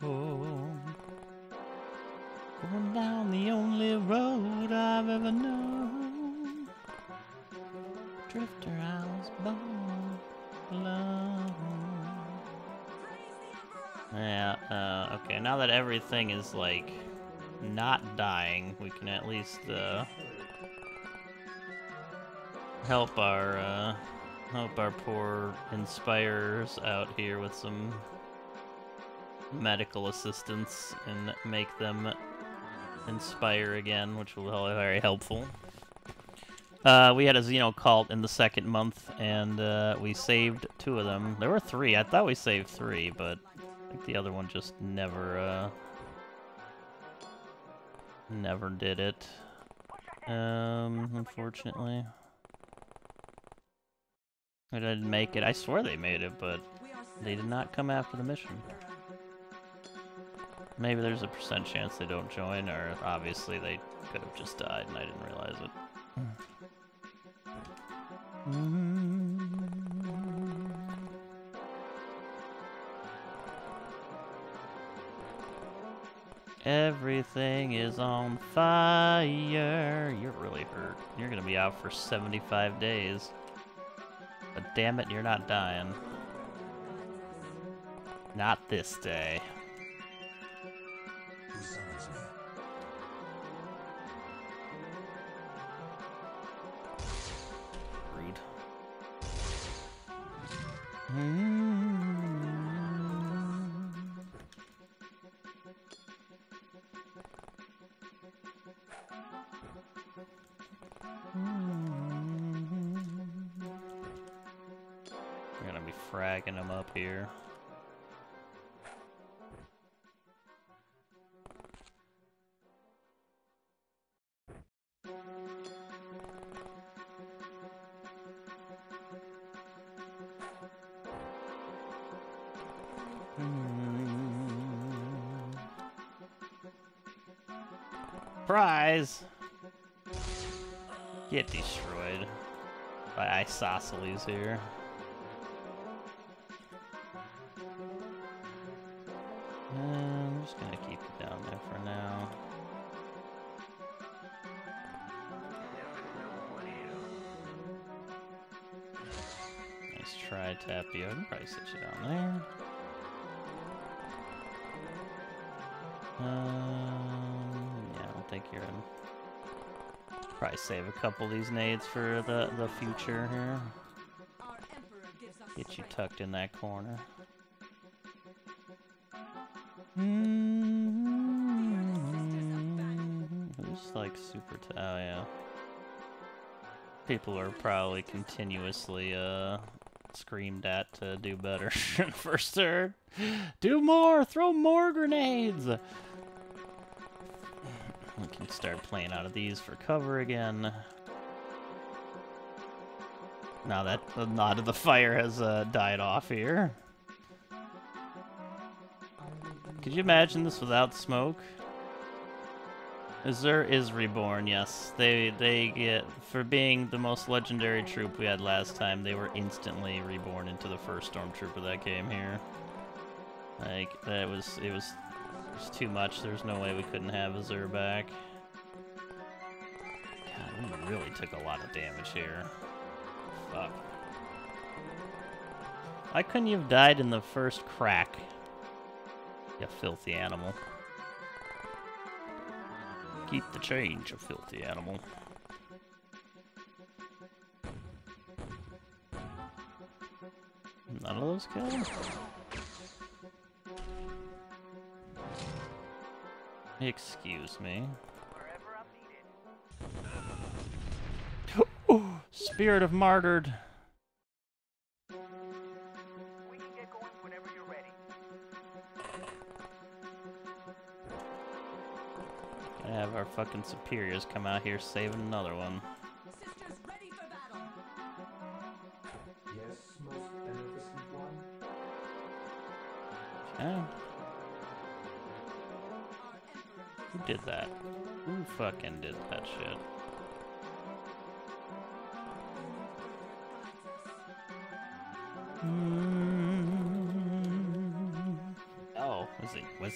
Going down the only road I've ever known. Drifter, I was born alone. Yeah, uh, okay, now that everything is, like, not dying, we can at least, uh, help our, uh, help our poor inspirers out here with some medical assistance and make them inspire again, which will be very helpful. Uh, we had a Xeno cult in the second month, and uh, we saved two of them. There were three. I thought we saved three, but I think the other one just never, uh, never did it. Um, unfortunately. I didn't make it. I swear they made it, but they did not come after the mission. Maybe there's a percent chance they don't join, or obviously they could have just died and I didn't realize it. Everything is on fire. You're really hurt. You're gonna be out for 75 days. But damn it, you're not dying. Not this day. Isosceles here. I'm just gonna keep it down there for now. Nice try, Tapio. I can probably sit you down there. Um, yeah, I don't think you're in. Probably save a couple of these nades for the, the future here. Get you tucked in that corner. Who's like super t- oh yeah. People are probably continuously uh screamed at to do better (laughs) first third. Do more! Throw more grenades! Start playing out of these for cover again. Now that the knot of the fire has uh, died off here. Could you imagine this without smoke? Azur is reborn, yes. They they get for being the most legendary troop we had last time, they were instantly reborn into the first stormtrooper that came here. Like that was it was it was too much. There's no way we couldn't have Azur back. Really took a lot of damage here. Fuck. Why couldn't you have died in the first krak? You filthy animal. Keep the change, you filthy animal. None of those killed? Excuse me. Spirit of martyred. We can get going whenever you're ready. Gonna have our fucking superiors come out here saving another one. Sisters ready for battle. Yes, most beneficent one. Okay. Who did that? Who fucking did that shit?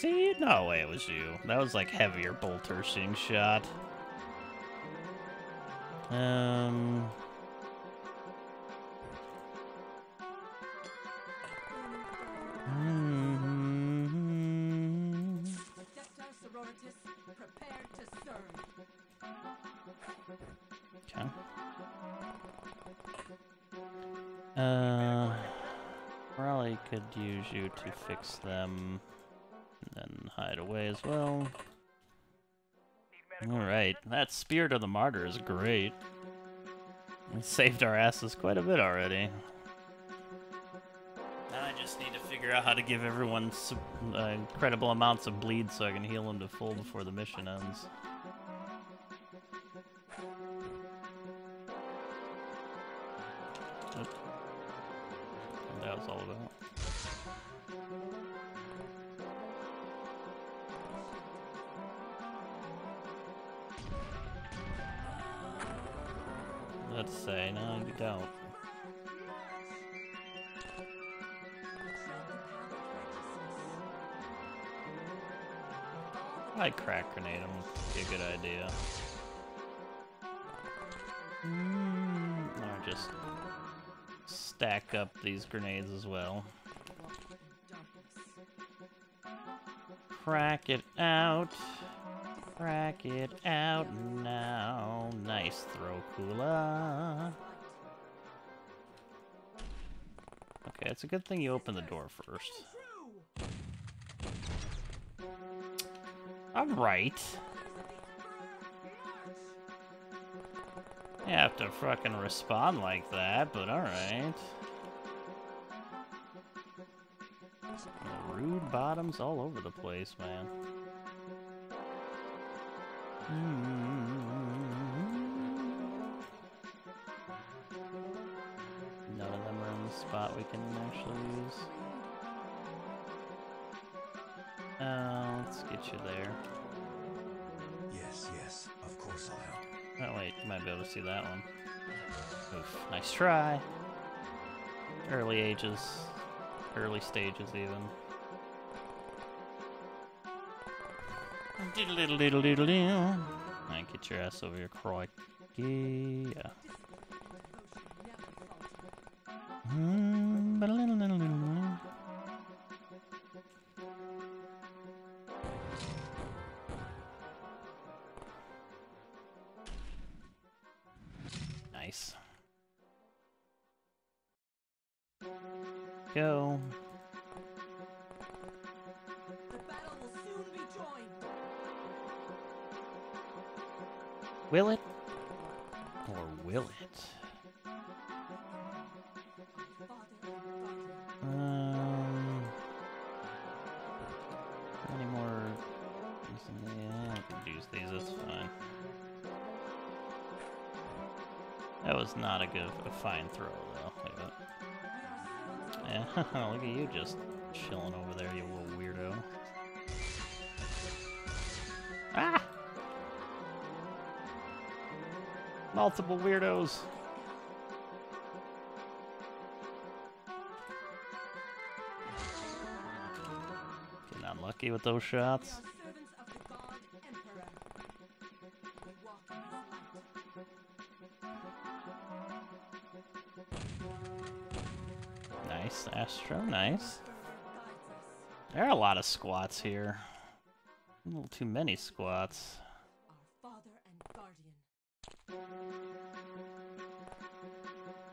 He? No way, it was you. That was like heavier bolter-shing shot. Um. hmm. Serve. Okay. Uh, probably could use you to fix them, hide away as well. All right, that Spirit of the Martyr is great. We saved our asses quite a bit already. Now I just need to figure out how to give everyone uh, incredible amounts of bleed so I can heal them to full before the mission ends. These grenades as well. Crack it out. Crack it out now. Nice throw, Kula. Okay, it's a good thing you open the door first. Alright. You have to fucking respond like that, but alright. Rude bottoms all over the place, man. Hmm. None of them are in the spot we can actually use. Oh, let's get you there. Yes, yes, of course I'll help. Oh wait, you might be able to see that one. Oof, nice try. Early ages, early stages even. Alright, get your ass over here, Croy. Yeah. Hmm, fine throw though. Wait a minute. Yeah, (laughs) look at you just chilling over there, you little weirdo. Ah! Multiple weirdos. Getting unlucky with those shots. Nice. Emperor guides us. There are a lot of squats here. A little too many squats. Our father and guardian.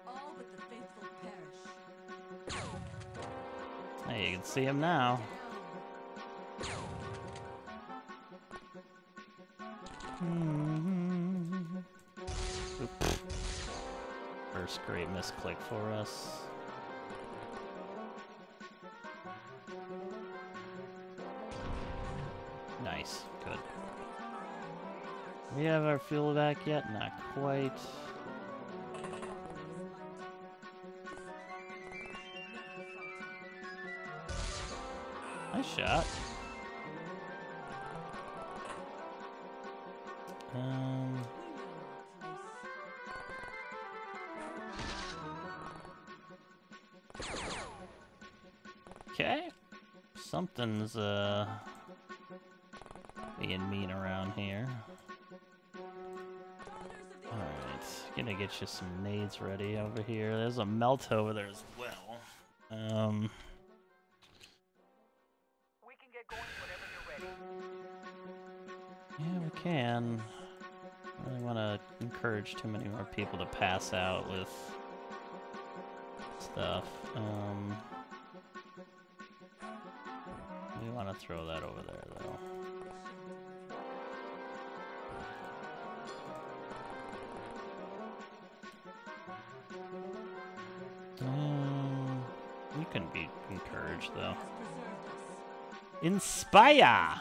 All but the faithful perish. Hey, you can see him now. Mm-hmm. Oop. First great misclick for us. Our fuel back yet? Not quite. Nice shot. Um, okay. Something's, uh, being mean Gonna get you some nades ready over here. There's a melt over there as well. Um, We can get going whenever you're ready. yeah, we can. I really want to encourage too many more people to pass out with stuff. Um, we want to throw that over there, though. Though. Inspire!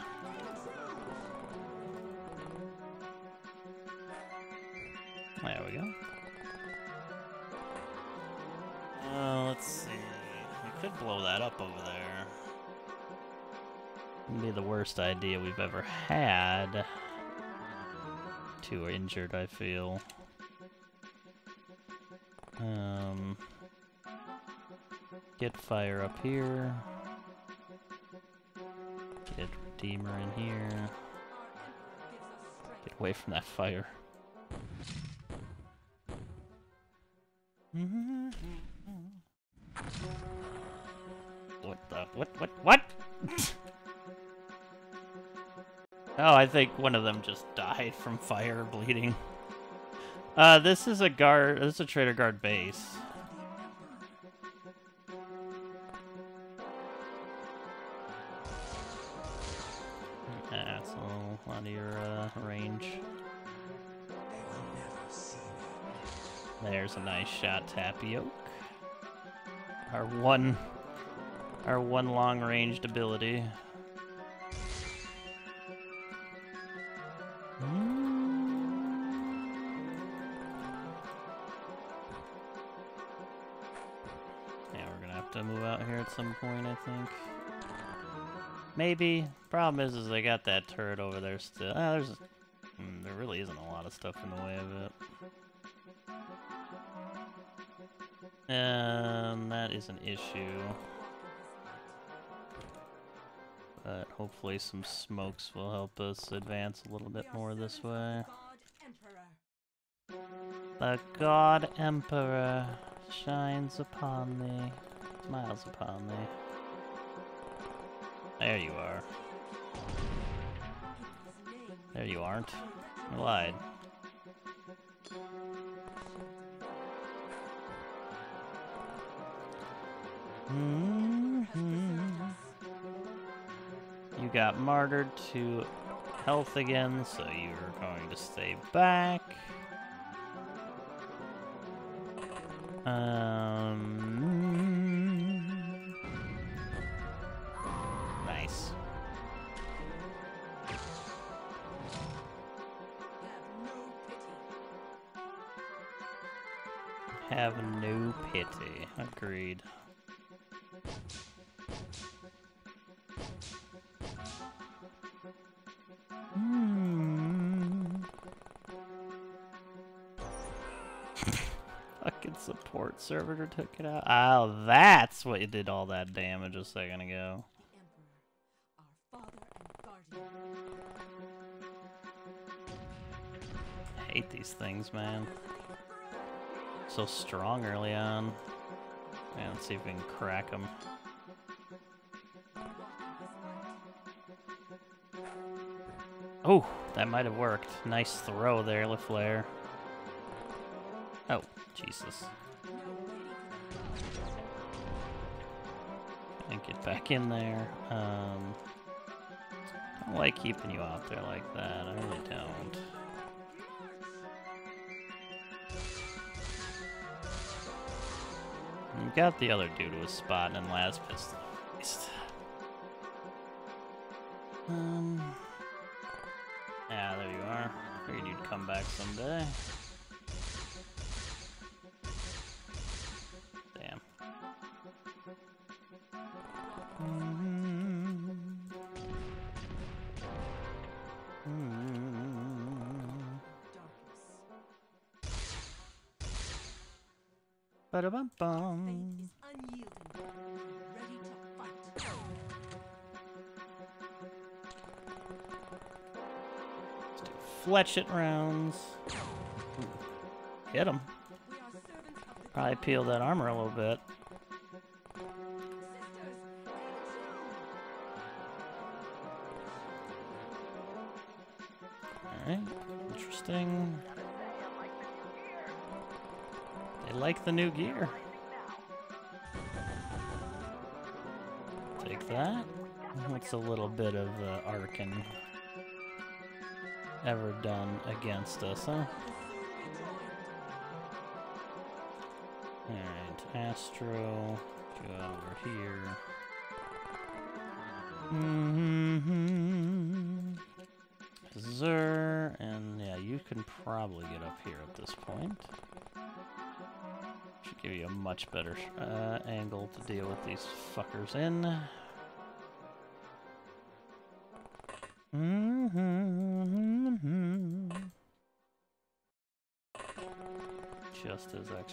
There we go. Uh, let's see. We could blow that up over there. Wouldn't be the worst idea we've ever had. Two are injured, I feel. Get fire up here. Get Redeemer in here. Get away from that fire. What the? What? What? What? (laughs) oh, I think one of them just died from fire bleeding. Uh, this is a guard. This is a Traitor guard base. Our one, our one long-ranged ability. Yeah, we're gonna have to move out here at some point, I think. Maybe. Problem is, is they got that turret over there still. Ah, there's, mm, there really isn't a lot of stuff in the way of it. Um, that is an issue. But hopefully some smokes will help us advance a little bit more this way. the God Emperor. Shines upon thee, smiles upon thee. There you are. There you aren't. I lied. Martyred to health again, so you're going to stay back. Took it out. Oh, that's what you did all that damage a second ago. Hate these things, man. So strong early on. Yeah, let's see if we can crack them. Oh, that might have worked. Nice throw there, LaFleur. Oh, Jesus. And get back in there. Um, don't like keeping you out there like that. I really don't. You got the other dude who was spotting in last pistol. at least. Um. Yeah, there you are. Figured you'd come back someday. Do flechette rounds. Hit him. Probably peel that armor a little bit. Alright, interesting. They like the new gear. Take that. What's a little bit of uh, ever done against us, huh? Alright, Astro, go over here. Mm-hmm. Zer, and yeah, you can probably get up here at this point. Should give you a much better uh, angle to deal with these fuckers in.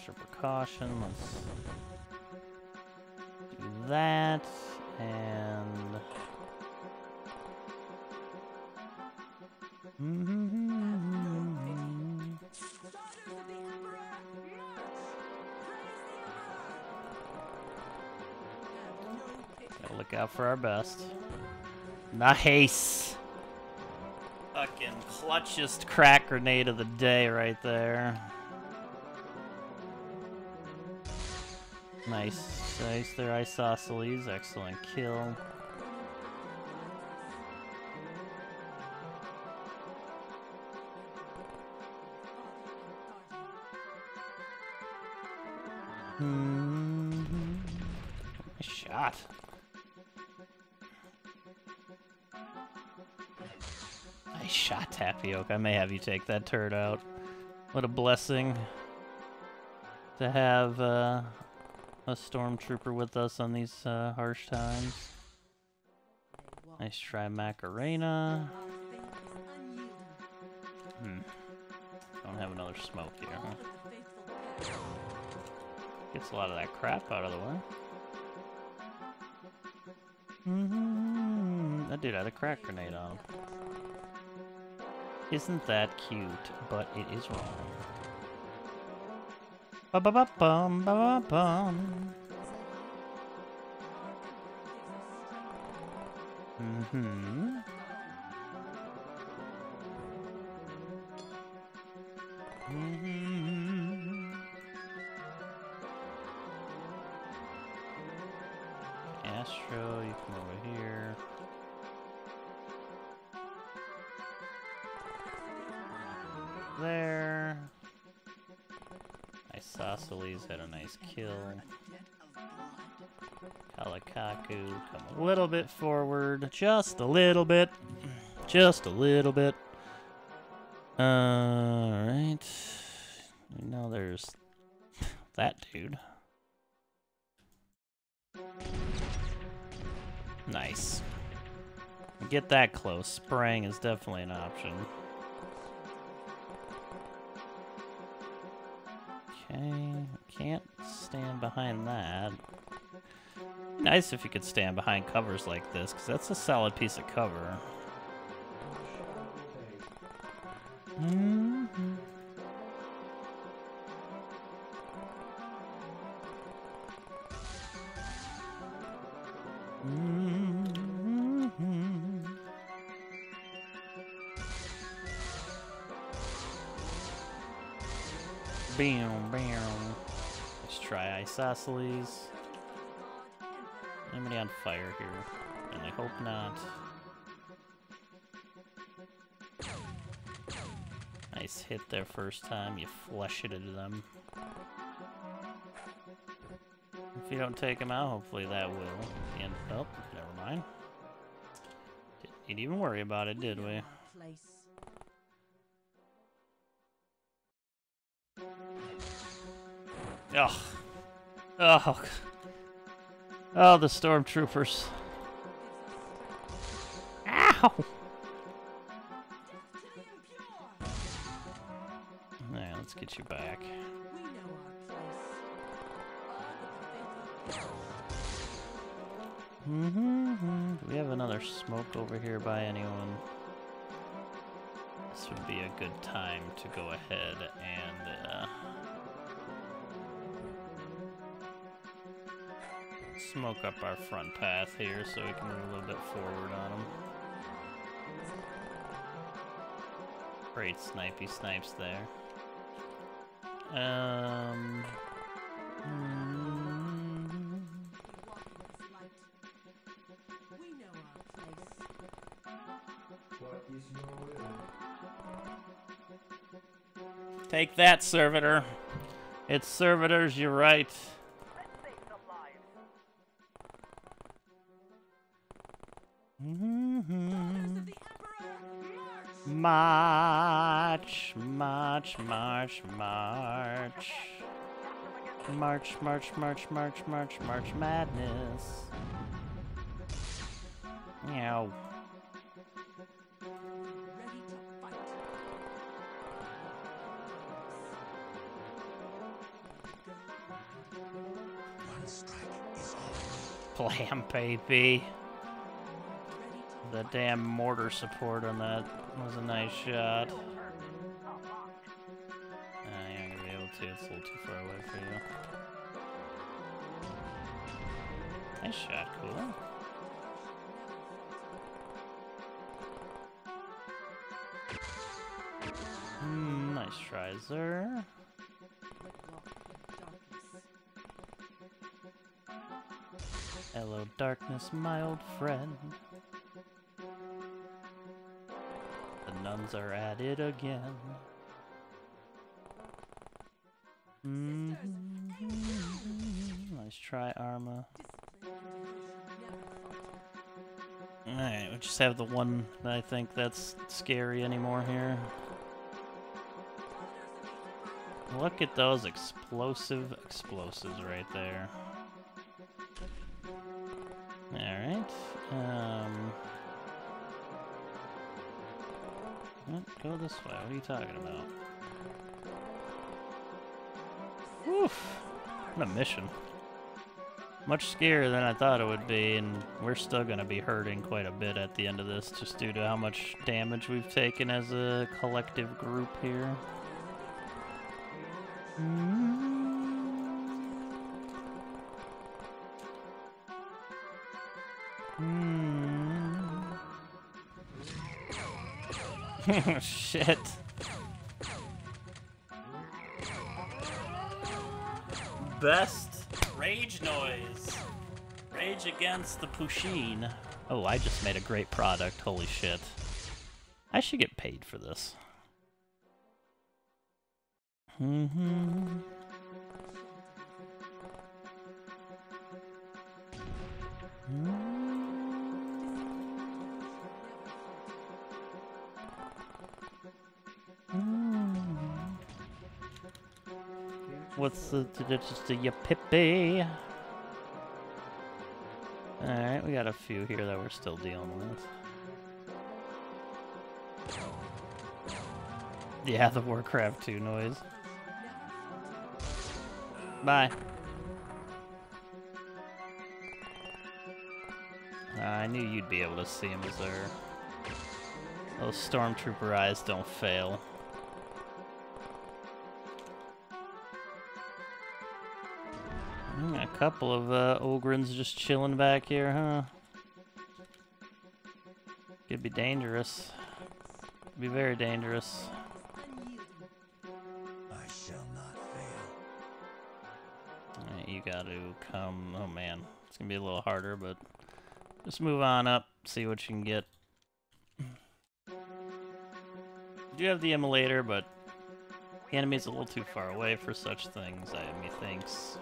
Extra precaution, let's do that, and... (laughs) Gotta look out for our best. Nice! Fucking clutchest krak grenade of the day right there. Nice. Nice there, Isosceles. Excellent kill. Nice shot. Nice shot. I may have you take that turd out. What a blessing to have uh, a stormtrooper with us on these uh, harsh times. Nice try, Macarena. Hmm. Don't have another smoke here, huh? Gets a lot of that crap out of the way. Mm-hmm. That dude had a krak grenade on him. Isn't that cute? But it is wrong. Ba ba ba bum ba ba bum. Mm-hmm. Come a little bit forward. Just a little bit. Just a little bit. Alright. Now there's (laughs) that dude. Nice. Get that close. Spraying is definitely an option. Okay, can't stand behind that. Nice if you could stand behind covers like this, because that's a solid piece of cover. Mhm. Mhm. Bam, bam. Let's try Isosceles. Anybody on fire here? And I hope not. Nice hit there first time. You flush it into them. If you don't take him out, hopefully that will. And oh, never mind. Didn't need even worry about it, did we? Place. Ugh. Oh. Oh, the stormtroopers. Ow! Yeah, let's get you back. Faithful Mm-hmm. We have another smoke over here by anyone? This would be a good time to go ahead and uh, smoke up our front path here so we can move a little bit forward on them. Great snipey snipes there. Um. mm, will? Take that, servitor. It's servitors, you're right. March, march, march. March, march, march, march, march, march madness. Meow. Blam, baby. The damn mortar support on that was a nice shot. A little too far away for you. Nice shot, cool. Nice try, sir. Hello, darkness, my old friend. The nuns are at it again. Mhm. Nice try, Arma. Alright, we just have the one that I think that's scary anymore here. Look at those explosive explosives right there. Alright. Um. Go this way. What are you talking about? Woof! What a mission. Much scarier than I thought it would be, and we're still going to be hurting quite a bit at the end of this, just due to how much damage we've taken as a collective group here. Hmm. (laughs) Shit. Best rage noise. Rage against the Pusheen. Oh, I just made a great product. Holy shit. I should get paid for this. Mm-hmm. What's the just a Yippee? Alright, we got a few here that we're still dealing with. Yeah, the Warcraft 2 noise. Bye. Uh, I knew you'd be able to see him, sir. Those stormtrooper eyes don't fail. Couple of uh, Ogryns just chilling back here, huh? Could be dangerous. Could be very dangerous. I shall not fail. Alright, you gotta come. Oh man, it's gonna be a little harder, but just move on up, see what you can get. Do have the immolator, but the enemy's a little too far away for such things, I methinks.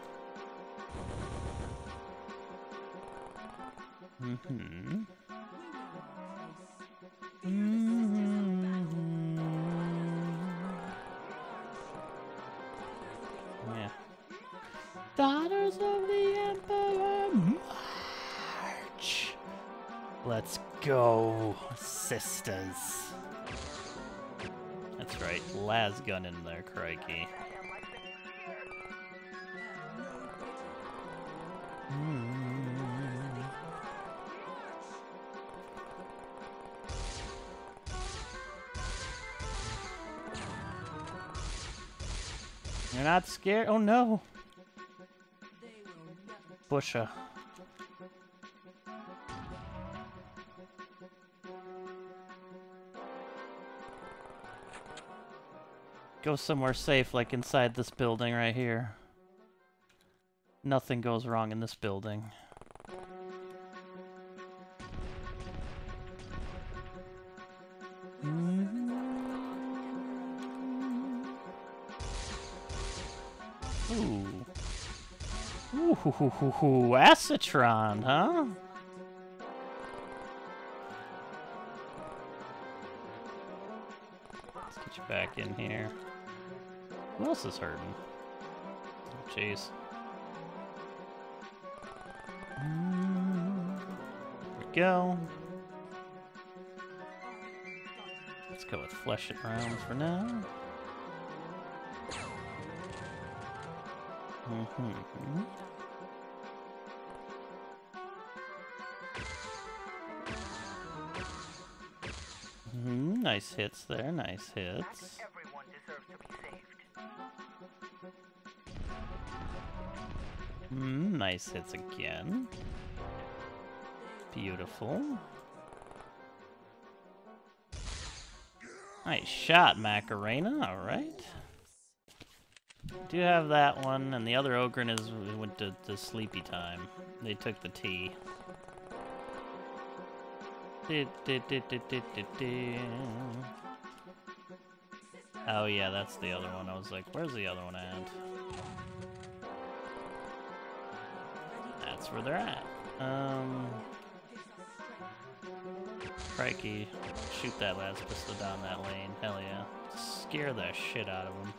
Mm-hmm. Yeah. Daughters of the Emperor, march! Let's go, sisters. That's right, Las gun in there, crikey. Scared? Oh no! Busha. Go somewhere safe, like inside this building right here. Nothing goes wrong in this building. Hoo, hoo, hoo, hoo. Accatran, huh? Let's get you back in here. Who else is hurting? Oh, Jeez. There we go. Let's go with flechette round for now. Mm-hmm. Mhm, Nice hits there, nice hits. Mm, nice hits again. Beautiful. Nice shot, Macarena. All right. Do have that one, and the other Ogryn is went to, to sleepy time. They took the tea. (laughs) Oh yeah, that's the other one. I was like, where's the other one at? That's where they're at. Um, crikey, shoot that last pistol down that lane. Hell yeah, scare the shit out of them.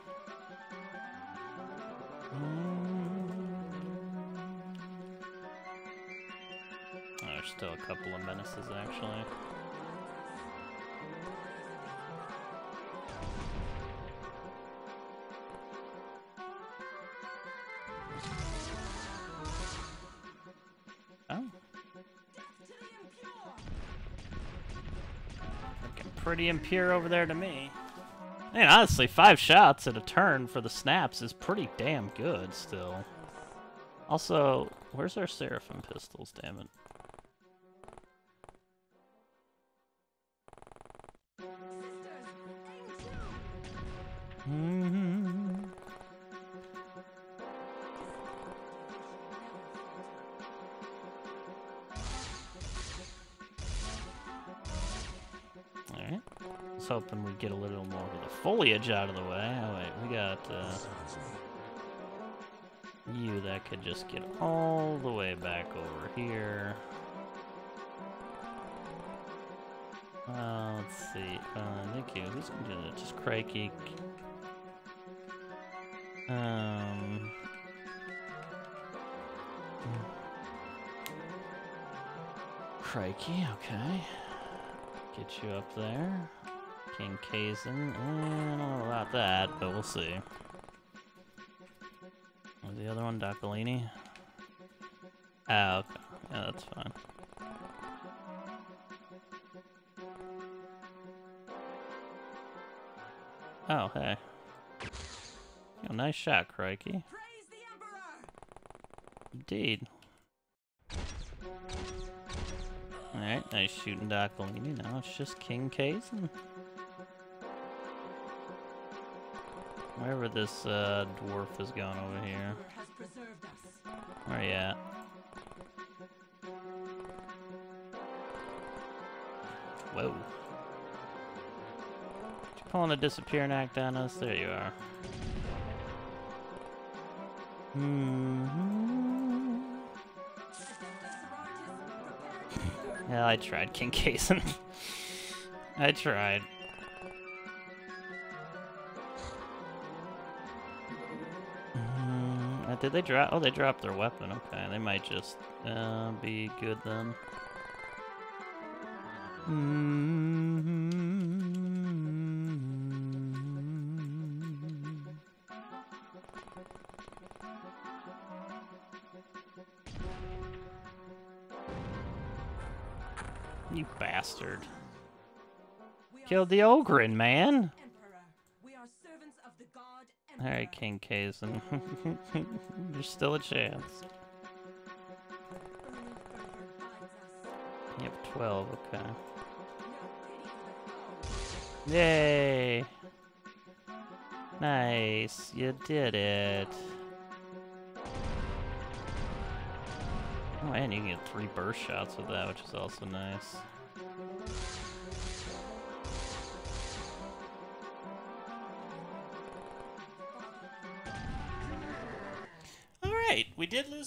Still a couple of menaces actually. Oh. Looking pretty impure over there to me. Man, honestly, five shots at a turn for the snaps is pretty damn good still. Also, where's our Seraphim pistols, damn it? Out of the way. Oh wait, we got uh, you that could just get all the way back over here. Uh, let's see. Uh, thank you. Who's gonna do that? Just Crikey. Um. Crikey, okay. Get you up there. King Kazin. Eh, I don't know about that, but we'll see. Was the other one Doccolini? Ah, okay. Yeah, that's fine. Oh, hey. Nice shot, Crikey. Indeed. Alright, nice shooting Doccolini. Now it's just King Kazin. Wherever this uh, dwarf is going over here. has. Where you at? Whoa. Pulling a disappearing act on us? There you are. hmm (laughs) Yeah, I tried King Kazin. (laughs) I tried. Did they drop? Oh, they dropped their weapon. Okay, they might just uh, be good then. Mm-hmm. You bastard. Killed the Ogryn, man! King Kazin. (laughs) There's still a chance. You have 12, okay. Yay! Nice, you did it. Oh, and you can get three burst shots with that, which is also nice.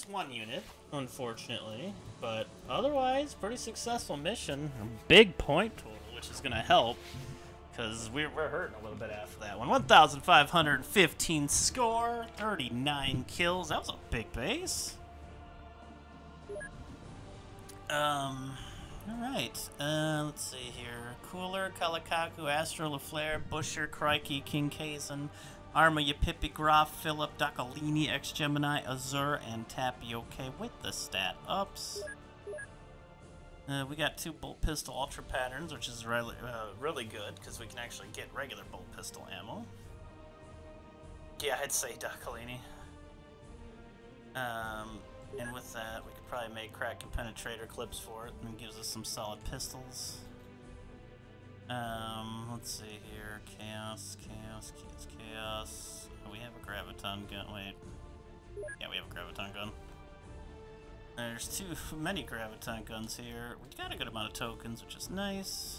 One unit, unfortunately, but otherwise, pretty successful mission. A big point total, which is going to help. Because we're, we're hurting a little bit after that one. 1,515 score, 39 kills. That was a big base. Um, alright. Uh, let's see here. Cooler, Kalakaku, Astro, LaFleur, Busher, Crikey, King Arma, Yapipi, Graf, Philip, Docalini, X Gemini, Azur, and Tapioca with the stat ups. Uh, we got two bolt pistol ultra patterns, which is really, uh, really good because we can actually get regular bolt pistol ammo. Yeah, I'd say Docalini. Um, and with that, we could probably make krak and penetrator clips for it, and it gives us some solid pistols. Um, let's see here. Chaos, chaos, chaos, chaos. Oh, we have a graviton gun. Wait. Yeah, we have a graviton gun. There's too many graviton guns here. We got a good amount of tokens, which is nice.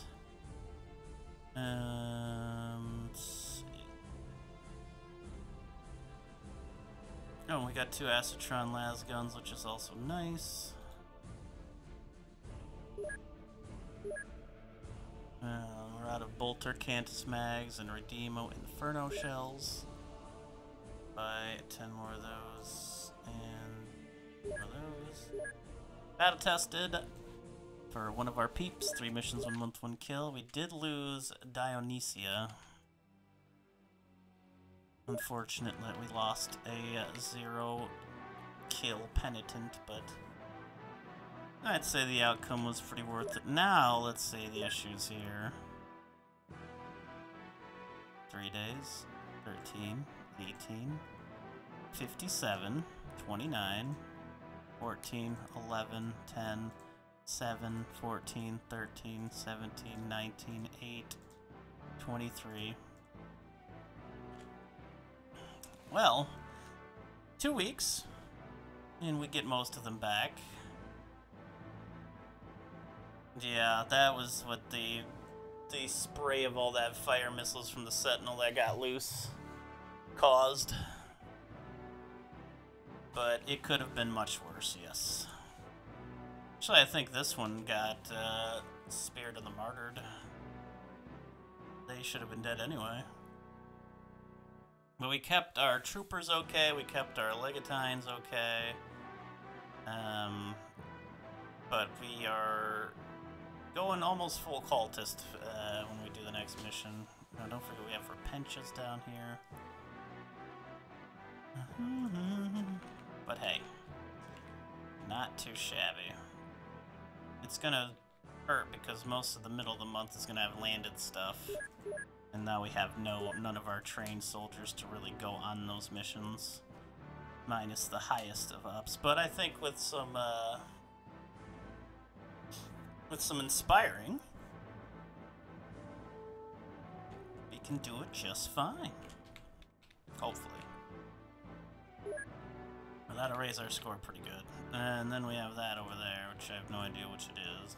Um. Oh, we got two Accatran las guns, which is also nice. Uh, we're out of Bolter, Cantus Mags, and Redeemo Inferno Shells. Buy 10 more of those, and more of those. Battle tested for one of our peeps. Three missions, one month, one kill. We did lose Dionysia. Unfortunately, we lost a zero kill penitent, but I'd say the outcome was pretty worth it. Now, let's see the issues here. Three days, 13, 18, 57, 29, 14, 11, 10, 7, 14, 13, 17, 19, 8, 23. Well, two weeks, and we get most of them back. Yeah, that was what the the spray of all that fire missiles from the Sentinel that got loose caused. But it could have been much worse, yes. Actually, I think this one got uh, Spirit of the Martyred. They should have been dead anyway. But we kept our troopers okay, we kept our legatines okay. Um, but we are going almost full cultist uh, when we do the next mission. Don't forget we have Repentia down here. (laughs) But hey, not too shabby. It's gonna hurt because most of the middle of the month is gonna have landed stuff. And now we have no none of our trained soldiers to really go on those missions. Minus the highest of ups. But I think with some uh, with some inspiring, we can do it just fine. Hopefully. Well, that'll raise our score pretty good. And then we have that over there, which I have no idea which it is.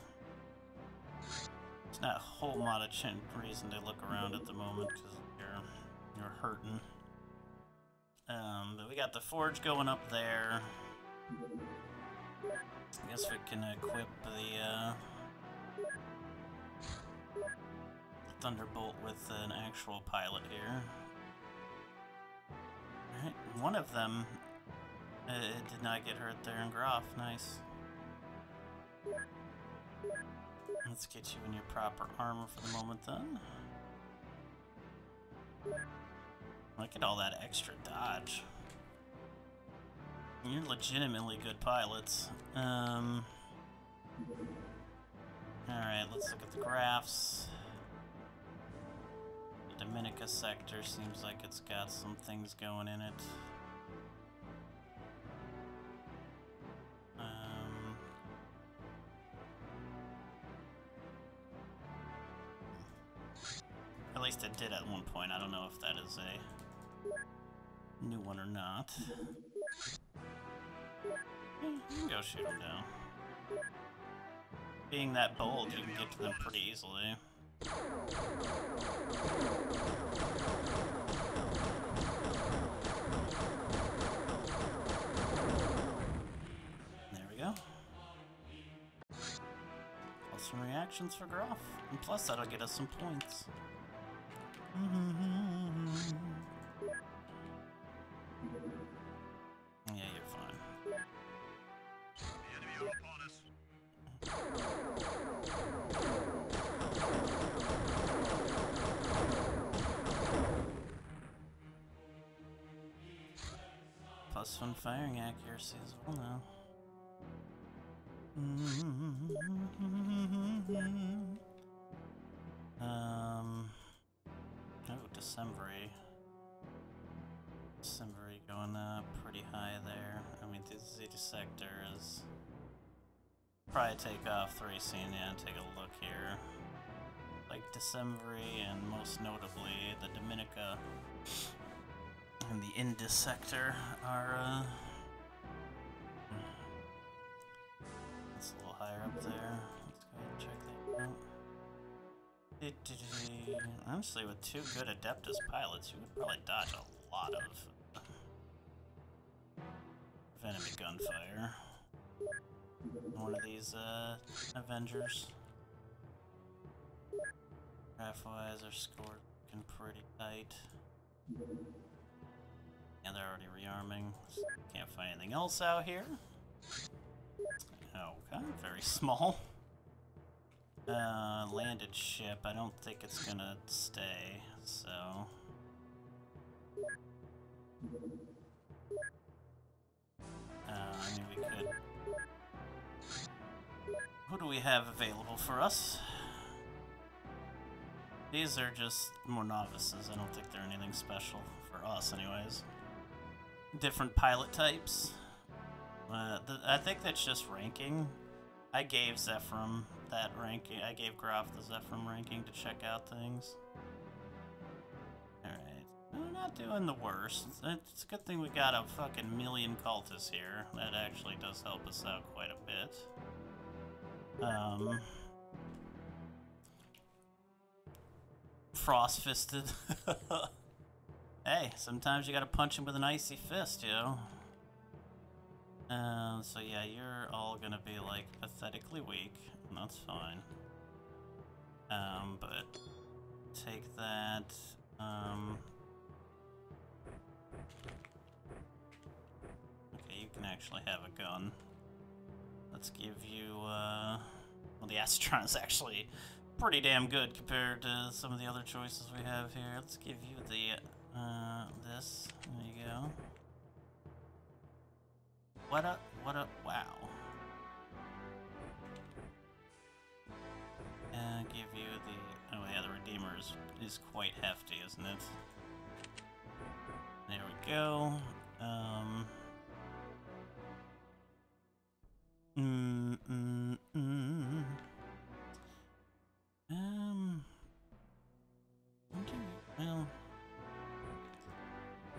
It's not a whole lot of reason to look around at the moment because you're you're hurting. Um, but we got the forge going up there. I guess we can equip the uh, Thunderbolt with an actual pilot here. Alright, one of them uh, did not get hurt there in Graf. Nice. Let's get you in your proper armor for the moment then. Look at all that extra dodge. You're legitimately good pilots. Um. Alright, let's look at the graphs. Dominica sector seems like it's got some things going in it. Um, at least it did at one point. I don't know if that is a new one or not. Go shoot them down. Being that bold, you can get to them pretty easily. There we go. Plus some reactions for Graf. And plus that'll get us some points. plus (laughs) accuracy as well now. (laughs) Um. Oh, going up pretty high there. I mean, the Zeta sector is. Probably take off three scene and take a look here. Like Decembery and most notably the Dominica and the Indus sector are uh, higher up there. Let's go and check that out. Honestly, with two good Adeptus pilots, you would probably dodge a lot of, enemy gunfire. One of these uh, Avengers. Graph-wise, our score looking pretty tight. And they're already rearming. Can't find anything else out here. Okay, very small. Uh, landed ship. I don't think it's gonna stay, so. Uh, I mean, we could. Who do we have available for us? These are just more novices. I don't think they're anything special for us, anyways. Different pilot types. Uh, th I think that's just ranking. I gave Zephyrum that ranking. I gave Graf the Zephyrum ranking to check out things. Alright. We're not doing the worst. It's a good thing we got a fucking million cultists here. That actually does help us out quite a bit. Um... Frost-fisted. (laughs) hey, sometimes you gotta punch him with an icy fist, yo. Um, so yeah, you're all gonna be like pathetically weak, and that's fine. Um, but take that. Um, okay, you can actually have a gun. Let's give you. Uh, well, the Astron is (laughs) actually pretty damn good compared to some of the other choices we have here. Let's give you the uh, this. There you go. What a, what a, wow. And give you the, oh yeah, the Redeemer is, is quite hefty, isn't it? There we go. Um. Mm, mm, mm. Um. Well.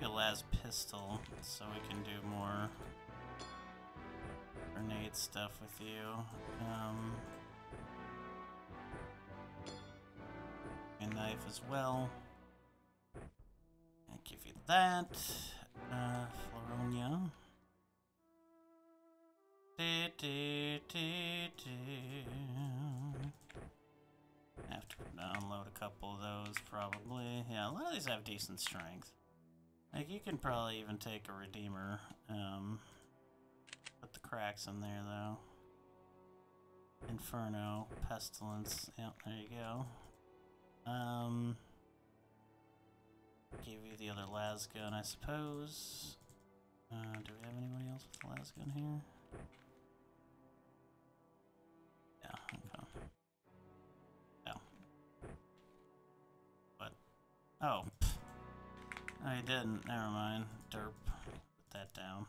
A las pistol, so we can do more grenade stuff with you. Um, a knife as well. I give you that. Uh, Floronia. Do, do, do, do. Have to download a couple of those, probably. Yeah, a lot of these have decent strength. Like, you can probably even take a Redeemer. Um, Put the kraks in there, though. Inferno, Pestilence. Yep, there you go. Um, give you the other las gun, I suppose. Uh, do we have anybody else with the las gun here? Yeah, okay. No. What? Oh. I didn't. Never mind. Derp. Put that down.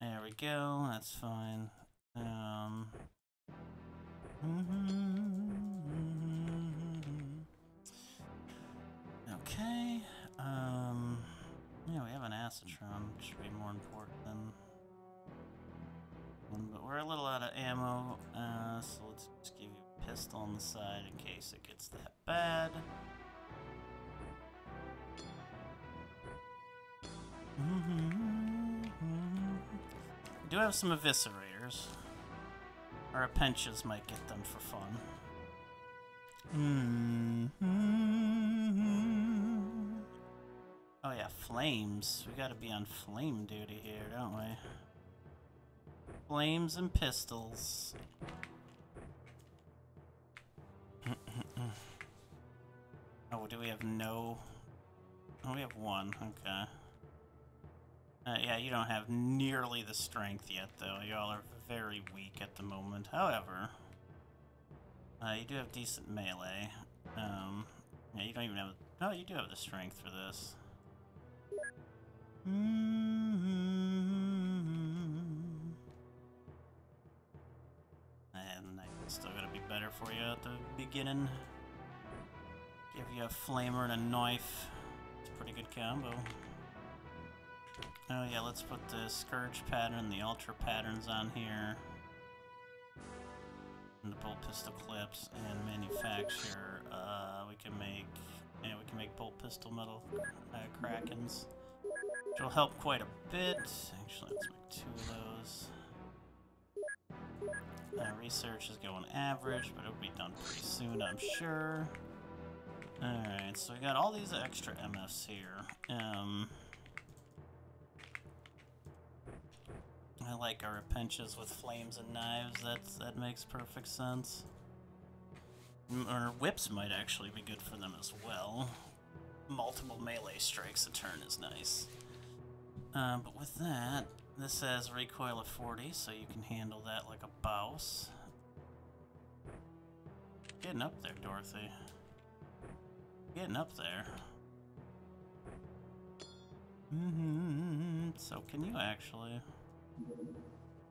There we go, that's fine. Um. Okay. Um. Yeah, we have an Accatran, which should be more important than. But we're a little out of ammo, uh, so let's just give you a pistol on the side in case it gets that bad. We do have some eviscerators. Our Apenchas might get them for fun. Hmm. Oh yeah, flames. We gotta be on flame duty here, don't we? Flames and pistols. (laughs) oh, do we have no... Oh, we have one. Okay. Uh, yeah, you don't have nearly the strength yet, though. Y'all are very weak at the moment. However, uh, you do have decent melee. Um, yeah, you don't even have. No, you do have the strength for this. Mm-hmm. And it's still gonna be better for you at the beginning. Give you a flamer and a knife. It's a pretty good combo. Oh yeah, let's put the Scourge pattern, the Ultra patterns on here. And the bolt pistol clips and manufacture. Uh, we can make, yeah, we can make bolt pistol metal uh, Krakens. Which will help quite a bit. Actually, let's make two of those. Uh, research is going average, but it'll be done pretty soon, I'm sure. Alright, so we got all these extra MFs here. Um, I like our penches with flames and knives. That's that makes perfect sense. Or whips might actually be good for them as well. Multiple melee strikes a turn is nice. Uh, but with that, this has recoil of 40, so you can handle that like a boss. Getting up there, Dorothy. Getting up there. hmm So can you actually?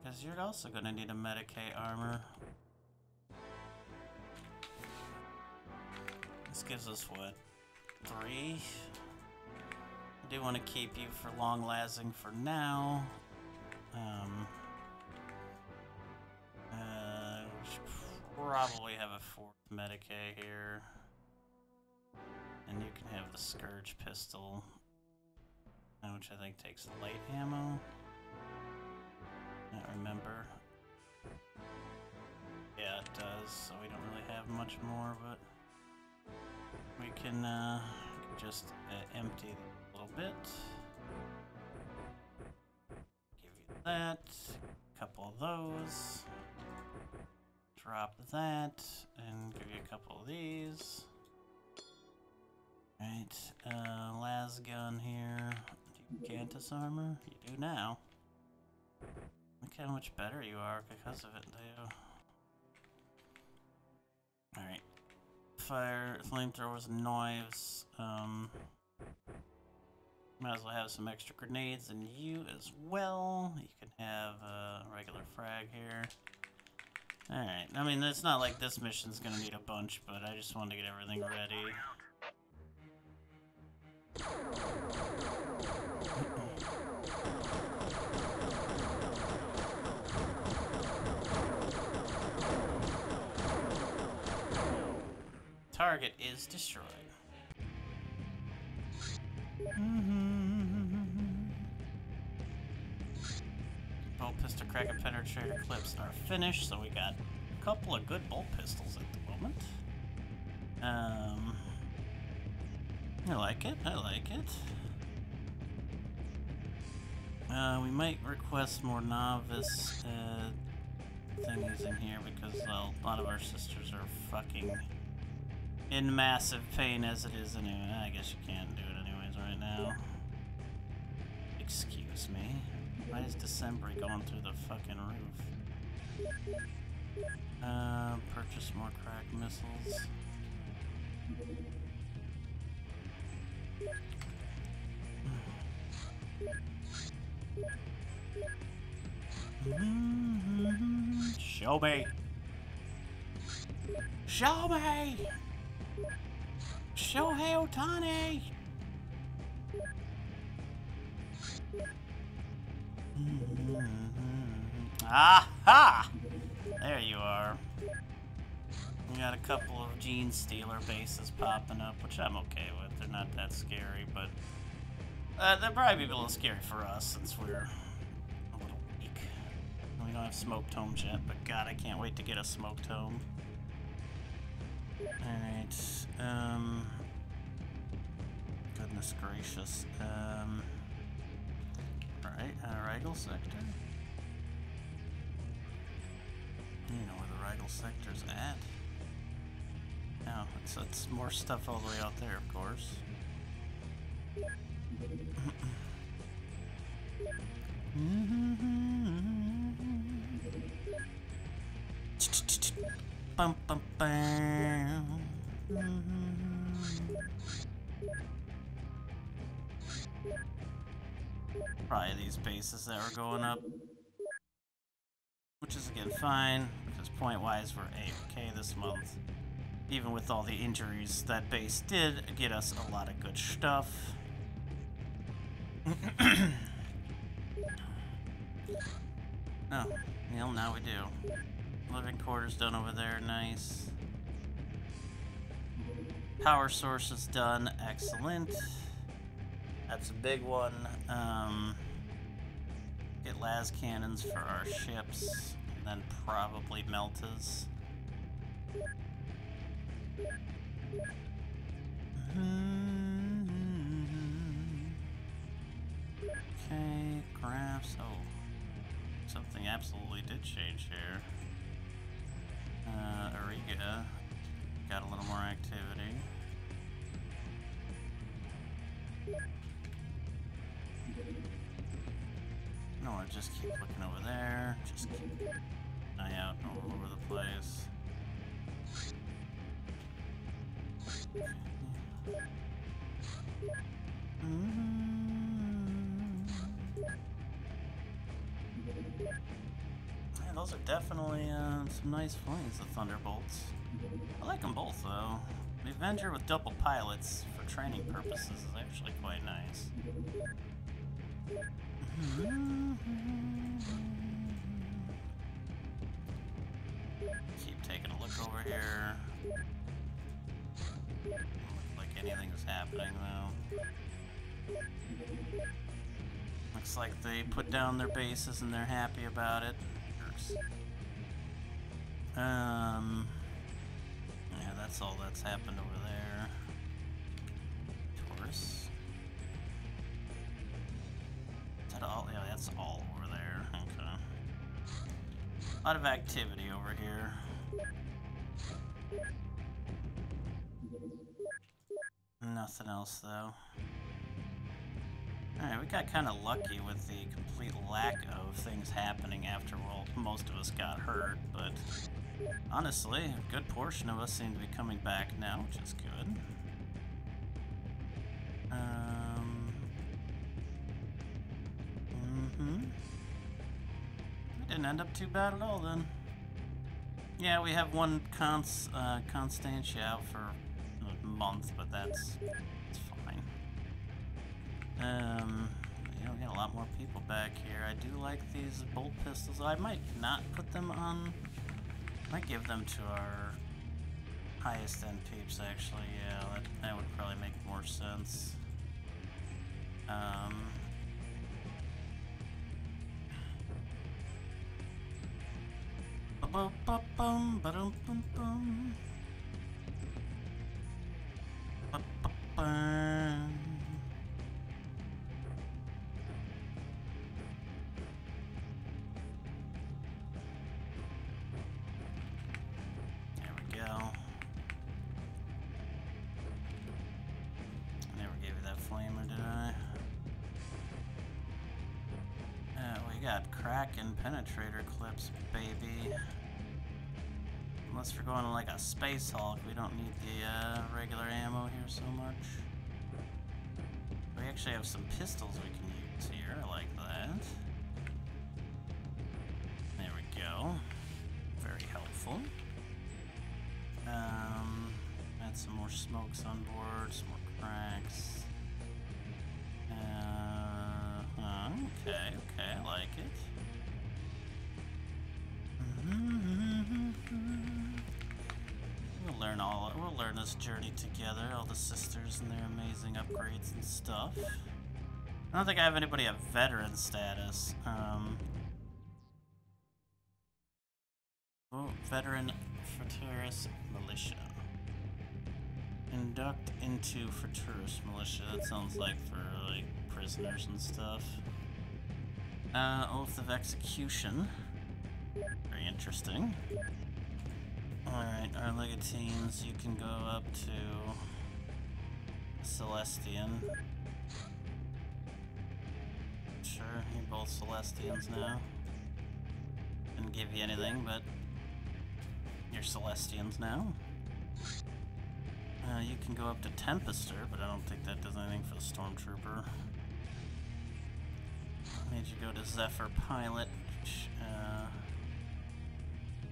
Because you're also going to need a Medicae armor. This gives us what? Three? I do want to keep you for long lasting for now. Um, uh, we should probably have a fourth Medicae here. And you can have the Scourge pistol, uh, which I think takes light ammo. Remember. Yeah, it does, so we don't really have much more, but we can uh, just uh, empty a little bit. Give you that, a couple of those. Drop that, and give you a couple of these. Right, uh, las gun here. Do you Gantus armor? You do now. Look how much better you are because of it, too. Alright. Fire, flamethrowers, knives. Um, might as well have some extra grenades and you as well. You can have a regular frag here. Alright, I mean, it's not like this mission's gonna need a bunch, but I just wanted to get everything ready. Target is destroyed. (laughs) Bolt pistol krak and penetrator clips are finished, so we got a couple of good bolt pistols at the moment. Um, I like it. I like it. Uh, we might request more novice uh, things in here because well, a lot of our sisters are fucking in massive pain as it is anyway. I guess you can't do it anyways right now. Excuse me. Why is December going through the fucking roof? Uh, purchase more krak missiles. (sighs) Show me. Show me. Shohei Otani. Aha! There you are. We got a couple of Genestealer bases popping up, which I'm okay with. They're not that scary, but uh, they'll probably be a little scary for us since we're a little weak. We don't have smoke tomes yet, but God, I can't wait to get a smoke tome. Alright, um... Goodness gracious. Um... Alright, uh, Rigel Sector? You know where the Rigel Sector's at. No, it's, it's more stuff all the way out there, of course. Bum, bum, bam. Probably these bases that were going up. Which is again fine, because point-wise we're A-okay this month. Even with all the injuries, that base did get us a lot of good stuff. (clears throat) oh, well, now we do. Living quarters done over there, nice. Power source is done, excellent. That's a big one. Um, get las cannons for our ships, and then probably meltas. Okay, graphs. Oh, something absolutely did change here. Uh, Ariga got a little more activity. No, I just keep looking over there. Just keep an eye out all over the place. Yeah, those are definitely uh, some nice planes, the Thunderbolts. I like them both, though. The Avenger with double pilots for training purposes is actually quite nice. (laughs) Keep taking a look over here. Look like anything's happening, though. Looks like they put down their bases and they're happy about it. Jerks. Um, yeah, that's all that's happened over there. Taurus. Is that all? Yeah, that's all over there. Okay. A lot of activity over here. Nothing else, though. Alright, we got kind of lucky with the complete lack of things happening after well, most of us got hurt, but honestly, a good portion of us seem to be coming back now, which is good. Um. Mm-hmm. We didn't end up too bad at all then. Yeah, we have one cons uh, Constantia out for a month, but that's. Um, you know, we got a lot more people back here. I do like these bolt pistols. I might not put them on. I might give them to our highest end peeps. Actually, yeah, that that would probably make more sense. Um. Ba-ba-ba-bum, ba-dum-bum-bum. Penetrator clips, baby. Unless we're going like a Space Hulk, we don't need the uh, regular ammo here so much. We actually have some pistols we can use here, I like that. This journey together. All the sisters and their amazing upgrades and stuff. I don't think I have anybody at veteran status. Um, oh, veteran Frateris militia. Induct into Frateris militia. That sounds like for like prisoners and stuff. Uh, oath of execution. Very interesting. Our legatines, you can go up to Celestian. Sure. You're both Celestians now. Didn't give you anything, but you're Celestians now. Uh, you can go up to Tempestor, but I don't think that does anything for the Stormtrooper. Made you go to Zephyr Pilot,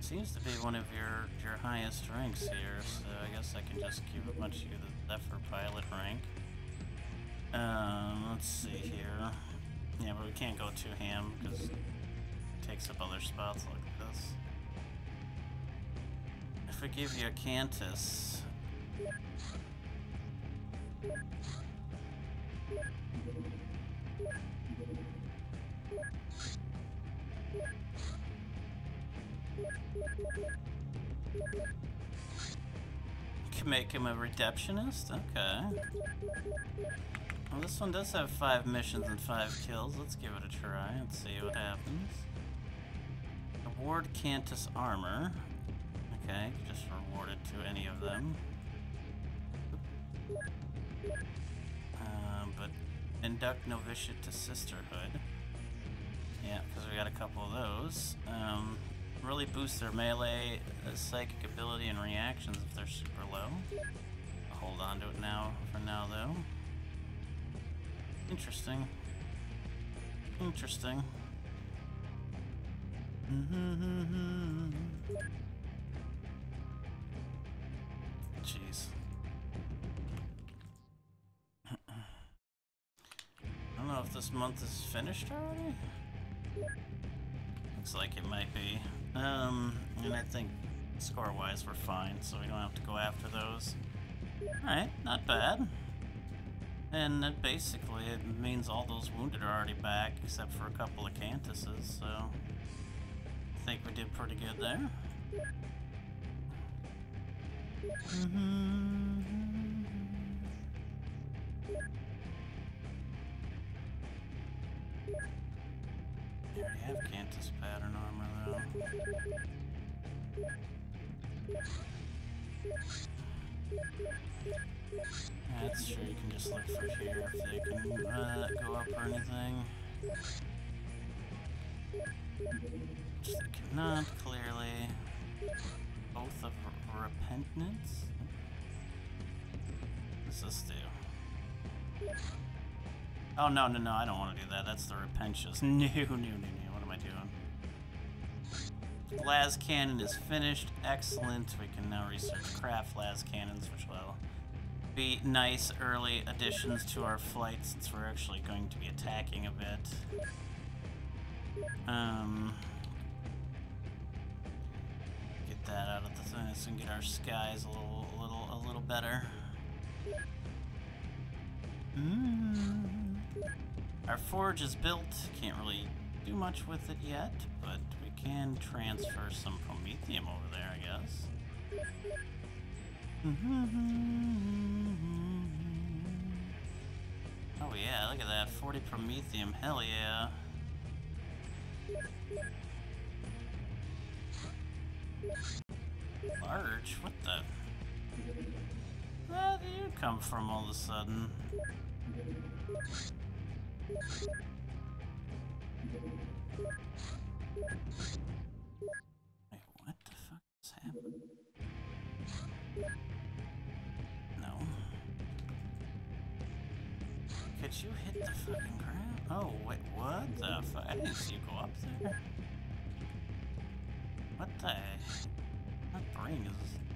seems to be one of your your highest ranks here. So I guess I can just give a bunch of you the Zephyr Pilot rank. Um, let's see here. Yeah, but we can't go too ham because it takes up other spots like this. If we give you a Cantus, make him a redemptionist? Okay. Well, this one does have five missions and five kills. Let's give it a try and see what happens. Award Cantus armor. Okay, just reward it to any of them. Um, but induct novitiate to sisterhood. Yeah, because we got a couple of those. Um, really boost their melee, uh, psychic ability, and reactions if they're super low. I'll hold on to it now for now, though. Interesting. Interesting. (laughs) Jeez. I don't know if this month is finished already. Looks like it might be. Um, and I think score-wise we're fine, so we don't have to go after those. Alright, not bad. And that basically it means all those wounded are already back, except for a couple of Cantuses, so I think we did pretty good there. We already have Cantus pattern armor though. That's true, you can just look for here if they can uh, go up or anything. Which they cannot, clearly. Both of Repentance? What's this do? Oh, no, no, no, I don't want to do that. That's the Repentious. (laughs) No, no, no, no. What am I doing? Las cannon is finished. Excellent. We can now research craft las cannons, which will be nice early additions to our flight since we're actually going to be attacking a bit. Um, get that out of the thing can get our skies a little, a little, a little better. Mm. Our forge is built. Can't really do much with it yet, but we can transfer some promethium over there, I guess. (laughs) Oh yeah, look at that. 40 promethium. Hell yeah. Large? What the? Ah, Where do you come from all of a sudden? Wait, what the fuck is happening? No. Could you hit the fucking ground? Oh, wait, what the fuck? See you go up there. What the?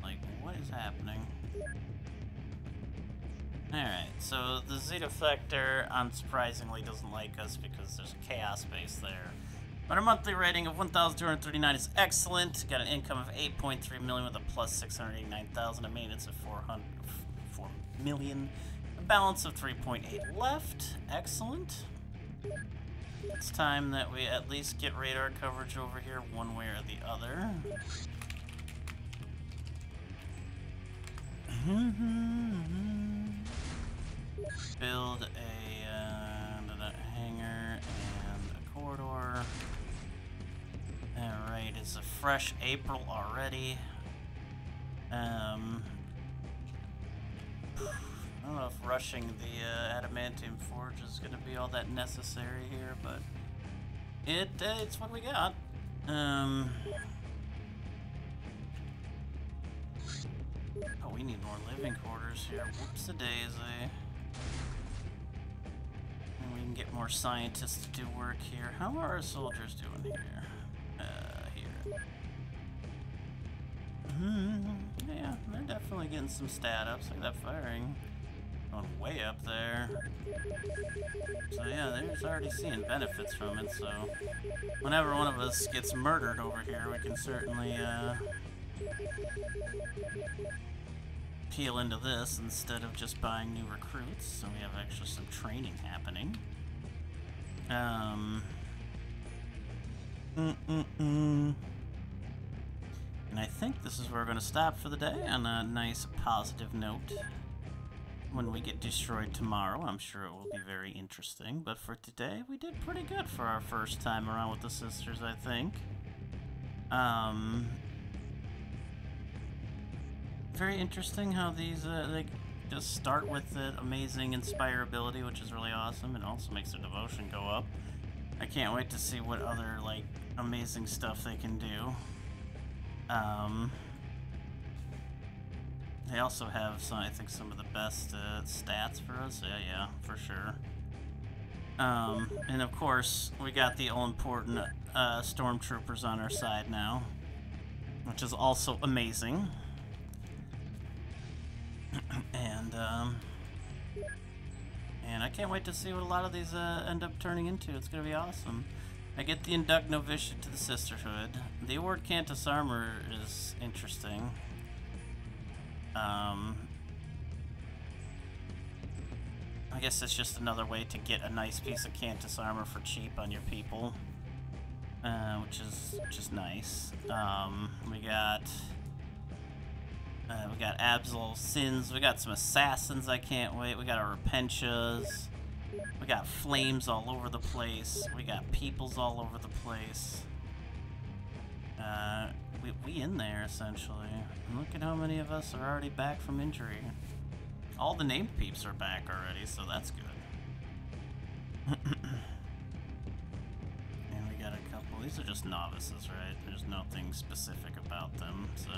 Like, what is happening? Alright, so the Z Deflector, unsurprisingly, doesn't like us because there's a chaos base there. But our monthly rating of 1,239 is excellent. Got an income of 8.3 million with a plus 689,000, a maintenance of 400, 4 million, a balance of 3.8 left. Excellent. It's time that we at least get radar coverage over here one way or the other. (laughs) Mm-hmm, mm-hmm, mm-hmm. Build a uh, hangar and a corridor. Alright, it's a fresh April already. Um, I don't know if rushing the uh, Adamantium Forge is going to be all that necessary here, but it uh, it's what we got. Um. Oh, we need more living quarters here. Whoops a daisy. And we can get more scientists to do work here. How are our soldiers doing here? Uh, here. Hmm. Yeah, they're definitely getting some stat ups. Look at that firing. Going way up there. So yeah, they're already seeing benefits from it, so whenever one of us gets murdered over here, we can certainly uh, into this instead of just buying new recruits, so we have actually some training happening. Um. Mm-mm-mm. And I think this is where we're going to stop for the day on a nice positive note. When we get destroyed tomorrow, I'm sure it will be very interesting. But for today, we did pretty good for our first time around with the sisters, I think. Um, very interesting how these uh, they just start with the amazing inspire ability, which is really awesome. It also makes their devotion go up. I can't wait to see what other like amazing stuff they can do. Um, they also have some, I think, some of the best uh, stats for us. Yeah, yeah, for sure. Um, and of course, we got the all important uh, stormtroopers on our side now, which is also amazing. (clears throat) and um, and I can't wait to see what a lot of these uh, end up turning into. It's gonna be awesome. I get the induct novitiate to the sisterhood. The award Cantus armor is interesting. Um, I guess it's just another way to get a nice piece of Cantus armor for cheap on your people, uh, which is which is nice. Um, we got uh, we got Absol Sins. We got some assassins. I can't wait. We got our Repentias. We got flames all over the place. We got peoples all over the place. Uh, we, we in there, essentially. And look at how many of us are already back from injury. All the named peeps are back already, so that's good. (coughs) and we got a couple. These are just novices, right? There's nothing specific about them, so...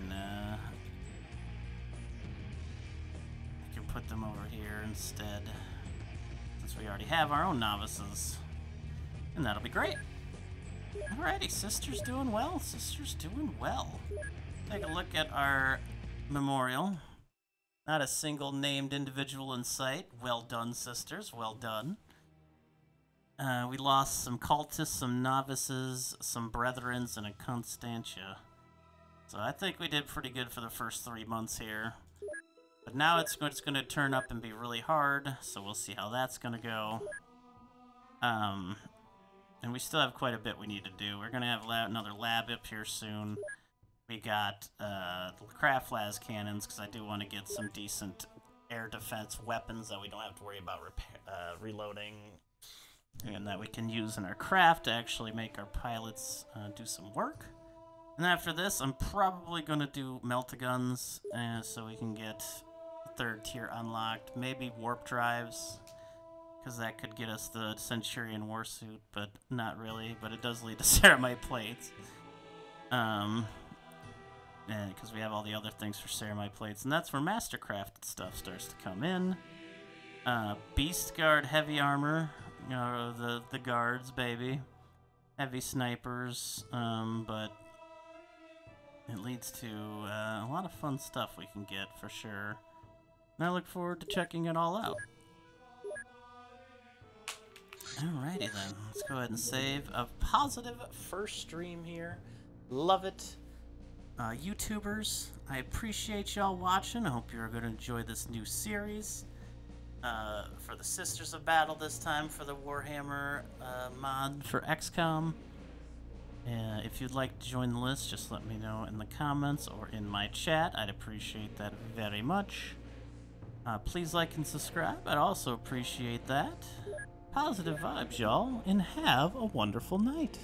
Can, uh... We can put them over here instead. Since we already have our own novices. And that'll be great. Alrighty, sister's doing well. Sister's doing well. Take a look at our memorial. Not a single named individual in sight. Well done, sisters. Well done. Uh, we lost some cultists, some novices, some brethrens, and a Constantia. So I think we did pretty good for the first three months here. But now it's, it's going to turn up and be really hard, so we'll see how that's going to go. Um, and we still have quite a bit we need to do. We're going to have another lab up here soon. We got uh, craft las cannons, because I do want to get some decent air defense weapons that we don't have to worry about uh, reloading. And that we can use in our craft to actually make our pilots uh, do some work. And after this, I'm probably going to do meltaguns, uh, so we can get third tier unlocked. Maybe warp drives. Because that could get us the Centurion Warsuit, but not really. But it does lead to (laughs) Ceramite plates. Um, because we have all the other things for Ceramite plates. And that's where Mastercraft stuff starts to come in. Uh, Beast Guard Heavy Armor. The, the guards, baby. Heavy snipers. Um, but it leads to uh, a lot of fun stuff we can get for sure. And I look forward to checking it all out. Alrighty then, let's go ahead and save a positive first stream here. Love it. Uh, YouTubers, I appreciate y'all watching. I hope you're going to enjoy this new series. Uh, for the Sisters of Battle this time for the Warhammer uh, mod for XCOM. Uh, if you'd like to join the list, just let me know in the comments or in my chat. I'd appreciate that very much. Uh, please like and subscribe. I'd also appreciate that. Positive vibes, y'all, and have a wonderful night.